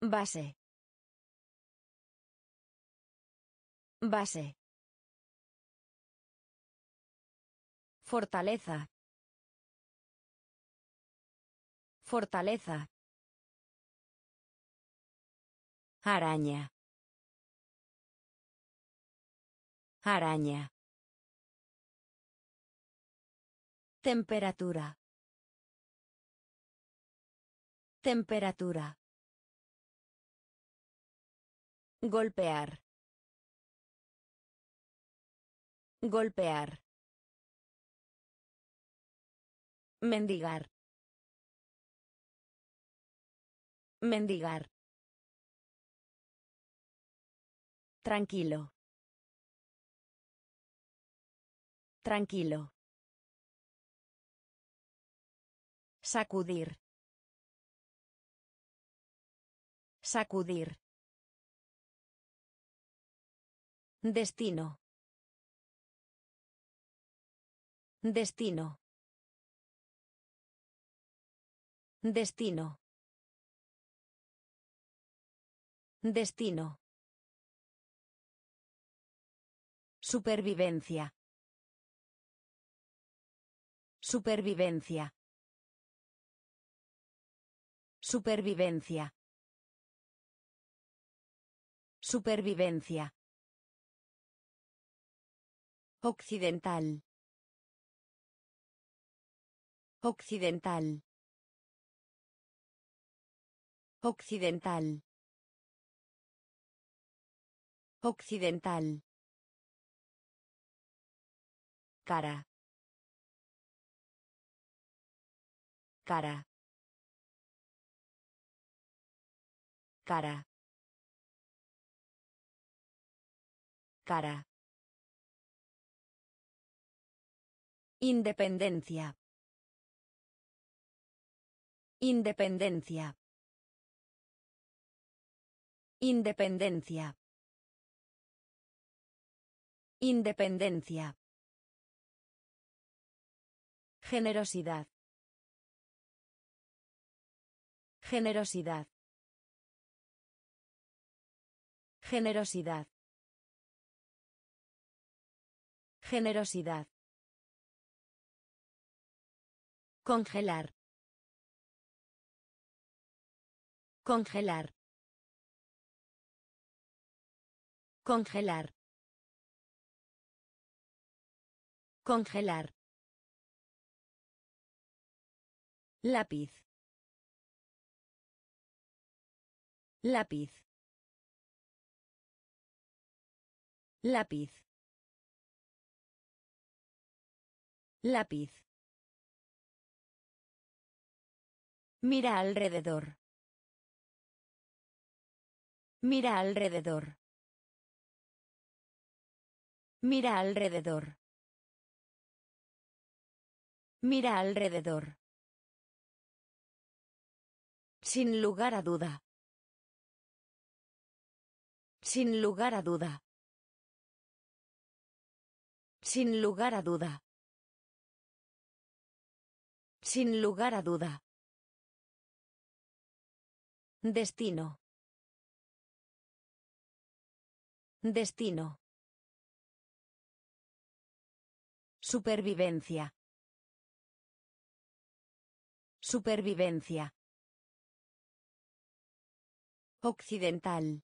Base. Base. Fortaleza. Fortaleza. Araña. Araña. Temperatura. Temperatura. Golpear. Golpear. Mendigar. Mendigar. Tranquilo. Tranquilo. Sacudir. Sacudir. Destino. Destino. Destino. Destino. Supervivencia. Supervivencia. Supervivencia. Supervivencia. Occidental. Occidental. Occidental. Occidental. Cara. Cara. Cara. Cara. Independencia. Independencia. Independencia. Independencia. Generosidad. Generosidad. Generosidad. Generosidad. Congelar. Congelar. Congelar. Congelar. Lápiz. Lápiz. Lápiz. Lápiz. Mira alrededor. Mira alrededor. Mira alrededor. Mira alrededor. Sin lugar a duda. Sin lugar a duda. Sin lugar a duda. Sin lugar a duda. Destino. Destino. Supervivencia. Supervivencia. Occidental.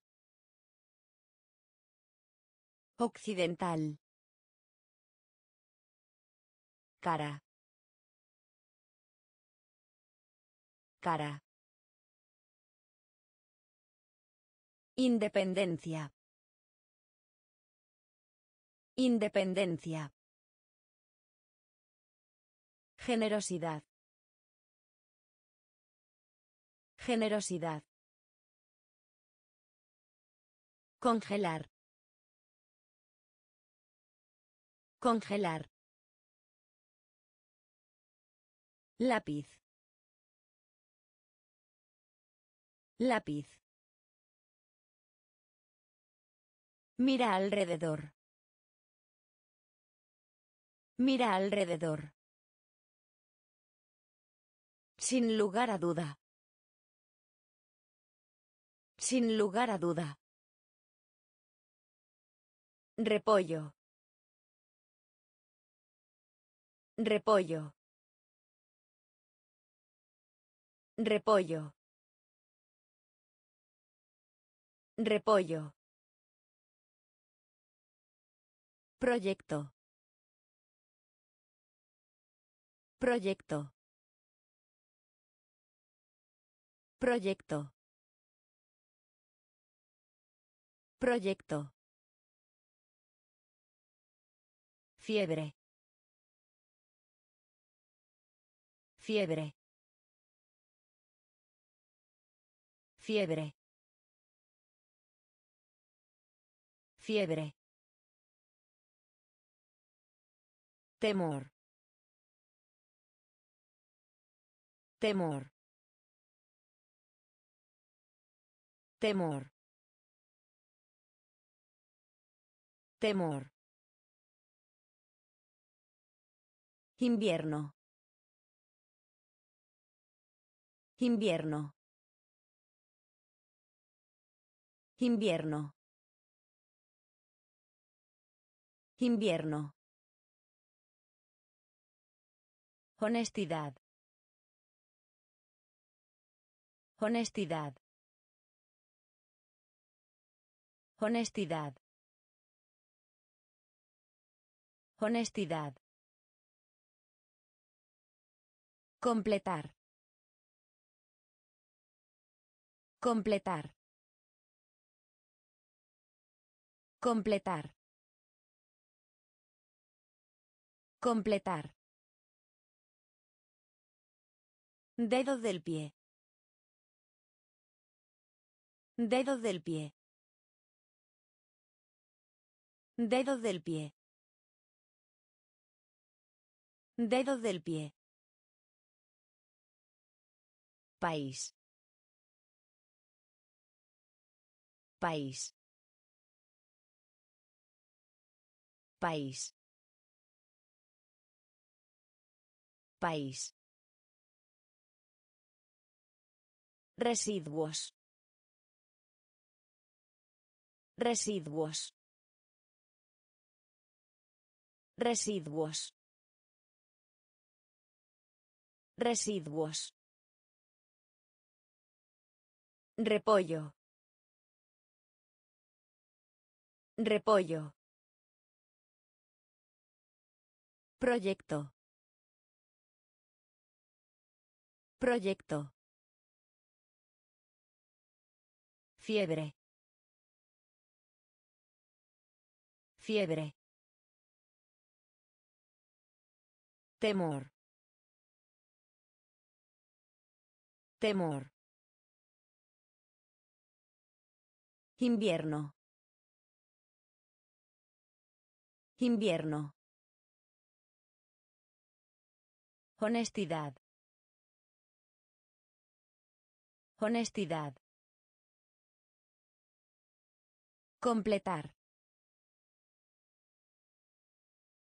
Occidental. Cara. Independencia. Independencia. Generosidad. Generosidad. Congelar. Congelar. Lápiz. Lápiz. Mira alrededor. Mira alrededor. Sin lugar a duda. Sin lugar a duda. Repollo. Repollo. Repollo. Repollo. Proyecto. Proyecto. Proyecto. Proyecto. Fiebre. Fiebre. Fiebre. Fiebre. Temor. Temor. Temor. Temor. Invierno. Invierno. Invierno. Invierno. Honestidad. Honestidad. Honestidad. Honestidad. Completar. Completar. Completar. Completar. Dedo del pie. Dedo del pie. Dedo del pie. Dedo del pie. País. País. País. Residuos. Residuos. Residuos. Residuos. Repollo. Repollo. Proyecto. Proyecto. Fiebre. Fiebre. Temor. Temor. Invierno. Invierno. Honestidad. Honestidad. Completar.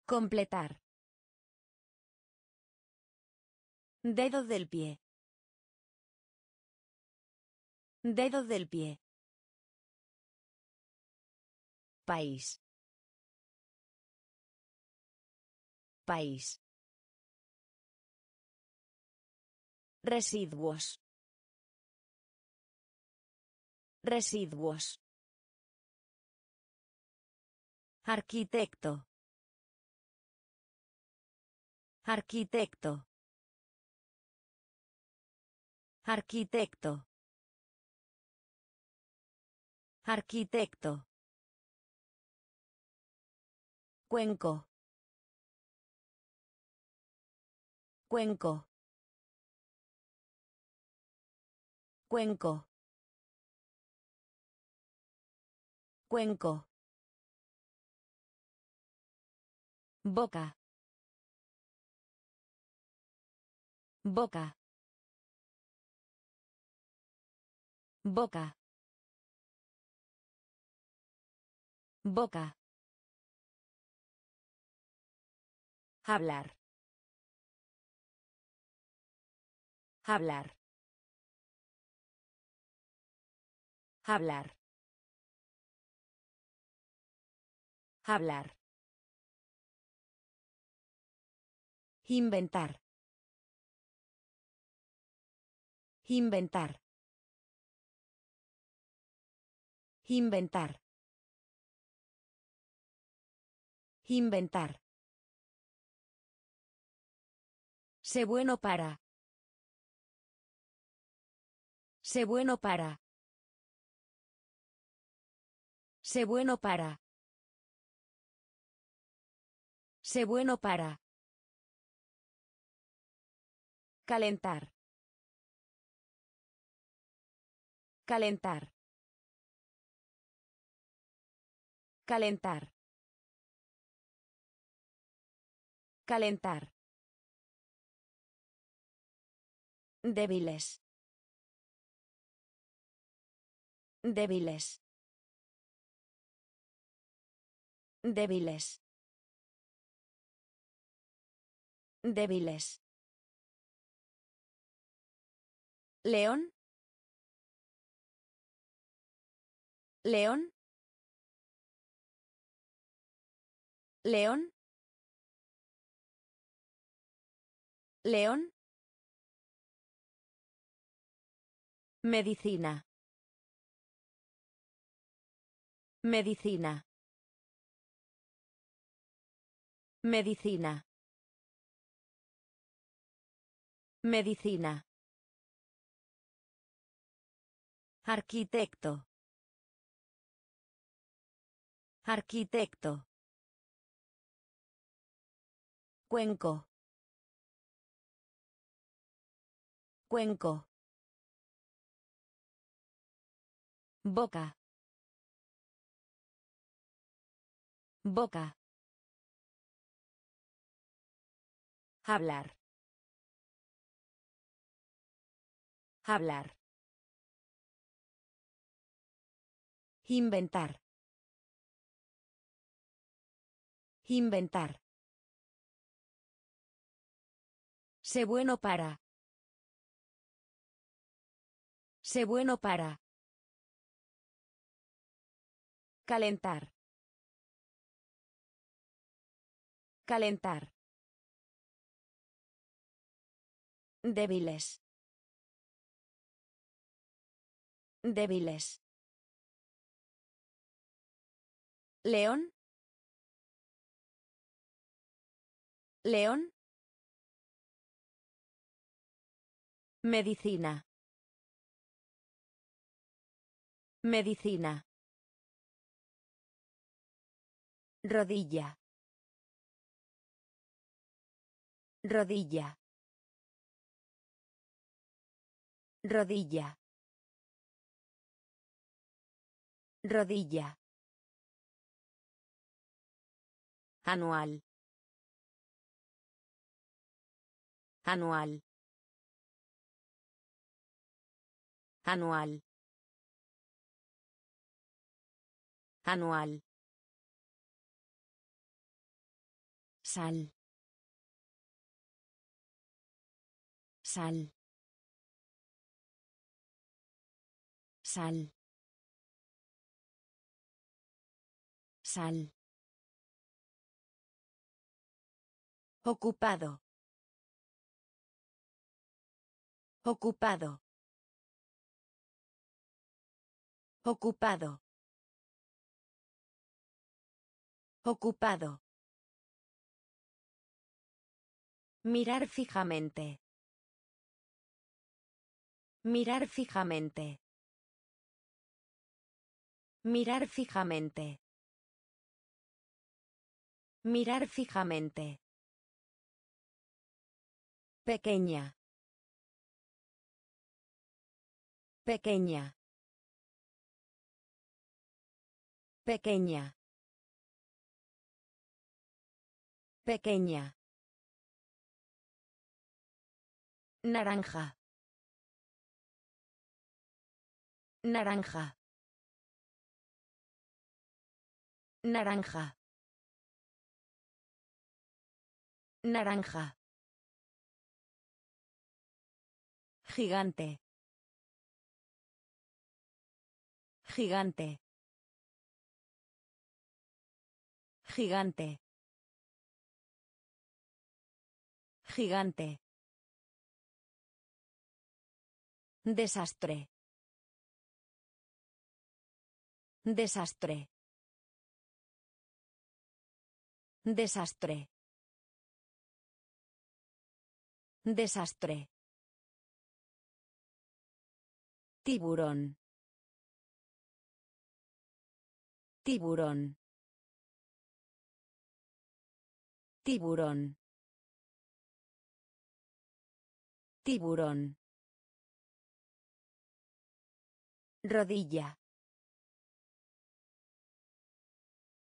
Completar. Dedo del pie. Dedo del pie. País. País. Residuos. Residuos. Arquitecto. Arquitecto. Arquitecto. Arquitecto. Cuenco. Cuenco. Cuenco. Cuenco. Boca. Boca. Boca. Boca. Hablar. Hablar. Hablar. Hablar. Inventar. Inventar. Inventar. Inventar. Sé bueno para. Sé bueno para. Sé bueno para. Sé bueno para. Calentar. Calentar. Calentar. Calentar. Débiles. Débiles. Débiles. Débiles. León. León. León. León. Medicina. Medicina. Medicina. Medicina. Arquitecto. Arquitecto. Cuenco. Cuenco. Boca. Boca. Hablar. Hablar. Inventar. Inventar. Sé bueno para. Sé bueno para. Calentar. Calentar. Débiles. Débiles. León. León. Medicina. Medicina. Rodilla. Rodilla. Rodilla. Rodilla. Anual. Anual. Anual. Anual. Sal. Sal. Sal. Ocupado. Ocupado. Ocupado. Ocupado. Mirar fijamente. Mirar fijamente. Mirar fijamente. Mirar fijamente. Pequeña. Pequeña. Pequeña. Pequeña. Naranja. Naranja. Naranja. Naranja. Gigante. Gigante. Gigante. Gigante. Desastre. Desastre. Desastre. Desastre. Tiburón. Tiburón. Tiburón. Tiburón. Rodilla.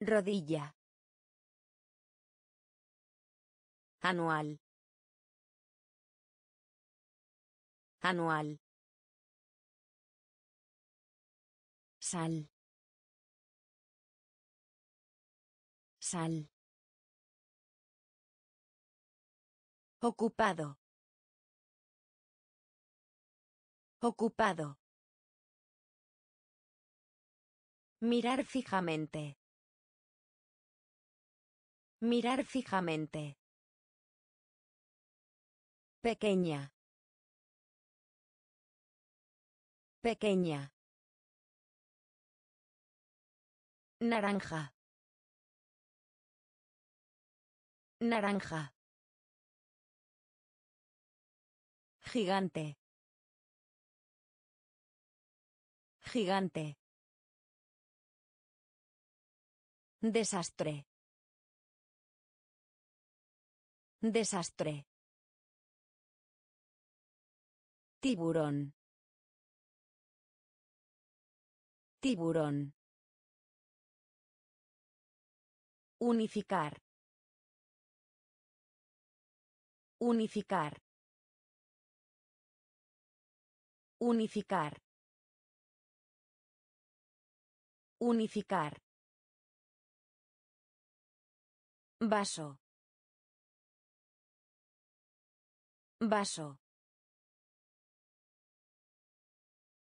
Rodilla. Anual. Anual. Sal. Sal. Ocupado. Ocupado. Mirar fijamente. Mirar fijamente. Pequeña. Pequeña. Naranja. Naranja. Gigante. Gigante. Desastre. Desastre. Tiburón. Tiburón. Unificar. Unificar. Unificar. Unificar. Vaso. Vaso.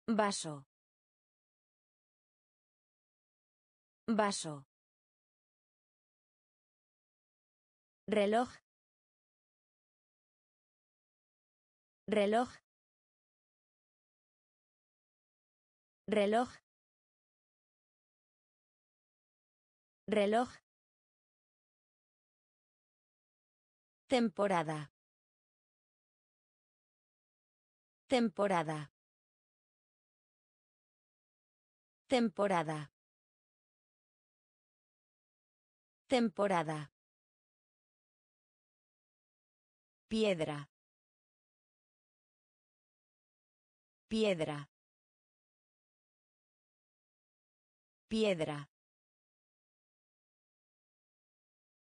Vaso. Vaso. reloj. Reloj. Reloj. Reloj. Temporada. Temporada. Temporada temporada Piedra. Piedra. Piedra.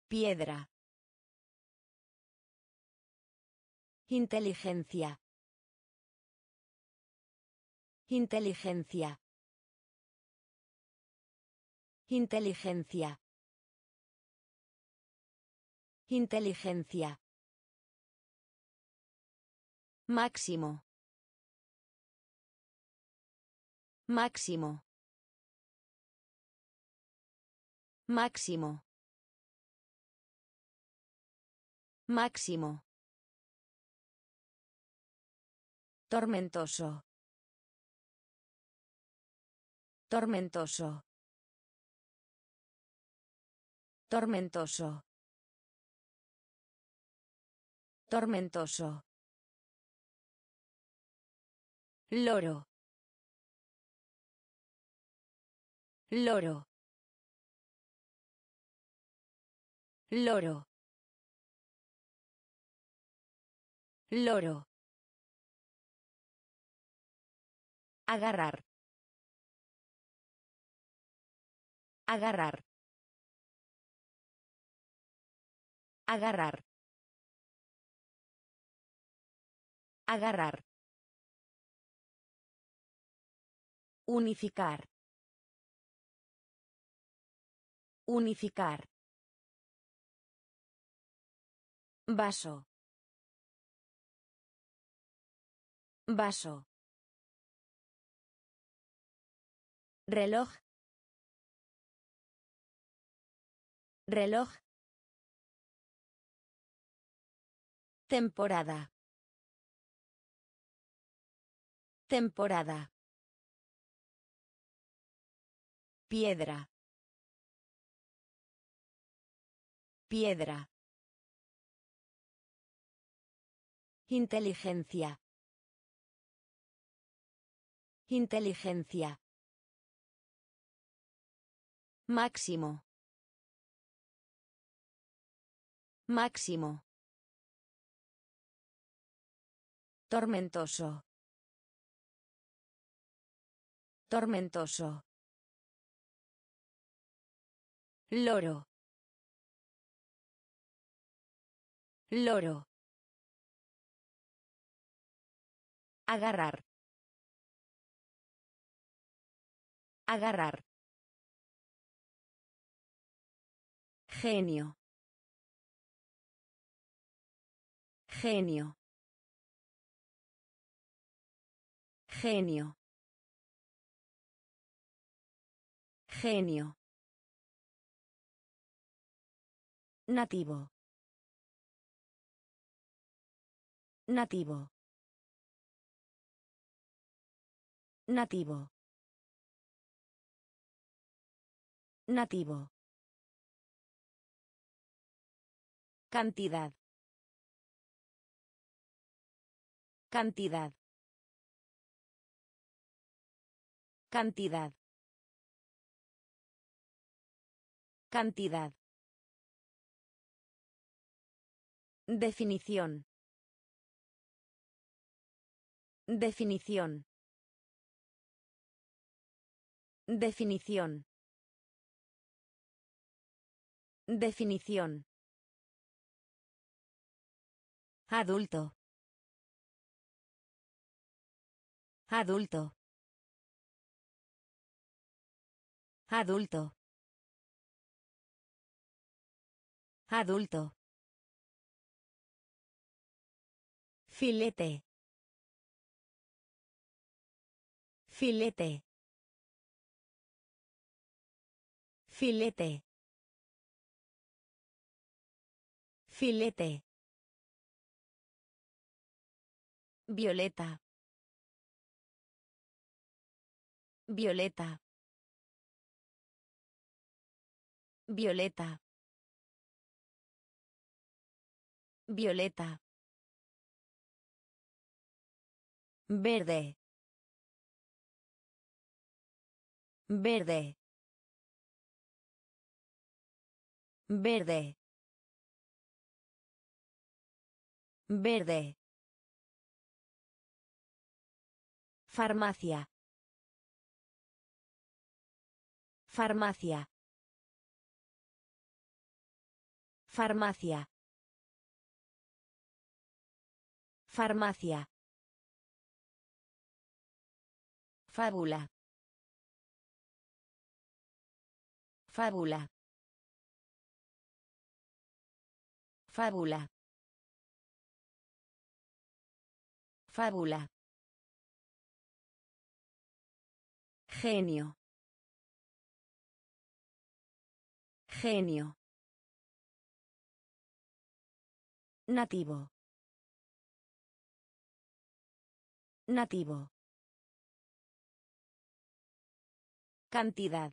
Piedra. Inteligencia. Inteligencia. Inteligencia. Inteligencia. Máximo. Máximo. Máximo. Máximo. Tormentoso. Tormentoso. Tormentoso. Tormentoso. Loro. Loro. Loro. Loro. Agarrar. Agarrar. Agarrar. Agarrar. Unificar. Unificar. Vaso. Vaso. Reloj. Reloj. Temporada. Temporada. Piedra. Piedra. Inteligencia. Inteligencia. Máximo. Máximo. Tormentoso. Tormentoso. Loro. Loro. Agarrar. Agarrar. Genio. Genio. Genio. Genio. Nativo. Nativo. Nativo. Nativo. Cantidad. Cantidad. Cantidad. Cantidad. Definición. Definición. Definición. Definición. Adulto. Adulto. Adulto. Adulto. Filete. Filete. Filete. Filete. Violeta. Violeta. Violeta. Violeta. Verde. Verde. Verde. Verde. Farmacia. Farmacia. Farmacia. Farmacia. Fábula. Fábula. Fábula. Fábula. Genio. Genio. Nativo. Nativo. Cantidad.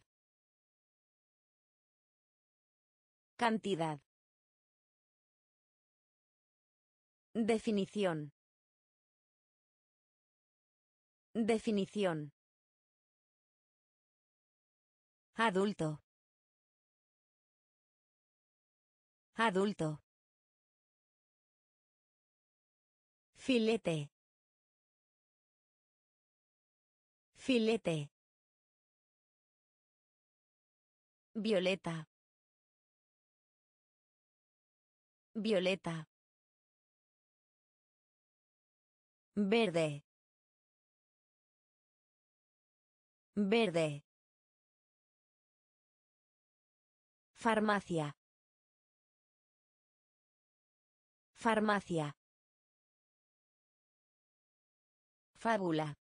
Cantidad. Definición. Definición. Adulto. Adulto. Filete. Filete. Violeta. Violeta. Verde. Verde. Farmacia. Farmacia. Fábula.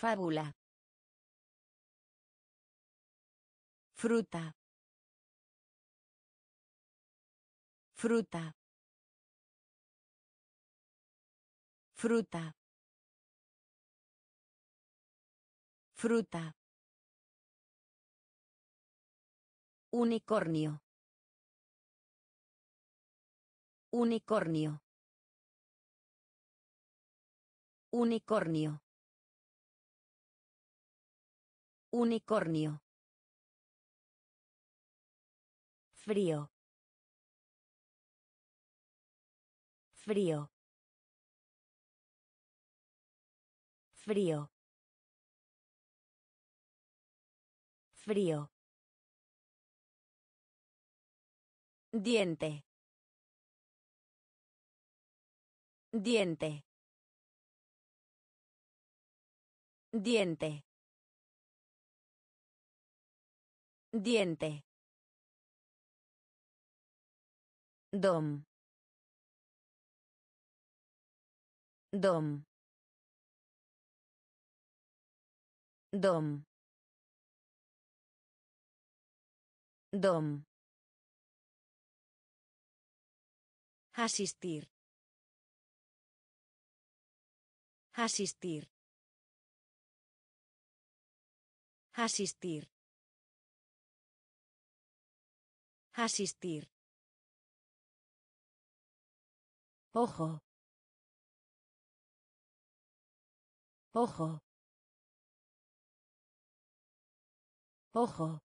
Fábula. Fruta. Fruta. Fruta. Fruta. Unicornio. Unicornio. Unicornio. Unicornio. Frío. Frío. Frío. Frío. Diente. Diente. Diente. Diente. Dom. Dom. Dom. Dom. Asistir. Asistir. Asistir. Asistir. Ojo. Ojo. Ojo.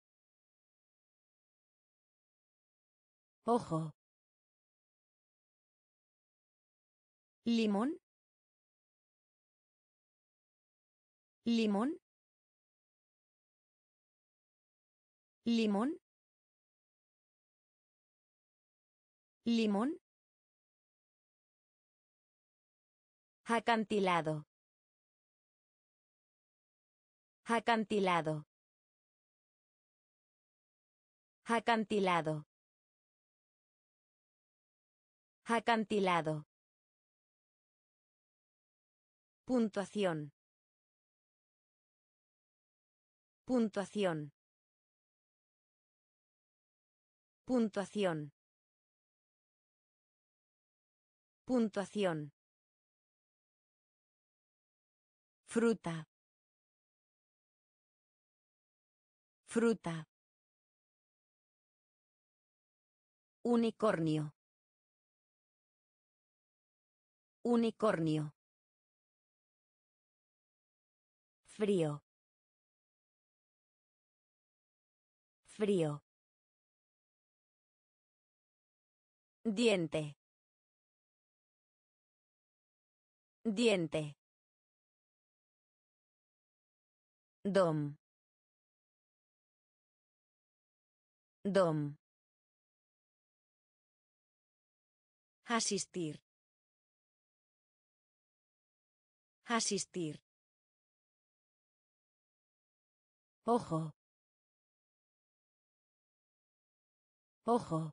Ojo. Limón. Limón. Limón. Limón. Acantilado. Acantilado. Acantilado. Acantilado. Puntuación. Puntuación. Puntuación. Puntuación. Fruta. Fruta. Unicornio. Unicornio. Frío. Frío. Diente. Diente. Dom. Dom. Asistir. Asistir. Ojo. Ojo.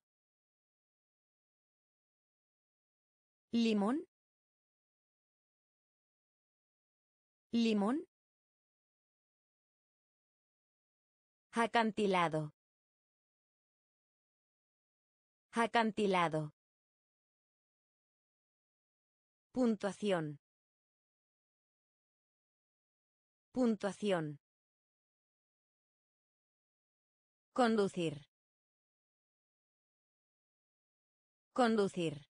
Limón. Limón. Acantilado. Acantilado. Puntuación. Puntuación. Conducir. Conducir.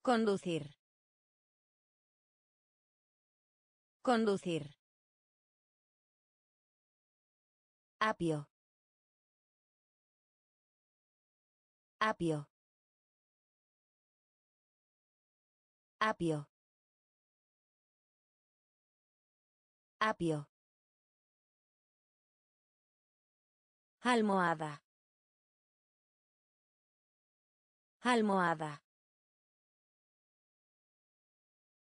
Conducir. Conducir. Apio. Apio. Apio. Apio. Almohada. Almohada.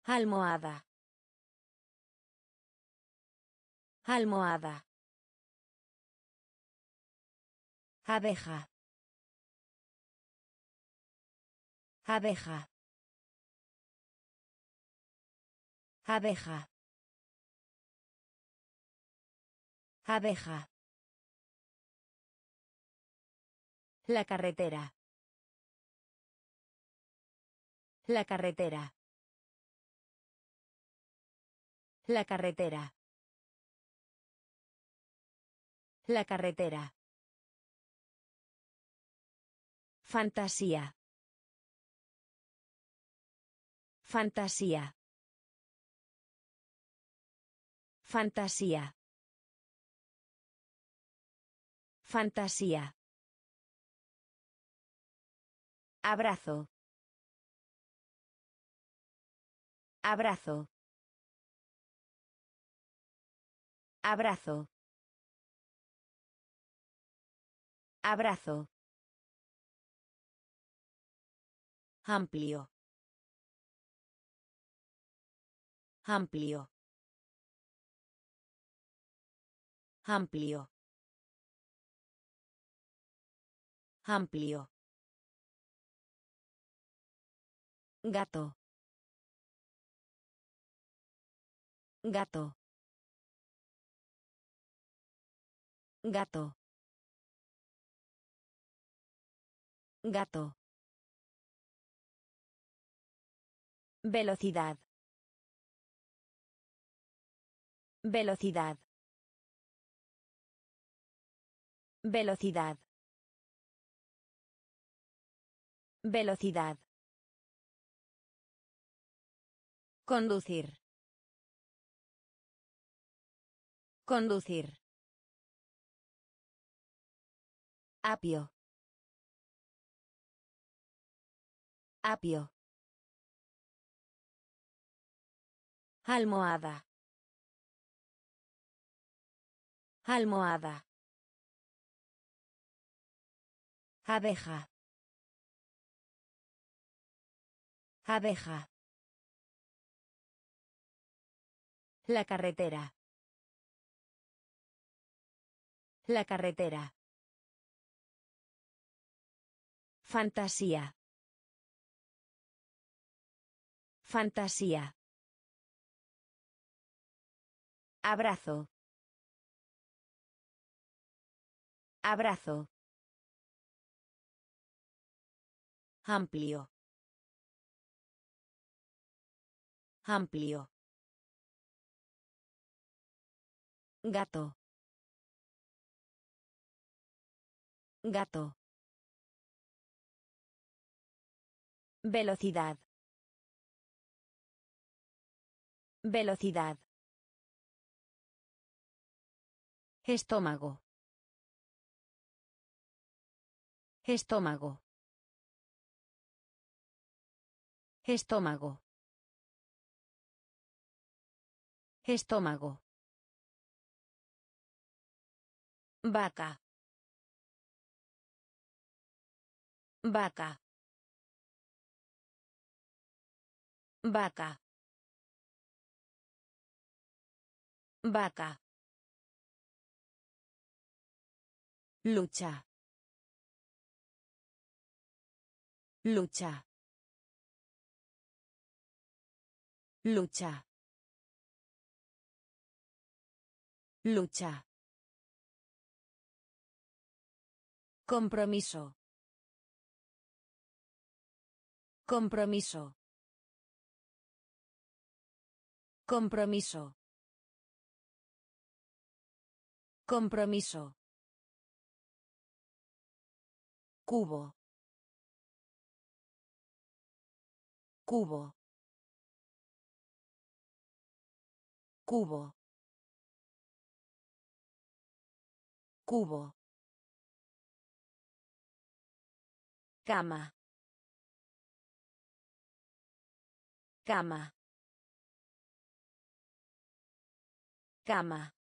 Almohada. Almohada. Abeja. Abeja. Abeja. Abeja. La carretera. La carretera. La carretera. La carretera. Fantasía. Fantasía. Fantasía. Fantasía. Abrazo. Abrazo. Abrazo. Abrazo. Amplio. Amplio. Amplio. Amplio. Gato. Gato. Gato. Gato. Velocidad. Velocidad. Velocidad. Velocidad. Conducir. Conducir. Apio. Apio. Almohada. Almohada. Abeja. Abeja. La carretera. La carretera. Fantasía. Fantasía. Abrazo. Abrazo. Amplio. Amplio. Gato. Gato. Velocidad. Velocidad. Estómago. Estómago. Estómago. Estómago. Vaca. Vaca. Vaca. Vaca. Lucha. Lucha. Lucha. Lucha. Compromiso. Compromiso. Compromiso. Compromiso. Cubo. Cubo. Cubo. Cubo. Cama. Cama. Cama.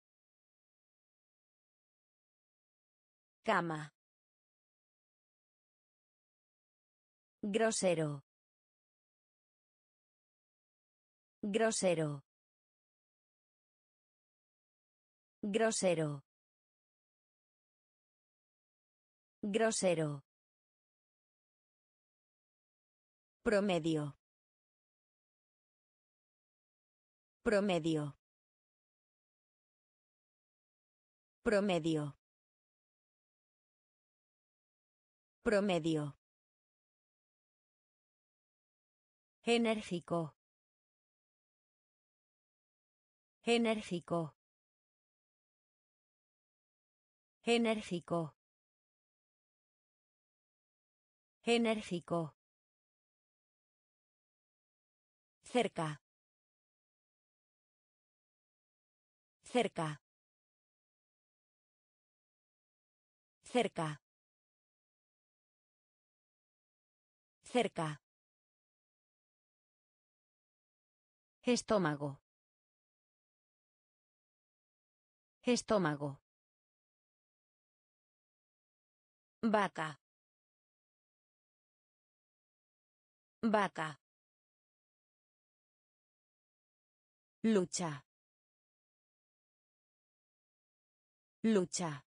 Cama. Grosero. Grosero. Grosero. Grosero. Promedio. Promedio. Promedio. Promedio. Enérgico. Enérgico. Enérgico. Enérgico. Cerca. Cerca. Cerca. Cerca. Estómago. Estómago. Vaca. Vaca. Lucha. Lucha.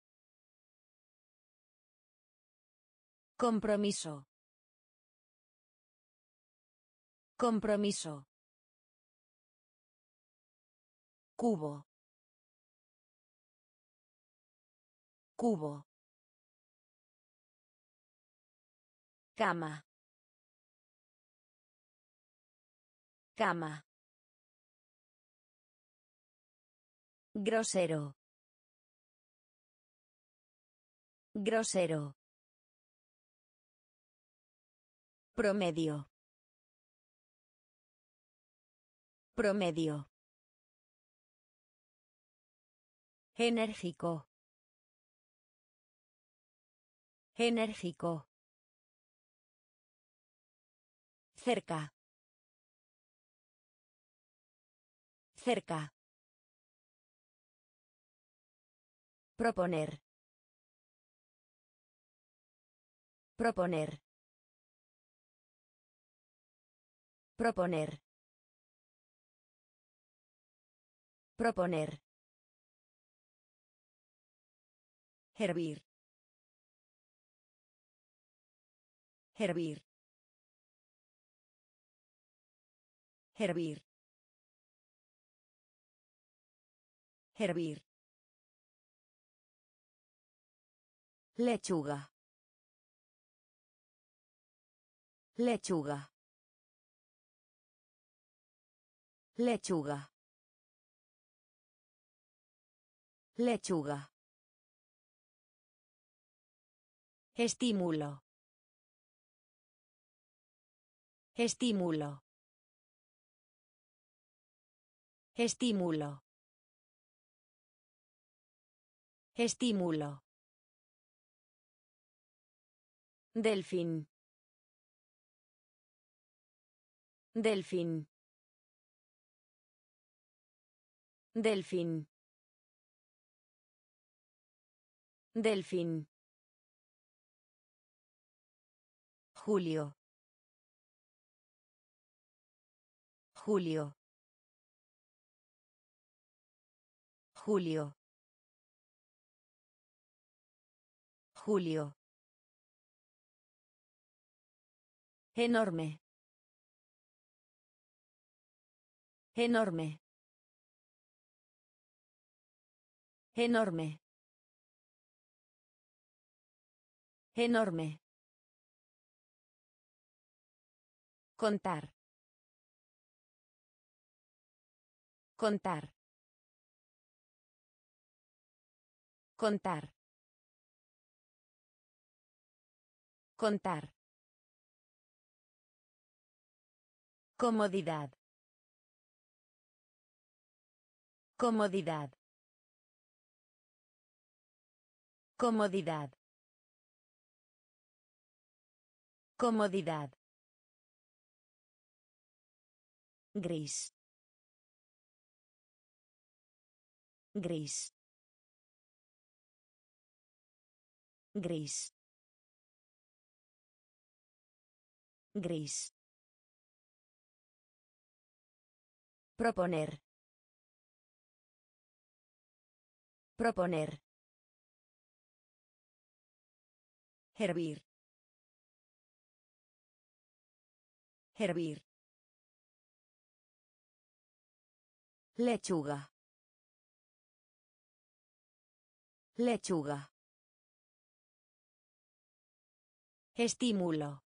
Compromiso. Compromiso. Cubo. Cubo. Cama. Cama. Grosero. Grosero. Promedio. Promedio. Enérgico. Enérgico. Cerca. Cerca. Proponer. Proponer. Proponer. Proponer. Hervir. Hervir. Hervir. Hervir. Lechuga. Lechuga. Lechuga. Lechuga. Estímulo. Estímulo. Estímulo. Estímulo. Delfín. Delfín. Delfín. Delfín. Julio. Julio. Julio. Julio. Enorme. Enorme. Enorme. Enorme. Contar. Contar. Contar. Contar. Comodidad. Comodidad. Comodidad. Comodidad. Gris. Gris. Gris. Gris. Proponer. Proponer. Hervir. Hervir. Lechuga. Lechuga. Estímulo.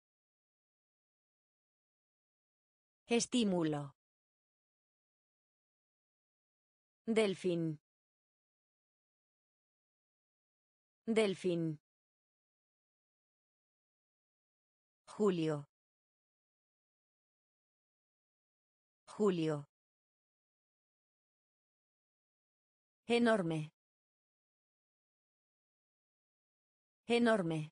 Estímulo. Delfín. Delfín. Julio. Julio. Enorme. Enorme.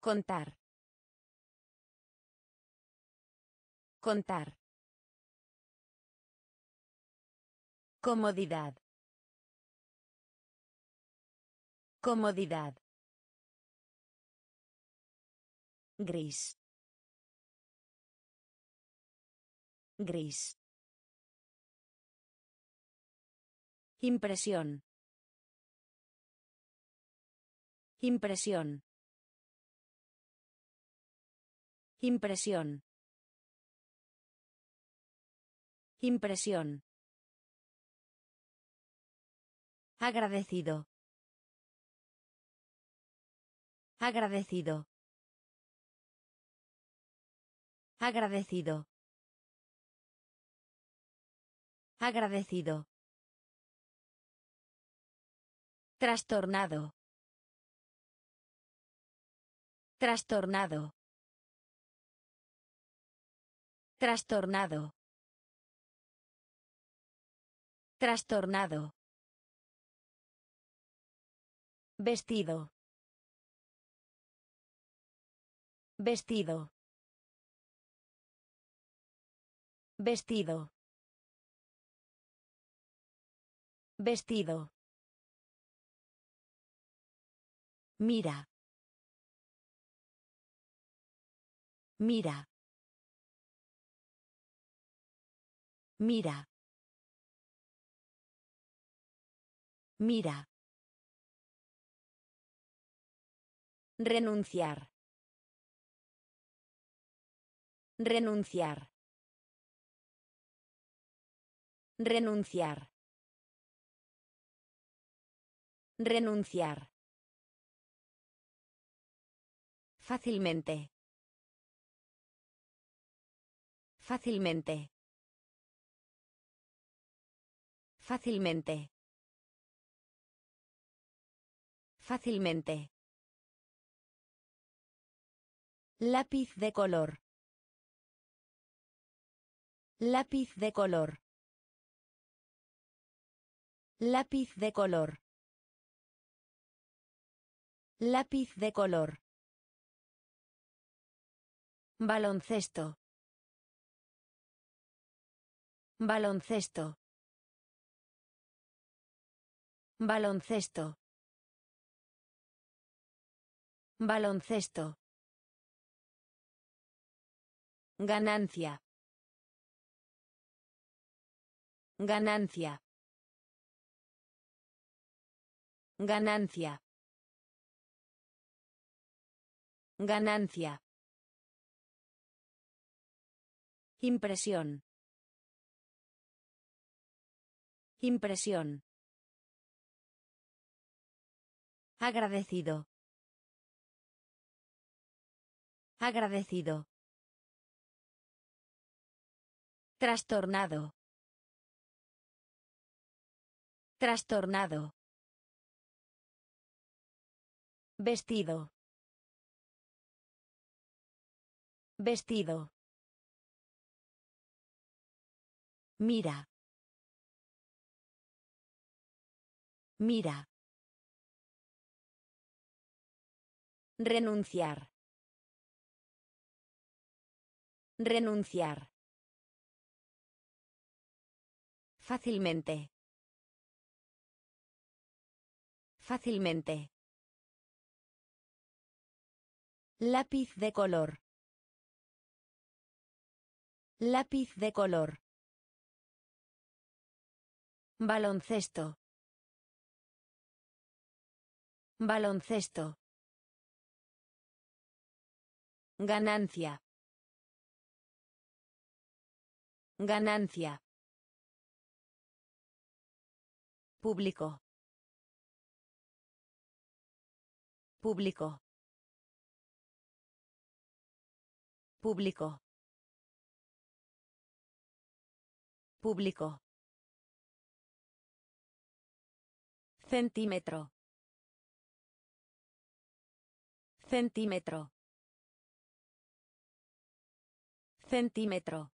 Contar. Contar. Comodidad. Comodidad. Gris. Gris. Impresión. Impresión. Impresión. Impresión. Agradecido. Agradecido. Agradecido. Agradecido. Trastornado. Trastornado. Trastornado. Trastornado. Vestido. Vestido. Vestido. Vestido. Mira. Mira. Mira. Mira. Renunciar. Renunciar. Renunciar. Renunciar. Fácilmente. Fácilmente. Fácilmente. Fácilmente. Lápiz de color. Lápiz de color. Lápiz de color. Lápiz de color. Baloncesto. Baloncesto. Baloncesto. Baloncesto. Ganancia. Ganancia. Ganancia. Ganancia. Impresión. Impresión. Agradecido. Agradecido. Trastornado. Trastornado. Vestido. Vestido. Mira. Mira. Renunciar. Renunciar. Fácilmente. Fácilmente. Lápiz de color. Lápiz de color. Baloncesto. Baloncesto. Ganancia. Ganancia. Público. Público. Público. Público. Centímetro. Centímetro. Centímetro.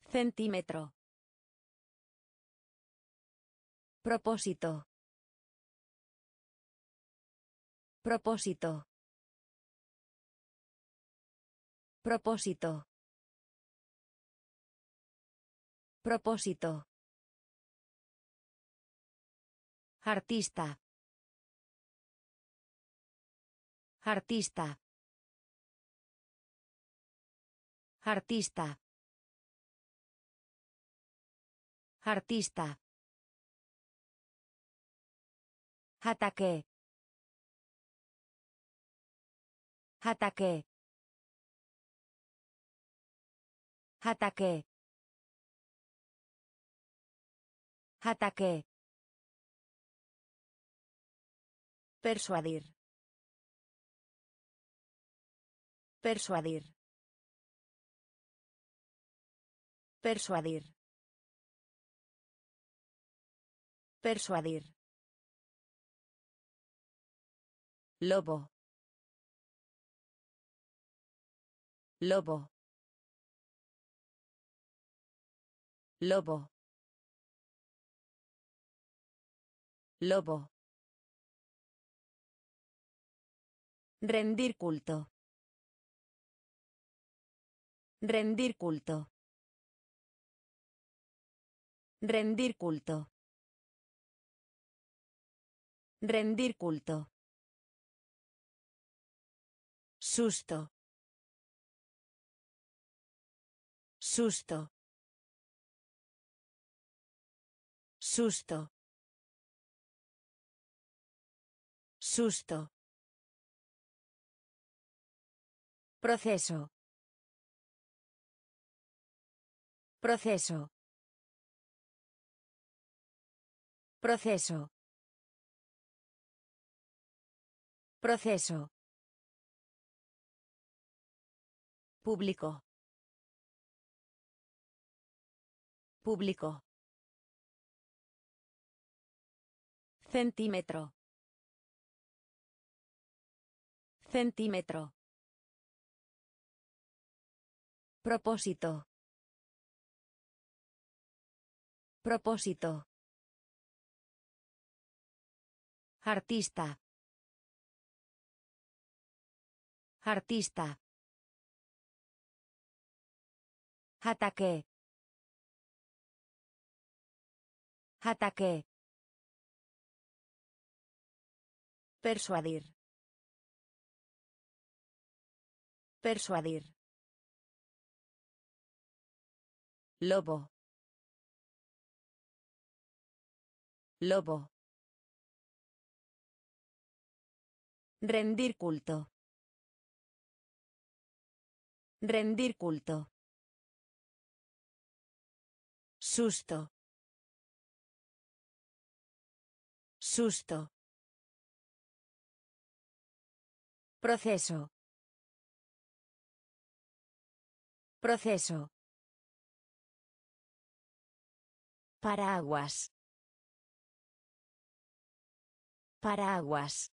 Centímetro. Propósito. Propósito. Propósito. Propósito. Artista. Artista. Artista. Artista. Ataque. Ataque. Ataque. Ataque. Persuadir. Persuadir. Persuadir. Persuadir. Lobo. Lobo. Lobo. Lobo. Rendir culto. Rendir culto. Rendir culto. Rendir culto. Susto. Susto. Susto. Susto. Proceso. Proceso. Proceso. Proceso. Público. Público. Centímetro. Centímetro. Propósito. Propósito. Artista. Artista. Ataque. Ataque. Persuadir. Persuadir. Lobo. Lobo. Rendir culto. Rendir culto. Susto. Susto. Proceso. Proceso. Paraguas. Paraguas.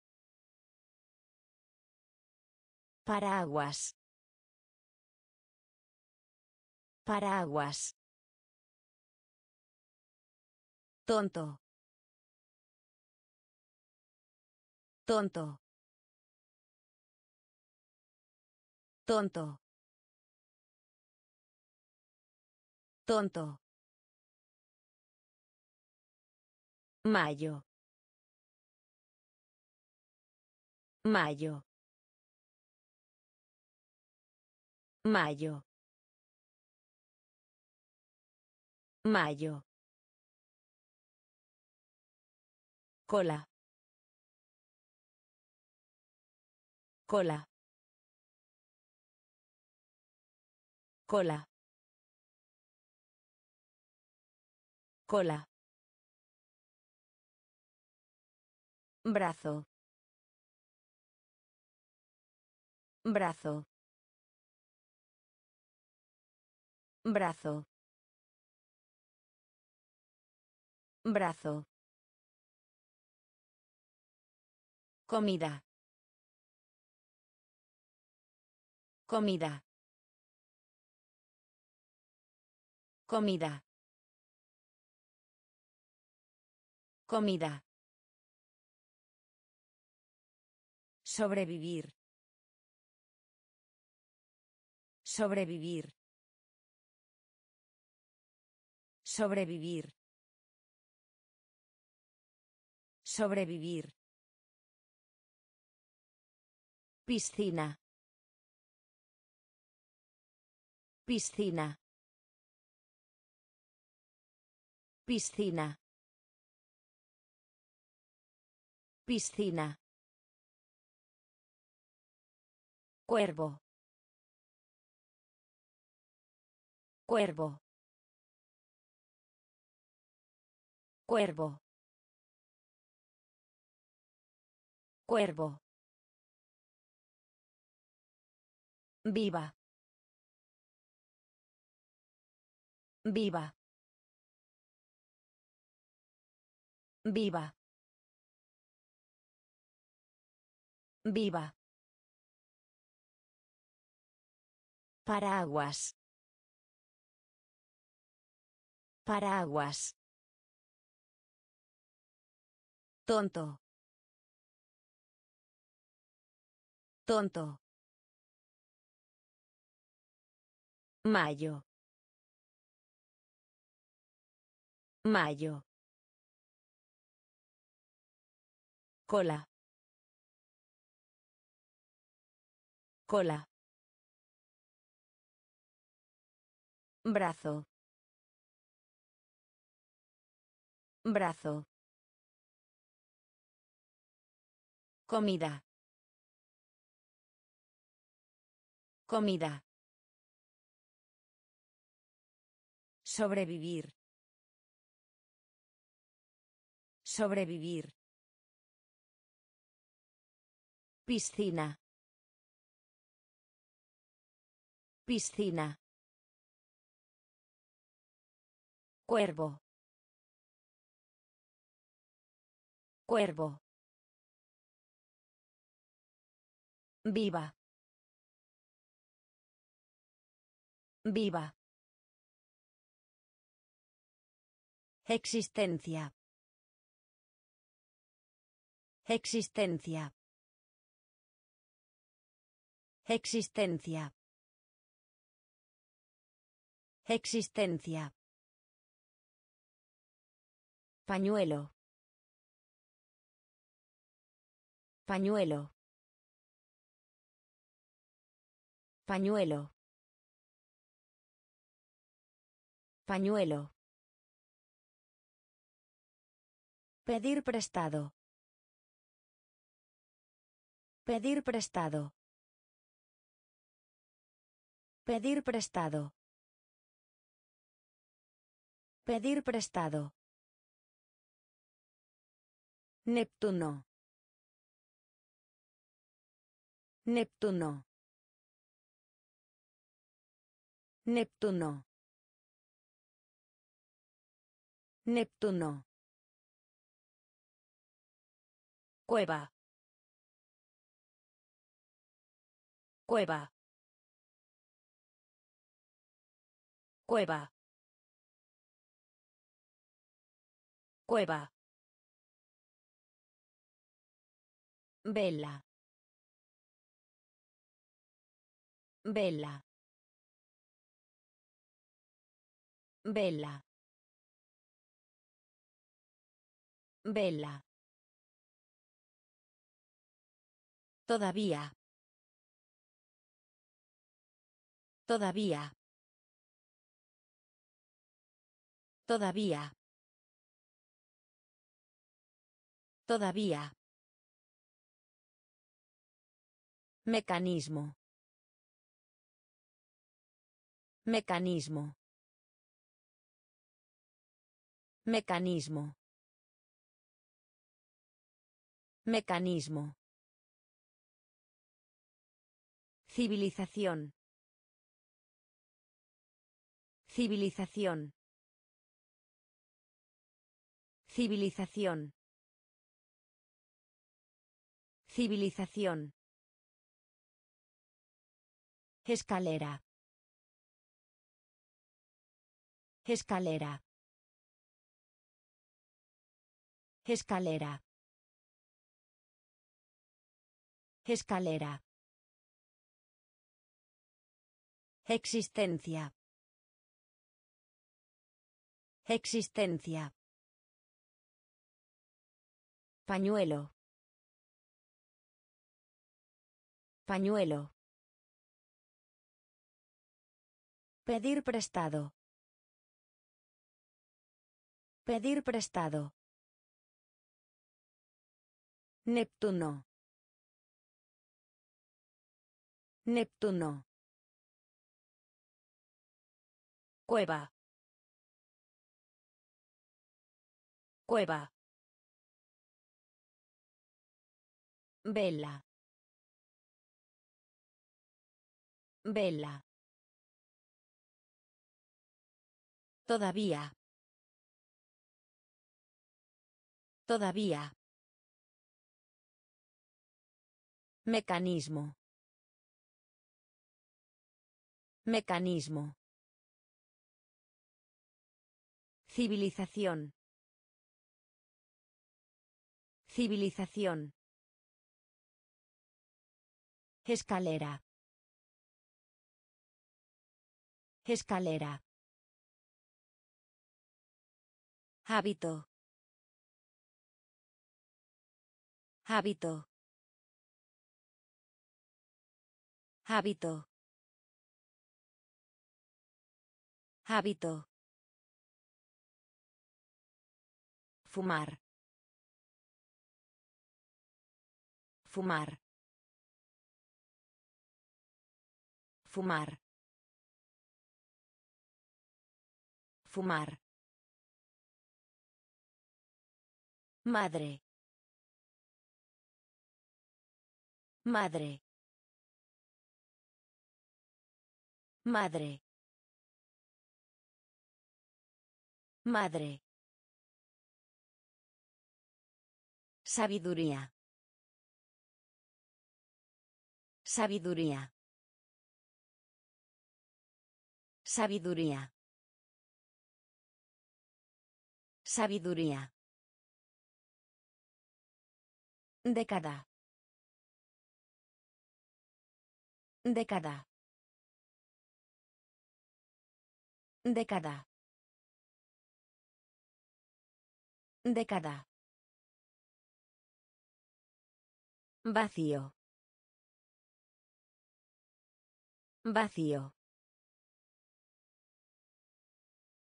Paraguas. Paraguas. Tonto. Tonto. Tonto. Tonto. Mayo. Mayo. Mayo. Mayo. Cola. Cola. Cola. Cola. Brazo. Brazo. Brazo. Brazo. Comida. Comida. Comida. Comida. Sobrevivir. Sobrevivir. Sobrevivir. Sobrevivir. Piscina. Piscina. Piscina. Piscina. Cuervo. Cuervo. Cuervo. Cuervo. Viva. Viva. Viva. Viva. Paraguas. Paraguas. Tonto. Tonto. Mayo. Mayo. Cola. Cola. Brazo. Brazo. Comida. Comida. Sobrevivir. Sobrevivir. Piscina. Piscina. Cuervo. Cuervo. Viva. Viva. Existencia. Existencia. Existencia. Existencia. Pañuelo. Pañuelo. Pañuelo. Pañuelo. Pedir prestado. Pedir prestado. Pedir prestado. Pedir prestado. Neptuno. Neptuno. Neptuno. Neptuno. Cueva. Cueva. Cueva. Cueva. Vela. Vela. Vela. Vela. Todavía. Todavía. Todavía. Todavía. Mecanismo. Mecanismo. Mecanismo. Mecanismo. Civilización. Civilización. Civilización. Civilización. Escalera. Escalera. Escalera. Escalera. Existencia. Existencia. Pañuelo. Pañuelo. Pedir prestado. Pedir prestado. Neptuno. Neptuno. Cueva. Cueva. Vela. Vela. Todavía. Todavía. Mecanismo. Mecanismo. Civilización. Civilización. Escalera. Escalera. Hábito. Hábito. Hábito. Hábito. Fumar. Fumar. Fumar. Fumar. Madre. Madre. Madre. Madre. Sabiduría. Sabiduría. Sabiduría. Sabiduría. Década. Década. Década. Década. Vacío. Vacío.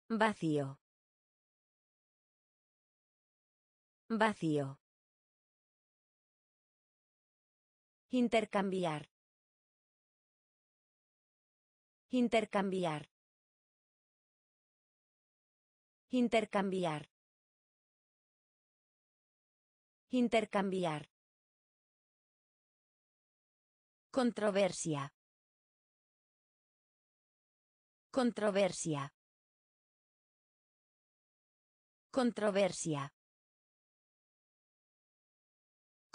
Vacío. Vacío. Intercambiar. Intercambiar. Intercambiar. Intercambiar. Controversia. Controversia. Controversia.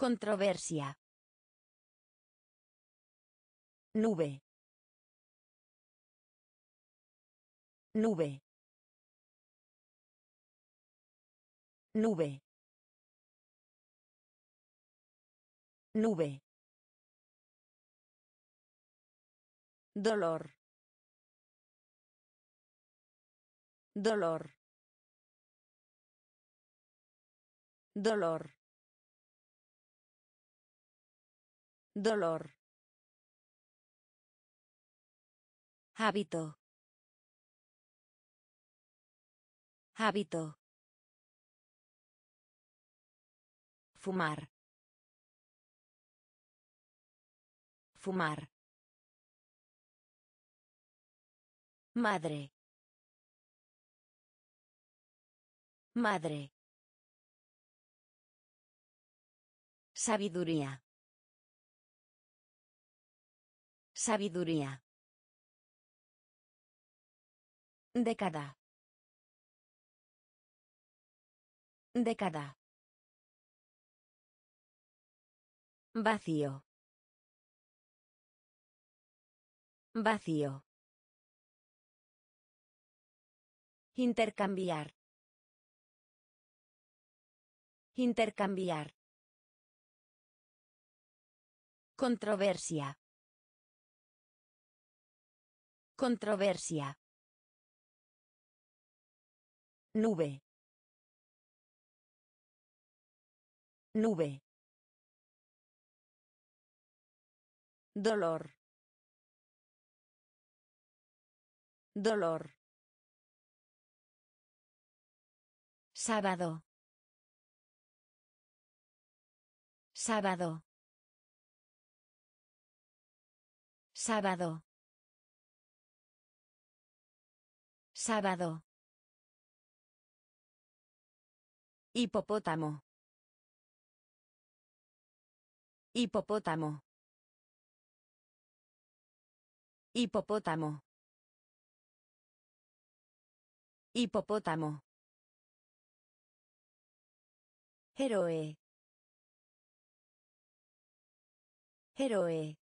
Controversia. Nube. Nube. Nube. Nube. Dolor. Dolor. Dolor. Dolor. Hábito. Hábito. Fumar. Fumar. Madre. Madre. Sabiduría. Sabiduría. Década. Década. Vacío. Vacío. Intercambiar. Intercambiar. Controversia. Controversia. Nube. Nube. Dolor. Dolor. Sábado. Sábado. Sábado. Sábado. Hipopótamo. Hipopótamo. Hipopótamo. Hipopótamo. Héroe. Héroe.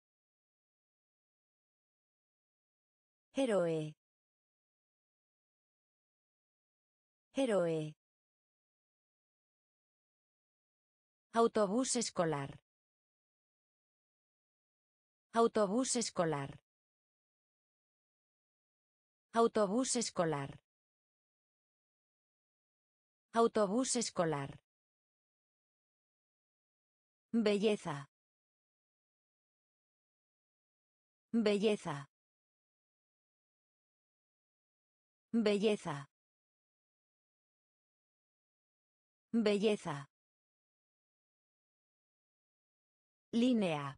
Héroe. Héroe. Autobús escolar. Autobús escolar. Autobús escolar. Autobús escolar. Belleza. Belleza. Belleza. Belleza. Línea.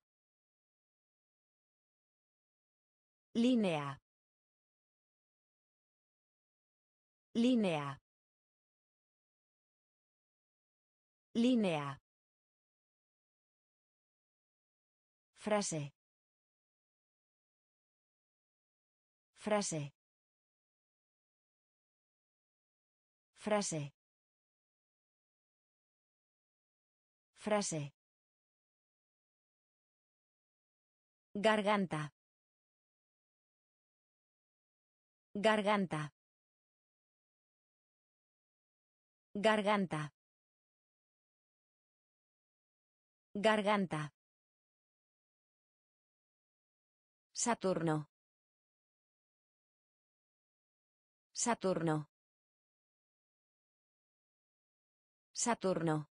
Línea. Línea. Línea. Frase. Frase. Frase. Frase. Garganta. Garganta. Garganta. Garganta. Saturno. Saturno. Saturno.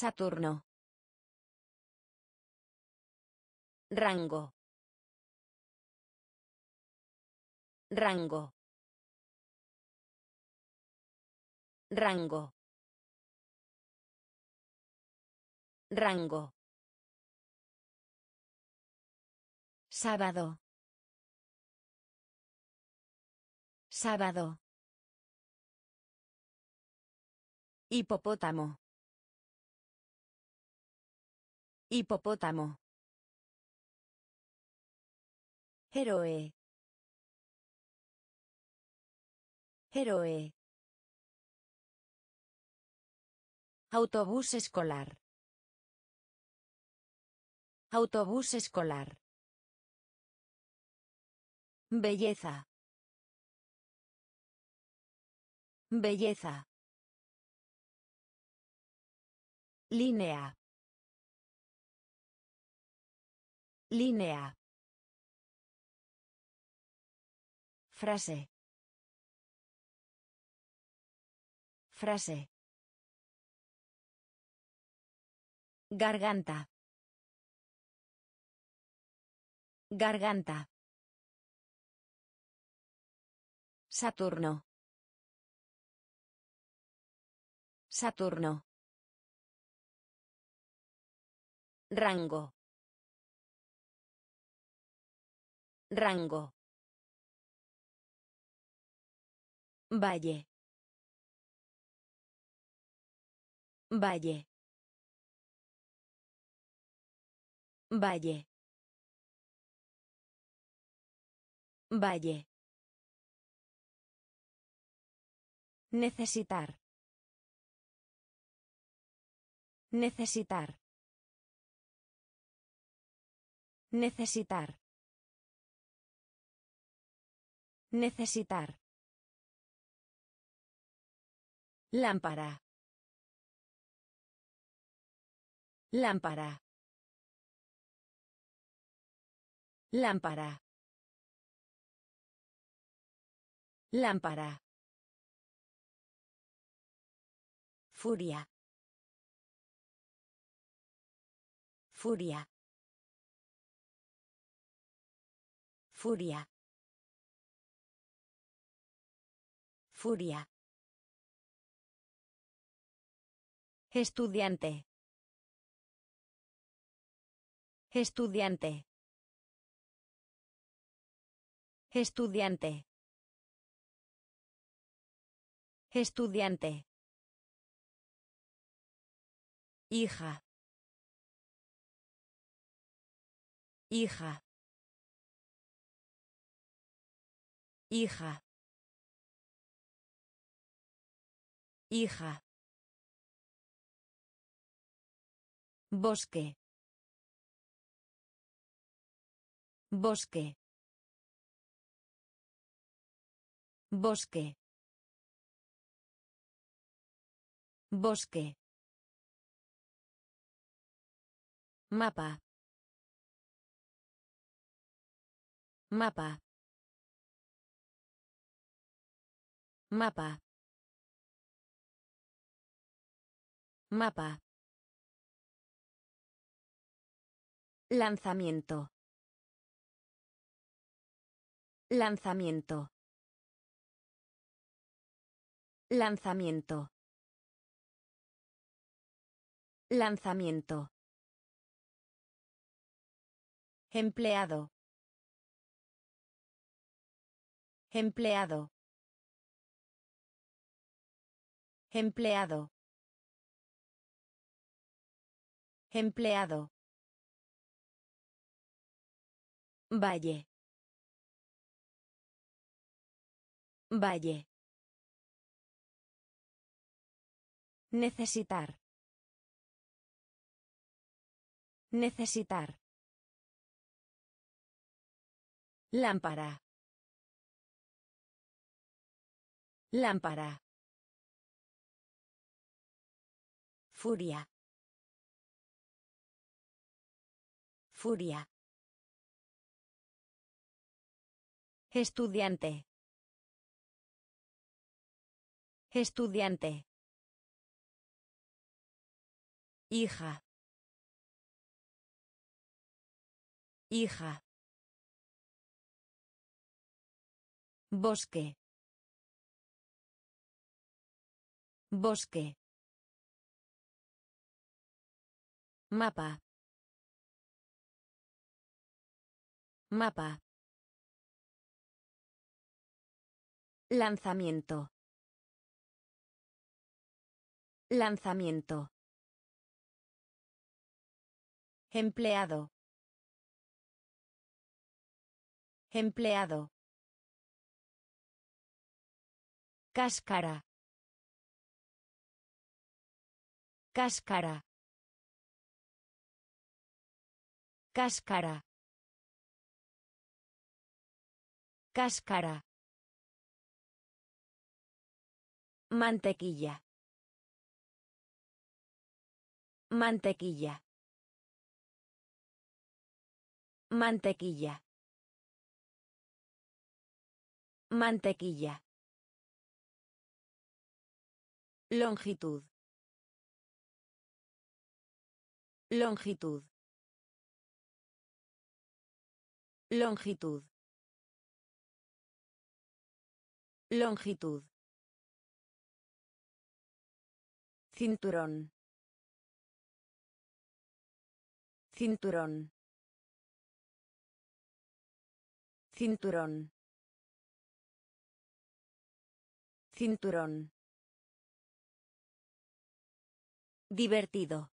Saturno. Rango. Rango. Rango. Rango. Sábado. Sábado. Hipopótamo. Hipopótamo. Héroe. Héroe. Autobús escolar. Autobús escolar. Belleza. Belleza. Línea. Línea. Frase. Frase. Garganta. Garganta. Saturno. Saturno. Rango. Rango. Valle. Valle. Valle. Valle. Necesitar. Necesitar. Necesitar. Necesitar. Lámpara. Lámpara. Lámpara. Lámpara. Furia. Furia. Furia. Furia. Estudiante. Estudiante. Estudiante. Estudiante. Hija. Hija. Hija. Hija. Bosque. Bosque. Bosque. Bosque. Mapa. Mapa. Mapa. Mapa. Lanzamiento. Lanzamiento. Lanzamiento. Lanzamiento. Empleado. Empleado. Empleado. Empleado. Valle. Valle. Necesitar. Necesitar. Lámpara. Lámpara. Furia. Furia. Estudiante. Estudiante. Hija. Hija. Bosque. Bosque. Mapa. Mapa. Lanzamiento. Lanzamiento. Empleado. Empleado. Cáscara. Cáscara. Cáscara. Cáscara. Mantequilla. Mantequilla. Mantequilla. Mantequilla. Longitud. Longitud. Longitud. Longitud. Cinturón. Cinturón. Cinturón. Cinturón. Divertido.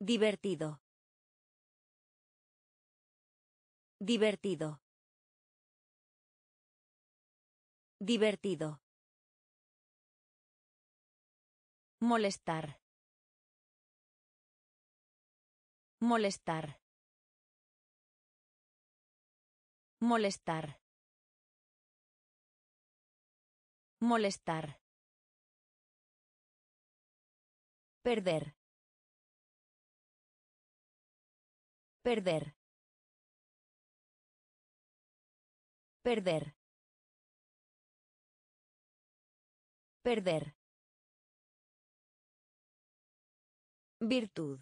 Divertido. Divertido. Divertido. Molestar. Molestar. Molestar. Molestar. Perder. Perder. Perder. Perder. Virtud.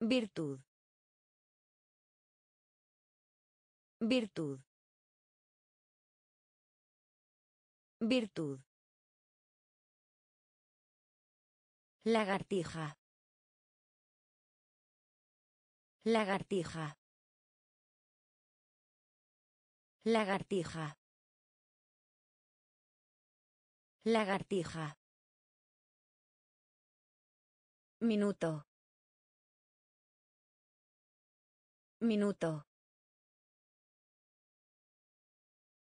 Virtud. Virtud. Virtud. Lagartija. Lagartija. Lagartija. Lagartija. Minuto. Minuto.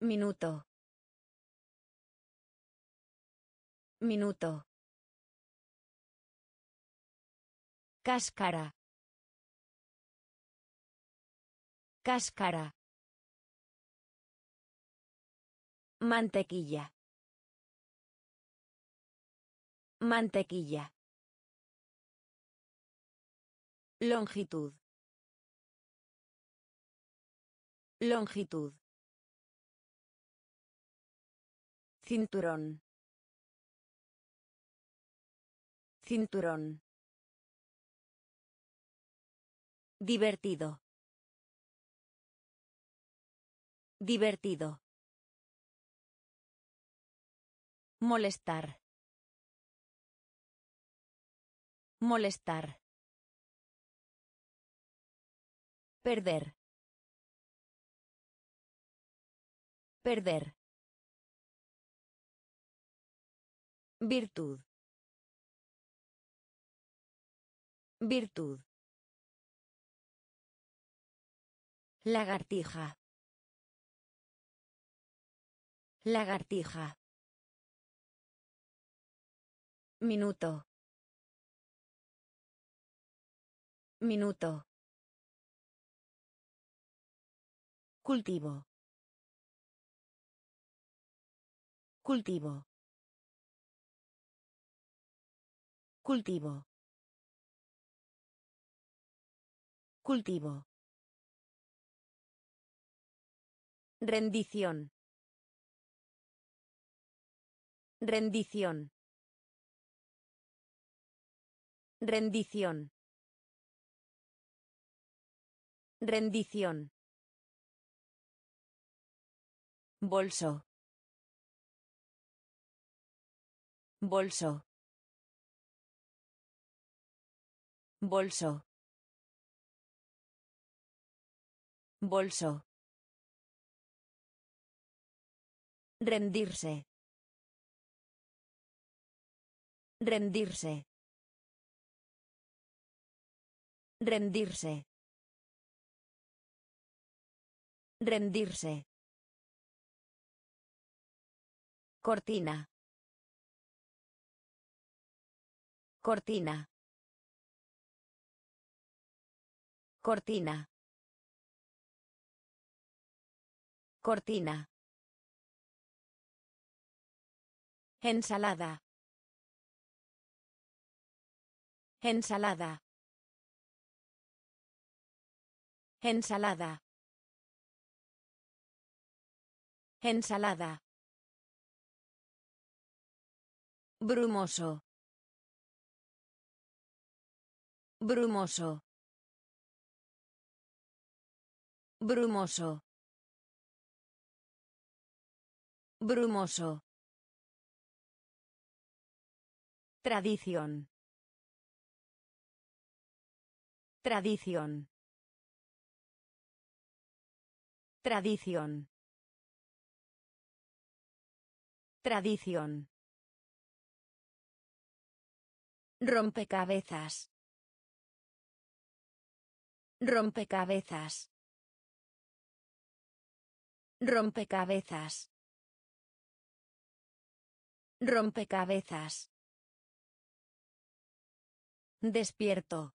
Minuto. Minuto. Cáscara. Cáscara. Mantequilla. Mantequilla. Longitud. Longitud. Cinturón. Cinturón. Divertido. Divertido. Molestar. Molestar. Perder. Perder. Virtud. Virtud. Lagartija. Lagartija. Minuto. Minuto. Cultivo. Cultivo. Cultivo. Cultivo. Rendición. Rendición. Rendición. Rendición. Bolso. Bolso. Bolso. Bolso. Rendirse. Rendirse. Rendirse. Rendirse. Cortina. Cortina. Cortina. Cortina. Ensalada. Ensalada. Ensalada. Ensalada. Brumoso. Brumoso. Brumoso. Brumoso. Tradición. Tradición. Tradición. Tradición. Rompecabezas. Rompecabezas. Rompecabezas. Rompecabezas. Despierto.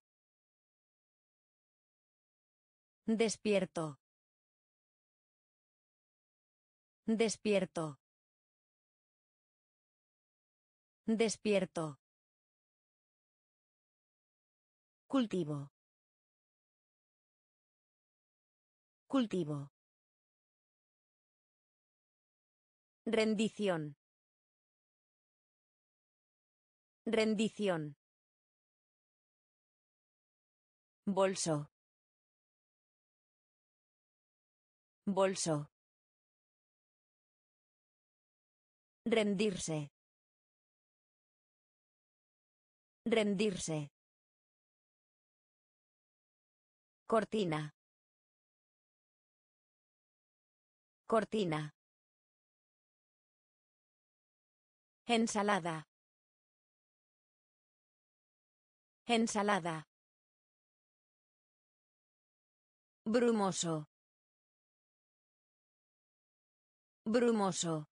Despierto. Despierto. Despierto. Cultivo. Cultivo. Rendición. Rendición. Bolso. Bolso. Rendirse. Rendirse. Cortina. Cortina. Ensalada. Ensalada. Brumoso. Brumoso.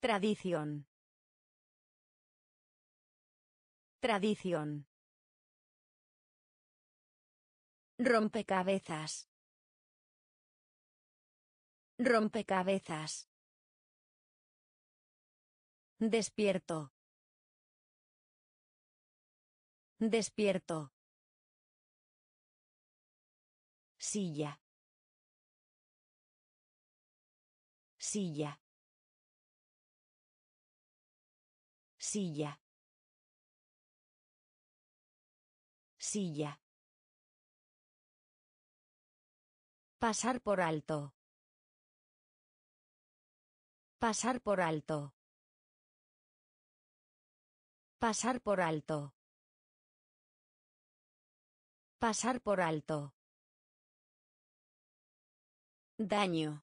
Tradición. Tradición. Rompecabezas. Rompecabezas. Despierto. Despierto. Silla. Silla. Silla. Silla. Pasar por alto. Pasar por alto. Pasar por alto. Pasar por alto. Daño.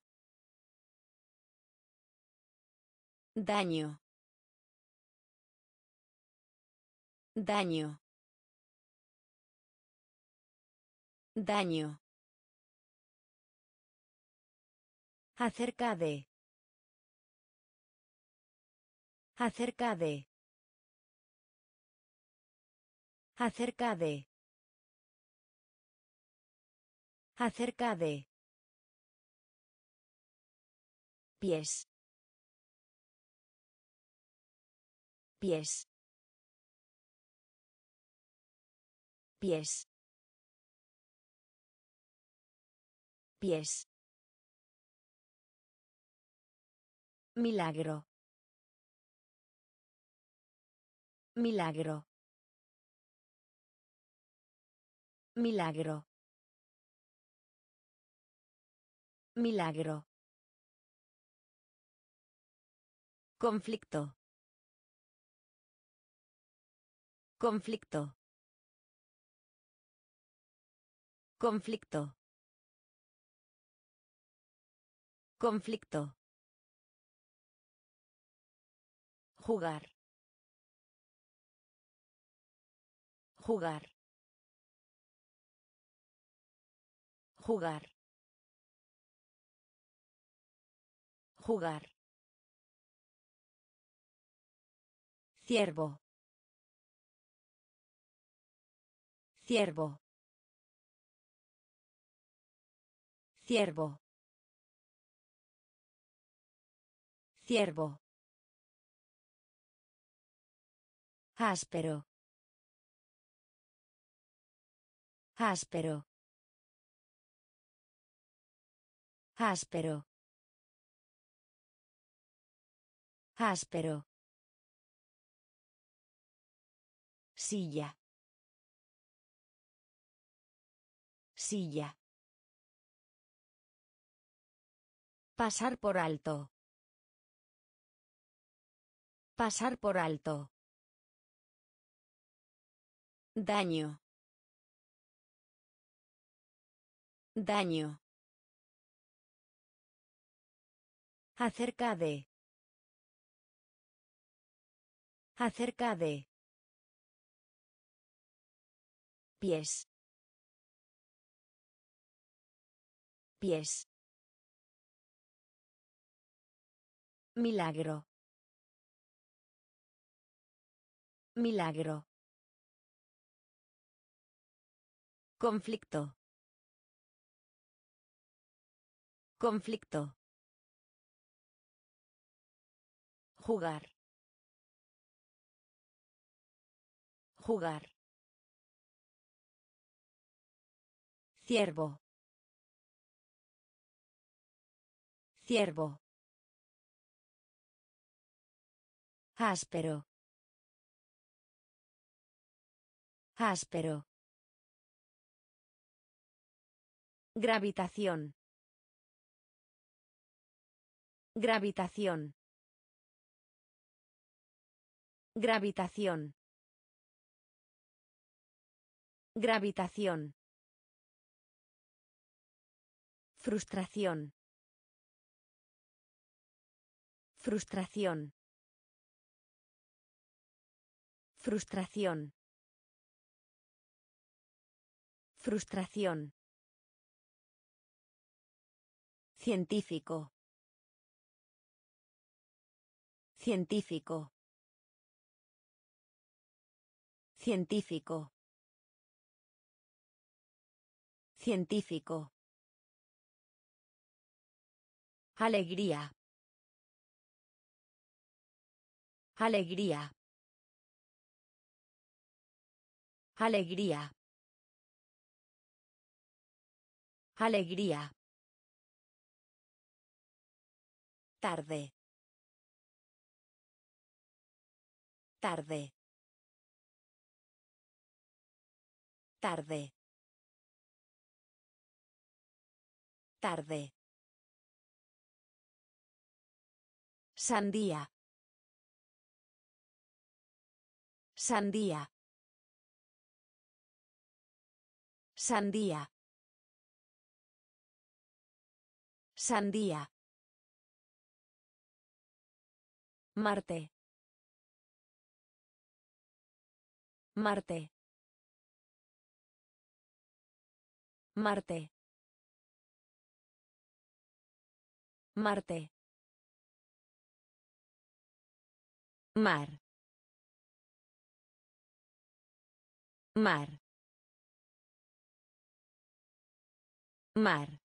Daño. Daño. Daño. Acerca de. Acerca de. Acerca de. Acerca de. Pies. Pies. Pies. Milagro. Milagro. Milagro. Milagro. Conflicto. Conflicto. Conflicto. Conflicto. Jugar. Jugar. Jugar. Jugar. Ciervo. Ciervo. Ciervo. Ciervo. Áspero. Áspero. Áspero. Áspero. Silla. Silla. Pasar por alto. Pasar por alto. Daño. Daño. Acerca de. Acerca de. Pies. Pies. Milagro. Milagro. Conflicto. Conflicto. Jugar. Jugar. Ciervo. Ciervo. Áspero. Áspero. Gravitación. Gravitación. Gravitación. Gravitación. Frustración. Frustración. Frustración. Frustración. Científico. Científico. Científico. Científico. Alegría. Alegría. Alegría. Alegría. Tarde. Tarde. Tarde. Tarde. Sandía. Sandía. Sandía. Sandía. Marte. Marte. Marte. Marte. Mar. Mar. Mar.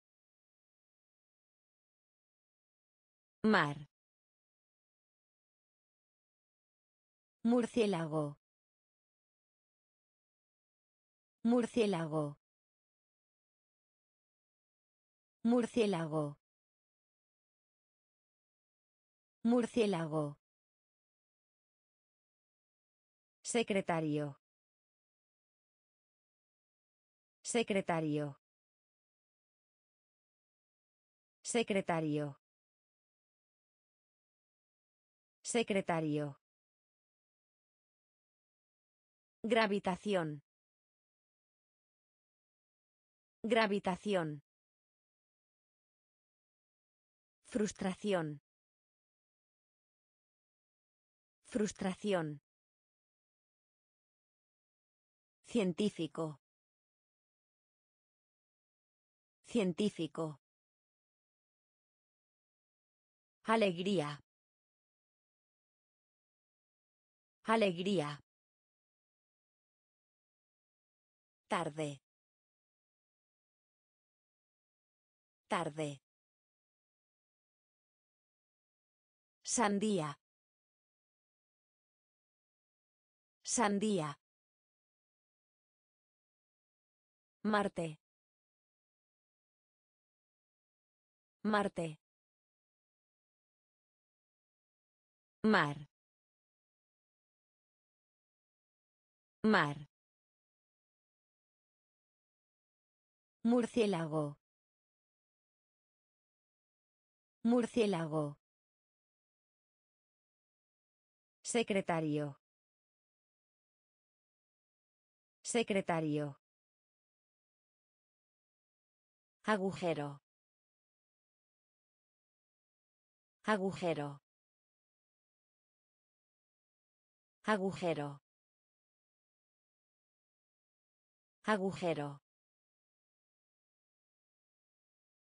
Mar. Murciélago. Murciélago. Murciélago. Murciélago. Secretario. Secretario. Secretario. Secretario. Gravitación. Gravitación. Frustración. Frustración. Científico. Científico. Alegría. Alegría. Tarde. Tarde. Sandía. Sandía. Marte. Marte. Mar. Mar. Murciélago. Murciélago. Secretario. Secretario. Agujero. Agujero. Agujero. Agujero.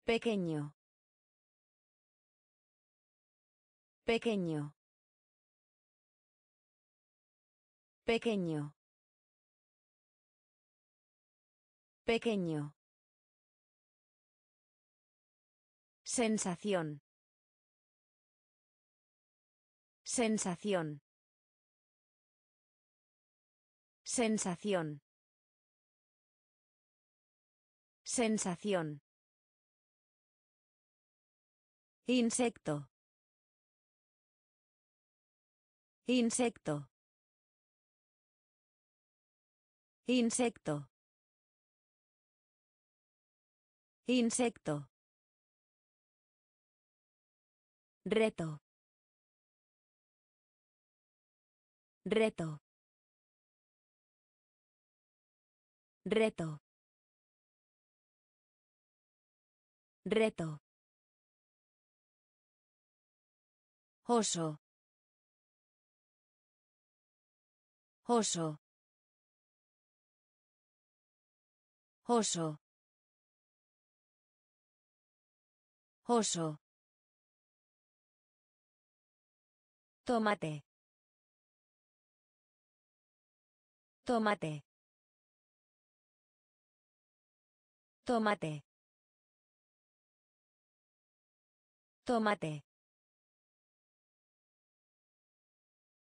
Pequeño. Pequeño. Pequeño. Pequeño. Sensación. Sensación. Sensación. Sensación. Insecto. Insecto. Insecto. Insecto. Reto. Reto. Reto. Reto. Oso. Oso. Oso. Oso. Tomate. Tomate. Tomate. Tomate.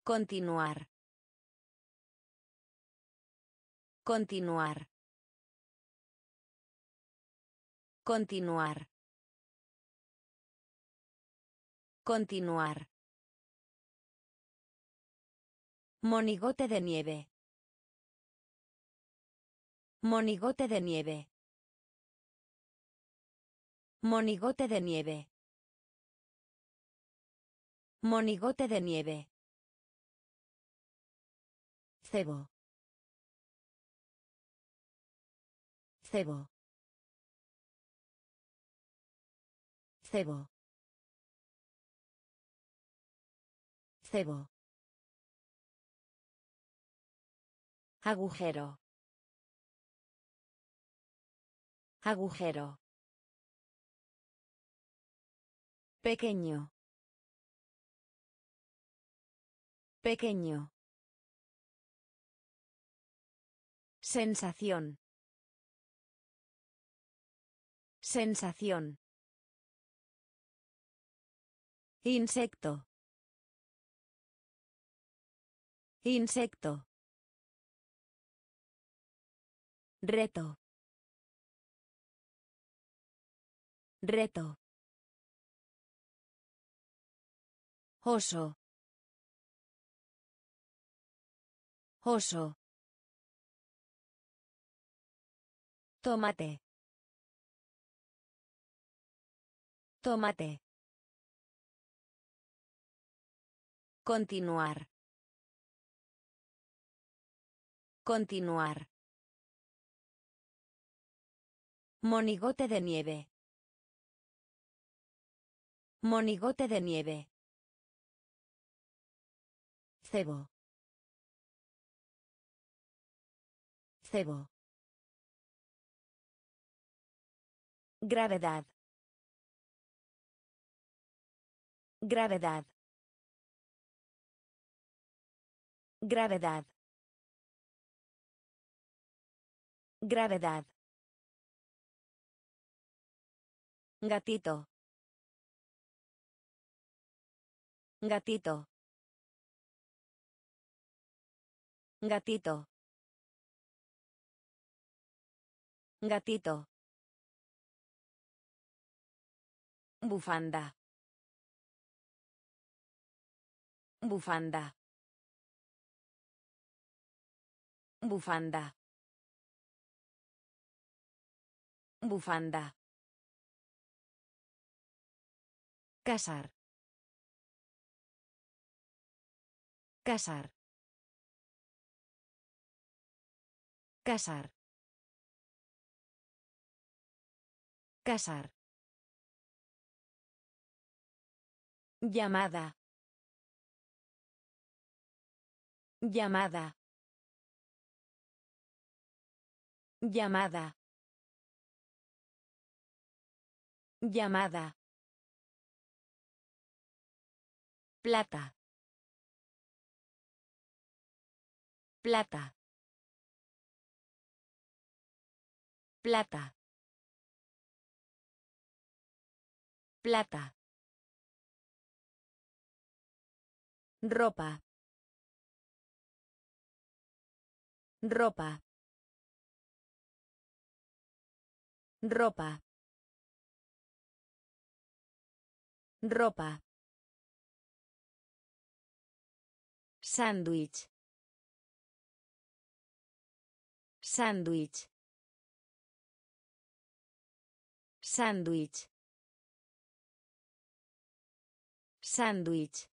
Continuar. Continuar. Continuar. Continuar. Monigote de nieve. Monigote de nieve. Monigote de nieve. Monigote de nieve. Cebo. Cebo. Cebo. Cebo. Agujero. Agujero. Pequeño. Pequeño. Sensación. Sensación. Insecto. Insecto. Reto. Reto. Oso. Oso. Tomate. Tomate. Continuar. Continuar. Monigote de nieve. Monigote de nieve. Cebo. Cebo. Gravedad. Gravedad. Gravedad. Gravedad. Gatito. Gatito. Gatito. Gatito. Bufanda. Bufanda. Bufanda. Bufanda. Casar. Casar. Casar. Casar. Llamada. Llamada. Llamada. Llamada. Plata. Plata. Plata. Plata. Ropa. Ropa. Ropa. Ropa. Sándwich. Sándwich. Sándwich. Sándwich.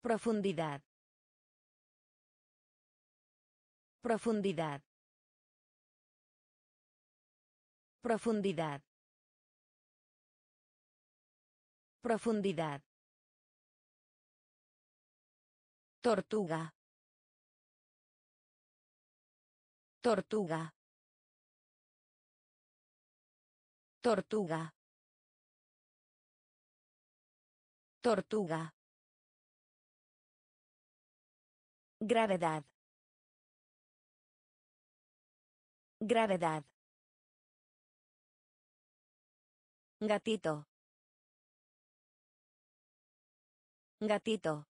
Profundidad. Profundidad. Profundidad. Profundidad. Tortuga. Tortuga. Tortuga. Tortuga. Gravedad. Gravedad. Gatito. Gatito.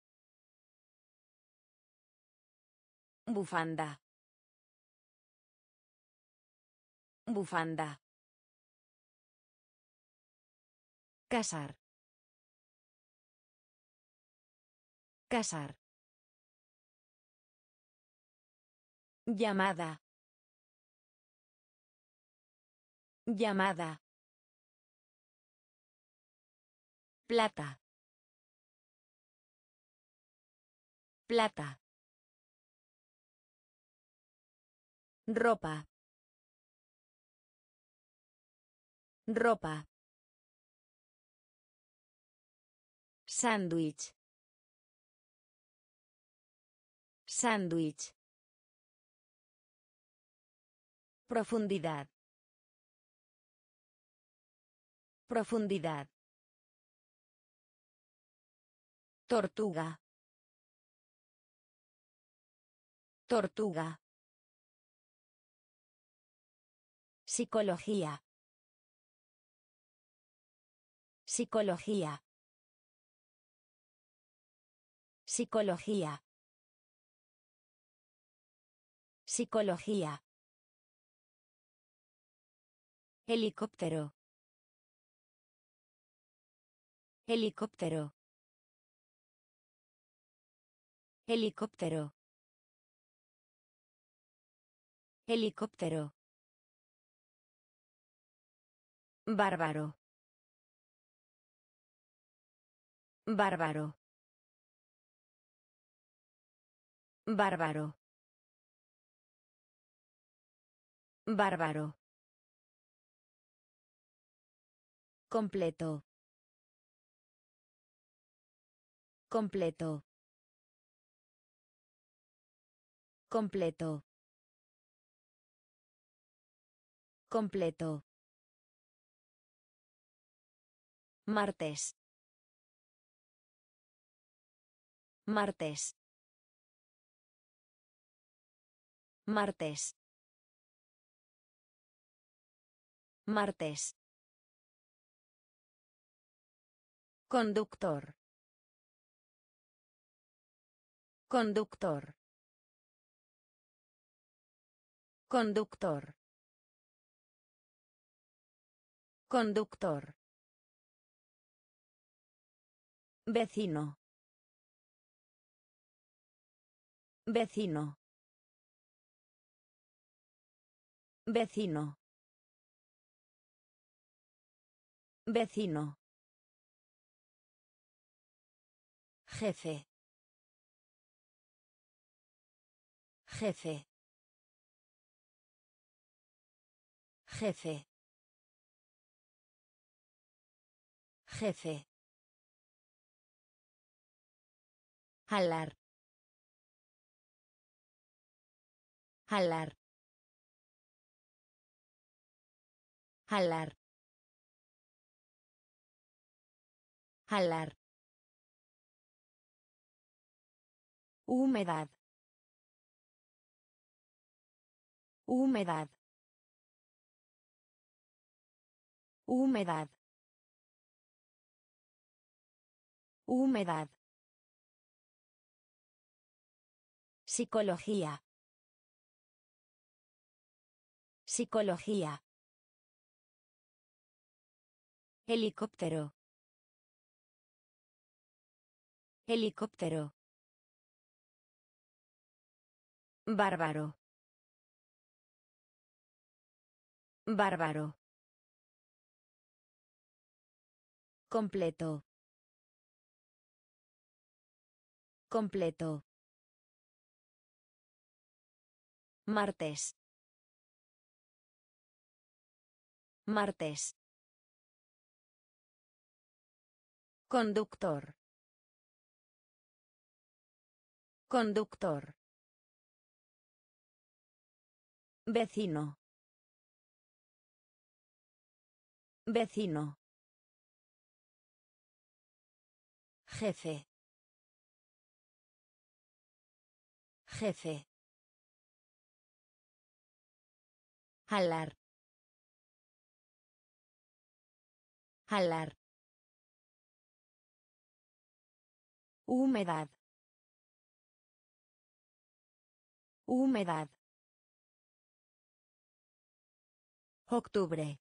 Bufanda. Bufanda. Casar. Casar. Llamada. Llamada. Plata. Plata. Ropa. Ropa. Sándwich. Sándwich. Profundidad. Profundidad. Tortuga. Tortuga. Psicología. Psicología. Psicología. Psicología. Helicóptero. Helicóptero. Helicóptero. Helicóptero. Bárbaro. Bárbaro. Bárbaro. Bárbaro. Completo. Completo. Completo. Completo. Martes. Martes. Martes. Martes. Conductor. Conductor. Conductor. Conductor. Vecino. Vecino. Vecino. Vecino. Jefe. Jefe. Jefe. Jefe. Jalar. Jalar. Jalar. Humedad. Humedad. Humedad. Humedad. Psicología. Psicología. Helicóptero. Helicóptero. Bárbaro. Bárbaro. Completo. Completo. Martes. Martes. Conductor. Conductor. Vecino. Vecino. Jefe. Jefe. Jalar. Jalar. Humedad. Humedad. Octubre.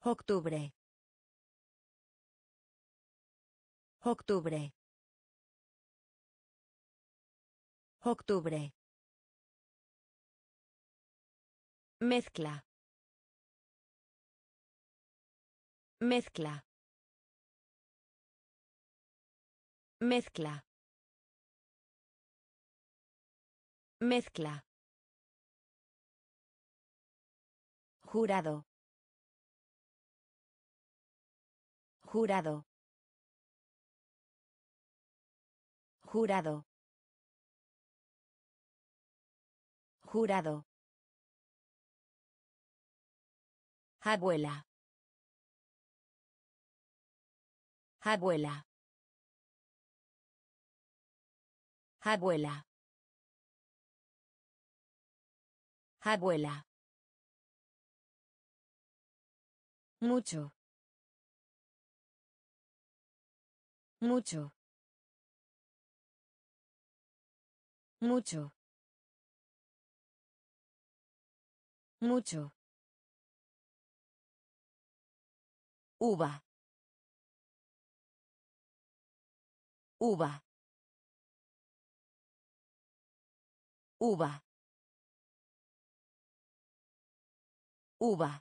Octubre. Octubre. Octubre. Mezcla. Mezcla. Mezcla. Mezcla. Jurado. Jurado. Jurado. Jurado. Abuela. Abuela. Abuela. Abuela. Mucho. Mucho. Mucho. Mucho. Uva. Uva. Uva. Uva.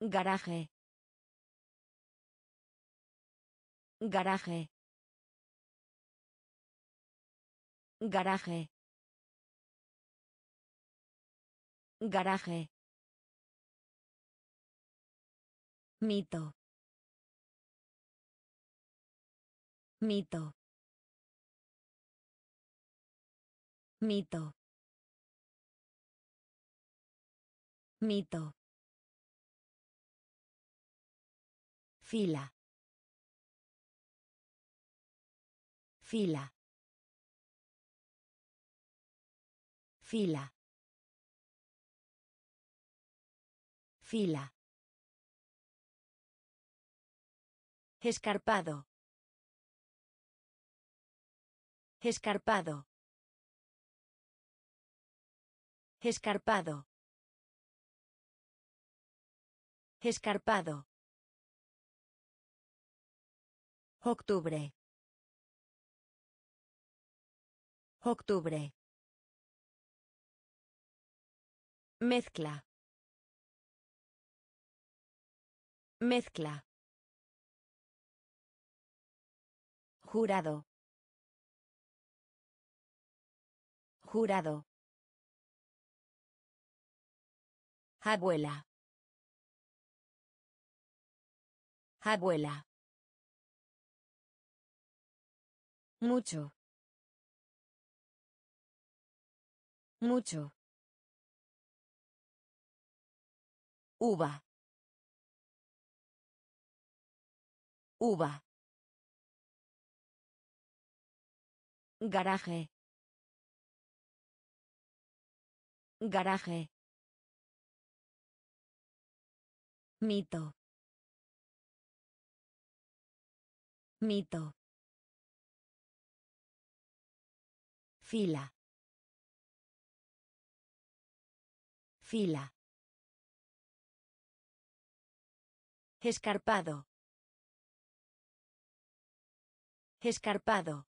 Garaje. Garaje. Garaje. Garaje. Mito. Mito. Mito. Mito. Fila. Fila. Fila. Fila. Escarpado. Escarpado. Escarpado. Escarpado. Octubre. Octubre. Mezcla. Mezcla. Jurado. Jurado. Abuela. Abuela. Mucho. Mucho. Uva. Uva. Garaje. Garaje. Mito. Mito. Fila. Fila. Escarpado. Escarpado.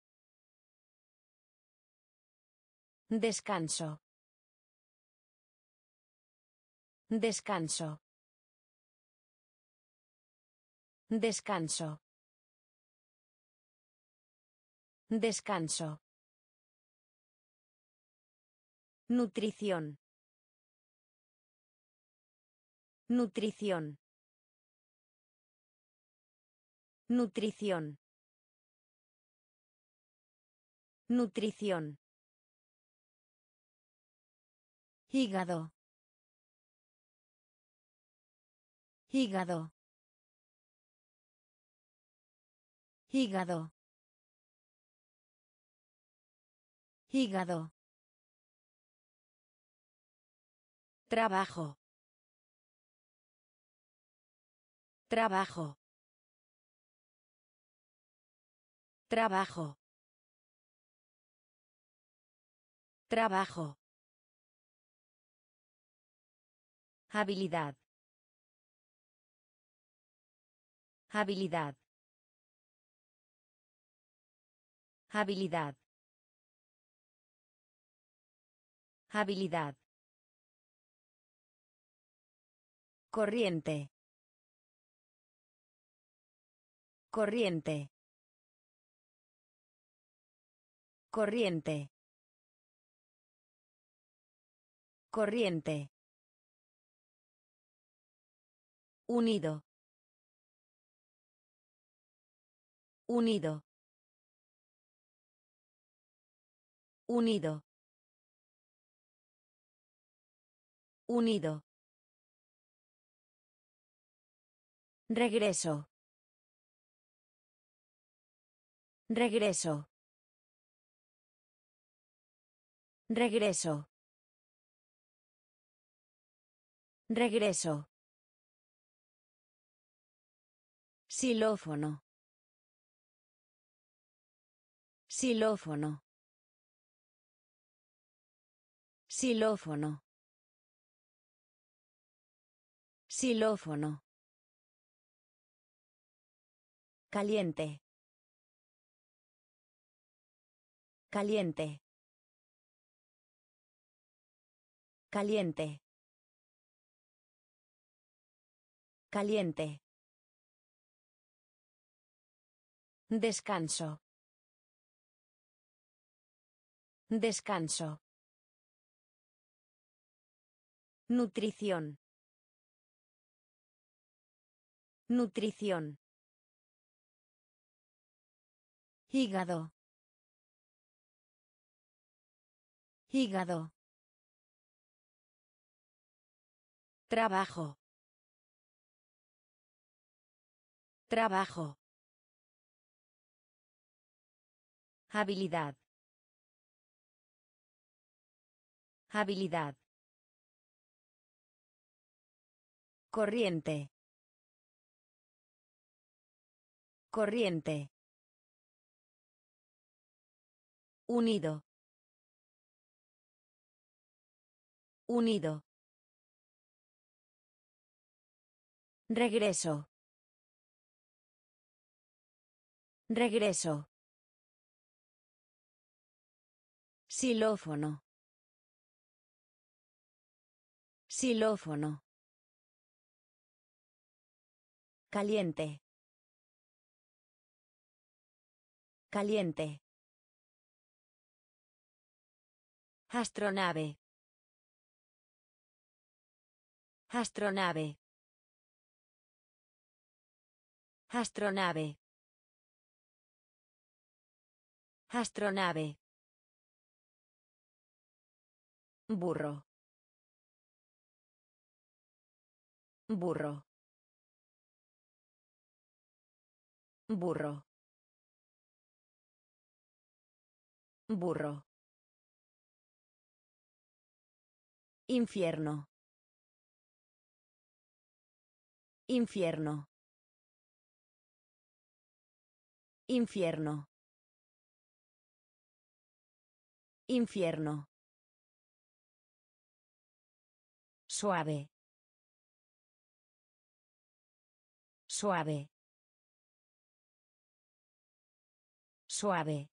Descanso. Descanso. Descanso. Descanso. Nutrición. Nutrición. Nutrición. Nutrición. Hígado. Hígado. Hígado. Hígado. Trabajo. Trabajo. Trabajo. Trabajo. Habilidad. Habilidad. Habilidad. Habilidad. Corriente. Corriente. Corriente. Corriente. Unido. Unido. Unido. Unido. Regreso. Regreso. Regreso. Regreso. Xilófono. Xilófono. Xilófono. Xilófono. Caliente. Caliente. Caliente. Caliente. Descanso. Descanso. Nutrición. Nutrición. Hígado. Hígado. Trabajo. Trabajo. Habilidad. Habilidad. Corriente. Corriente. Unido. Unido. Regreso. Regreso. Xilófono. Xilófono. Caliente. Caliente. Astronave. Astronave. Astronave. Astronave. Burro. Burro. Burro. Burro. Infierno. Infierno. Infierno. Infierno. Suave. Suave. Suave.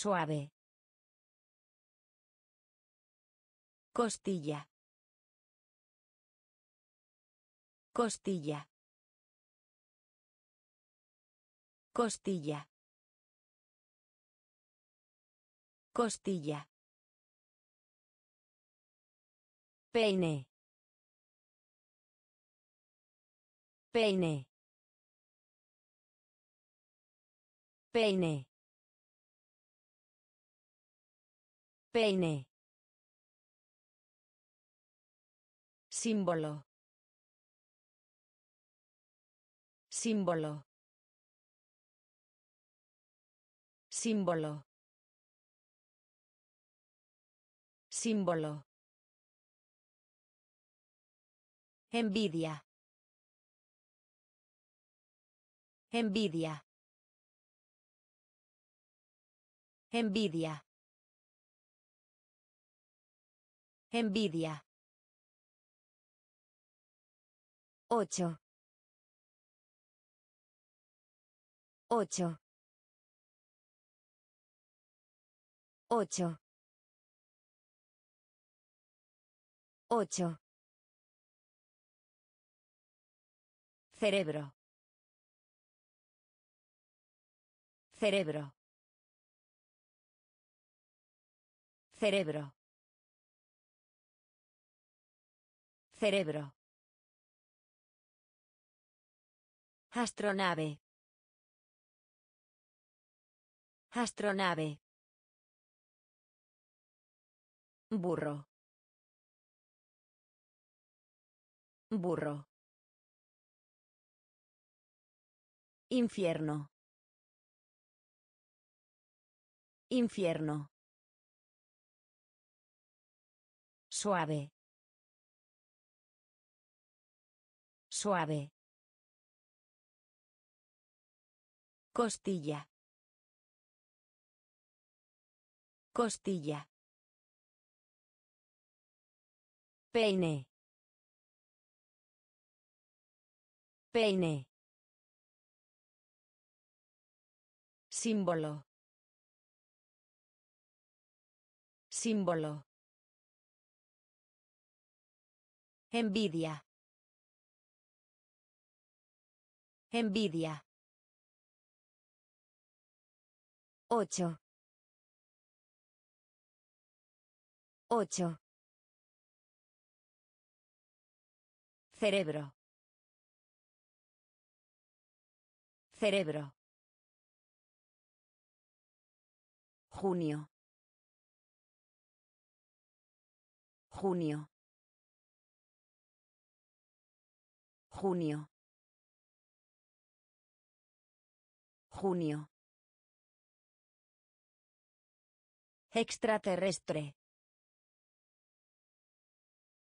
Suave. Costilla. Costilla. Costilla. Costilla. Peine. Peine. Peine. Peine. Símbolo. Símbolo. Símbolo. Símbolo. Envidia. Envidia. Envidia. Envidia. Ocho. Ocho. Ocho. Ocho. Cerebro. Cerebro. Cerebro. Cerebro. Astronave. Astronave. Burro. Burro. Infierno. Infierno. Suave. Suave. Costilla. Costilla. Peine. Peine. Símbolo. Símbolo. Envidia. Envidia. Ocho. Ocho. Cerebro. Cerebro. Junio. Junio. Junio. Junio. Extraterrestre.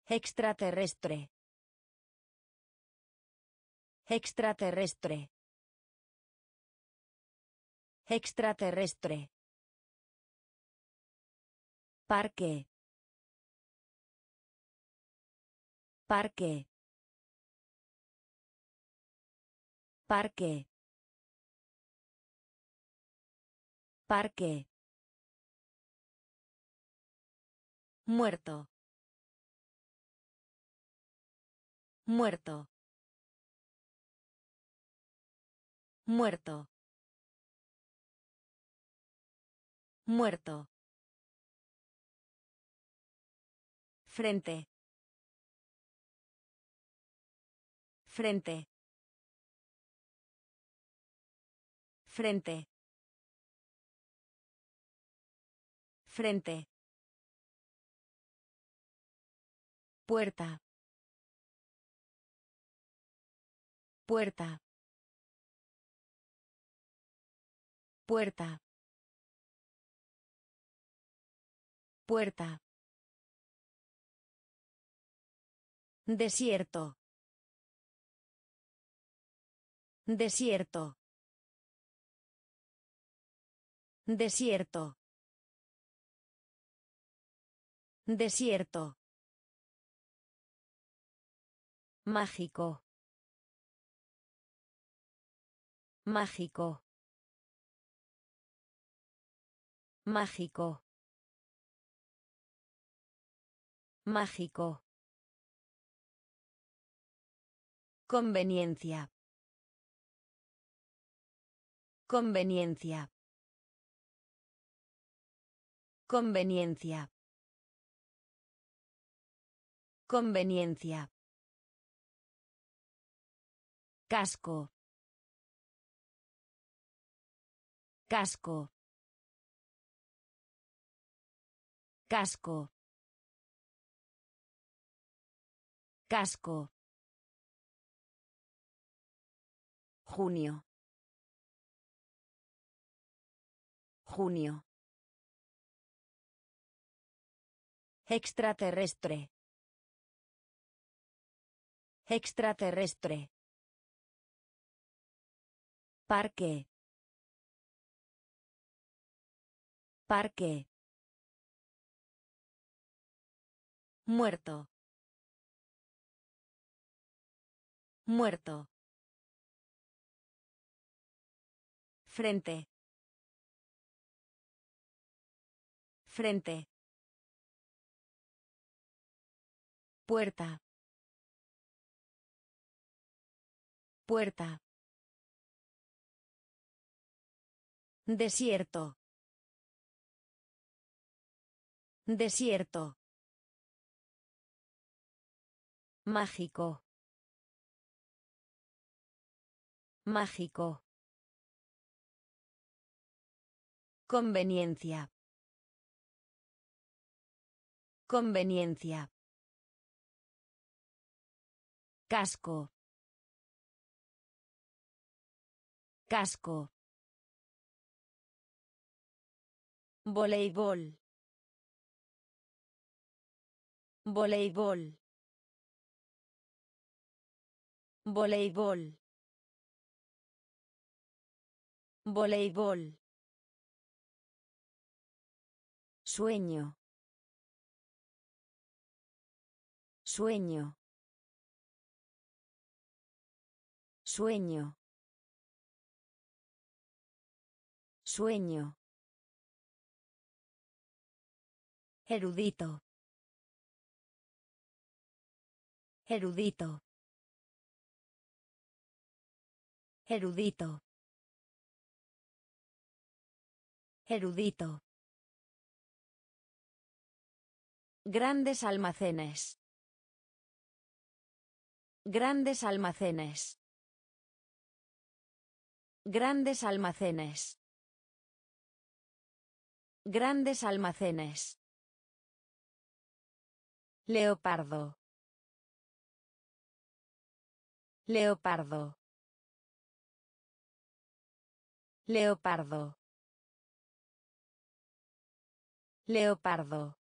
Extraterrestre. Extraterrestre. Extraterrestre. Parque. Parque. Parque. Parque. Muerto. Muerto. Muerto. Muerto. Frente. Frente. Frente. Frente. Puerta. Puerta. Puerta. Puerta. Desierto. Desierto. Desierto. Desierto. Mágico. Mágico. Mágico. Mágico. Conveniencia. Conveniencia. Conveniencia. Conveniencia. Casco. Casco. Casco. Casco. Junio. Junio. Extraterrestre. Extraterrestre. Parque. Parque. Muerto. Muerto. Frente. Frente. Puerta. Desierto. Desierto. Mágico. Mágico. Conveniencia. Conveniencia. Casco. Casco. Voleibol. Voleibol. Voleibol. Voleibol. Sueño. Sueño. Sueño. Sueño. Erudito. Erudito. Erudito. Erudito. Grandes almacenes. Grandes almacenes. Grandes almacenes. Grandes almacenes. Leopardo. Leopardo. Leopardo. Leopardo.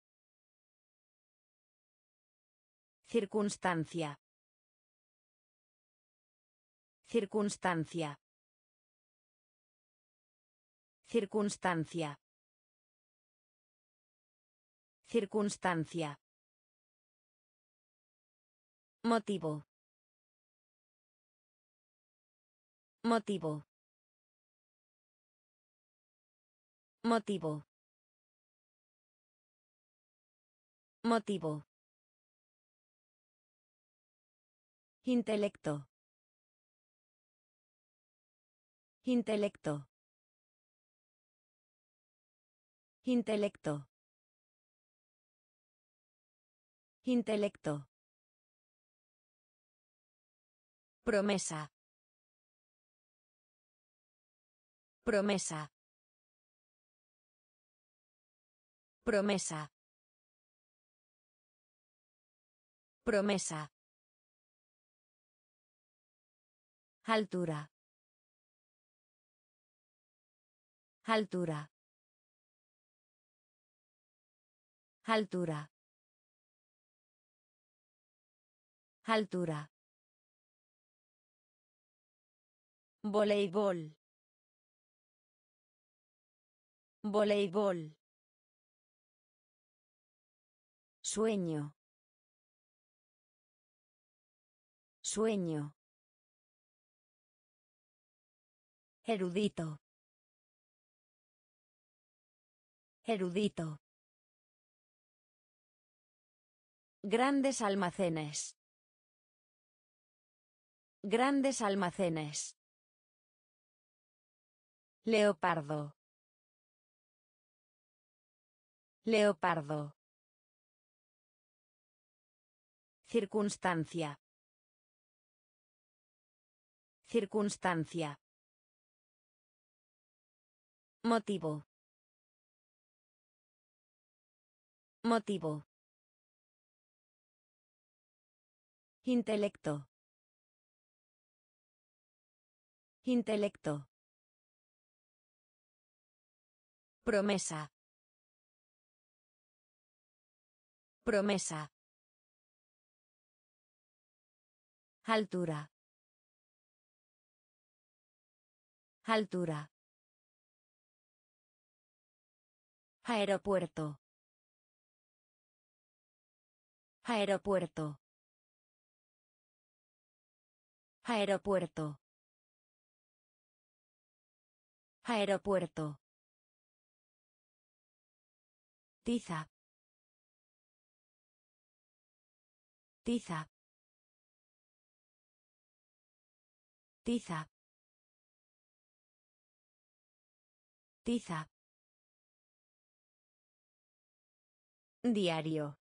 Circunstancia. Circunstancia. Circunstancia. Circunstancia. Motivo. Motivo. Motivo. Motivo. Intelecto. Intelecto. Intelecto. Intelecto. Promesa. Promesa. Promesa. Promesa. Altura. Altura. Altura. Altura. Voleibol. Voleibol. Sueño. Sueño. Erudito. Erudito. Grandes almacenes. Grandes almacenes. Leopardo. Leopardo. Circunstancia. Circunstancia. Motivo. Motivo. Intelecto. Intelecto. Promesa. Promesa. Altura. Altura. Aeropuerto. Aeropuerto. Aeropuerto. Aeropuerto. Tiza. Tiza. Tiza. Tiza. Diario.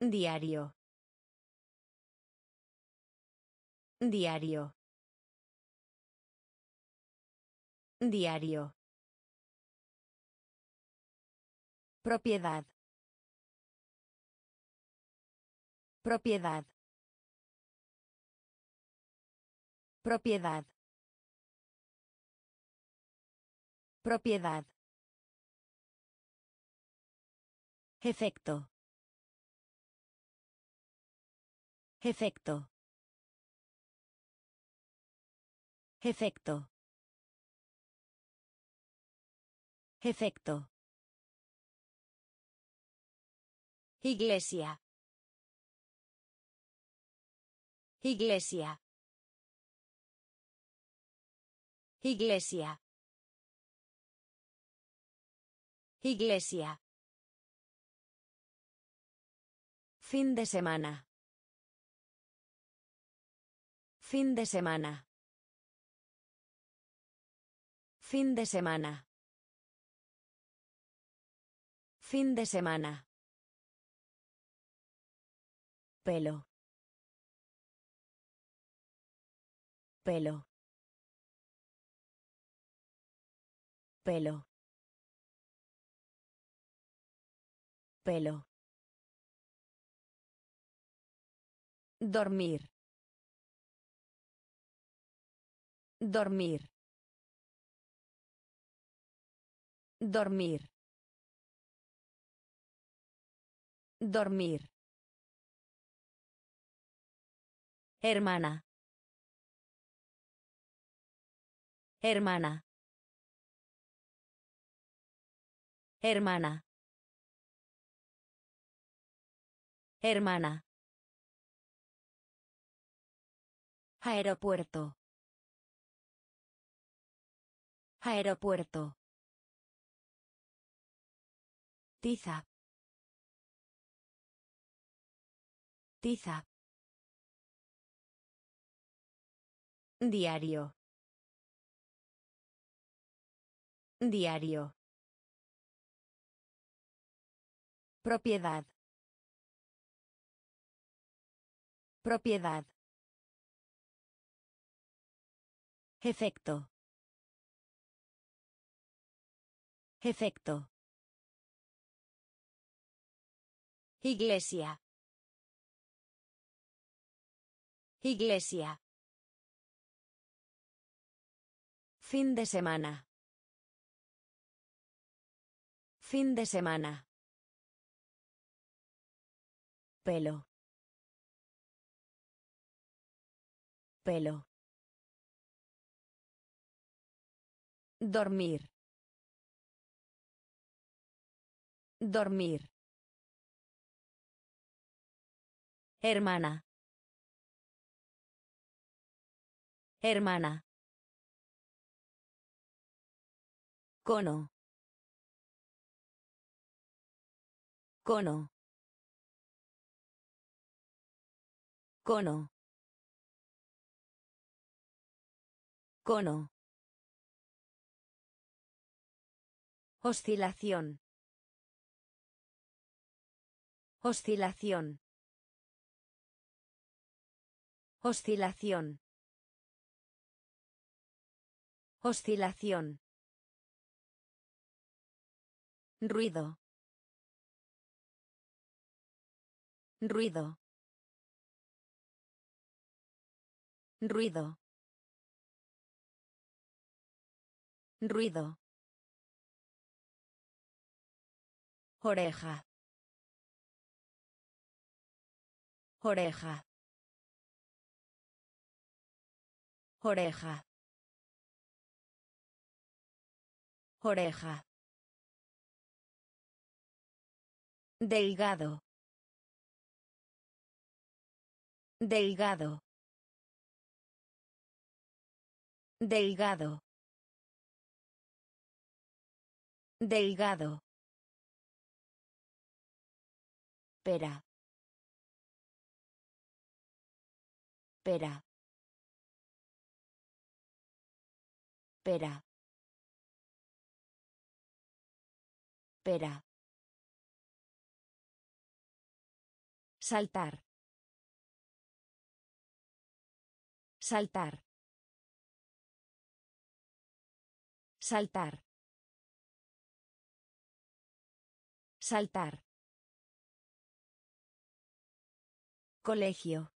Diario. Diario. Diario. Propiedad. Propiedad. Propiedad. Propiedad. Efecto. Efecto. Efecto. Efecto. Iglesia. Iglesia. Iglesia. Iglesia. Fin de semana. Fin de semana. Fin de semana. Fin de semana. Pelo. Pelo. Pelo. Pelo. Dormir. Dormir. Dormir. Dormir. Hermana. Hermana. Hermana. Hermana. Aeropuerto. Aeropuerto. Tiza. Diario. Diario. Propiedad. Propiedad. Efecto. Efecto. Iglesia. Iglesia. Fin de semana. Fin de semana. Pelo. Pelo. Dormir. Dormir. Hermana. Hermana. Cono. Cono. Cono. Cono. Oscilación. Oscilación. Oscilación. Oscilación. Ruido. Ruido. Ruido. Ruido. Oreja. Oreja. Oreja. Oreja. Delgado. Delgado. Delgado. Delgado. Pera. Pera. Pera. Pera. Saltar. Saltar. Saltar. Saltar. Colegio.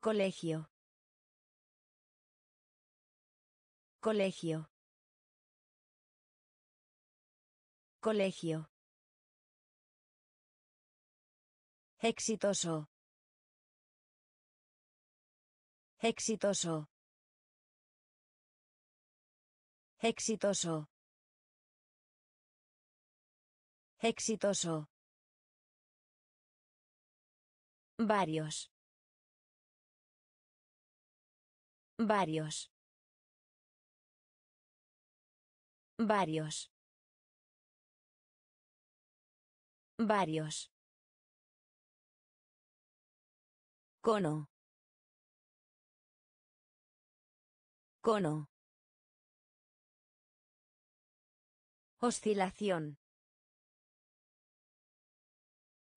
Colegio. Colegio. Colegio. Exitoso. Exitoso. Exitoso. Exitoso. Varios. Varios. Varios. Varios. Cono. Cono. Oscilación.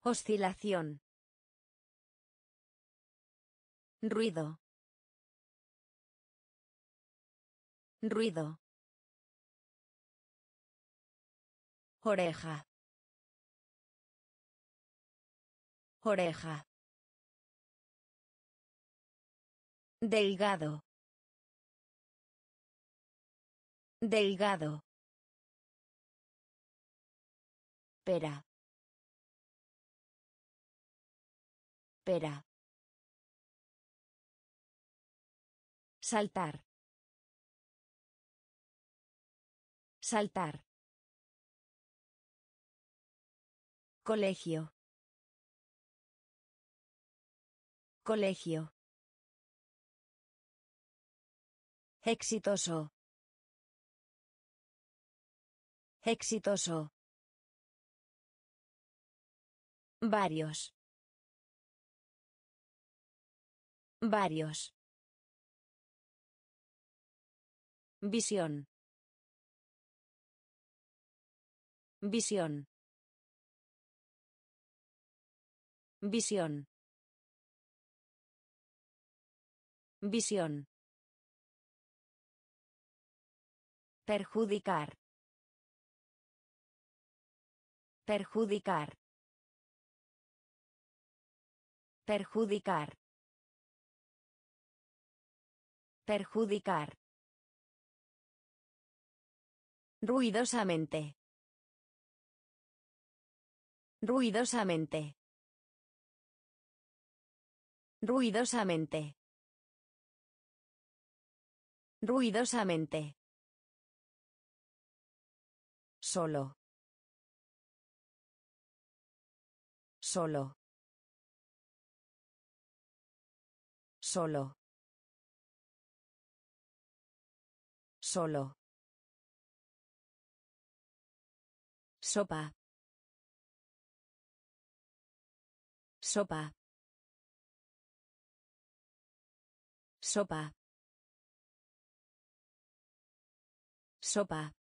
Oscilación. Ruido. Ruido. Oreja. Oreja. Delgado. Delgado. Pera. Pera. Saltar. Saltar. Colegio. Colegio. Exitoso. Exitoso. Varios. Varios. Visión. Visión. Visión. Visión. Perjudicar. Perjudicar. Perjudicar. Perjudicar. Ruidosamente. Ruidosamente. Ruidosamente. Ruidosamente. Solo. Solo. Solo. Solo. Sopa. Sopa. Sopa. Sopa.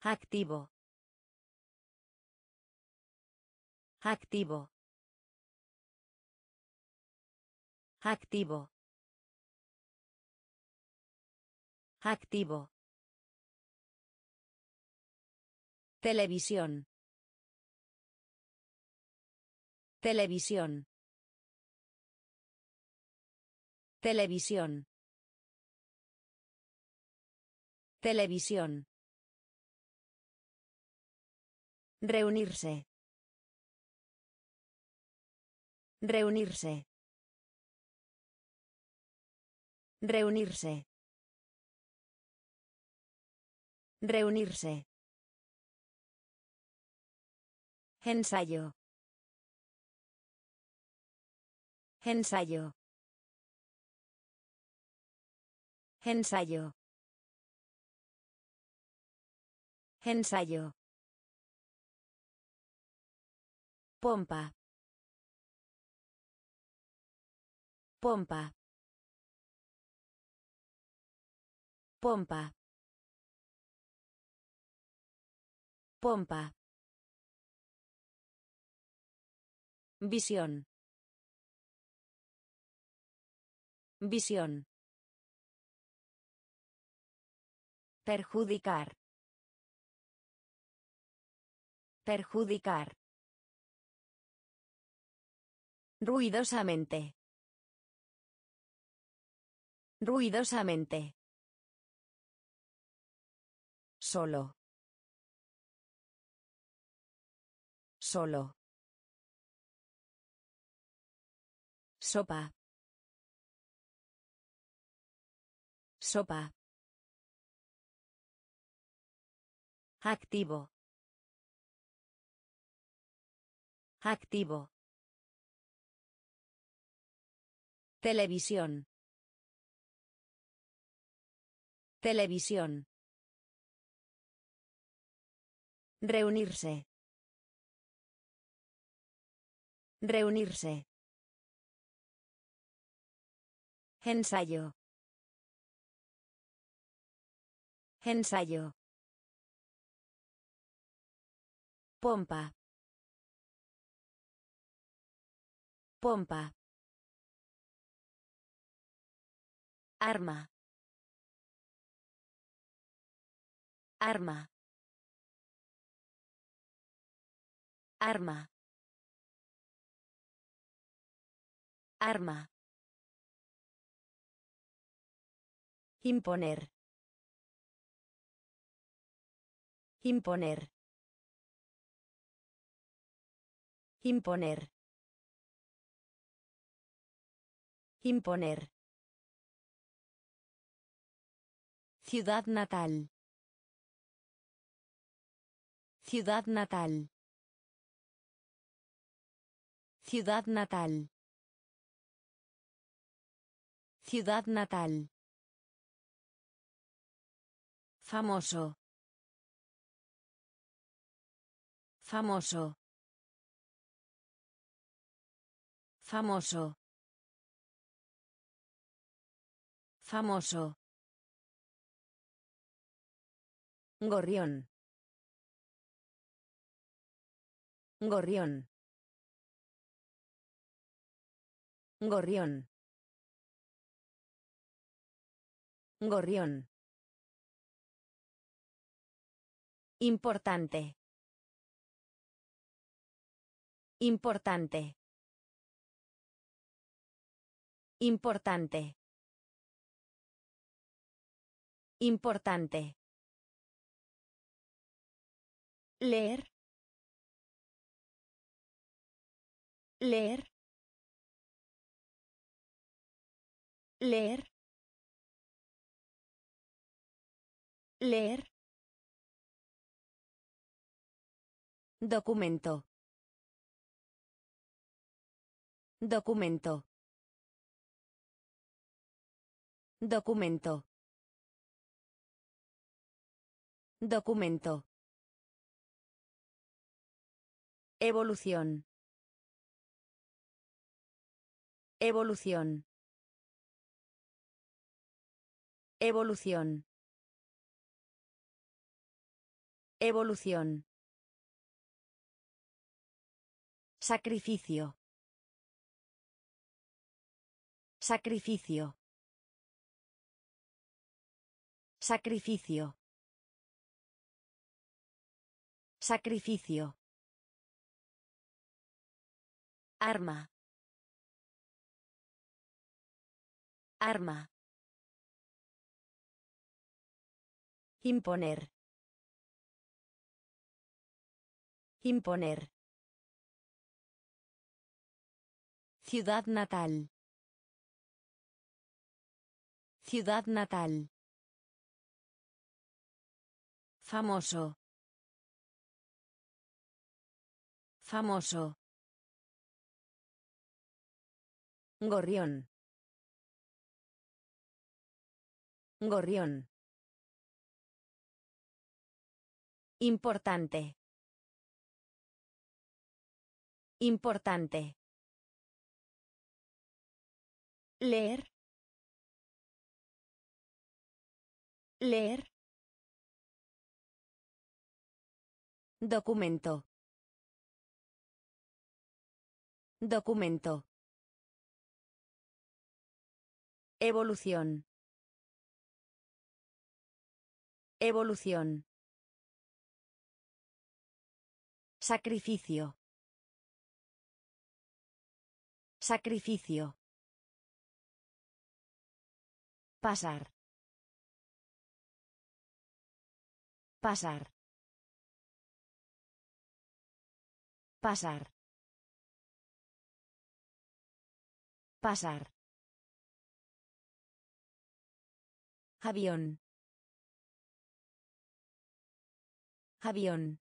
Activo. Activo. Activo. Activo. Televisión. Televisión. Televisión. Televisión. Reunirse. Reunirse. Reunirse. Reunirse. Ensayo. Ensayo. Ensayo. Ensayo. Pompa. Pompa. Pompa. Pompa. Visión. Visión. Perjudicar. Perjudicar. Ruidosamente. Ruidosamente. Solo. Solo. Sopa. Sopa. Activo. Activo. Televisión. Televisión. Reunirse. Reunirse. Ensayo. Ensayo. Pompa. Pompa. Arma. Arma. Arma. Arma. Imponer. Imponer. Imponer. Imponer. Ciudad natal. Ciudad natal. Ciudad natal. Ciudad natal. Famoso. Famoso. Famoso. Famoso. Gorrión. Gorrión. Gorrión. Gorrión. Importante. Importante. Importante. Importante. Leer. Leer. Leer. Leer. Documento. Documento. Documento. Documento. Evolución. Evolución. Evolución. Evolución. Sacrificio. Sacrificio. Sacrificio. Sacrificio. Arma. Arma. Imponer. Imponer. Ciudad natal. Ciudad natal. Famoso. Famoso. Gorrión. Gorrión. Importante. Importante. Leer. Leer. Documento. Documento. Evolución. Evolución. Sacrificio. Sacrificio. Pasar. Pasar. Pasar. Pasar. Avión. Avión.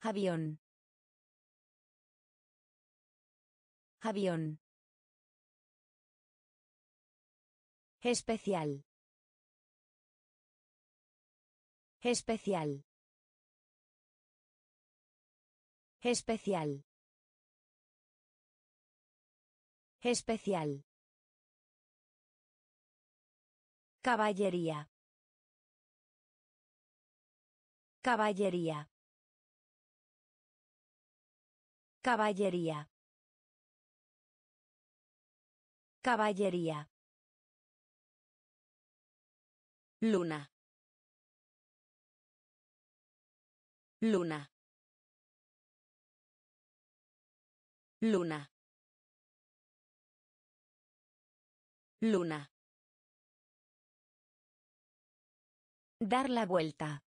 Avión. Avión. Especial. Especial. Especial. Especial. Caballería. Caballería. Caballería. Caballería. Luna. Luna. Luna. Luna. Dar la vuelta.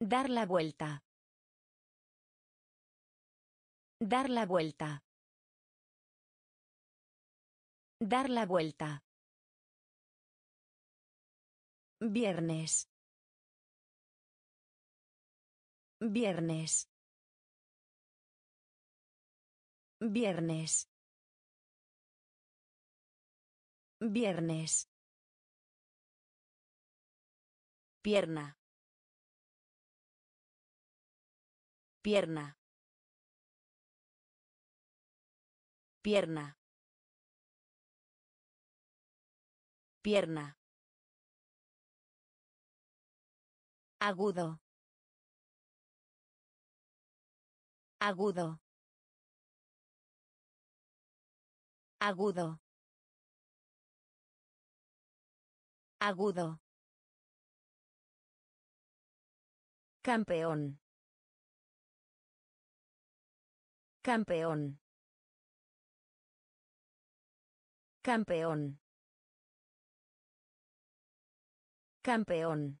Dar la vuelta. Dar la vuelta. Dar la vuelta. Viernes. Viernes. Viernes. Viernes. Pierna. Pierna. Pierna. Pierna. Agudo. Agudo. Agudo. Agudo. Campeón. Campeón. Campeón. Campeón.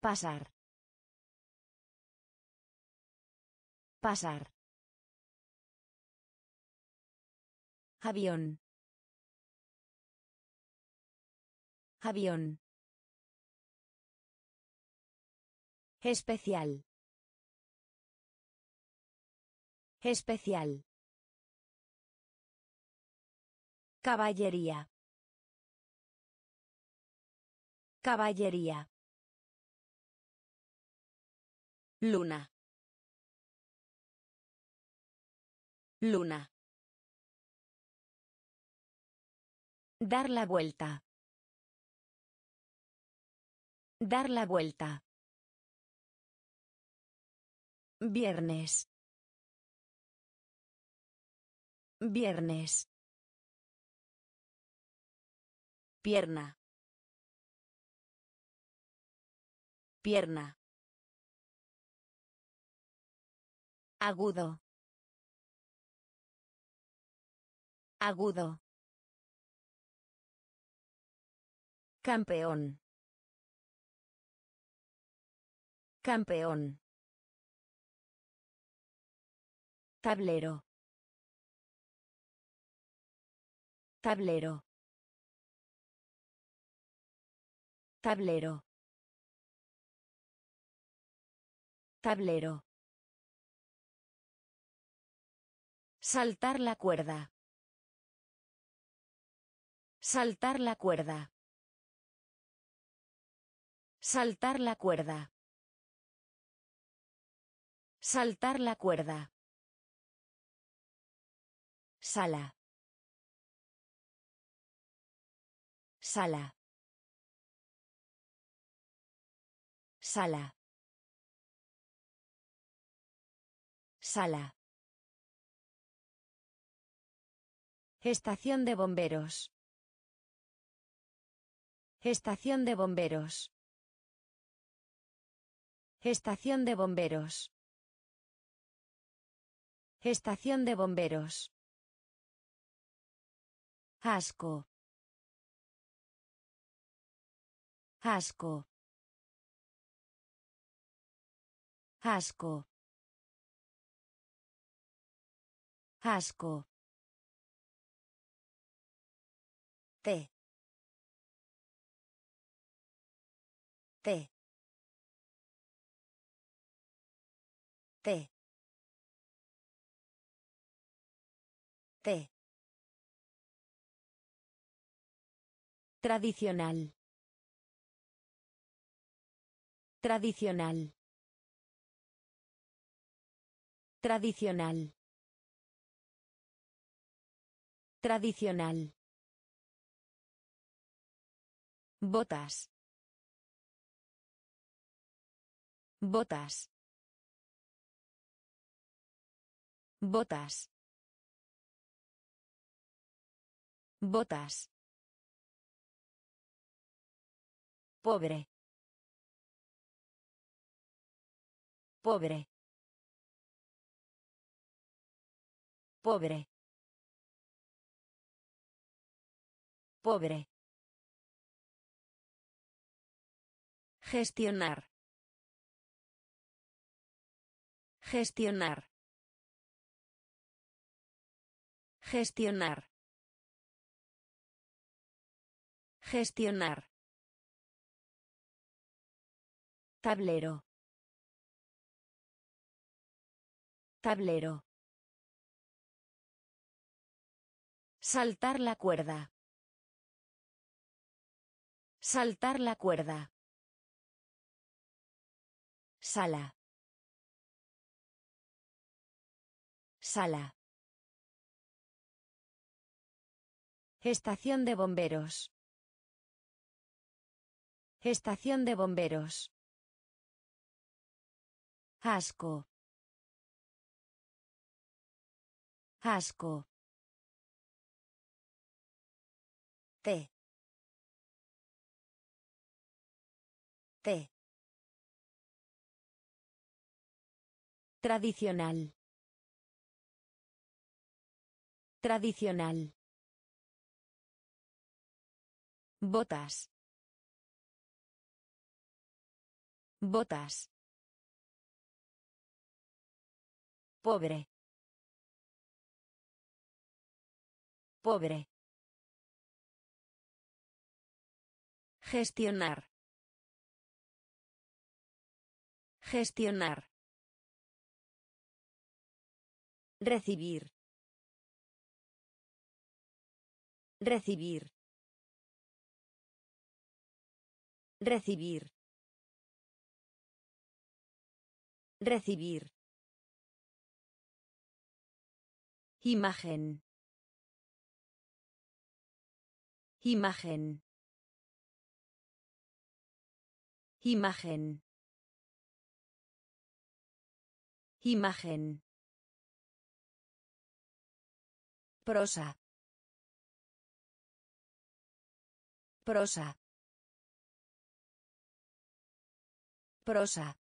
Pasar. Pasar. Avión. Avión. Especial. Especial. Caballería. Caballería. Luna. Luna. Dar la vuelta. Dar la vuelta. Viernes. Viernes. Pierna. Pierna. Agudo. Agudo. Campeón. Campeón. Tablero. Tablero. Tablero. Tablero. Saltar la cuerda. Saltar la cuerda. Saltar la cuerda. Saltar la cuerda. Sala. Sala. Sala. Sala. Estación de bomberos. Estación de bomberos. Estación de bomberos. Estación de bomberos. Asco. Asco. Asco. Asco. T. T. T. Tradicional. Tradicional. Tradicional. Tradicional. Botas. Botas. Botas. Botas. Pobre. Pobre. Pobre. Pobre. Gestionar. Gestionar. Gestionar. Gestionar. Tablero. Tablero. Saltar la cuerda. Saltar la cuerda. Sala. Sala. Estación de bomberos. Estación de bomberos. Asco. Asco. T. T. Tradicional. Tradicional. Botas. Botas. Pobre. Pobre. Gestionar. Gestionar. Recibir. Recibir. Recibir. Recibir. Imagen. Imagen. Imagen. Imagen. Prosa. Prosa. Prosa.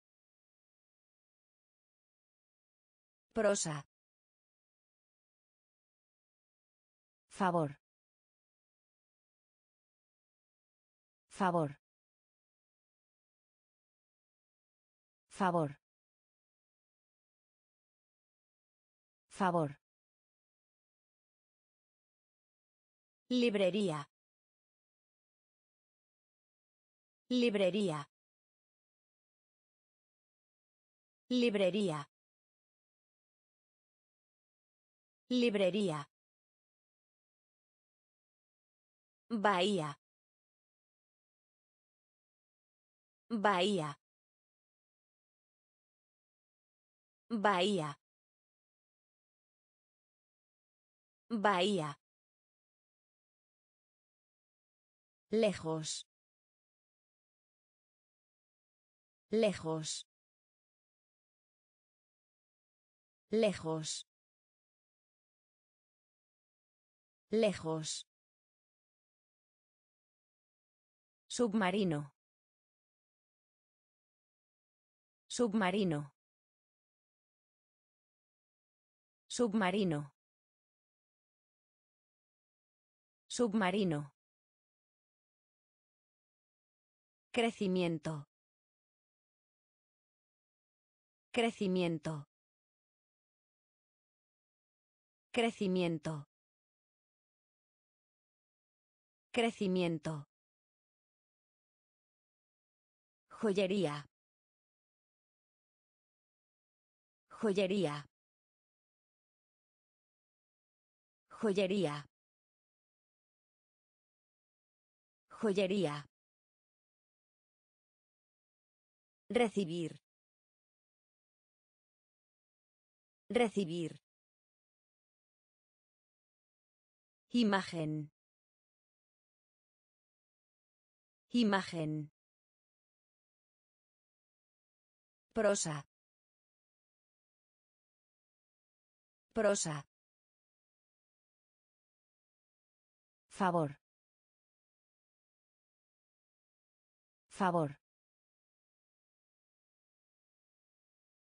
Prosa. Favor. Favor. Favor. Favor. Librería. Librería. Librería. Librería. Bahía. Bahía. Bahía. Bahía. Lejos. Lejos. Lejos. Lejos. Submarino. Submarino. Submarino. Submarino. Crecimiento. Crecimiento. Crecimiento. Crecimiento. Joyería. Joyería. Joyería. Joyería. Recibir. Recibir. Imagen. Imagen. Prosa. Prosa. Favor. Favor.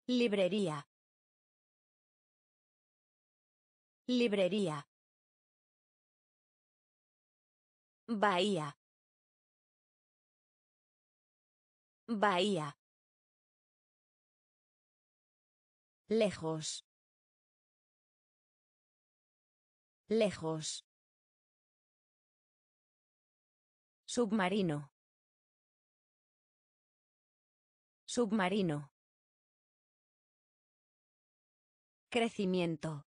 Librería. Librería. Bahía. Bahía. Lejos. Lejos. Submarino. Submarino. Crecimiento.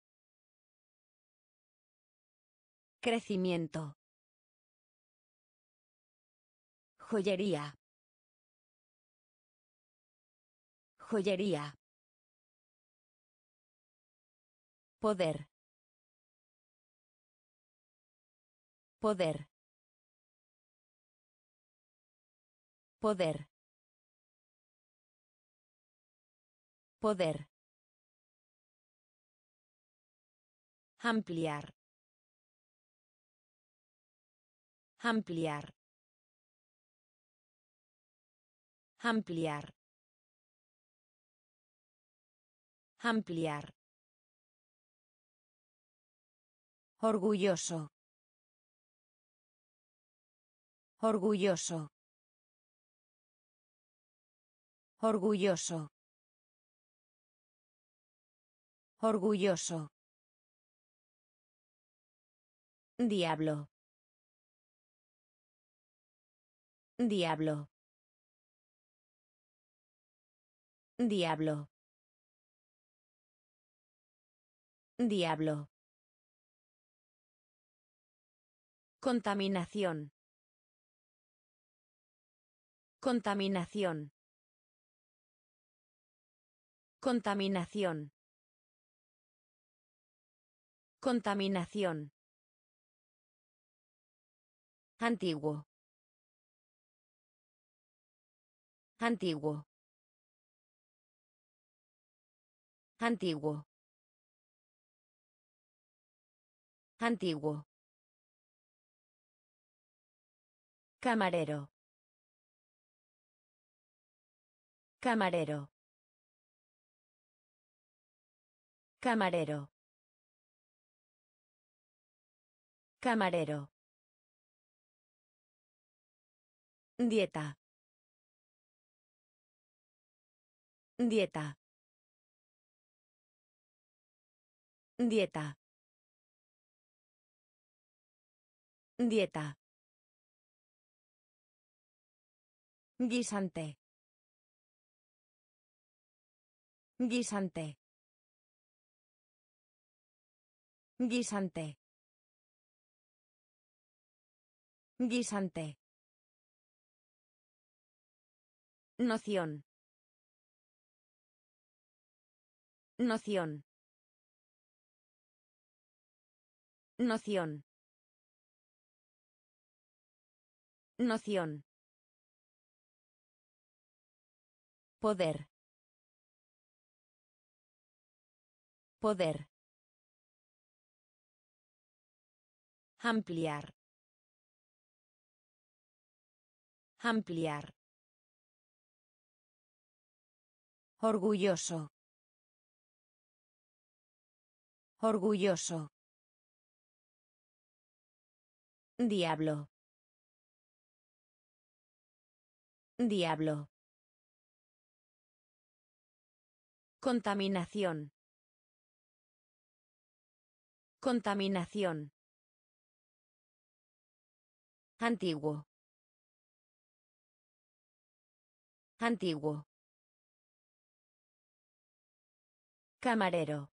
Crecimiento. Joyería. Joyería. Poder. Poder. Poder. Poder. Ampliar. Ampliar. Ampliar. Ampliar. Orgulloso. Orgulloso. Orgulloso. Orgulloso. Diablo. Diablo. Diablo. Diablo. Contaminación. Contaminación. Contaminación. Contaminación. Antiguo. Antiguo. Antiguo. Antiguo. Camarero. Camarero. Camarero. Camarero. Dieta. Dieta. Dieta. Dieta. Guisante. Guisante. Guisante. Guisante. Noción. Noción. Noción. Noción. Poder. Poder. Ampliar. Ampliar. Orgulloso. Orgulloso. Diablo. Diablo. Contaminación. Contaminación. Antiguo. Antiguo. Camarero.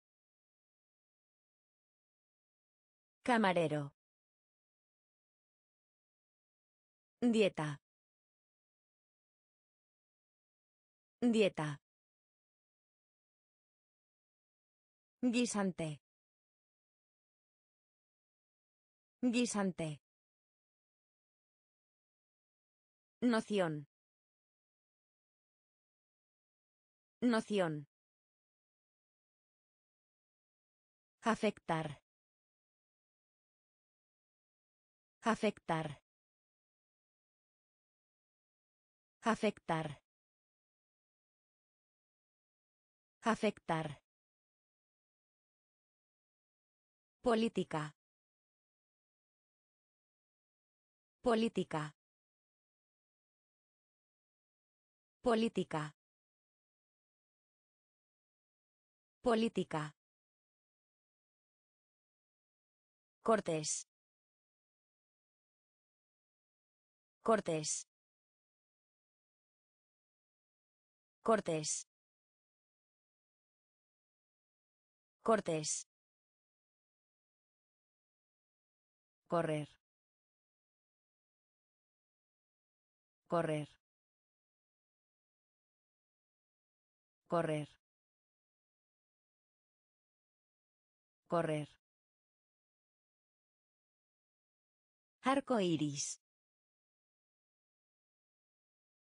Camarero. Dieta. Dieta. Guisante. Guisante. Noción. Noción. Afectar. Afectar. Afectar. Afectar. Política. Política. Política. Política. Cortés. Cortés. Cortés. Cortés. Correr. Correr. Correr. Correr. Arco iris.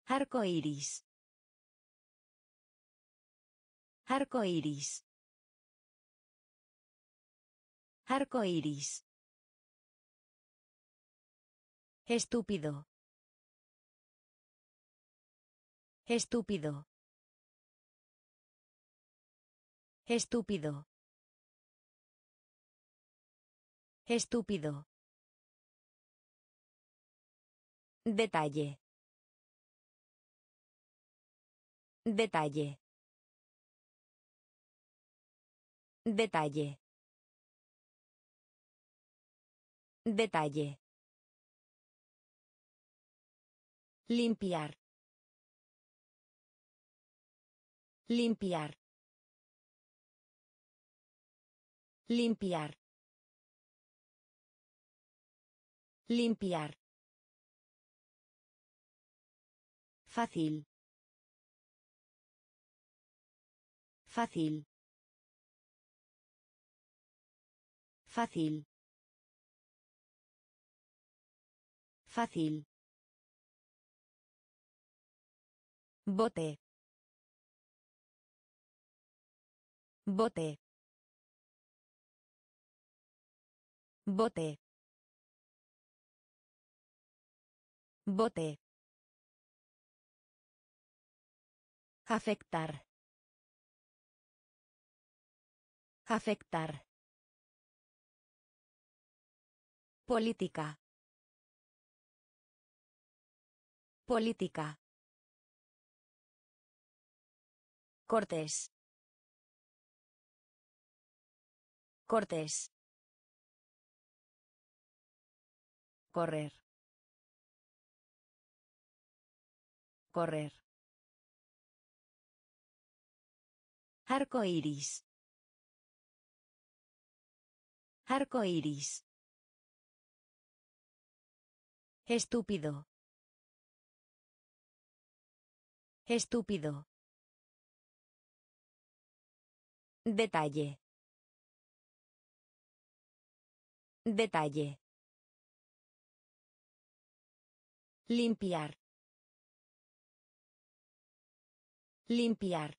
Arco iris. Arco iris. Arco iris. Estúpido. Estúpido. Estúpido. Estúpido. Detalle. Detalle. Detalle. Detalle. Limpiar. Limpiar. Limpiar. Limpiar. Fácil. Fácil. Fácil. Fácil. Bote. Bote. Bote. Bote. Afectar. Afectar. Política. Política. Cortés. Cortés. Correr. Correr. Arco iris. Arco iris. Estúpido. Estúpido. Detalle. Detalle. Limpiar. Limpiar.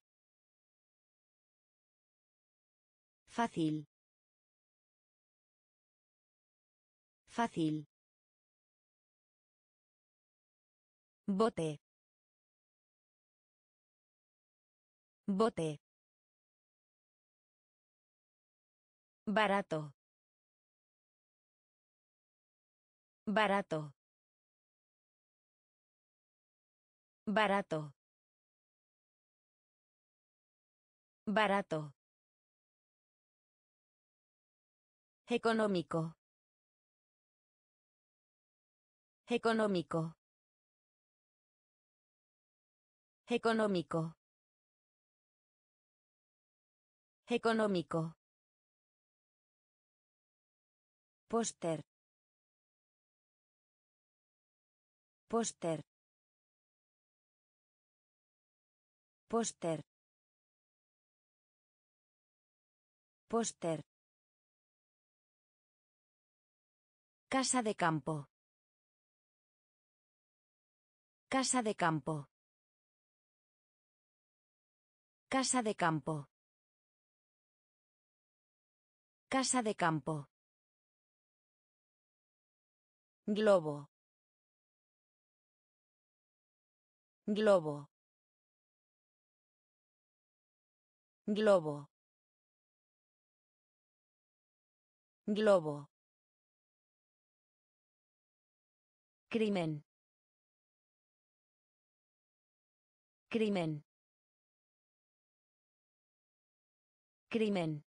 Fácil. Fácil. Bote. Bote. Barato. Barato. Barato. Barato. Económico. Económico. Económico. Económico. Póster. Póster. Póster. Póster. Casa de campo. Casa de campo. Casa de campo. Casa de campo. Globo. Globo. Globo. Globo. Crimen. Crimen. Crimen.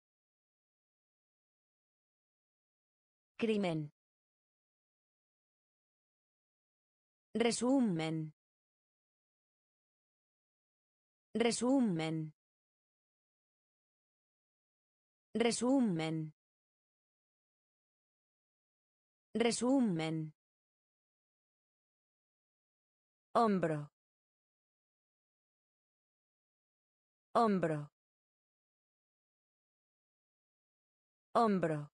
Crimen. Resumen. Resumen. Resumen. Resumen. Hombro. Hombro. Hombro.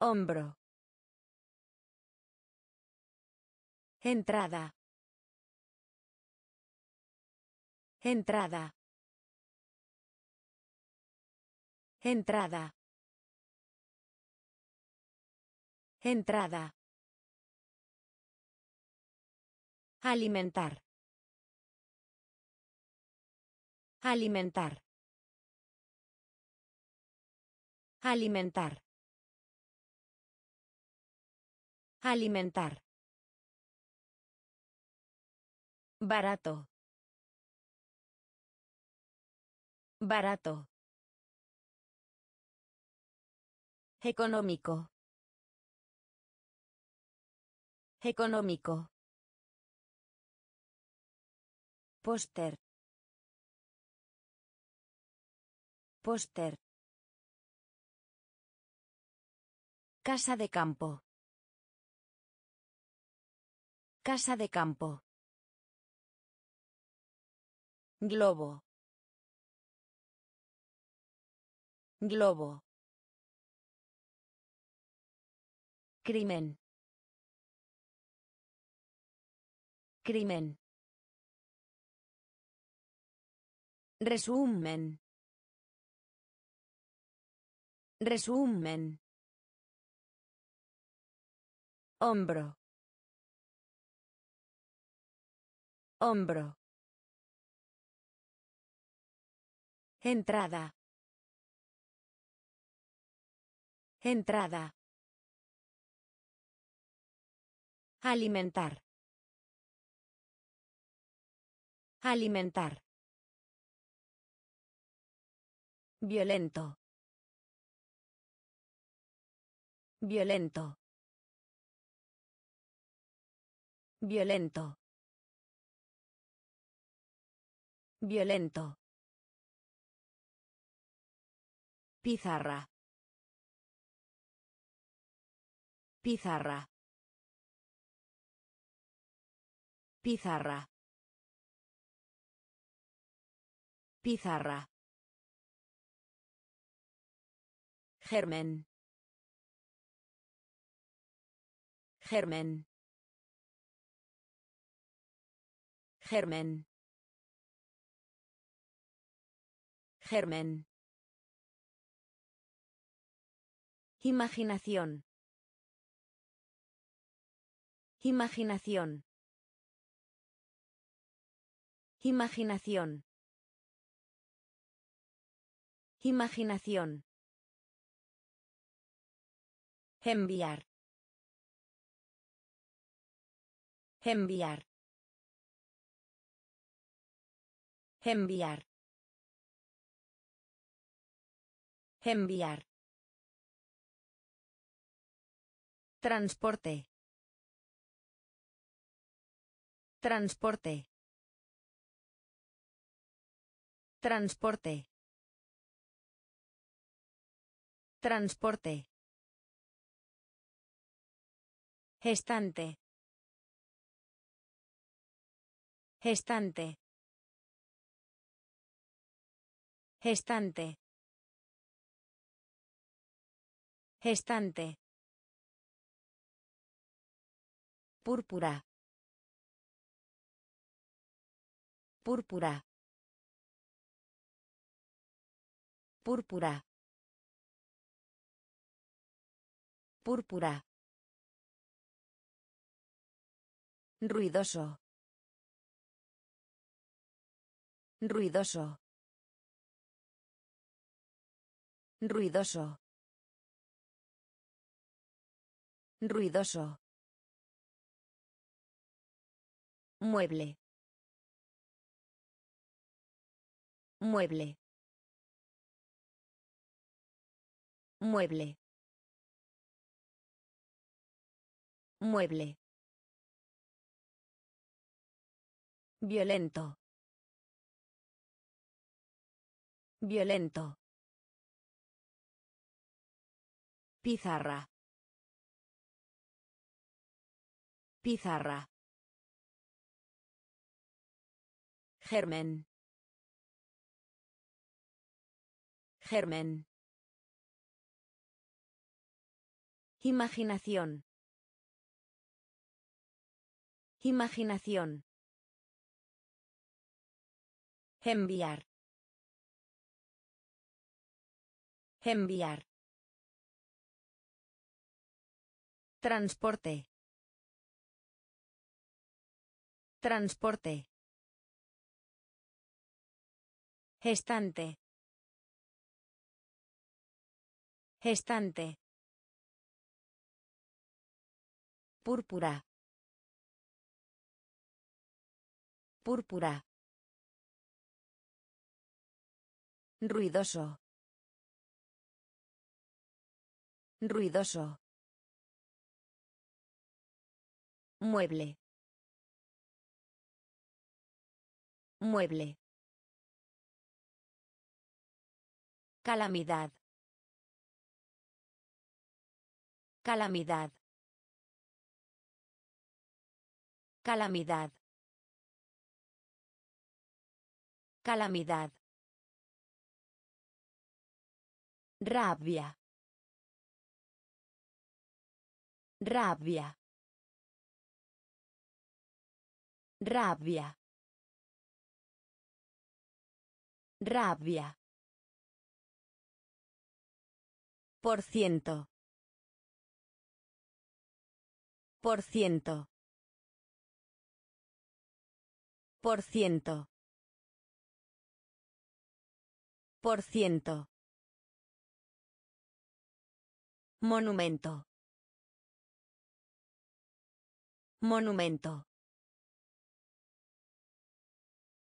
Hombro. Entrada. Entrada. Entrada. Entrada. Alimentar. Alimentar. Alimentar. Alimentar. Barato. Barato. Económico. Económico. Póster. Póster. Casa de campo. Casa de campo. Globo. Globo. Crimen. Crimen. Resumen. Resumen. Hombro. Hombro. Entrada. Entrada. Alimentar. Alimentar. Violento. Violento. Violento. Violento. Pizarra. Pizarra. Pizarra. Pizarra. Germen. Germen. Germen. Germen. Imaginación. Imaginación. Imaginación. Imaginación. Enviar. Enviar. Enviar. Enviar. Transporte. Transporte. Transporte. Transporte. Estante. Estante. Estante. Estante. Púrpura. Púrpura. Púrpura. Púrpura. Ruidoso. Ruidoso. Ruidoso. Ruidoso. Mueble. Mueble. Mueble. Mueble. Violento. Violento. Pizarra. Pizarra. Germen. Germen. Imaginación. Imaginación. Enviar. Enviar. Transporte. Transporte. Estante. Estante. Púrpura. Púrpura. Ruidoso. Ruidoso. Mueble. Mueble. Calamidad. Calamidad. Calamidad. Calamidad. Rabbia. Rabbia. Rabbia. Rabbia. Por ciento. Por ciento. Por ciento. Por ciento. Monumento. Monumento.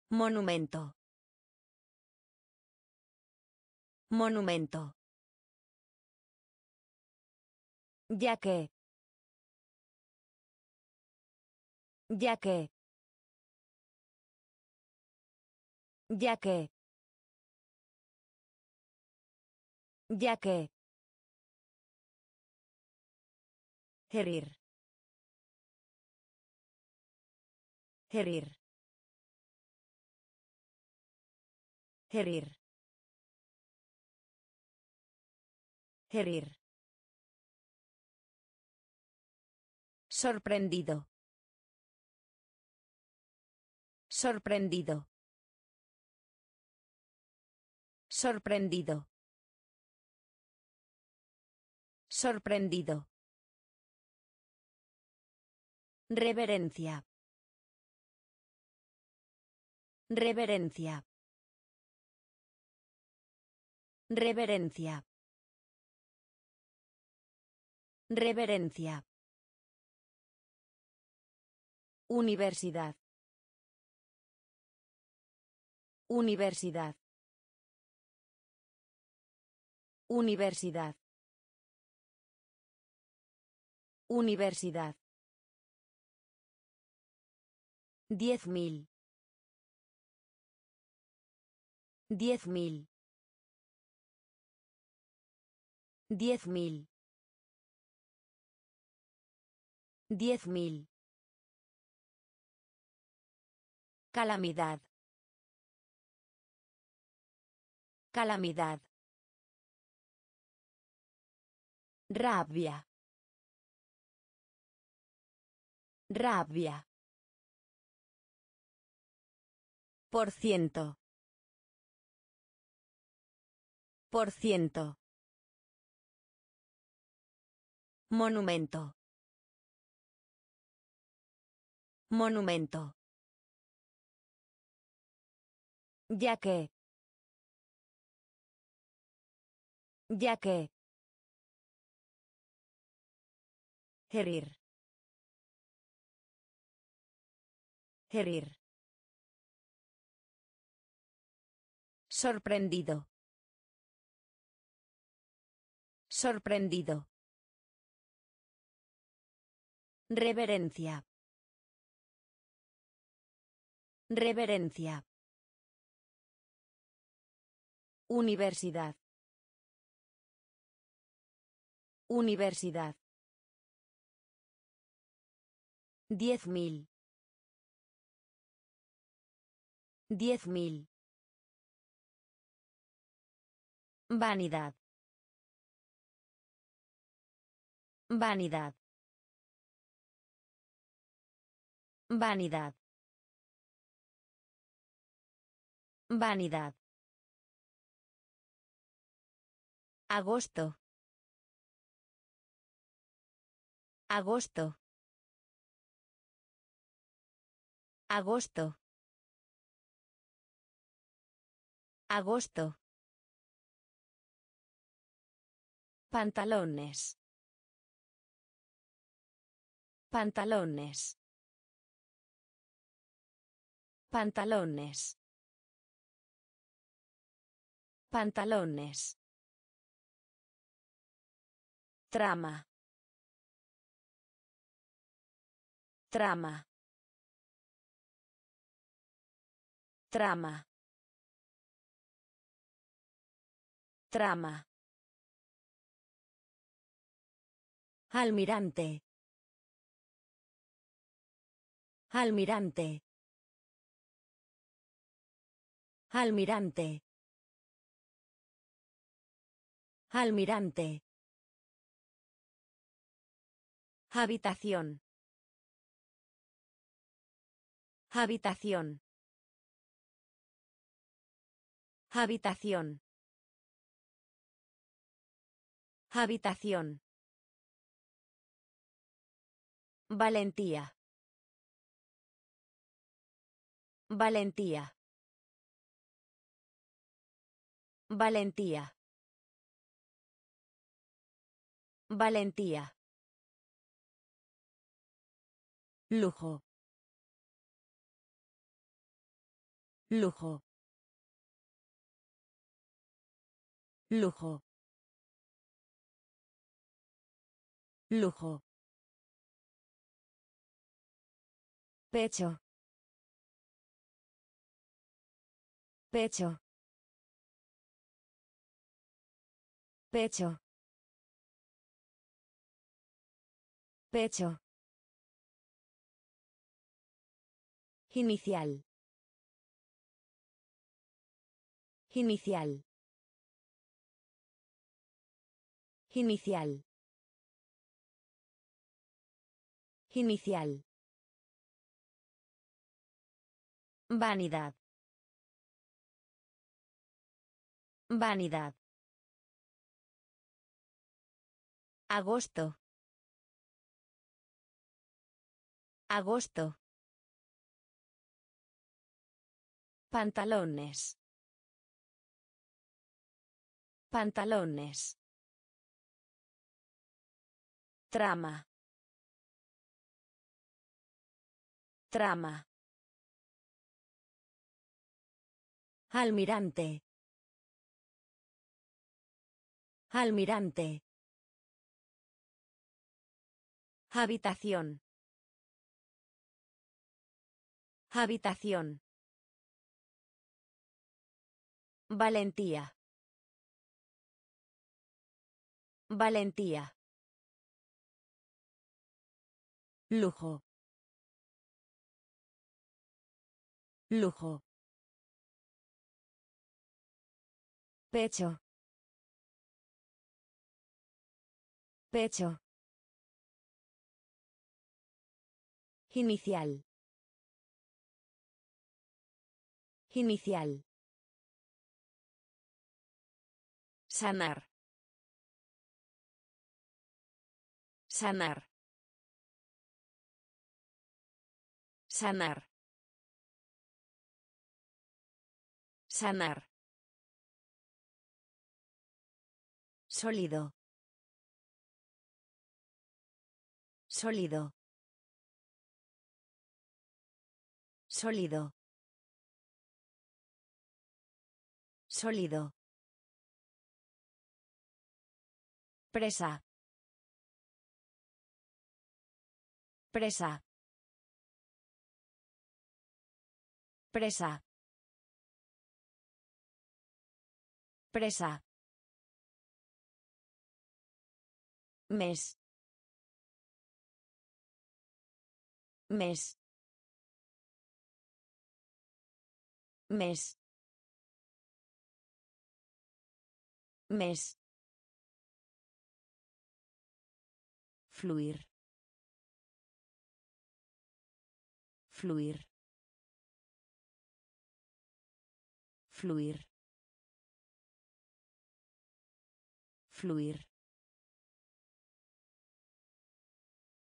Monumento. Monumento. Ya que. Ya que. Ya que. Ya que. Herir. Herir. Herir. Sorprendido. Sorprendido. Sorprendido. Sorprendido. Reverencia. Reverencia. Reverencia. Reverencia. Universidad. Universidad. Universidad. Universidad. Diez mil. Diez mil. Diez mil. Diez mil. Calamidad. Calamidad. Rabbia. Rabbia. Por ciento. Por ciento. Monumento. Monumento. Ya que. Ya que. Herir. Herir. Sorprendido. Sorprendido. Reverencia. Reverencia. Universidad. Universidad. Diez mil. Diez mil. Vanidad. Vanidad. Vanidad. Vanidad. Agosto. Agosto. Agosto. Agosto. Pantalones. Pantalones. Pantalones. Pantalones. Trama. Trama. Trama. Trama. Almirante. Almirante. Almirante. Almirante. Habitación. Habitación. Habitación. Habitación. Valentía. Valentía. Valentía. Valentía. Lujo. Lujo. Lujo. Lujo. Pecho. Pecho. Pecho. Pecho. Inicial. Inicial. Inicial. Inicial. Vanidad. Vanidad. Agosto. Agosto. Pantalones. Pantalones. Trama. Trama. Almirante. Almirante. Habitación. Habitación. Valentía. Valentía. Lujo. Lujo. Pecho. Pecho. Inicial. Inicial. Sanar. Sanar. Sanar. Sanar. Sólido. Sólido. Sólido. Sólido. Presa. Presa. Presa. Presa. Mes. Mes. Mes. Mes. Fluir. Fluir. Fluir. Fluir.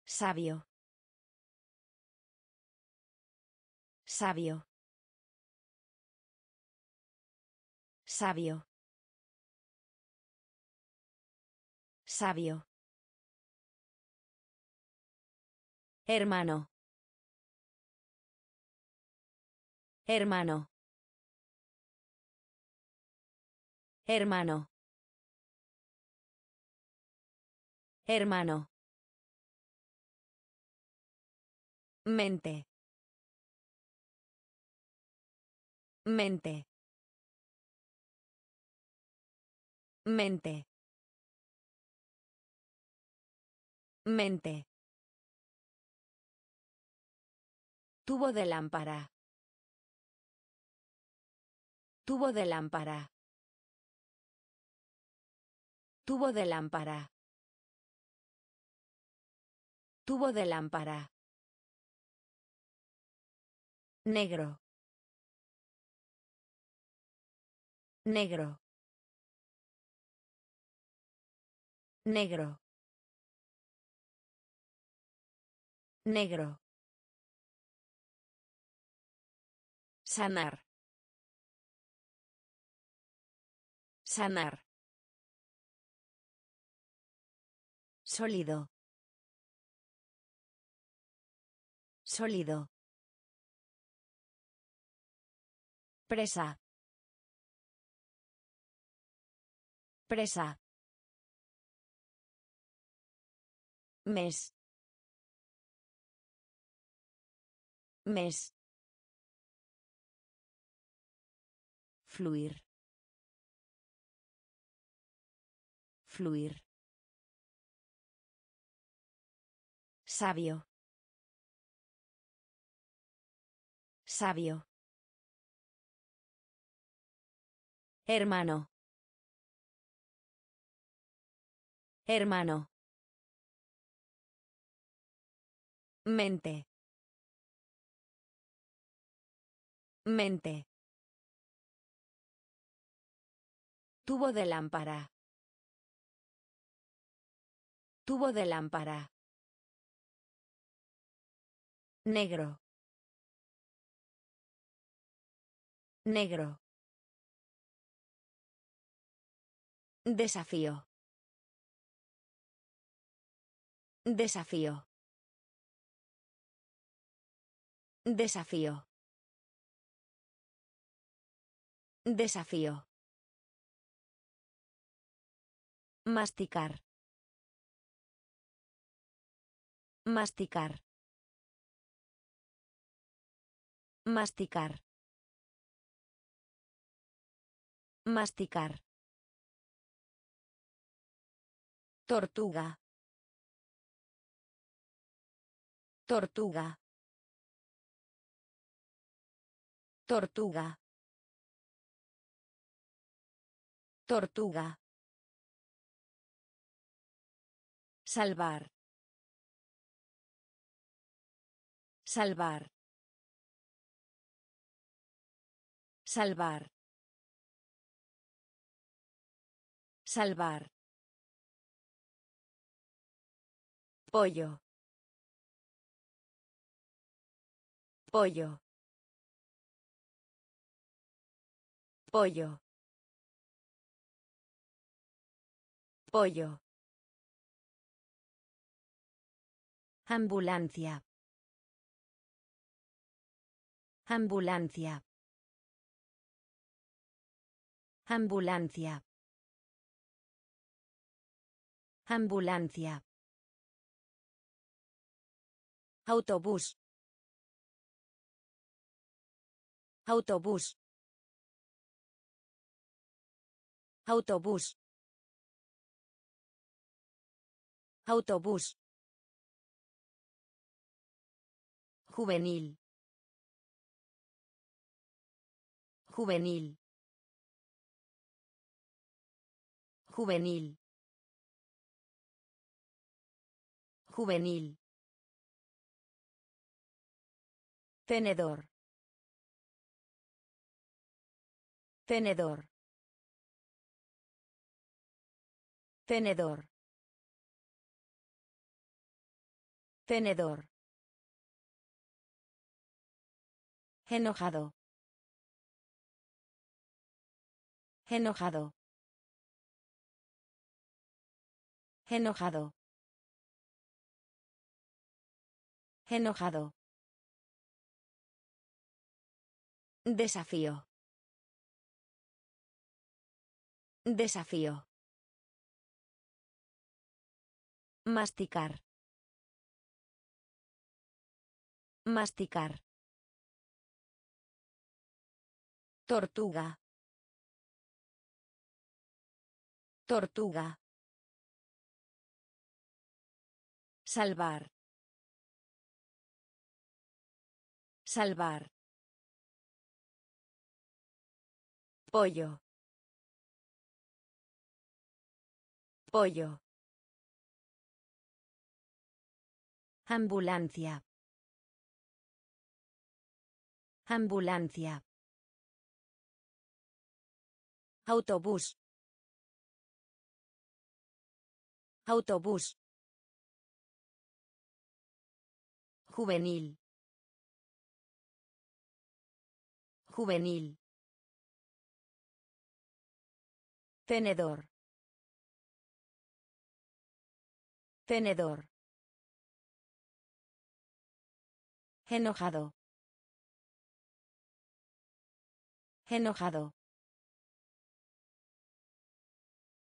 Sabio. Sabio. Sabio. Sabio. Hermano. Hermano. Hermano. Hermano. Mente. Mente. Mente. Mente. Tubo de lámpara. Tubo de lámpara. Tubo de lámpara. Tubo de lámpara. Negro. Negro. Negro. Negro. Sanar. Sanar. Sólido. Sólido. Presa. Presa. Mes. Mes. Fluir. Fluir. Sabio. Sabio. Hermano. Hermano. Mente. Mente. Tubo de lámpara. Tubo de lámpara. Negro. Negro. Desafío. Desafío. Desafío. Desafío. Masticar. Masticar. Masticar. Masticar. Tortuga. Tortuga. Tortuga. Tortuga. Salvar. Salvar. Salvar. Salvar. Pollo. Pollo. Pollo. Pollo. Ambulancia. Ambulancia. Ambulancia. Ambulancia. Autobús. Autobús. Autobús. Autobús. Juvenil. Juvenil. Juvenil. Juvenil. Tenedor. Tenedor. Tenedor. Tenedor. Enojado. Enojado. Enojado. Enojado. Desafío. Desafío. Masticar. Masticar. Tortuga. Tortuga. Salvar. Salvar. Pollo. Pollo. Ambulancia. Ambulancia. Autobús. Autobús. Juvenil. Juvenil. Tenedor. Tenedor. Enojado. Enojado.